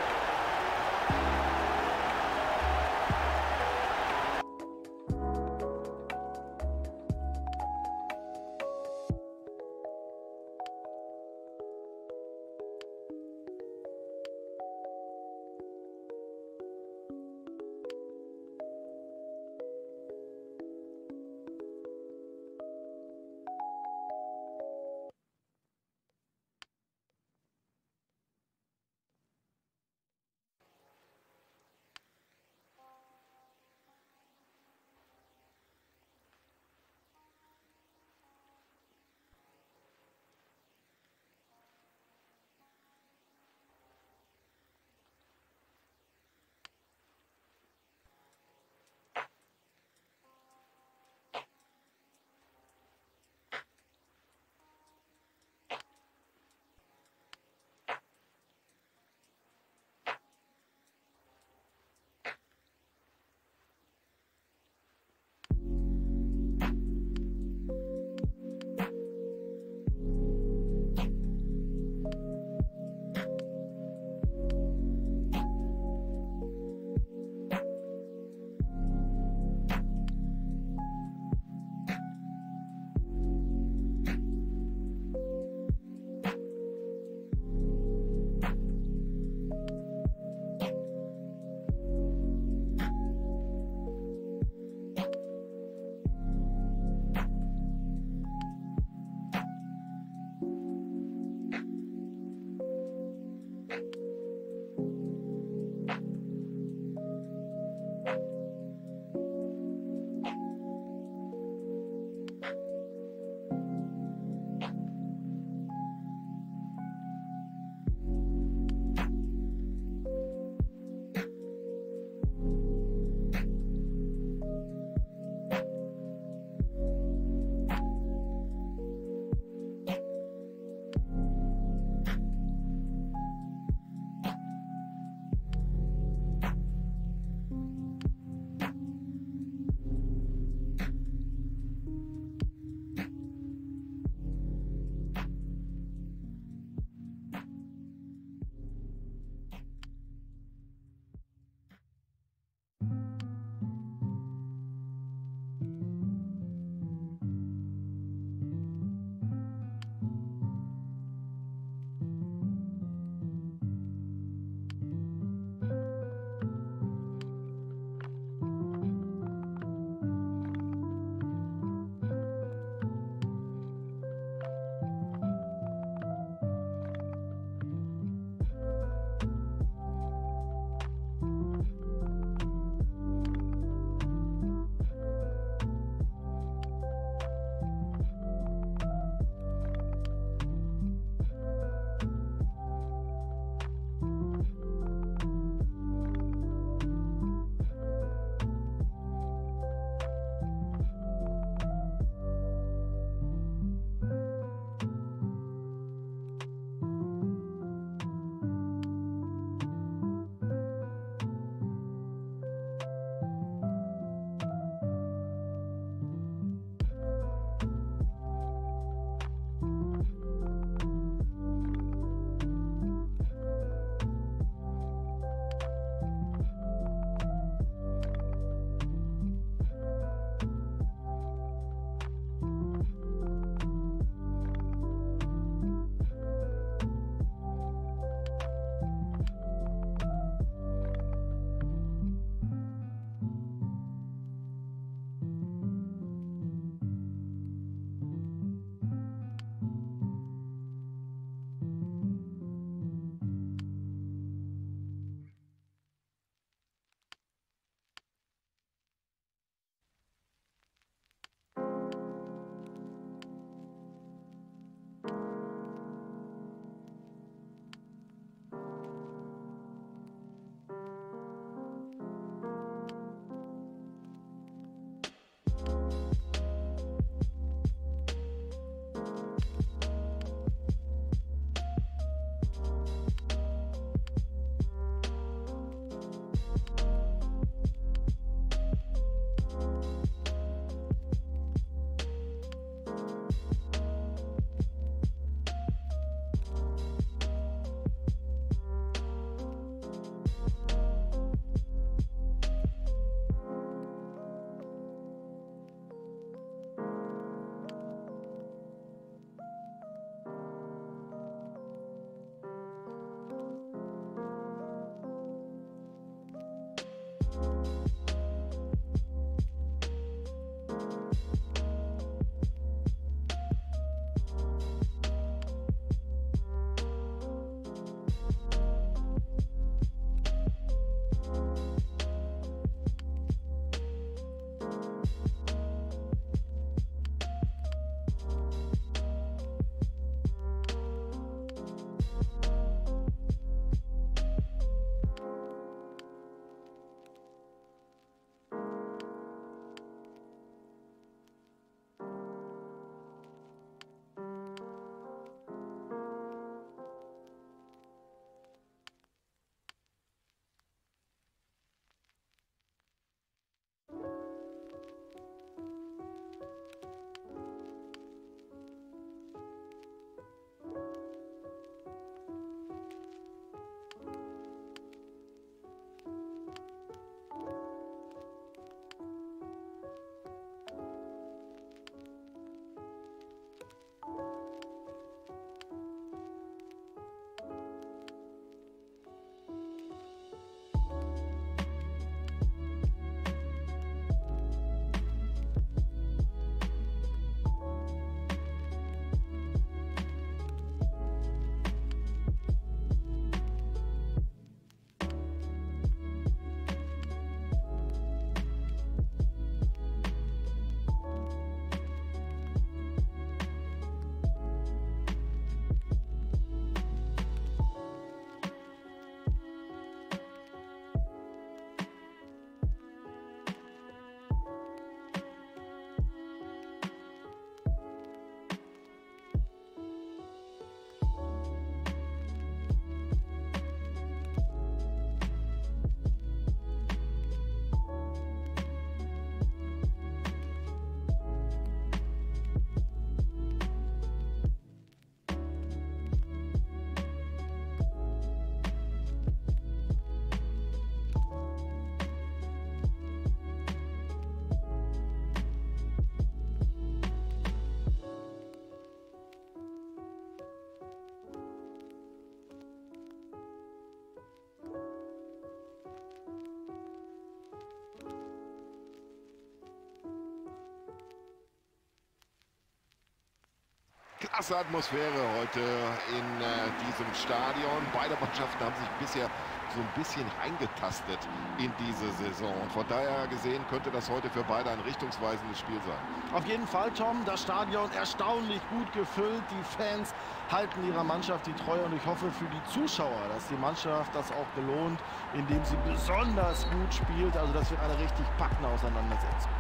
Klasse Atmosphäre heute in äh, diesem Stadion. Beide Mannschaften haben sich bisher so ein bisschen eingetastet in diese Saison. Und von daher gesehen könnte das heute für beide ein richtungsweisendes Spiel sein. Auf jeden Fall, Tom, das Stadion erstaunlich gut gefüllt. Die Fans halten ihrer Mannschaft die Treue und ich hoffe für die Zuschauer, dass die Mannschaft das auch belohnt, indem sie besonders gut spielt. Also das wird eine richtig packende Auseinandersetzung.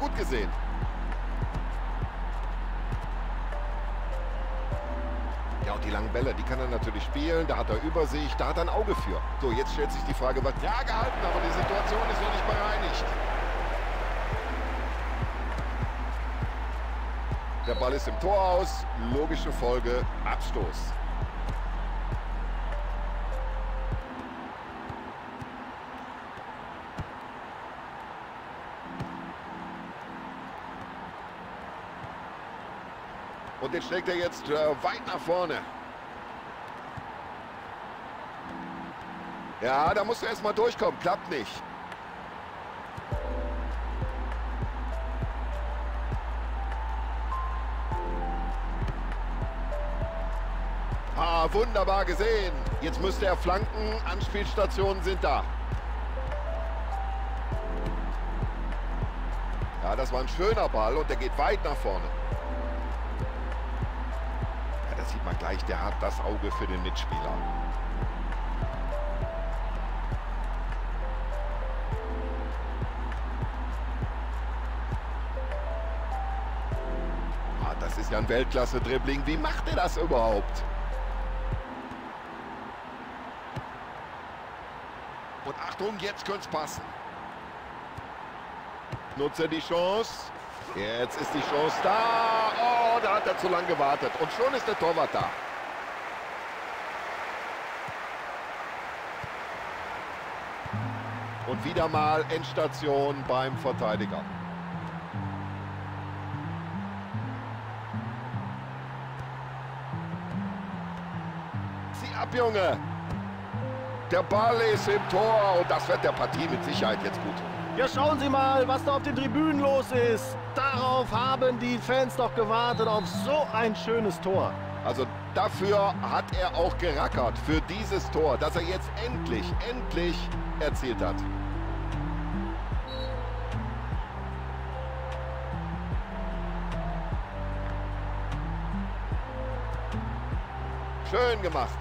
Gut gesehen. Ja, und die langen Bälle, die kann er natürlich spielen. Da hat er Übersicht, da hat er ein Auge für. So, jetzt stellt sich die Frage, was... Ja, gehalten, aber die Situation ist noch nicht bereinigt. Der Ball ist im Tor aus. Logische Folge, Abstoß. Den schlägt er jetzt äh, weit nach vorne. Ja, da musst du erstmal durchkommen. Klappt nicht. Ah, wunderbar gesehen. Jetzt müsste er flanken. Anspielstationen sind da. Ja, das war ein schöner Ball und der geht weit nach vorne. Gleich. Der hat das Auge für den Mitspieler. Ah, das ist ja ein Weltklasse-Dribbling. Wie macht er das überhaupt? Und Achtung, jetzt könnte es passen. Nutze die Chance. Jetzt ist die Chance da. Da hat er zu lange gewartet. Und schon ist der Torwart da. Und wieder mal Endstation beim Verteidiger. Zieh ab, Junge. Der Ball ist im Tor und das wird der Partie mit Sicherheit jetzt gut tun. Ja, schauen Sie mal, was da auf den Tribünen los ist. Darauf haben die Fans doch gewartet, auf so ein schönes Tor. Also dafür hat er auch gerackert, für dieses Tor, das er jetzt endlich, endlich erzielt hat. Schön gemacht.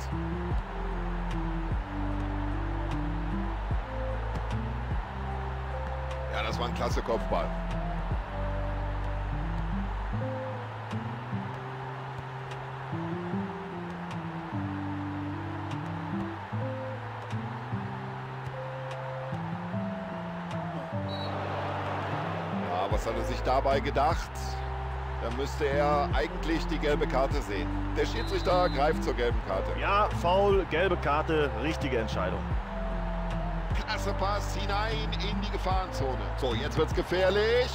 Klasse Kopfball. Ja, was hat er sich dabei gedacht? Da müsste er eigentlich die gelbe Karte sehen. Der Schiedsrichter greift zur gelben Karte. Ja, faul, gelbe Karte, richtige Entscheidung. Klasse Pass hinein in die Gefahrenzone. So, jetzt wird's gefährlich.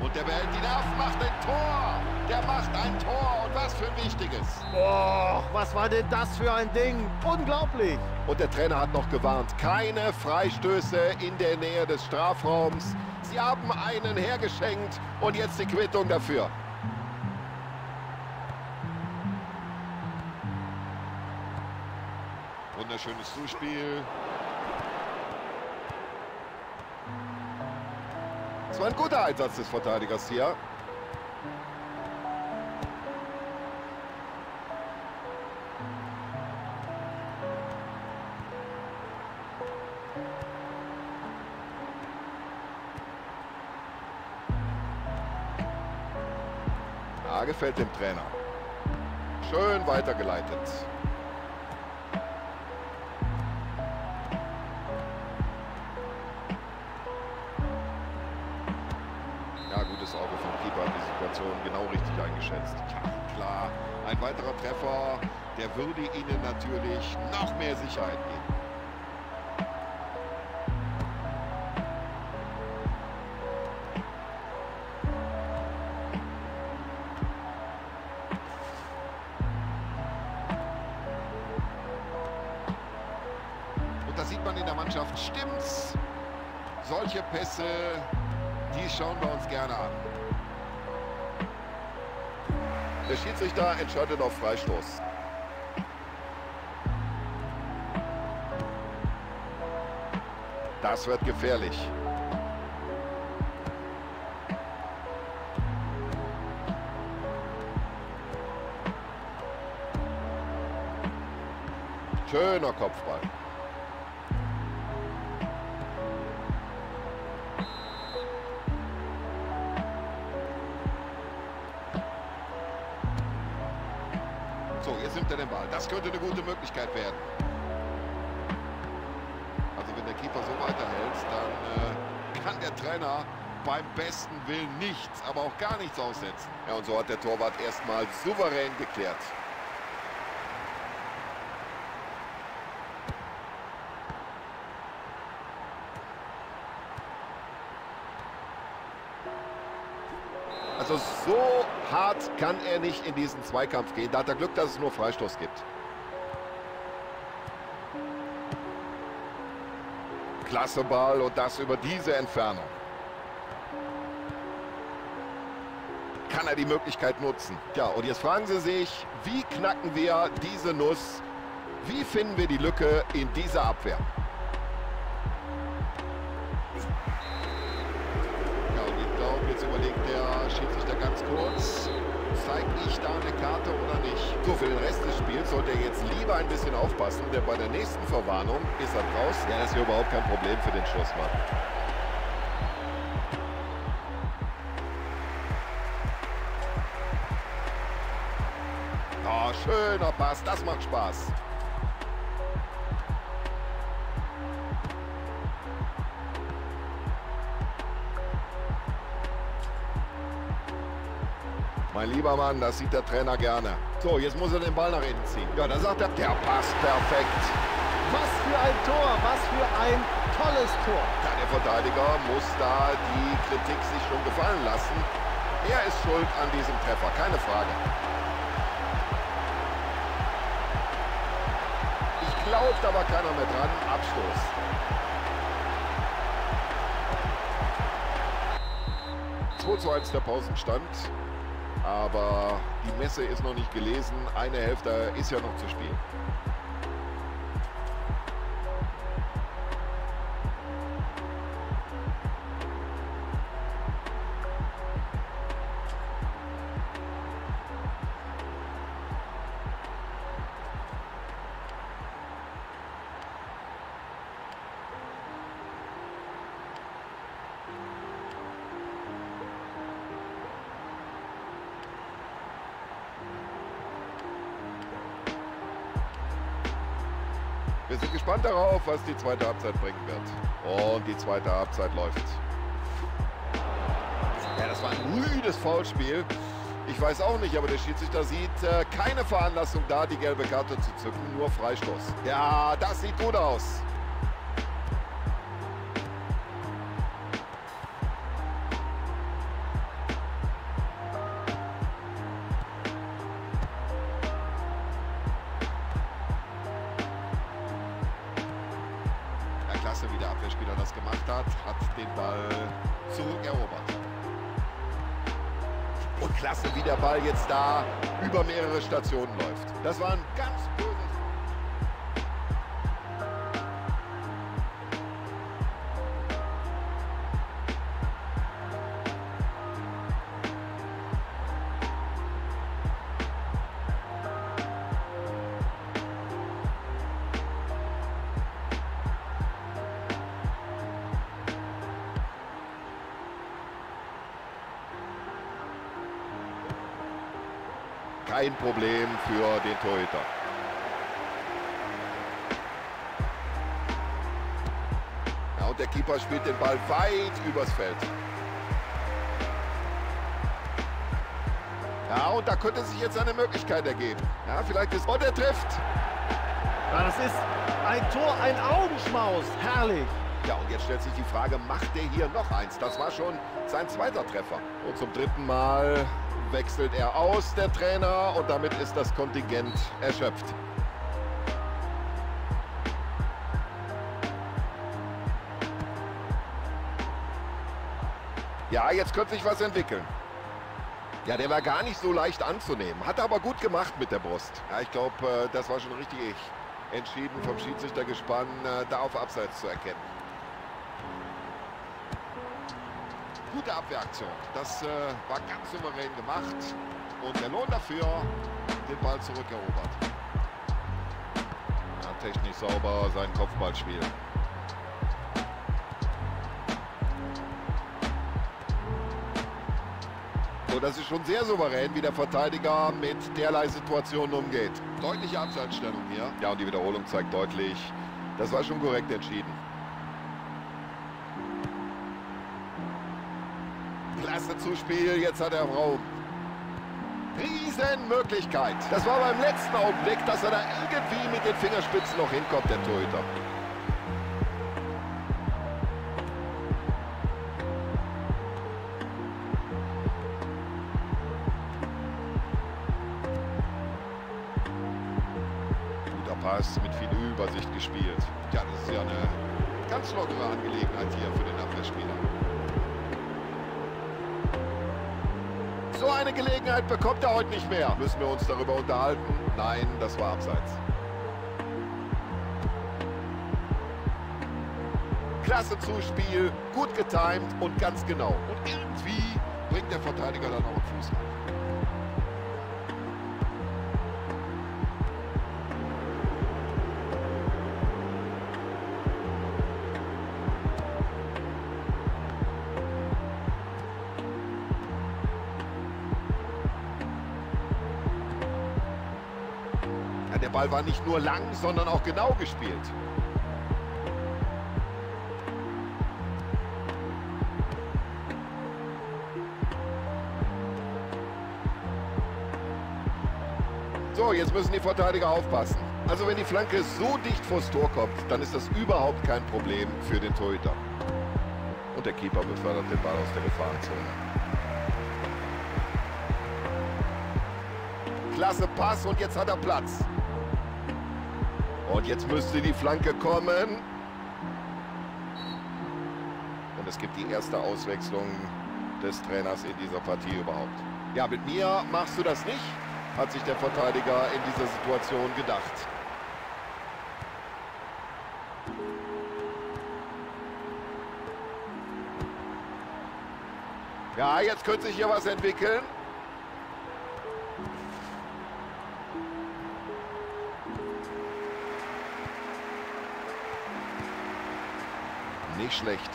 Und der behält die Nerven, macht ein Tor. Der macht ein Tor und was für ein wichtiges. Boah, was war denn das für ein Ding? Unglaublich. Und der Trainer hat noch gewarnt. Keine Freistöße in der Nähe des Strafraums. Sie haben einen hergeschenkt und jetzt die Quittung dafür. Wunderschönes Zuspiel. War ein guter Einsatz des Verteidigers hier. Ja, gefällt dem Trainer. Schön weitergeleitet. Ja, gutes Auge vom Keeper die Situation genau richtig eingeschätzt. Ja, klar. Ein weiterer Treffer, der würde ihnen natürlich noch mehr Sicherheit geben. Mannschaft stimmt's. Solche Pässe, schauen wir uns gerne an. Der Schiedsrichter entscheidet auf Freistoß. Das wird gefährlich. Schöner Kopfball. Möglichkeit werden. Also wenn der Keeper so weiterhält, dann äh, kann der Trainer beim besten Willen nichts, aber auch gar nichts aussetzen. Ja, und so hat der Torwart erstmal souverän geklärt. Also so hart kann er nicht in diesen Zweikampf gehen. Da hat er Glück, dass es nur Freistoß gibt. Klasse Ball und das über diese Entfernung. Kann er die Möglichkeit nutzen? Ja, und jetzt fragen Sie sich, wie knacken wir diese Nuss? Wie finden wir die Lücke in dieser Abwehr? Ja, und ich glaube, jetzt überlegt der Schiedsrichter ganz kurz, zeigt ich da eine Karte oder nicht. So, für den Rest des Spiels sollte er jetzt lieber ein bisschen aufpassen, denn bei der nächsten Verwarnung ist er draußen. Ja, das ist ja überhaupt kein Problem für den Schlussmann. Oh, schöner Pass, das macht Spaß. Mein lieber Mann, das sieht der Trainer gerne. So, jetzt muss er den Ball nach innen ziehen. Ja, da sagt er, der passt perfekt. Was für ein Tor, was für ein tolles Tor. Ja, der Verteidiger muss da die Kritik sich schon gefallen lassen. Er ist schuld an diesem Treffer, keine Frage. Ich glaubt aber keiner mehr dran. Abstoß. zu 1 der Pausenstand. Aber die Messe ist noch nicht gelesen. Eine Hälfte ist ja noch zu spielen. Was die zweite Halbzeit bringen wird. Und die zweite Halbzeit läuft. Ja, das war ein müdes Foulspiel. Ich weiß auch nicht, aber der Schiedsrichter sieht äh, keine Veranlassung da, die gelbe Karte zu zücken, nur Freistoß. Ja, das sieht gut aus. Stationen läuft. Problem für den Torhüter. Ja, und der Keeper spielt den Ball weit übers Feld. Ja, und da könnte sich jetzt eine Möglichkeit ergeben. Ja, vielleicht ist... Und er trifft. Ja, das ist ein Tor, ein Augenschmaus. Herrlich. Ja, und jetzt stellt sich die Frage, macht er hier noch eins? Das war schon sein zweiter Treffer. Und zum dritten Mal wechselt er aus, der Trainer, und damit ist das Kontingent erschöpft. Ja, jetzt könnte sich was entwickeln. Ja, der war gar nicht so leicht anzunehmen. Hat aber gut gemacht mit der Brust. Ja, ich glaube, äh, das war schon richtig entschieden vom Schiedsrichter gespannt, äh, da auf Abseits zu erkennen. Gute Abwehraktion. Das äh, war ganz souverän gemacht. Und der Lohn dafür, den Ball zurückerobert. Ja, technisch sauber sein Kopfballspiel. So, das ist schon sehr souverän, wie der Verteidiger mit derlei Situationen umgeht. Deutliche Abseitsstellung hier. Ja, und die Wiederholung zeigt deutlich, das war schon korrekt entschieden. Zuspiel, jetzt hat er Raum. Riesenmöglichkeit. Das war beim letzten Augenblick, dass er da irgendwie mit den Fingerspitzen noch hinkommt, der Torhüter. So eine Gelegenheit bekommt er heute nicht mehr. Müssen wir uns darüber unterhalten? Nein, das war abseits. Klasse Zuspiel, gut getimt und ganz genau. Und irgendwie bringt der Verteidiger dann auch einen Fuß rein. Ball war nicht nur lang, sondern auch genau gespielt. So, jetzt müssen die Verteidiger aufpassen. Also wenn die Flanke so dicht vors Tor kommt, dann ist das überhaupt kein Problem für den Torhüter. Und der Keeper befördert den Ball aus der Gefahrenzone. Klasse Pass und jetzt hat er Platz. Und jetzt müsste die Flanke kommen. Und es gibt die erste Auswechslung des Trainers in dieser Partie überhaupt. Ja, mit mir machst du das nicht, hat sich der Verteidiger in dieser Situation gedacht. Ja, jetzt könnte sich hier was entwickeln. Schlecht.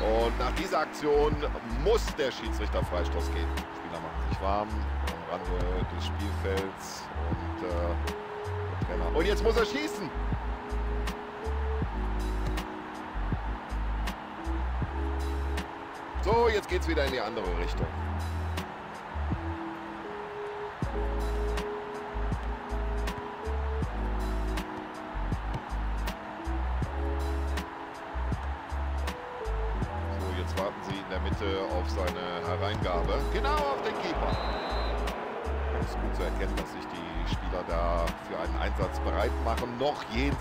Und nach dieser Aktion muss der Schiedsrichter Freistoß geben. Spieler machen sich warm am Rande des Spielfelds und äh, Und jetzt muss er schießen. So, jetzt geht es wieder in die andere Richtung.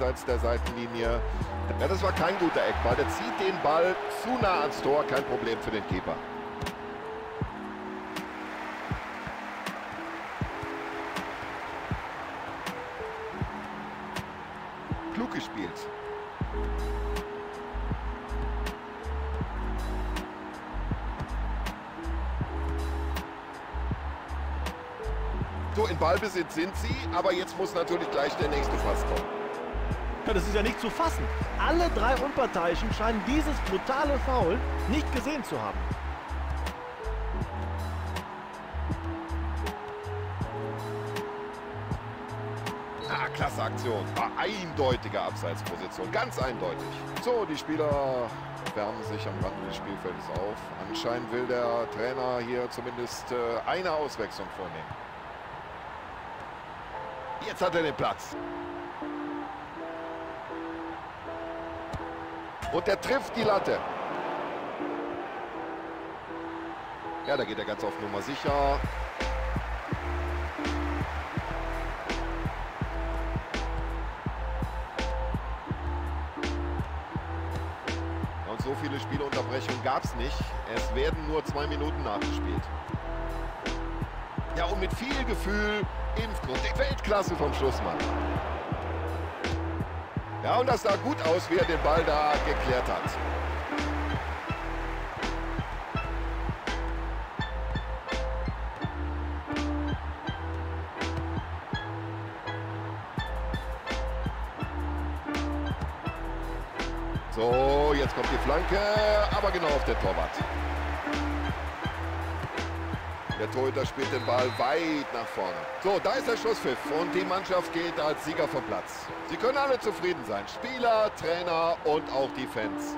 Jenseits der Seitenlinie. Ja, das war kein guter Eckball. Der zieht den Ball zu nah ans Tor. Kein Problem für den Keeper. Klug gespielt. So, in Ballbesitz sind sie, aber jetzt muss natürlich gleich der nächste Pass kommen. Ja, das ist ja nicht zu fassen. Alle drei Unparteiischen scheinen dieses brutale Foul nicht gesehen zu haben. Ah, klasse Aktion. War eindeutige Abseitsposition, ganz eindeutig. So, die Spieler wärmen sich am Rande des Spielfeldes auf. Anscheinend will der Trainer hier zumindest äh, eine Auswechslung vornehmen. Jetzt hat er den Platz. Und der trifft die Latte. Ja, da geht er ganz auf Nummer sicher. Und so viele Spielunterbrechungen gab es nicht. Es werden nur zwei Minuten nachgespielt. Ja, und mit viel Gefühl Impfgrund. Weltklasse vom Schlussmann. Ja, und das sah gut aus, wie er den Ball da geklärt hat. So, jetzt kommt die Flanke, aber genau auf den Torwart. Der Torhüter spielt den Ball weit nach vorne. So, da ist der Schusspfiff und die Mannschaft geht als Sieger vom Platz. Sie können alle zufrieden sein. Spieler, Trainer und auch die Fans.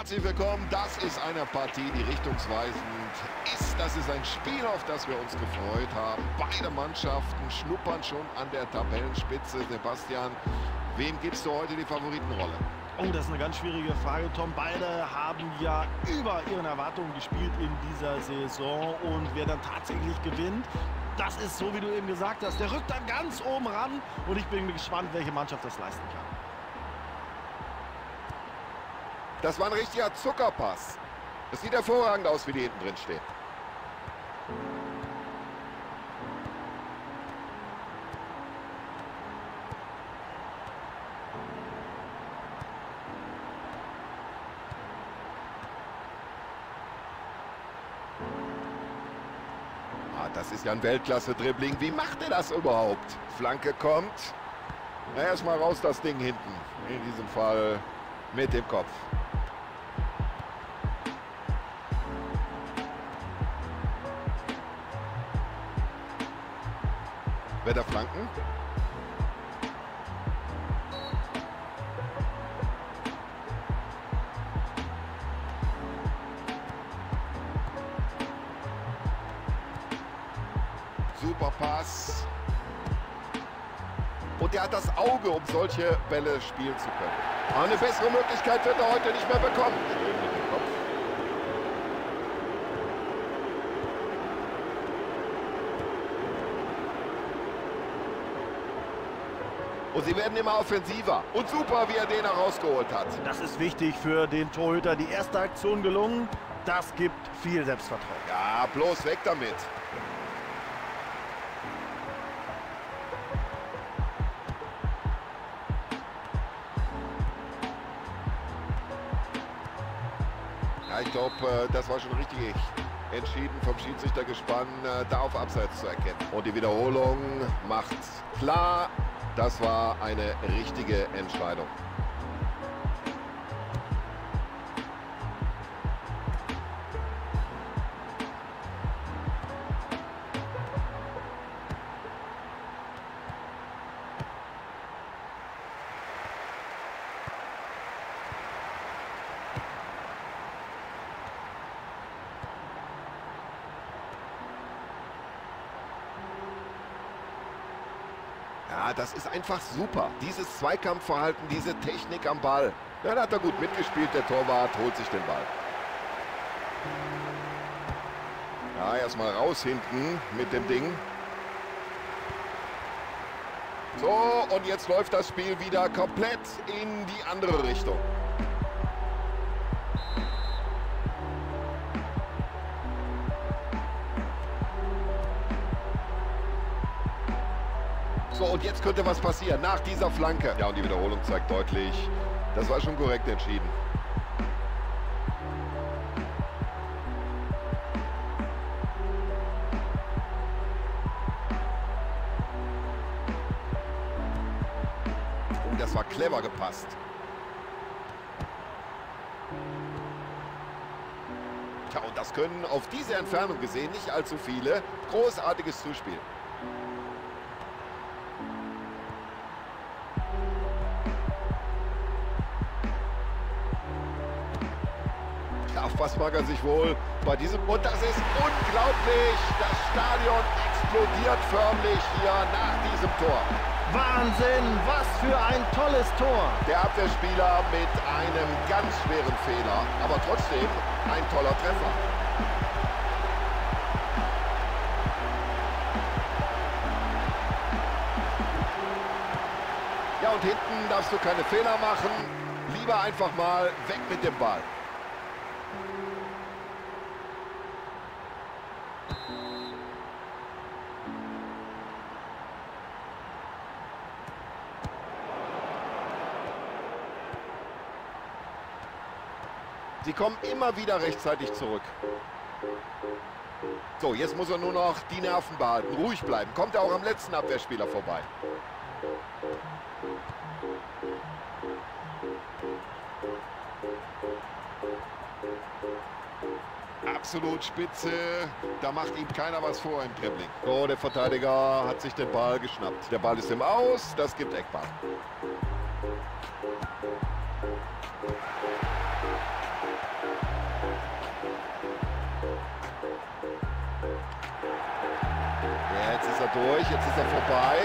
Herzlich willkommen. Das ist eine Partie, die richtungsweisend ist. Das ist ein Spiel, auf das wir uns gefreut haben. Beide Mannschaften schnuppern schon an der Tabellenspitze. Sebastian, wem gibst du heute die Favoritenrolle? Oh, das ist eine ganz schwierige Frage, Tom. Beide haben ja über ihren Erwartungen gespielt in dieser Saison. Und wer dann tatsächlich gewinnt, das ist so, wie du eben gesagt hast. Der rückt dann ganz oben ran. Und ich bin gespannt, welche Mannschaft das leisten kann. Das war ein richtiger Zuckerpass. Das sieht hervorragend aus, wie die hinten drin stehen. Ah, das ist ja ein Weltklasse-Dribbling. Wie macht er das überhaupt? Flanke kommt. Na, erstmal raus das Ding hinten. In diesem Fall mit dem Kopf. Flanken. Super Pass. Und er hat das Auge, um solche Bälle spielen zu können. Eine bessere Möglichkeit wird er heute nicht mehr bekommen. Schön mit dem Kopf. Und sie werden immer offensiver. Und super, wie er den herausgeholt hat. Das ist wichtig für den Torhüter. Die erste Aktion gelungen. Das gibt viel Selbstvertrauen. Ja, bloß weg damit. Ja, ich glaube, das war schon richtig entschieden vom Schiedsrichter gespannt, äh, da auf Abseits zu erkennen. Und die Wiederholung macht klar, das war eine richtige Entscheidung. Einfach super. Dieses Zweikampfverhalten, diese Technik am Ball. Ja, da hat er gut mitgespielt. Der Torwart holt sich den Ball. Ja, erstmal raus hinten mit dem Ding. So, und jetzt läuft das Spiel wieder komplett in die andere Richtung. Und jetzt könnte was passieren nach dieser Flanke. Ja, und die Wiederholung zeigt deutlich, das war schon korrekt entschieden. Oh, das war clever gepasst. Tja, und das können auf diese Entfernung gesehen nicht allzu viele. Großartiges Zuspiel. Auf was mag er sich wohl bei diesem... Und das ist unglaublich. Das Stadion explodiert förmlich hier nach diesem Tor. Wahnsinn, was für ein tolles Tor. Der Abwehrspieler mit einem ganz schweren Fehler, aber trotzdem ein toller Treffer. Ja, und hinten darfst du keine Fehler machen. Lieber einfach mal weg mit dem Ball. Kommen immer wieder rechtzeitig zurück. So, jetzt muss er nur noch die Nerven behalten, ruhig bleiben. Kommt er auch am letzten Abwehrspieler vorbei. Absolut spitze. Da macht ihm keiner was vor im Dribbling. So, der Verteidiger hat sich den Ball geschnappt. Der Ball ist im Aus, das gibt Eckball. Er vorbei.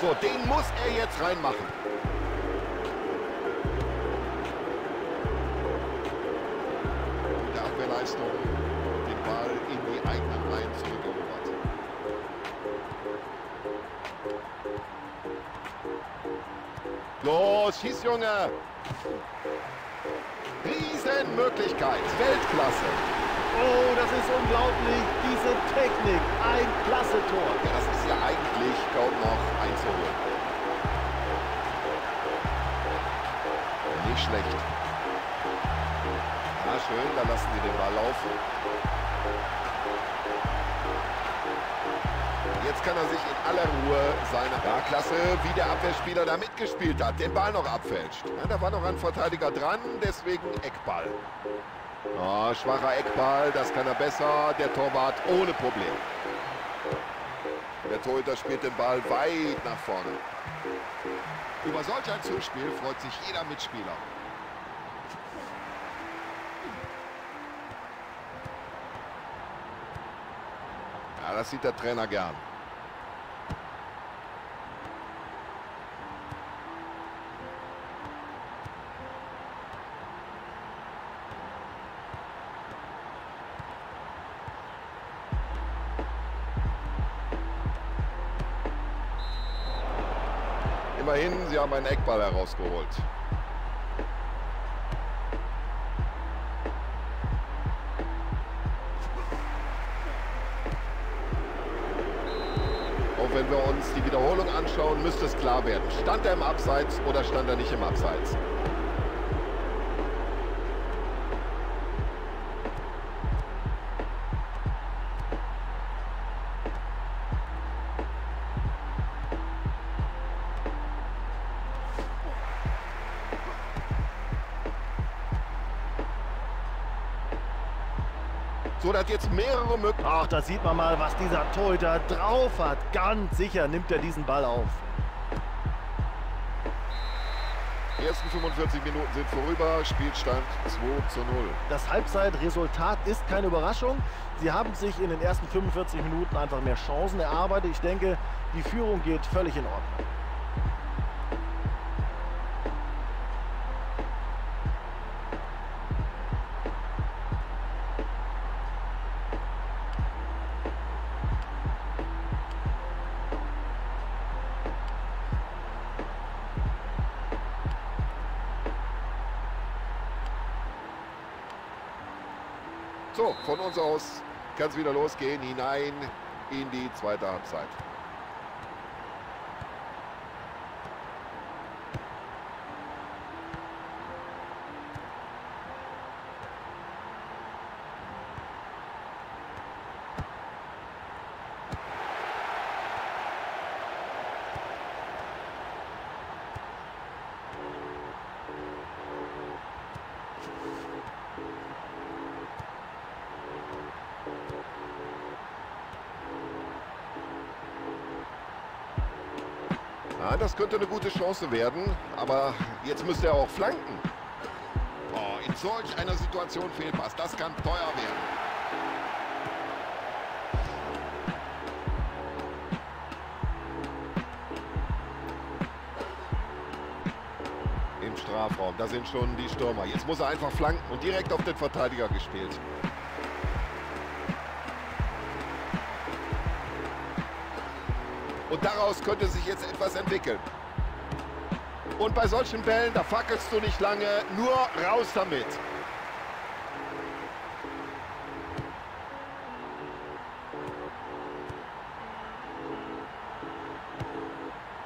So, den muss er jetzt reinmachen. Gute Abwehrleistung, den Ball in die eigenen Reihen zurückerobert. Los, schieß, Junge! Riesenmöglichkeit, Weltklasse. Oh, das ist unglaublich, diese Technik. Ein klasse Tor. Ja, das ist ja eigentlich kaum noch einzuholen. Nicht schlecht. Ja, schön, da lassen die den Ball laufen. Jetzt kann er sich in aller Ruhe seine ja, Klasse, wie der Abwehrspieler da mitgespielt hat, den Ball noch abfälscht. Ja, da war noch ein Verteidiger dran, deswegen Eckball. Oh, schwacher Eckball, das kann er besser. Der Torwart ohne Problem. Der Torhüter spielt den Ball weit nach vorne. Über solch ein Zuspiel freut sich jeder Mitspieler. Ja, das sieht der Trainer gern. Haben einen Eckball herausgeholt. Auch wenn wir uns die Wiederholung anschauen, müsste es klar werden. Stand er im Abseits oder stand er nicht im Abseits? Jetzt mehrere Möglichkeiten. Ach, da sieht man mal, was dieser Torhüter drauf hat. Ganz sicher nimmt er diesen Ball auf. Die ersten 45 Minuten sind vorüber. Spielstand 2 zu 0. Das Halbzeitresultat ist keine Überraschung. Sie haben sich in den ersten 45 Minuten einfach mehr Chancen erarbeitet. Ich denke, die Führung geht völlig in Ordnung. Von aus kann es wieder losgehen, hinein in die zweite Halbzeit. Könnte eine gute Chance werden, aber jetzt müsste er auch flanken. Oh, in solch einer Situation Fehlpass, das kann teuer werden. Im Strafraum, da sind schon die Stürmer. Jetzt muss er einfach flanken und direkt auf den Verteidiger gespielt. Und daraus könnte sich jetzt etwas entwickeln. Und bei solchen Bällen, da fackelst du nicht lange, nur raus damit.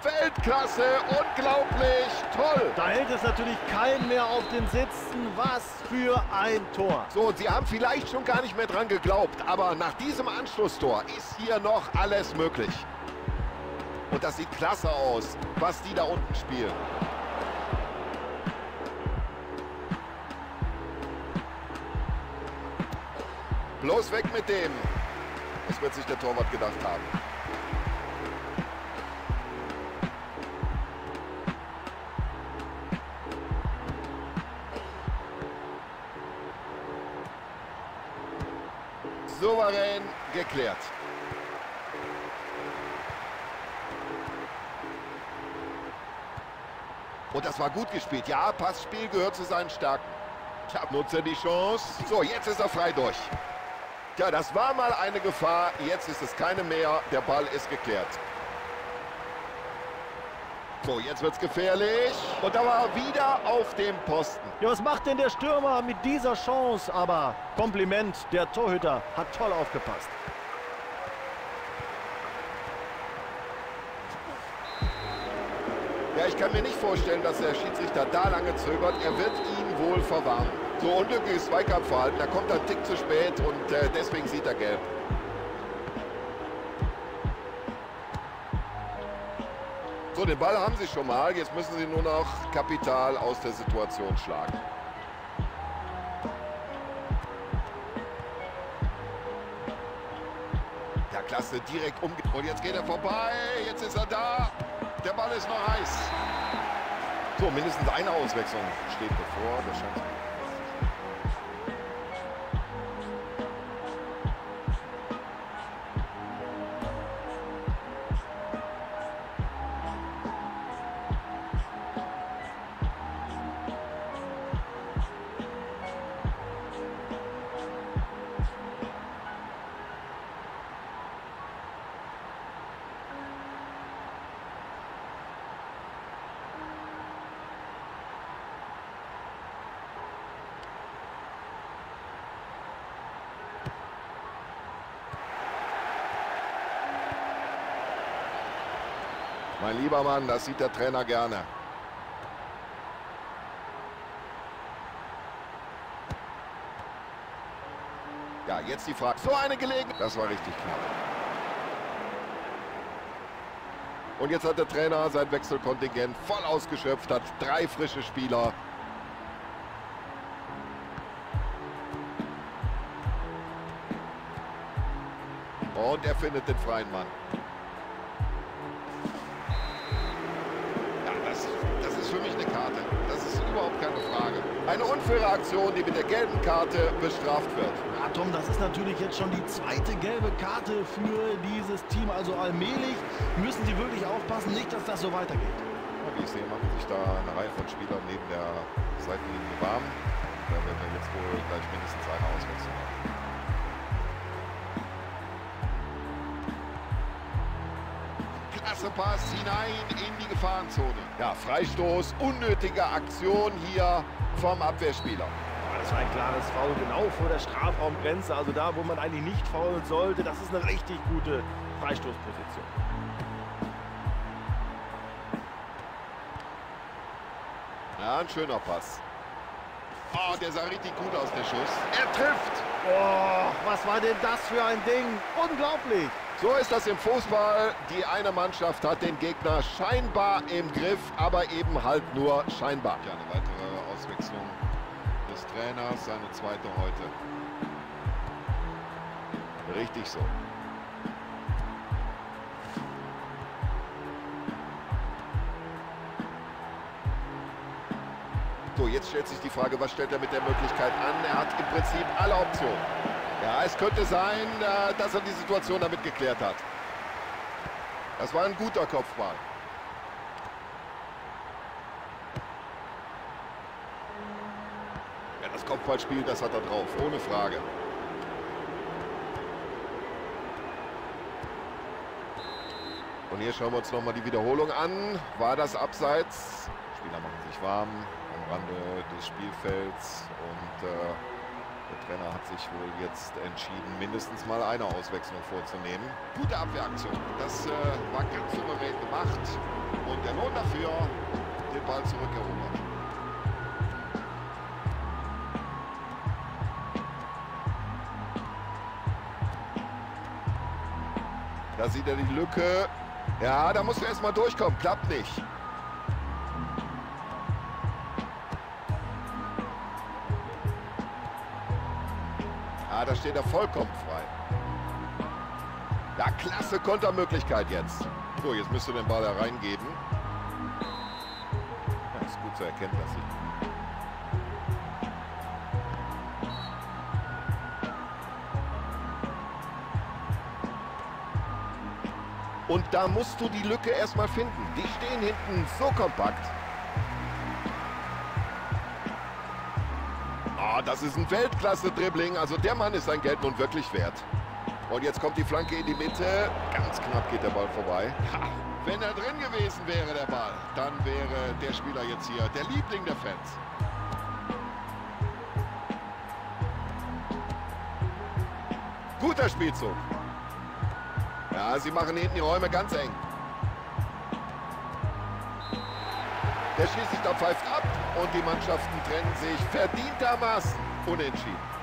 Weltklasse, unglaublich, toll. Da hält es natürlich keinen mehr auf den Sitzen. Was für ein Tor. So, sie haben vielleicht schon gar nicht mehr dran geglaubt, aber nach diesem Anschlusstor ist hier noch alles möglich. Und das sieht klasse aus, was die da unten spielen. Bloß weg mit dem. Das wird sich der Torwart gedacht haben. Souverän geklärt. Und das war gut gespielt. Ja, Passspiel gehört zu seinen Stärken. Tja, nutze die Chance. So, jetzt ist er frei durch. Tja, das war mal eine Gefahr. Jetzt ist es keine mehr. Der Ball ist geklärt. So, jetzt wird es gefährlich. Und da war er wieder auf dem Posten. Ja, was macht denn der Stürmer mit dieser Chance? Aber Kompliment, der Torhüter hat toll aufgepasst. Mir nicht vorstellen, dass der Schiedsrichter da lange zögert. Er wird ihn wohl verwarnen. So unglückliches Zweikampfverhalten. Da kommt er Tick zu spät und äh, deswegen sieht er gelb. So, den Ball haben sie schon mal. Jetzt müssen sie nur noch Kapital aus der Situation schlagen. Ja, klasse, direkt um. Und jetzt geht er vorbei. Jetzt ist er da. Der Ball ist noch heiß. So, mindestens eine Auswechslung steht bevor. Das scheint lieber das sieht der Trainer gerne. Ja, jetzt die Frage. So eine Gelegenheit. Das war richtig knapp. Und jetzt hat der Trainer sein Wechselkontingent voll ausgeschöpft, hat drei frische Spieler. Und er findet den freien Mann. Für mich eine Karte. Das ist überhaupt keine Frage. Eine unfaire Aktion, die mit der gelben Karte bestraft wird. Ja, Tom, das ist natürlich jetzt schon die zweite gelbe Karte für dieses Team. Also allmählich müssen sie wirklich aufpassen, nicht, dass das so weitergeht. wie ich sehe, machen sich da eine Reihe von Spielern neben der Seitenlinie warm. Da werden wir jetzt wohl gleich mindestens eine Auswechslung. Klasse Pass hinein in die Gefahrenzone. Ja, Freistoß, unnötige Aktion hier vom Abwehrspieler. Das war ein klares Foul genau vor der Strafraumgrenze. Also da, wo man eigentlich nicht faulen sollte. Das ist eine richtig gute Freistoßposition. Ja, ein schöner Pass. Oh, der sah richtig gut aus, der Schuss. Er trifft. Oh, was war denn das für ein Ding? Unglaublich. So ist das im Fußball. Die eine Mannschaft hat den Gegner scheinbar im Griff, aber eben halt nur scheinbar. Eine weitere Auswechslung des Trainers, seine zweite heute. Richtig so. So, jetzt stellt sich die Frage, was stellt er mit der Möglichkeit an? Er hat im Prinzip alle Optionen. Ja, es könnte sein, äh, dass er die Situation damit geklärt hat. Das war ein guter Kopfball. Ja, das Kopfballspiel, das hat er drauf, ohne Frage. Und hier schauen wir uns nochmal die Wiederholung an. War das Abseits? Spieler machen sich warm am Rande des Spielfelds und äh, der Trainer hat sich wohl jetzt entschieden, mindestens mal eine Auswechslung vorzunehmen. Gute Abwehraktion. Das äh, war ganz souverän gemacht. Und der Lohn dafür, den Ball zurückerobert. Da sieht er die Lücke. Ja, da muss er erstmal durchkommen. Klappt nicht. Ah, da steht er vollkommen frei. Ja, klasse Kontermöglichkeit jetzt. So, jetzt müsst ihr den Ball da reingeben. Ja, ist gut zu erkennen, dass ich... Und da musst du die Lücke erstmal finden. Die stehen hinten so kompakt. Das ist ein Weltklasse-Dribbling. Also der Mann ist sein Geld nun wirklich wert. Und jetzt kommt die Flanke in die Mitte. Ganz knapp geht der Ball vorbei. Ja, wenn er drin gewesen wäre, der Ball, dann wäre der Spieler jetzt hier der Liebling der Fans. Guter Spielzug. Ja, sie machen hinten die Räume ganz eng. Der Schiedsrichter pfeift ab und die Mannschaften trennen sich verdientermaßen unentschieden.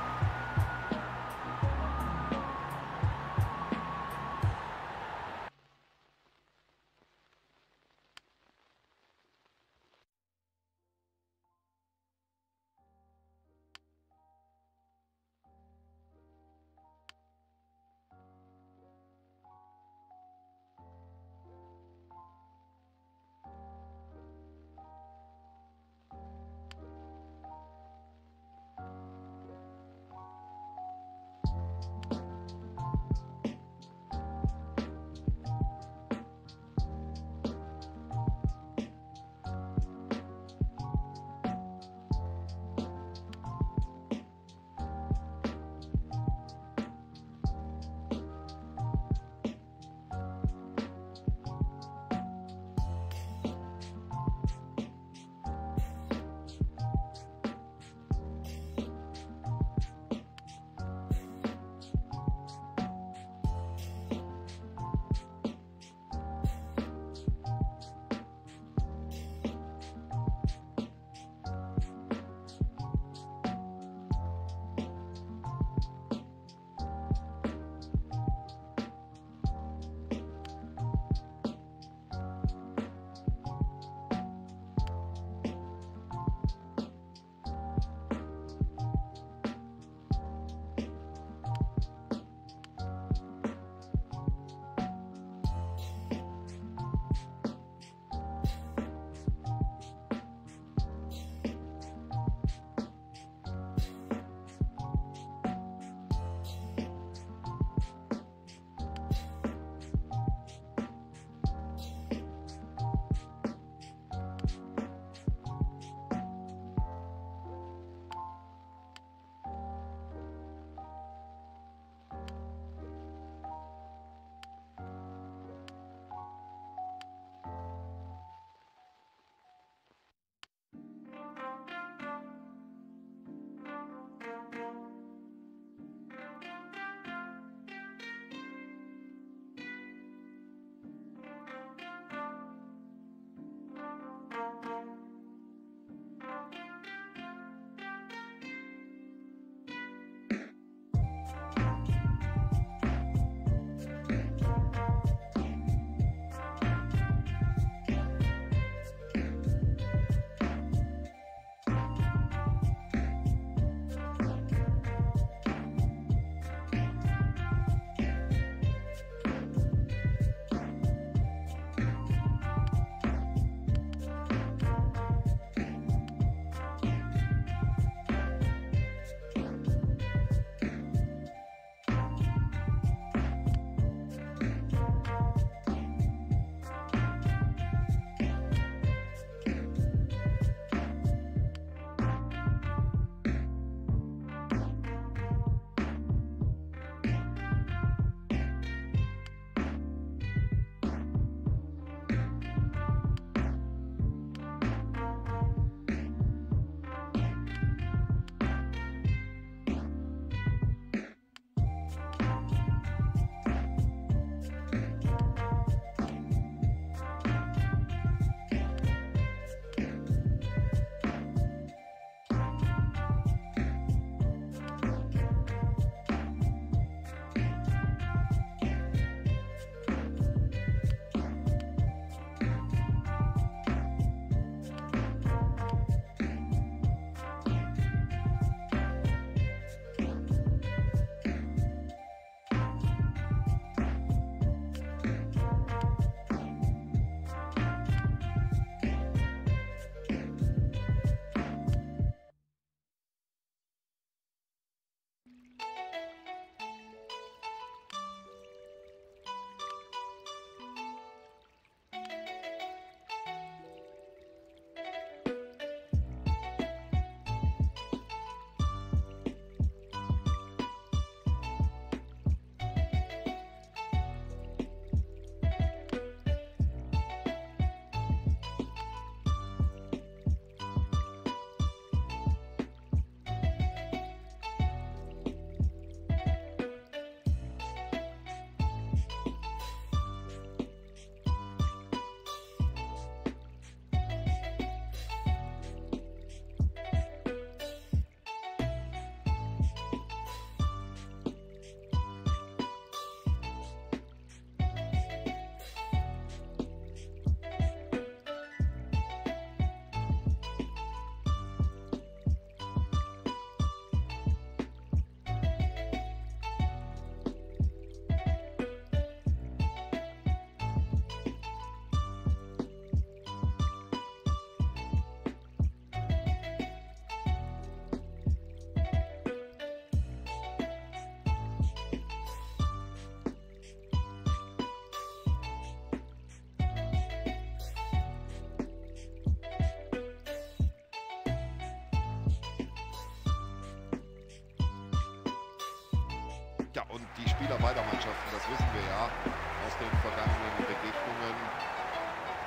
Ja, und die Spieler beider Mannschaften, das wissen wir ja aus den vergangenen Begegnungen,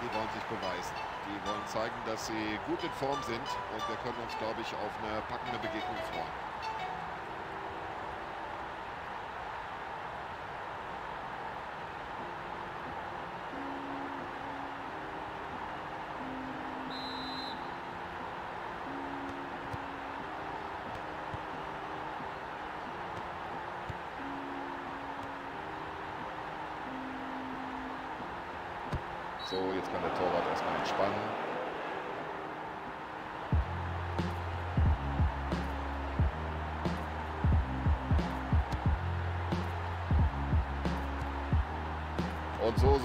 die wollen sich beweisen. Die wollen zeigen, dass sie gut in Form sind und wir können uns, glaube ich, auf eine packende Begegnung freuen.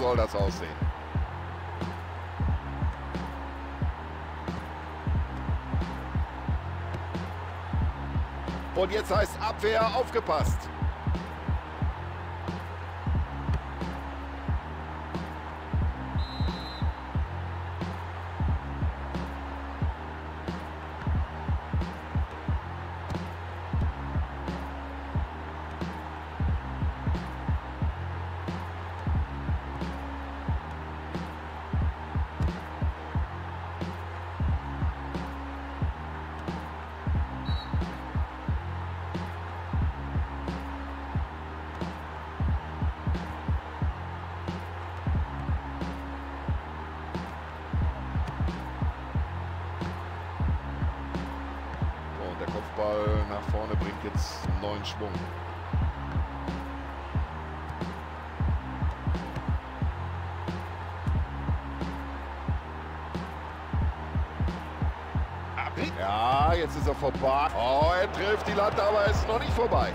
Soll das aussehen. Und jetzt heißt Abwehr aufgepasst. Schwung. Ja, jetzt ist er vorbei. Oh, er trifft die Latte, aber es ist noch nicht vorbei.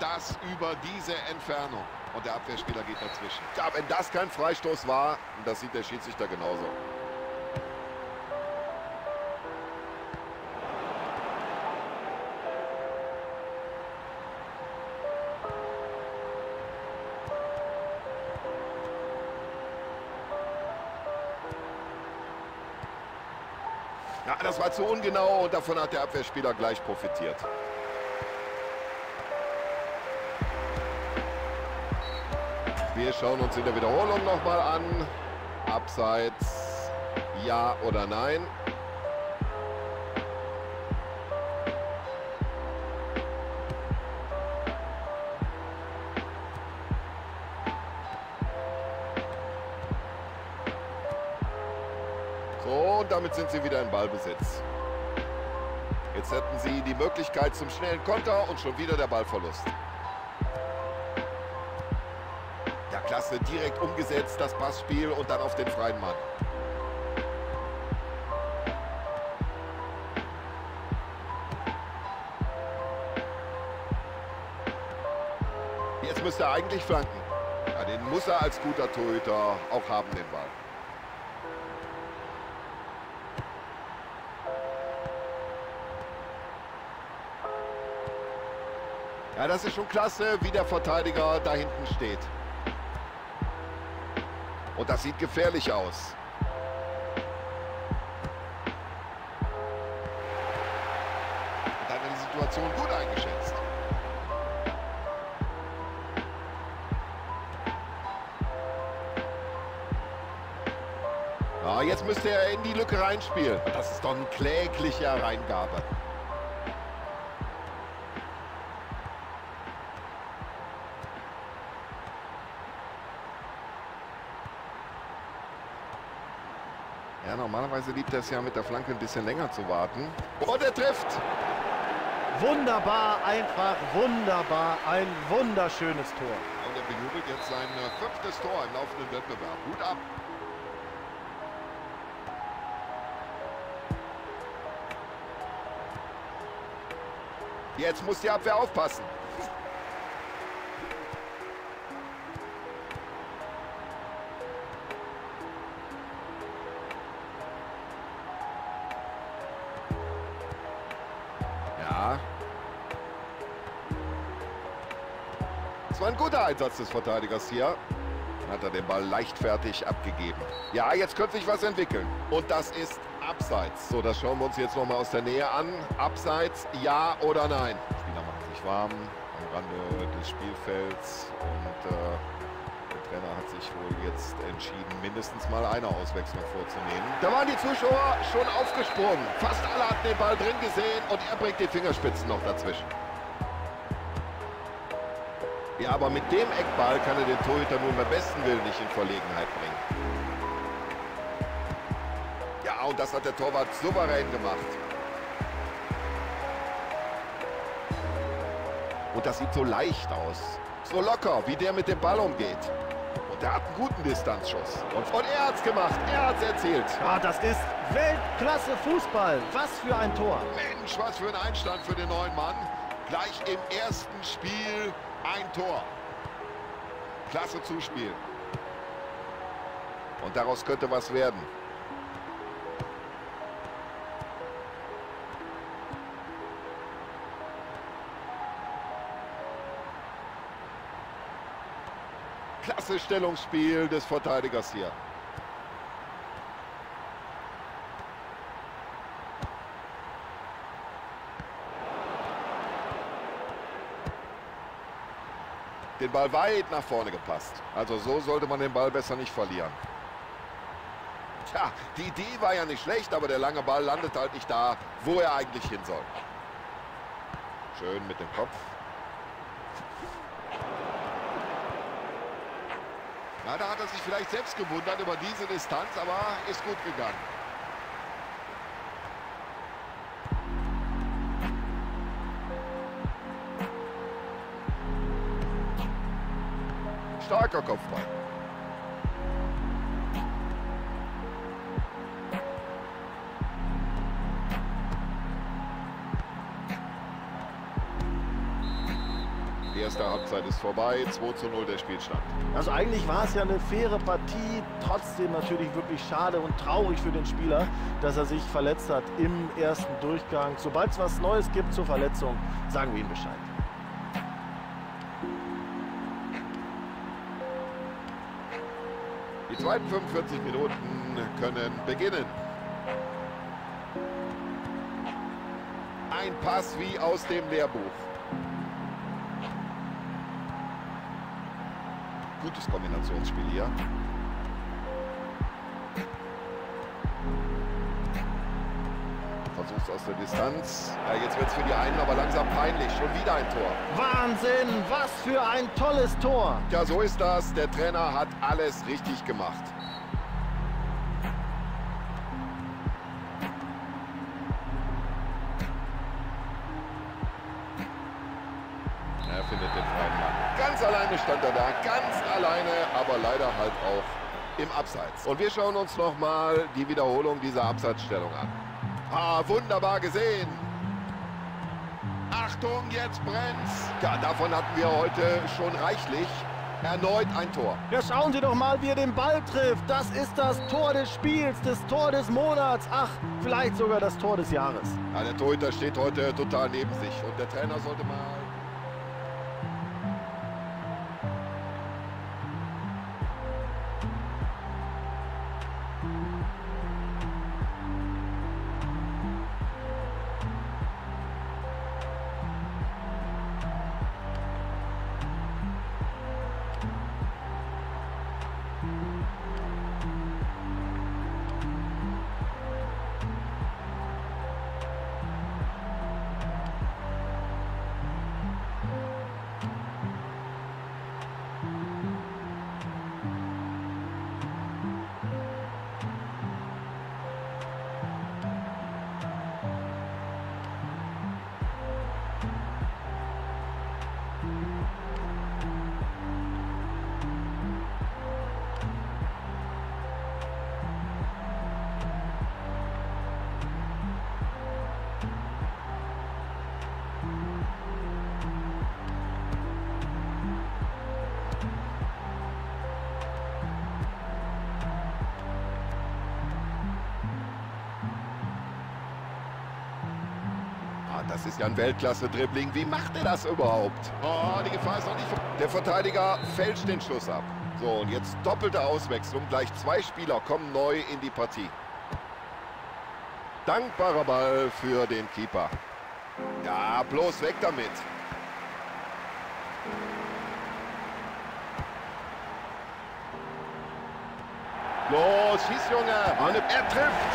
Das über diese Entfernung. Und der Abwehrspieler geht dazwischen. Ja, wenn das kein Freistoß war, das sieht der Schiedsrichter genauso. Ja, das war zu ungenau und davon hat der Abwehrspieler gleich profitiert. Wir schauen uns in der Wiederholung nochmal an. Abseits, ja oder nein. So, und damit sind sie wieder im Ballbesitz. Jetzt hätten sie die Möglichkeit zum schnellen Konter und schon wieder der Ballverlust. Klasse, direkt umgesetzt, das Passspiel und dann auf den freien Mann. Jetzt müsste er eigentlich flanken. Ja, den muss er als guter Torhüter auch haben, den Ball. Ja, das ist schon klasse, wie der Verteidiger da hinten steht. Das sieht gefährlich aus. Und hat die Situation gut eingeschätzt. Ja, jetzt müsste er in die Lücke reinspielen. Das ist doch eine klägliche Reingabe. Ja, normalerweise liebt es ja mit der Flanke ein bisschen länger zu warten. Und er trifft! Wunderbar, einfach wunderbar, ein wunderschönes Tor. Und er bejubelt jetzt sein äh, fünftes Tor im laufenden Wettbewerb. Hut ab! Jetzt muss die Abwehr aufpassen. Einsatz des Verteidigers hier. Hat er den Ball leichtfertig abgegeben. Ja, jetzt könnte sich was entwickeln. Und das ist Abseits. So, das schauen wir uns jetzt nochmal aus der Nähe an. Abseits, ja oder nein? Die Spieler machen sich warm am Rande des Spielfelds. Und äh, der Trainer hat sich wohl jetzt entschieden, mindestens mal eine Auswechslung vorzunehmen. Da waren die Zuschauer schon aufgesprungen. Fast alle hatten den Ball drin gesehen und er bringt die Fingerspitzen noch dazwischen. Aber mit dem Eckball kann er den Torhüter nun beim besten Willen nicht in Verlegenheit bringen. Ja, und das hat der Torwart souverän gemacht. Und das sieht so leicht aus. So locker, wie der mit dem Ball umgeht. Und der hat einen guten Distanzschuss. Und, und er hat's gemacht. Er hat's erzielt. Ja, das ist Weltklasse Fußball. Was für ein Tor. Mensch, was für ein Einstand für den neuen Mann. Gleich im ersten Spiel ein Tor. Klasse Zuspiel. Und daraus könnte was werden. Klasse Stellungsspiel des Verteidigers hier. Den Ball weit nach vorne gepasst. Also so sollte man den Ball besser nicht verlieren. Tja, die Idee war ja nicht schlecht, aber der lange Ball landet halt nicht da, wo er eigentlich hin soll. Schön mit dem Kopf. Na, da hat er sich vielleicht selbst gewundert über diese Distanz, aber ist gut gegangen. Starker Kopfball. Die erste Halbzeit ist vorbei, 2 zu 0 der Spielstand. Also eigentlich war es ja eine faire Partie, trotzdem natürlich wirklich schade und traurig für den Spieler, dass er sich verletzt hat im ersten Durchgang. Sobald es was Neues gibt zur Verletzung, sagen wir ihm Bescheid. Zweiten 45 Minuten können beginnen. Ein Pass wie aus dem Lehrbuch. Gutes Kombinationsspiel hier. Versuch's aus der Distanz. Ja, jetzt wird es für die einen aber langsam peinlich. Schon wieder ein Tor. Wahnsinn, was für ein tolles Tor. Ja, so ist das. Der Trainer hat alles richtig gemacht. Er findet den freien Mann. Ganz alleine stand er da, ganz alleine, aber leider halt auch im Abseits. Und wir schauen uns nochmal die Wiederholung dieser Abseitsstellung an. Ah, wunderbar gesehen. Achtung, jetzt brennt's. Ja, davon hatten wir heute schon reichlich. Erneut ein Tor. Ja, schauen Sie doch mal, wie er den Ball trifft. Das ist das Tor des Spiels, das Tor des Monats. Ach, vielleicht sogar das Tor des Jahres. Ja, der Torhüter steht heute total neben sich. Und der Trainer sollte mal... ist ja ein Weltklasse-Dribbling. Wie macht er das überhaupt? Oh, die Gefahr ist noch nicht... Der Verteidiger fälscht den Schuss ab. So, und jetzt doppelte Auswechslung. Gleich zwei Spieler kommen neu in die Partie. Dankbarer Ball für den Keeper. Ja, bloß weg damit. Los, schieß, Junge. Er trifft.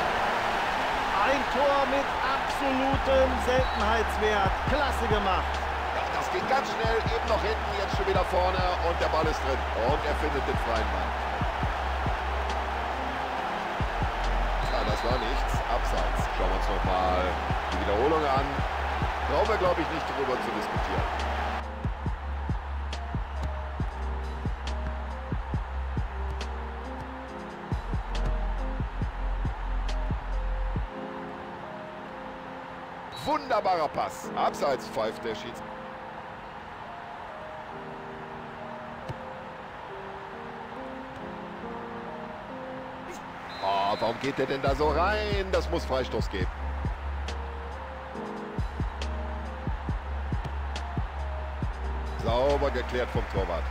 Ein Tor mit absolutem Seltenheitswert. Klasse gemacht. Das ging ganz schnell. Eben noch hinten, jetzt schon wieder vorne. Und der Ball ist drin. Und er findet den freien Mann. Ja, das war nichts. Abseits. Schauen wir uns nochmal die Wiederholung an. Brauchen wir, glaube ich, nicht darüber zu diskutieren. Wunderbarer Pass. Abseits pfeift der Schiedsrichter. Oh, warum geht der denn da so rein? Das muss Freistoß geben. Sauber geklärt vom Torwart.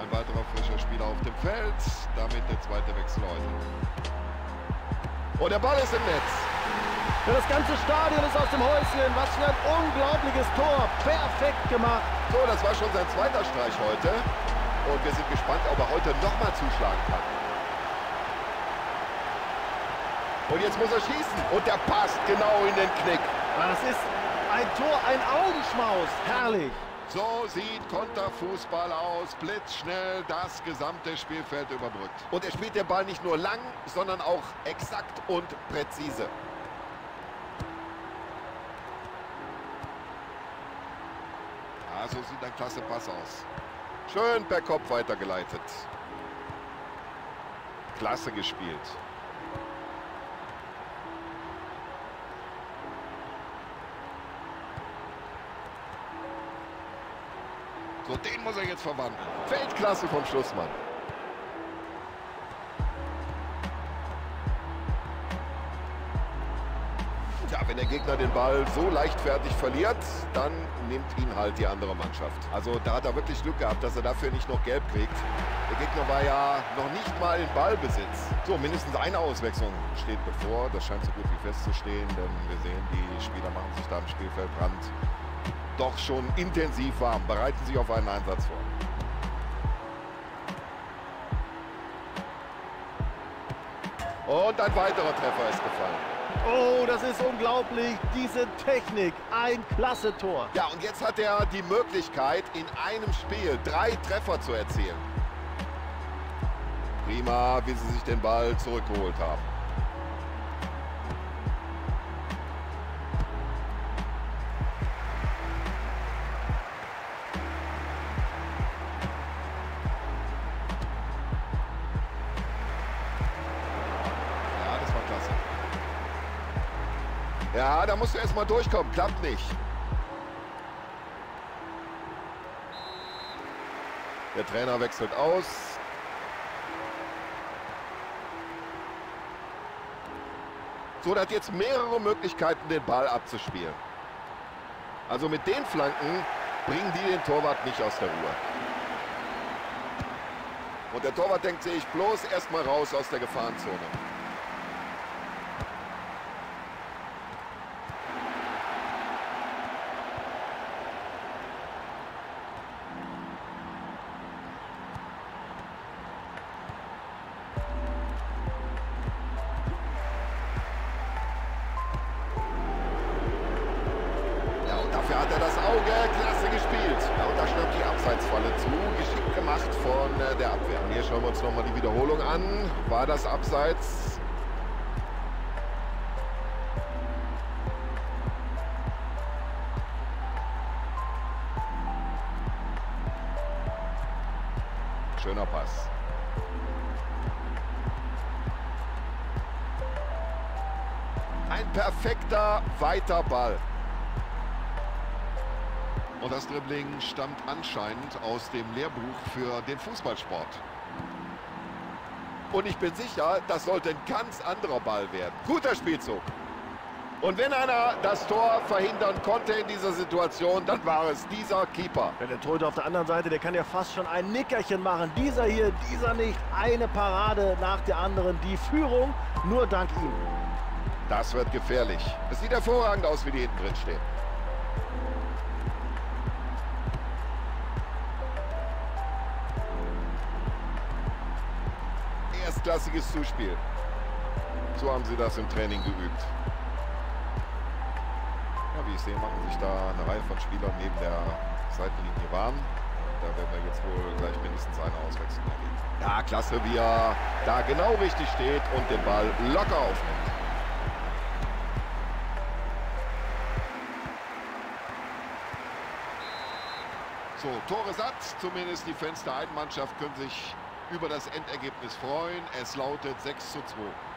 Ein weiterer frischer Spieler auf dem Feld. Damit der zweite Wechsel heute. Und der Ball ist im Netz. Das ganze Stadion ist aus dem Häuschen. Was für ein unglaubliches Tor. Perfekt gemacht. So, das war schon sein zweiter Streich heute. Und wir sind gespannt, ob er heute nochmal zuschlagen kann. Und jetzt muss er schießen. Und der passt genau in den Knick. Das ist ein Tor, ein Augenschmaus. Herrlich. So sieht Konterfußball aus. Blitzschnell das gesamte Spielfeld überbrückt. Und er spielt den Ball nicht nur lang, sondern auch exakt und präzise. Sieht ein klasse Pass aus. Schön per Kopf weitergeleitet. Klasse gespielt. So, den muss er jetzt verwandeln. Weltklasse vom Schlussmann. Gegner den Ball so leichtfertig verliert, dann nimmt ihn halt die andere Mannschaft. Also da hat er wirklich Glück gehabt, dass er dafür nicht noch gelb kriegt. Der Gegner war ja noch nicht mal in Ballbesitz. So, mindestens eine Auswechslung steht bevor. Das scheint so gut wie festzustehen, denn wir sehen, die Spieler machen sich da am Spielfeldrand doch schon intensiv warm, bereiten sich auf einen Einsatz vor. Und ein weiterer Treffer ist gefallen. Oh, das ist unglaublich. Diese Technik. Ein klasse Tor. Ja, und jetzt hat er die Möglichkeit, in einem Spiel drei Treffer zu erzielen. Prima, wie sie sich den Ball zurückgeholt haben. Da musst du erstmal durchkommen. Klappt nicht. Der Trainer wechselt aus. So, der hat jetzt mehrere Möglichkeiten, den Ball abzuspielen. Also mit den Flanken bringen die den Torwart nicht aus der Ruhe. Und der Torwart denkt sich bloß erstmal raus aus der Gefahrenzone. Perfekter weiter Ball. Und das Dribbling stammt anscheinend aus dem Lehrbuch für den Fußballsport. Und ich bin sicher, das sollte ein ganz anderer Ball werden. Guter Spielzug. Und wenn einer das Tor verhindern konnte in dieser Situation, dann war es dieser Keeper. Ja, der Torhüter auf der anderen Seite, der kann ja fast schon ein Nickerchen machen. Dieser hier, dieser nicht. Eine Parade nach der anderen. Die Führung nur dank ihm. Das wird gefährlich. Es sieht hervorragend aus, wie die hinten drin stehen. Erstklassiges Zuspiel. So haben sie das im Training geübt. Ja, wie ich sehe, machen sich da eine Reihe von Spielern neben der Seitenlinie warm. Da werden wir jetzt wohl gleich mindestens eine Auswechslung erleben. Ja, klasse, wie er da genau richtig steht und den Ball locker aufnimmt. So, Tore satt. Zumindest die Fans der einen Mannschaft können sich über das Endergebnis freuen. Es lautet 6 zu 2.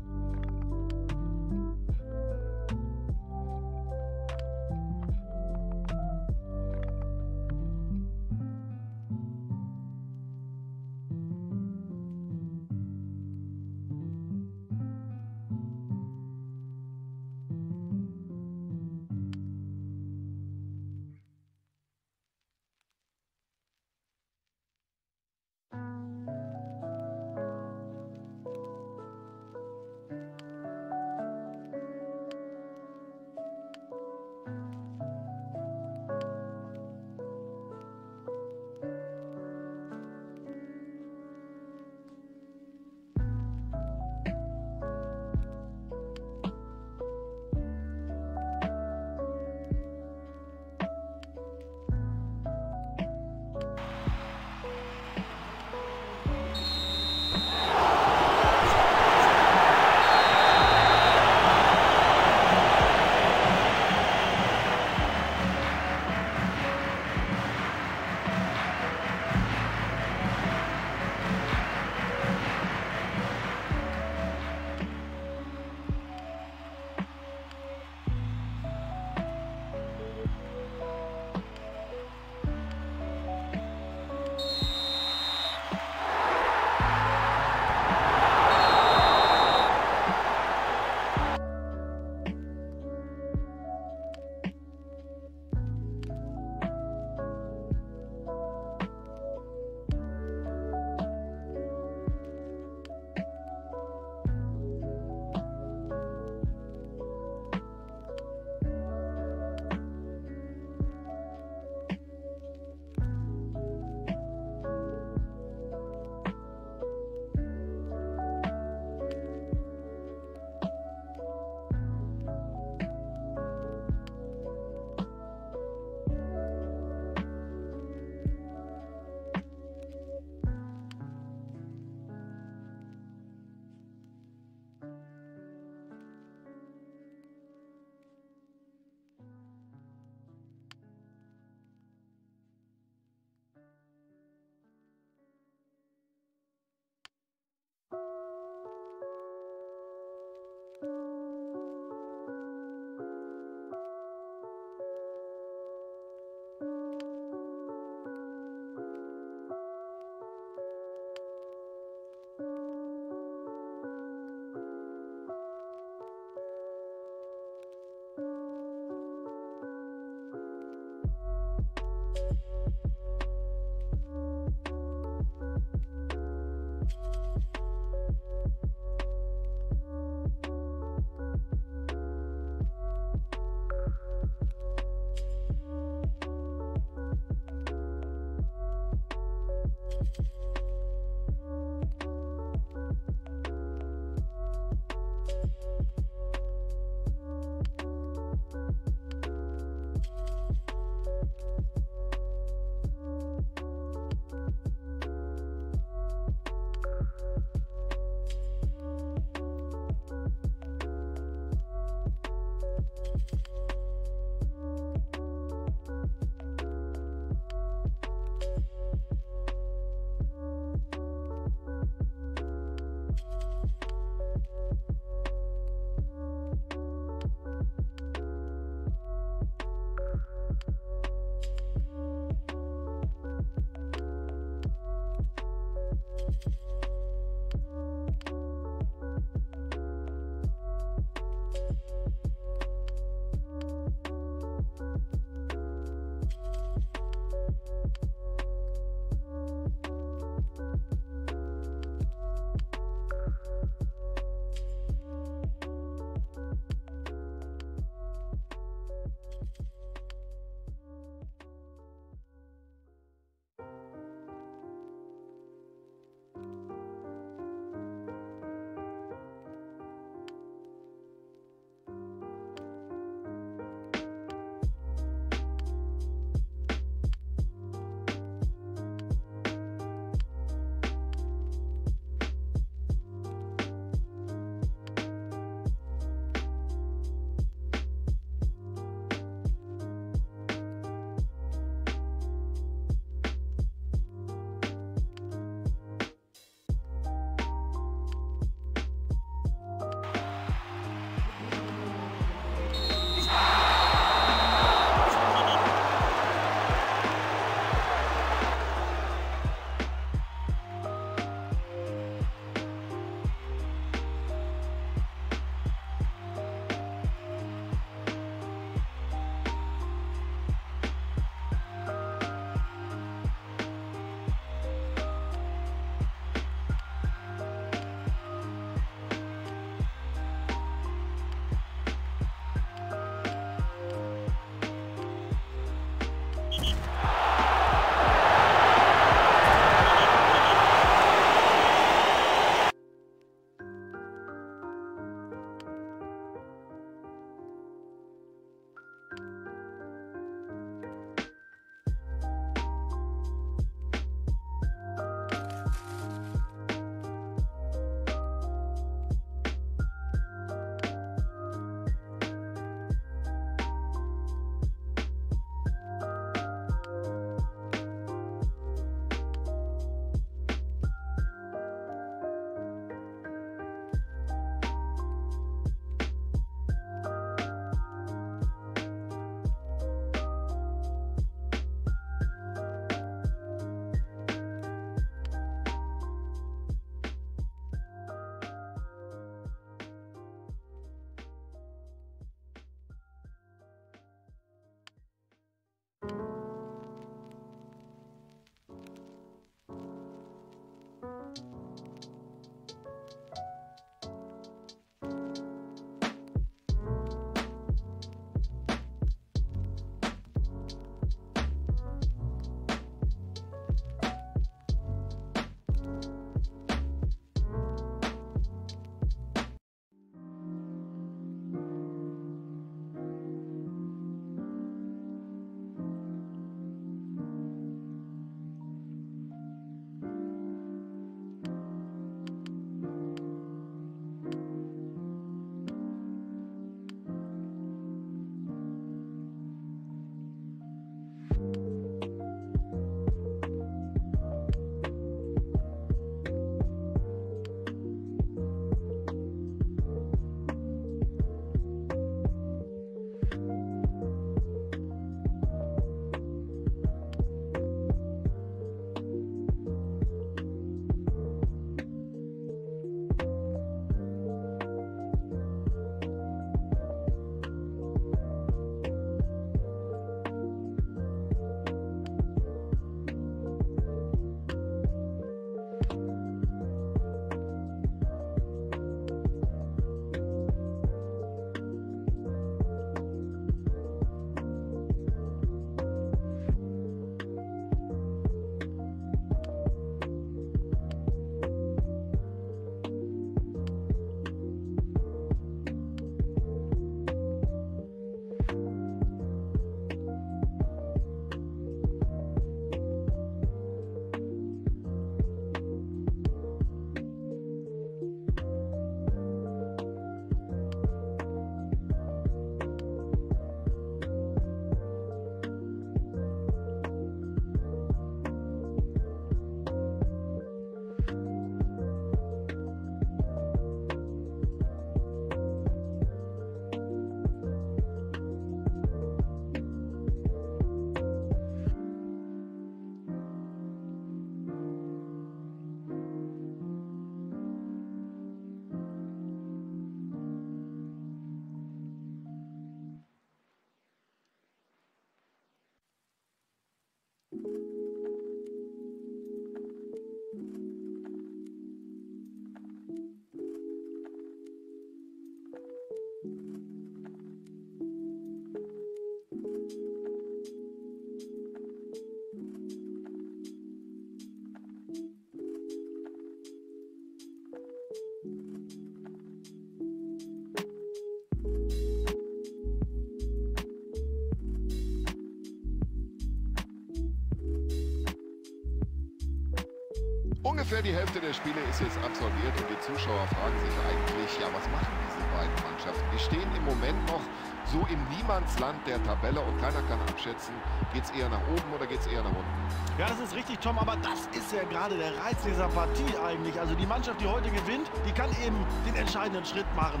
Ungefähr die Hälfte der Spiele ist jetzt absolviert und die Zuschauer fragen sich eigentlich, ja, was machen diese beiden Mannschaften? Die stehen im Moment noch so im Niemandsland der Tabelle und keiner kann abschätzen, geht es eher nach oben oder geht es eher nach unten. Ja, das ist richtig, Tom, aber das ist ja gerade der Reiz dieser Partie eigentlich. Also die Mannschaft, die heute gewinnt, die kann eben den entscheidenden Schritt machen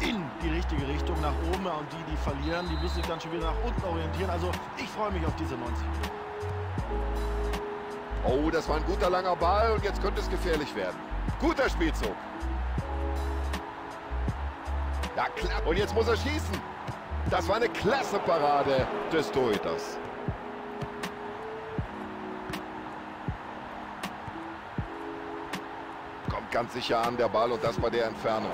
in die richtige Richtung nach oben und die, die verlieren, die müssen sich dann schon wieder nach unten orientieren. Also ich freue mich auf diese 90 Minuten. Oh, das war ein guter langer Ball und jetzt könnte es gefährlich werden. Guter Spielzug. Ja, klar. Und jetzt muss er schießen. Das war eine klasse Parade des Torhüters. Kommt ganz sicher an der Ball und das bei der Entfernung.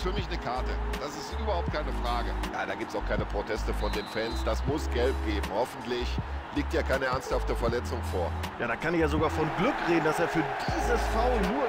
Ist für mich eine Karte. Das ist überhaupt keine Frage. Ja, da gibt es auch keine Proteste von den Fans. Das muss gelb geben. Hoffentlich liegt ja keine ernsthafte Verletzung vor. Ja, da kann ich ja sogar von Glück reden, dass er für dieses Foul nur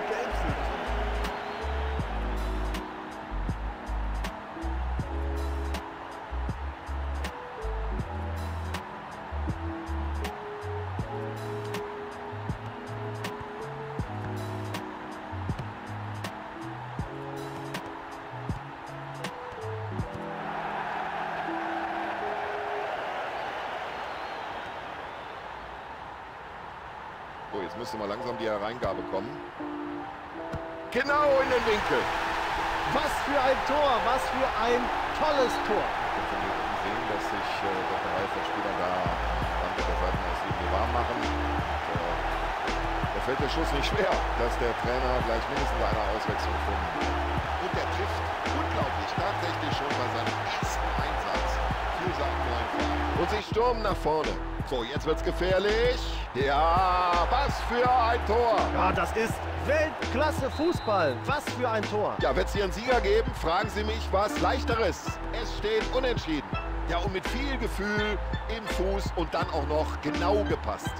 So, jetzt wird's gefährlich. Ja, was für ein Tor. Ja, das ist Weltklasse Fußball. Was für ein Tor. Ja, wird es hier einen Sieger geben? Fragen Sie mich was Leichteres. Es steht unentschieden. Ja, und mit viel Gefühl im Fuß und dann auch noch genau gepasst.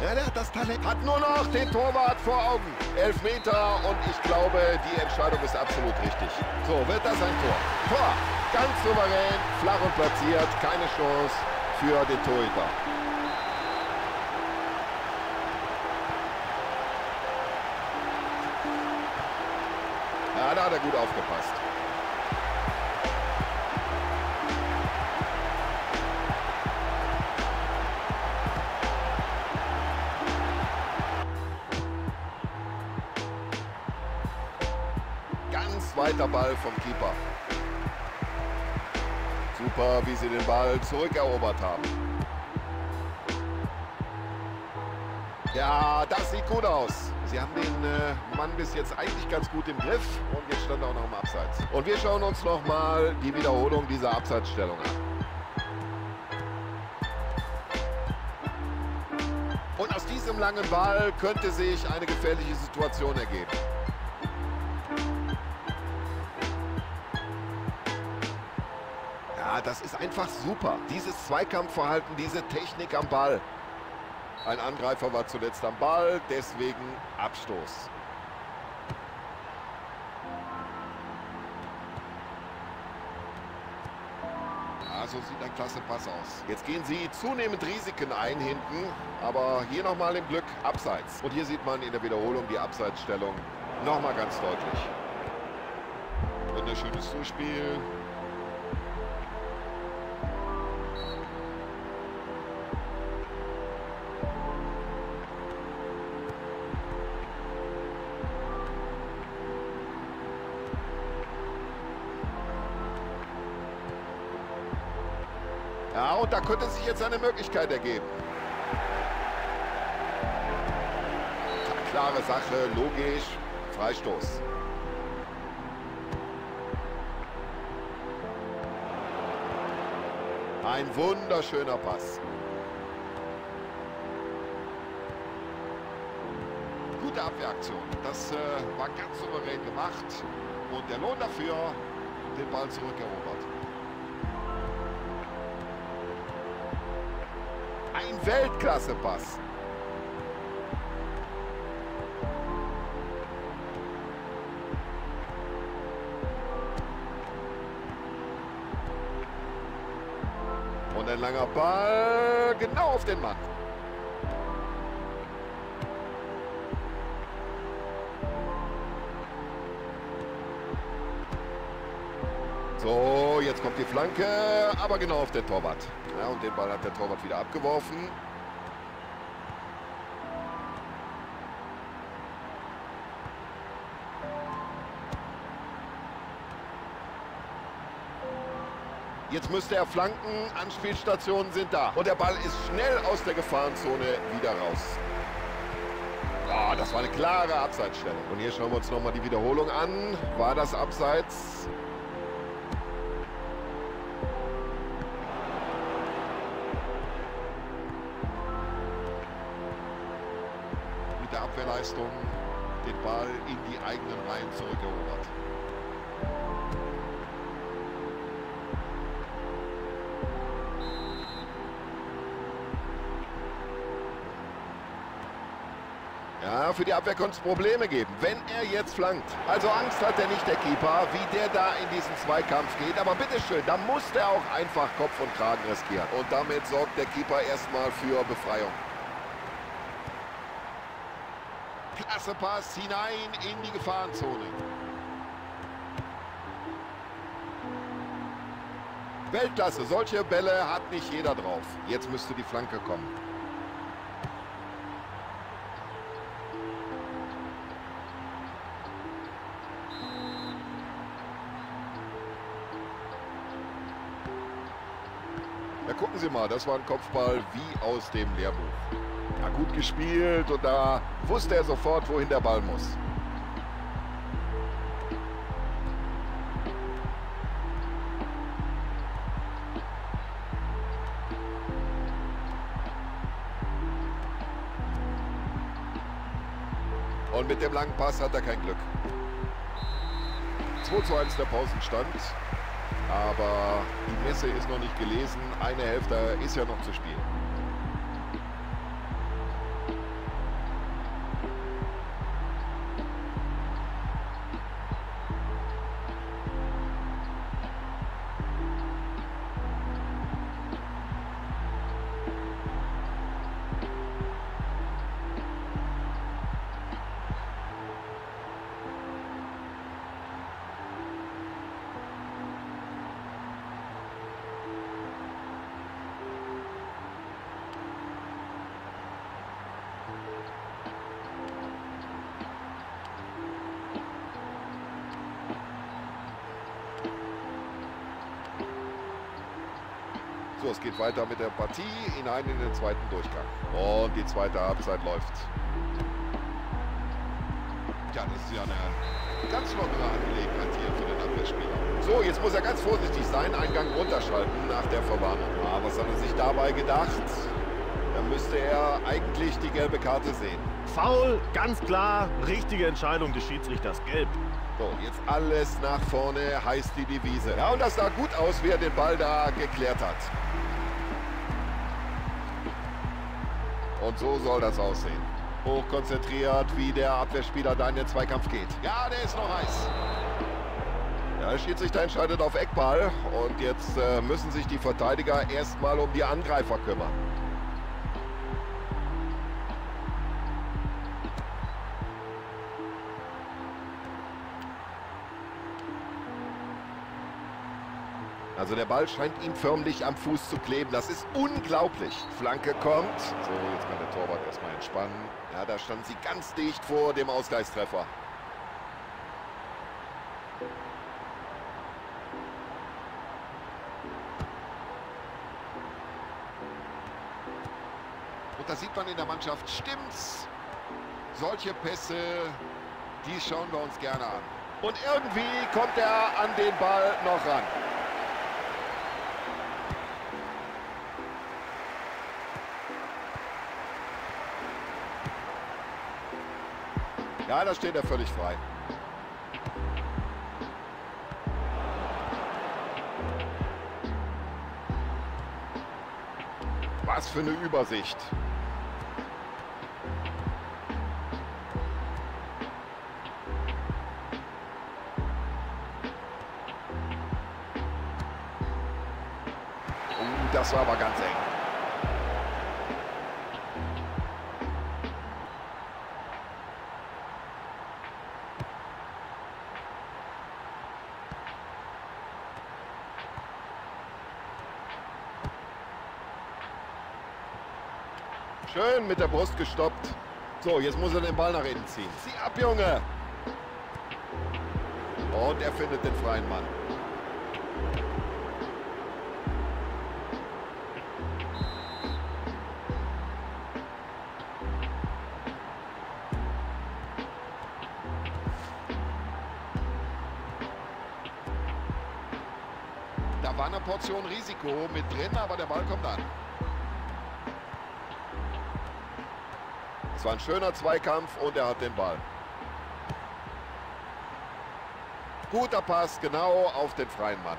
Ja, der hat das Talent. Hat nur noch den Torwart vor Augen. Elf Meter und ich glaube, die Entscheidung ist absolut richtig. So, wird das ein Tor? Tor! Ganz souverän, flach und platziert. Keine Chance für den Torhüter. Super, wie sie den Ball zurückerobert haben. Ja, das sieht gut aus. Sie haben den äh, Mann bis jetzt eigentlich ganz gut im Griff und jetzt stand er auch noch im Abseits. Und wir schauen uns noch mal die Wiederholung dieser Abseitsstellung an. Und aus diesem langen Ball könnte sich eine gefährliche Situation ergeben. Das ist einfach super. Dieses Zweikampfverhalten, diese Technik am Ball. Ein Angreifer war zuletzt am Ball, deswegen Abstoß. Ja, so sieht ein klasse Pass aus. Jetzt gehen sie zunehmend Risiken ein hinten, aber hier nochmal im Glück Abseits. Und hier sieht man in der Wiederholung die Abseitsstellung nochmal ganz deutlich. Wunderschönes Zuspiel. Und da könnte sich jetzt eine Möglichkeit ergeben. Klare Sache, logisch, Freistoß. Ein wunderschöner Pass. Gute Abwehraktion. Das äh, war ganz souverän gemacht. Und der Lohn dafür, den Ball zurückerobert. Ein Weltklasse-Pass. Und ein langer Ball genau auf den Mann. So, jetzt kommt die Flanke, aber genau auf den Torwart. Ja, und den Ball hat der Torwart wieder abgeworfen. Jetzt müsste er flanken, Anspielstationen sind da. Und der Ball ist schnell aus der Gefahrenzone wieder raus. Oh, das war eine klare Abseitsstellung. Und hier schauen wir uns nochmal die Wiederholung an. War das Abseits? Abwehrleistung den Ball in die eigenen Reihen zurückerobert. Ja, für die Abwehr könnte es Probleme geben, wenn er jetzt flankt. Also Angst hat er nicht, der Keeper, wie der da in diesen Zweikampf geht. Aber bitteschön, da muss der auch einfach Kopf und Kragen riskieren. Und damit sorgt der Keeper erstmal für Befreiung. Klasse Pass hinein in die Gefahrenzone. Weltklasse, solche Bälle hat nicht jeder drauf. Jetzt müsste die Flanke kommen. Ja, gucken Sie mal, das war ein Kopfball wie aus dem Lehrbuch. Ja, gut gespielt und da wusste er sofort, wohin der Ball muss. Und mit dem langen Pass hat er kein Glück. 2 zu 1 der Pausenstand. Aber die Messe ist noch nicht gelesen. Eine Hälfte ist ja noch zu spielen. Weiter mit der Partie hinein in den zweiten Durchgang. Und die zweite Halbzeit läuft. Ja, das ist ja eine ganz lockere Angelegenheit hier für den Abwehrspieler. So, jetzt muss er ganz vorsichtig sein, Eingang runterschalten nach der Verwarnung. Ah, was hat er sich dabei gedacht? Da müsste er eigentlich die gelbe Karte sehen. Foul, ganz klar, richtige Entscheidung des Schiedsrichters, gelb. So, jetzt alles nach vorne heißt die Devise. Ja, und das sah gut aus, wie er den Ball da geklärt hat. Und so soll das aussehen. Hochkonzentriert, wie der Abwehrspieler da in den Zweikampf geht. Ja, der ist noch heiß. Der Schiedsrichter entscheidet auf Eckball. Und jetzt äh, müssen sich die Verteidiger erstmal um die Angreifer kümmern. Also der Ball scheint ihm förmlich am Fuß zu kleben. Das ist unglaublich. Flanke kommt. So, jetzt kann der Torwart erstmal entspannen. Ja, da standen sie ganz dicht vor dem Ausgleichstreffer. Und da sieht man in der Mannschaft, stimmt's. Solche Pässe, die schauen wir uns gerne an. Und irgendwie kommt er an den Ball noch ran. Ja, da steht er völlig frei. Was für eine Übersicht. das war aber ganz eng. Schön mit der Brust gestoppt. So, jetzt muss er den Ball nach innen ziehen. Zieh ab, Junge! Und er findet den freien Mann. Da war eine Portion Risiko mit drin, aber der Ball kommt an. Es war ein schöner Zweikampf und er hat den Ball. Guter Pass, genau auf den freien Mann.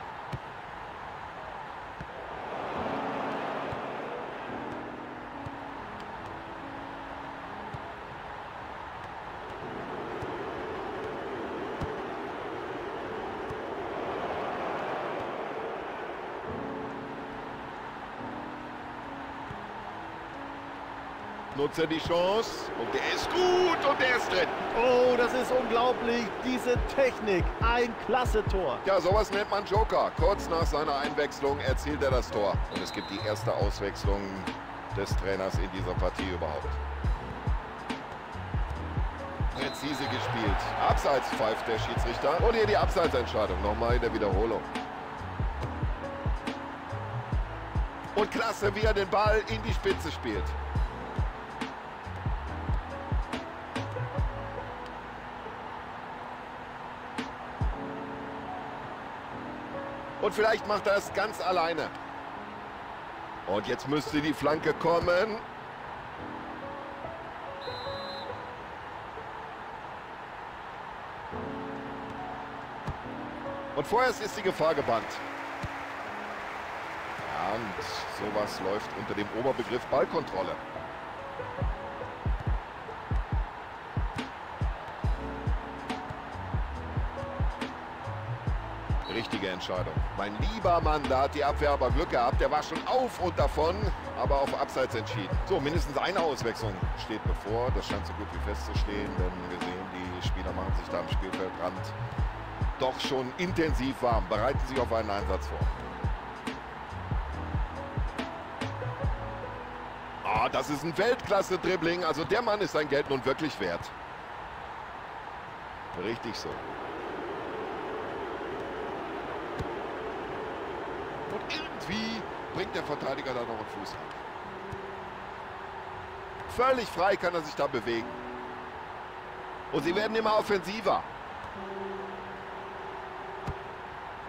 Nutzt er die Chance und der ist gut und der ist drin. Oh, das ist unglaublich. Diese Technik. Ein klasse Tor. Ja, sowas nennt man Joker. Kurz nach seiner Einwechslung erzielt er das Tor. Und es gibt die erste Auswechslung des Trainers in dieser Partie überhaupt. Präzise gespielt. Abseits pfeift der Schiedsrichter. Und hier die Abseitsentscheidung. Nochmal in der Wiederholung. Und klasse, wie er den Ball in die Spitze spielt. Vielleicht macht er es ganz alleine. Und jetzt müsste die Flanke kommen. Und vorerst ist die Gefahr gebannt. Ja, und sowas läuft unter dem Oberbegriff Ballkontrolle. Richtige Entscheidung. Mein lieber Mann, da hat die Abwehr aber Glück gehabt. Der war schon auf und davon, aber auf Abseits entschieden. So, mindestens eine Auswechslung steht bevor. Das scheint so gut wie festzustehen, denn wir sehen, die Spieler machen sich da am Spielfeldrand doch schon intensiv warm, bereiten sich auf einen Einsatz vor. Ah, das ist ein Weltklasse-Dribbling. Also der Mann ist sein Geld nun wirklich wert. Richtig so. Und irgendwie bringt der Verteidiger da noch einen Fuß ran. Völlig frei kann er sich da bewegen. Und sie werden immer offensiver.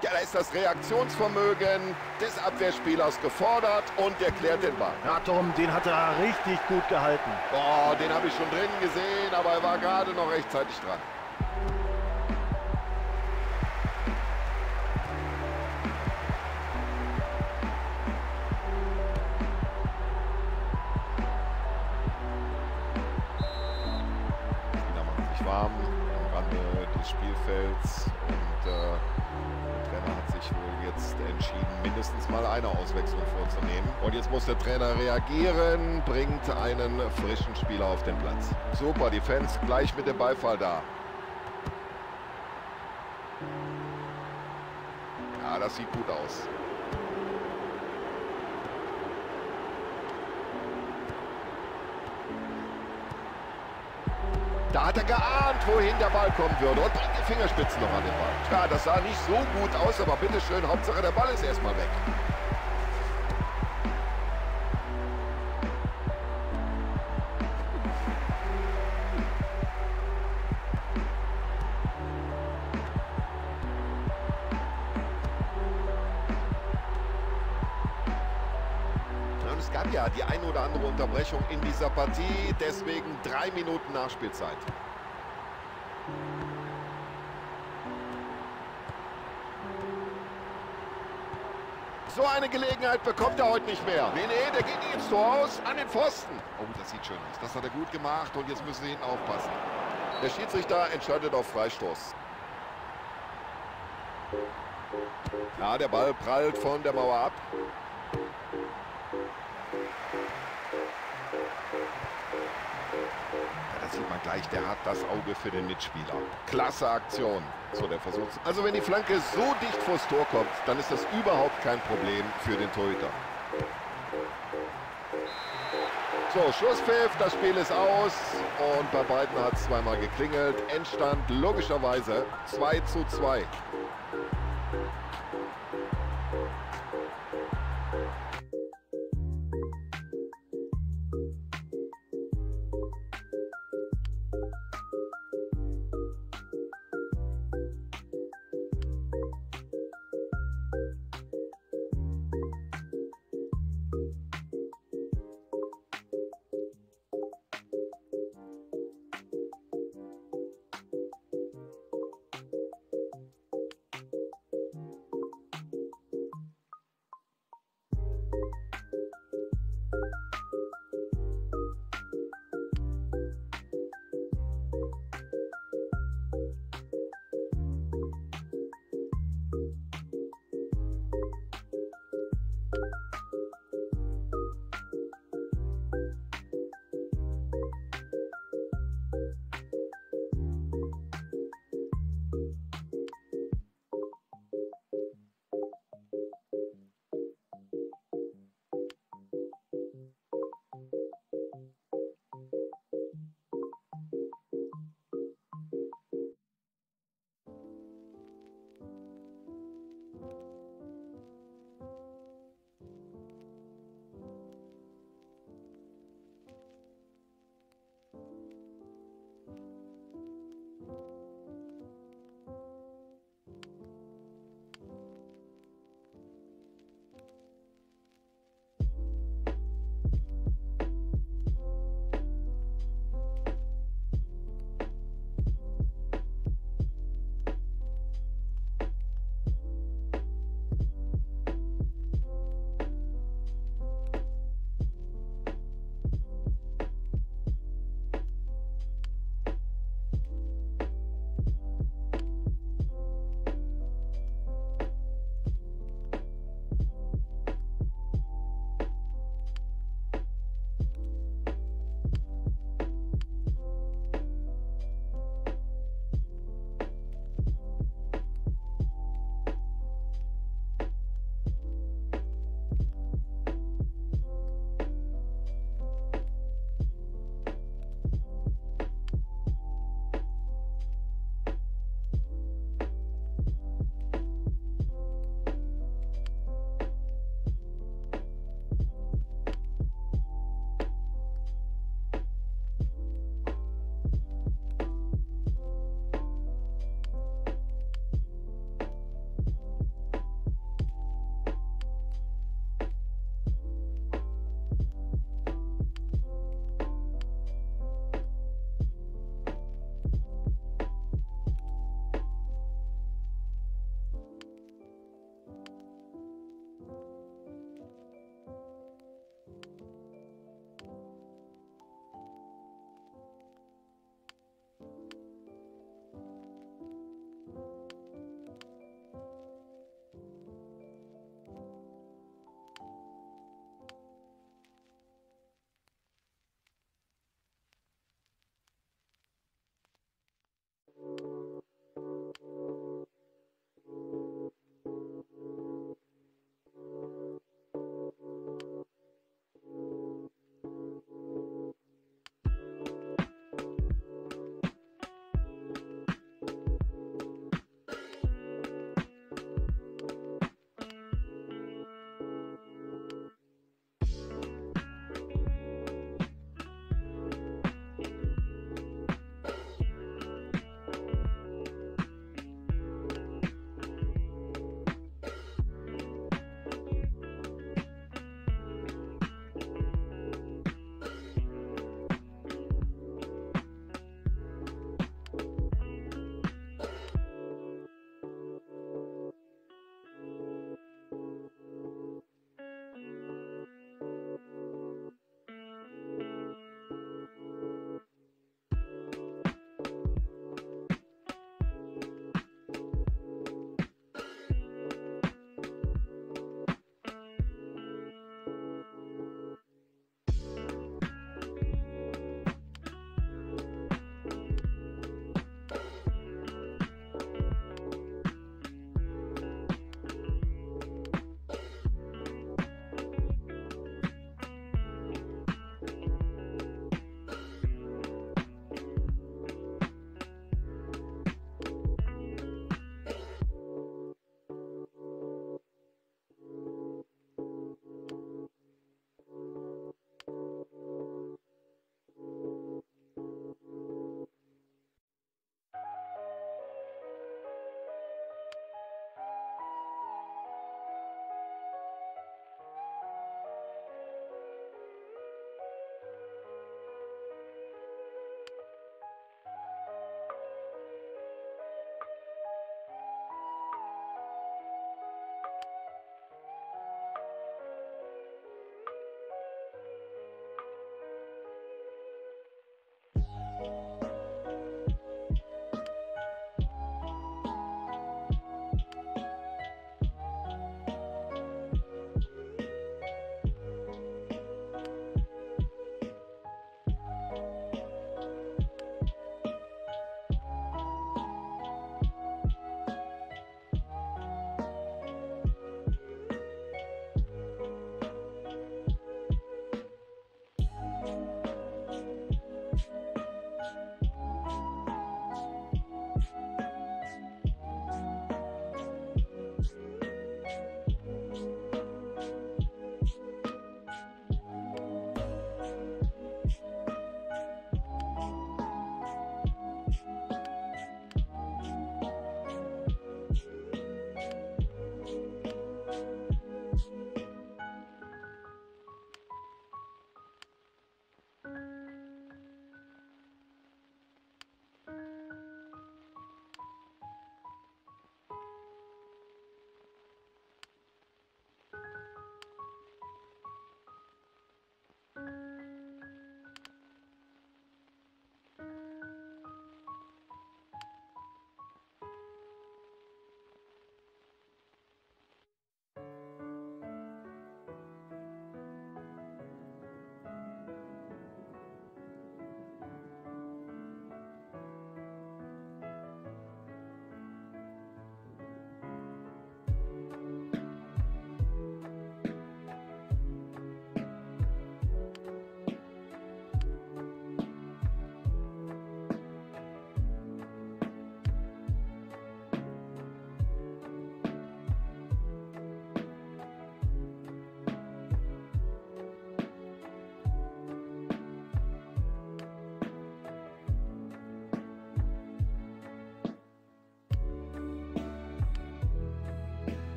Ja, da ist das Reaktionsvermögen des Abwehrspielers gefordert und der klärt den Ball. Ja, Tom, den hat er richtig gut gehalten. Boah, den habe ich schon drin gesehen, aber er war gerade noch rechtzeitig dran. Trainer reagieren, bringt einen frischen Spieler auf den Platz. Super, die Fans gleich mit dem Beifall da. Ja, das sieht gut aus. Da hat er geahnt, wohin der Ball kommen würde und bringt die Fingerspitzen noch an den Ball. Ja, das sah nicht so gut aus, aber bitteschön, Hauptsache der Ball ist erstmal weg. In dieser Partie, deswegen drei Minuten Nachspielzeit. So eine Gelegenheit bekommt er heute nicht mehr. Nee, der geht ins Tor aus, an den Pfosten. Oh, das sieht schön aus. Das hat er gut gemacht und jetzt müssen sie hinten aufpassen. Der Schiedsrichter entscheidet auf Freistoß. Ja, der Ball prallt von der Mauer ab. Ausgleich, der hat das Auge für den Mitspieler. Klasse Aktion. So, der Versuch. Also wenn die Flanke so dicht vors Tor kommt, dann ist das überhaupt kein Problem für den Torhüter. So, Schlusspfiff, das Spiel ist aus und bei beiden hat es zweimal geklingelt. Endstand logischerweise 2 zu 2.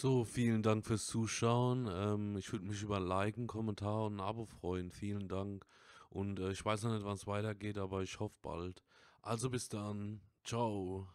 So, vielen Dank fürs Zuschauen. Ähm, ich würde mich über Liken, Kommentar und ein Abo freuen. Vielen Dank. Und äh, ich weiß noch nicht, wann es weitergeht, aber ich hoffe bald. Also bis dann. Ciao.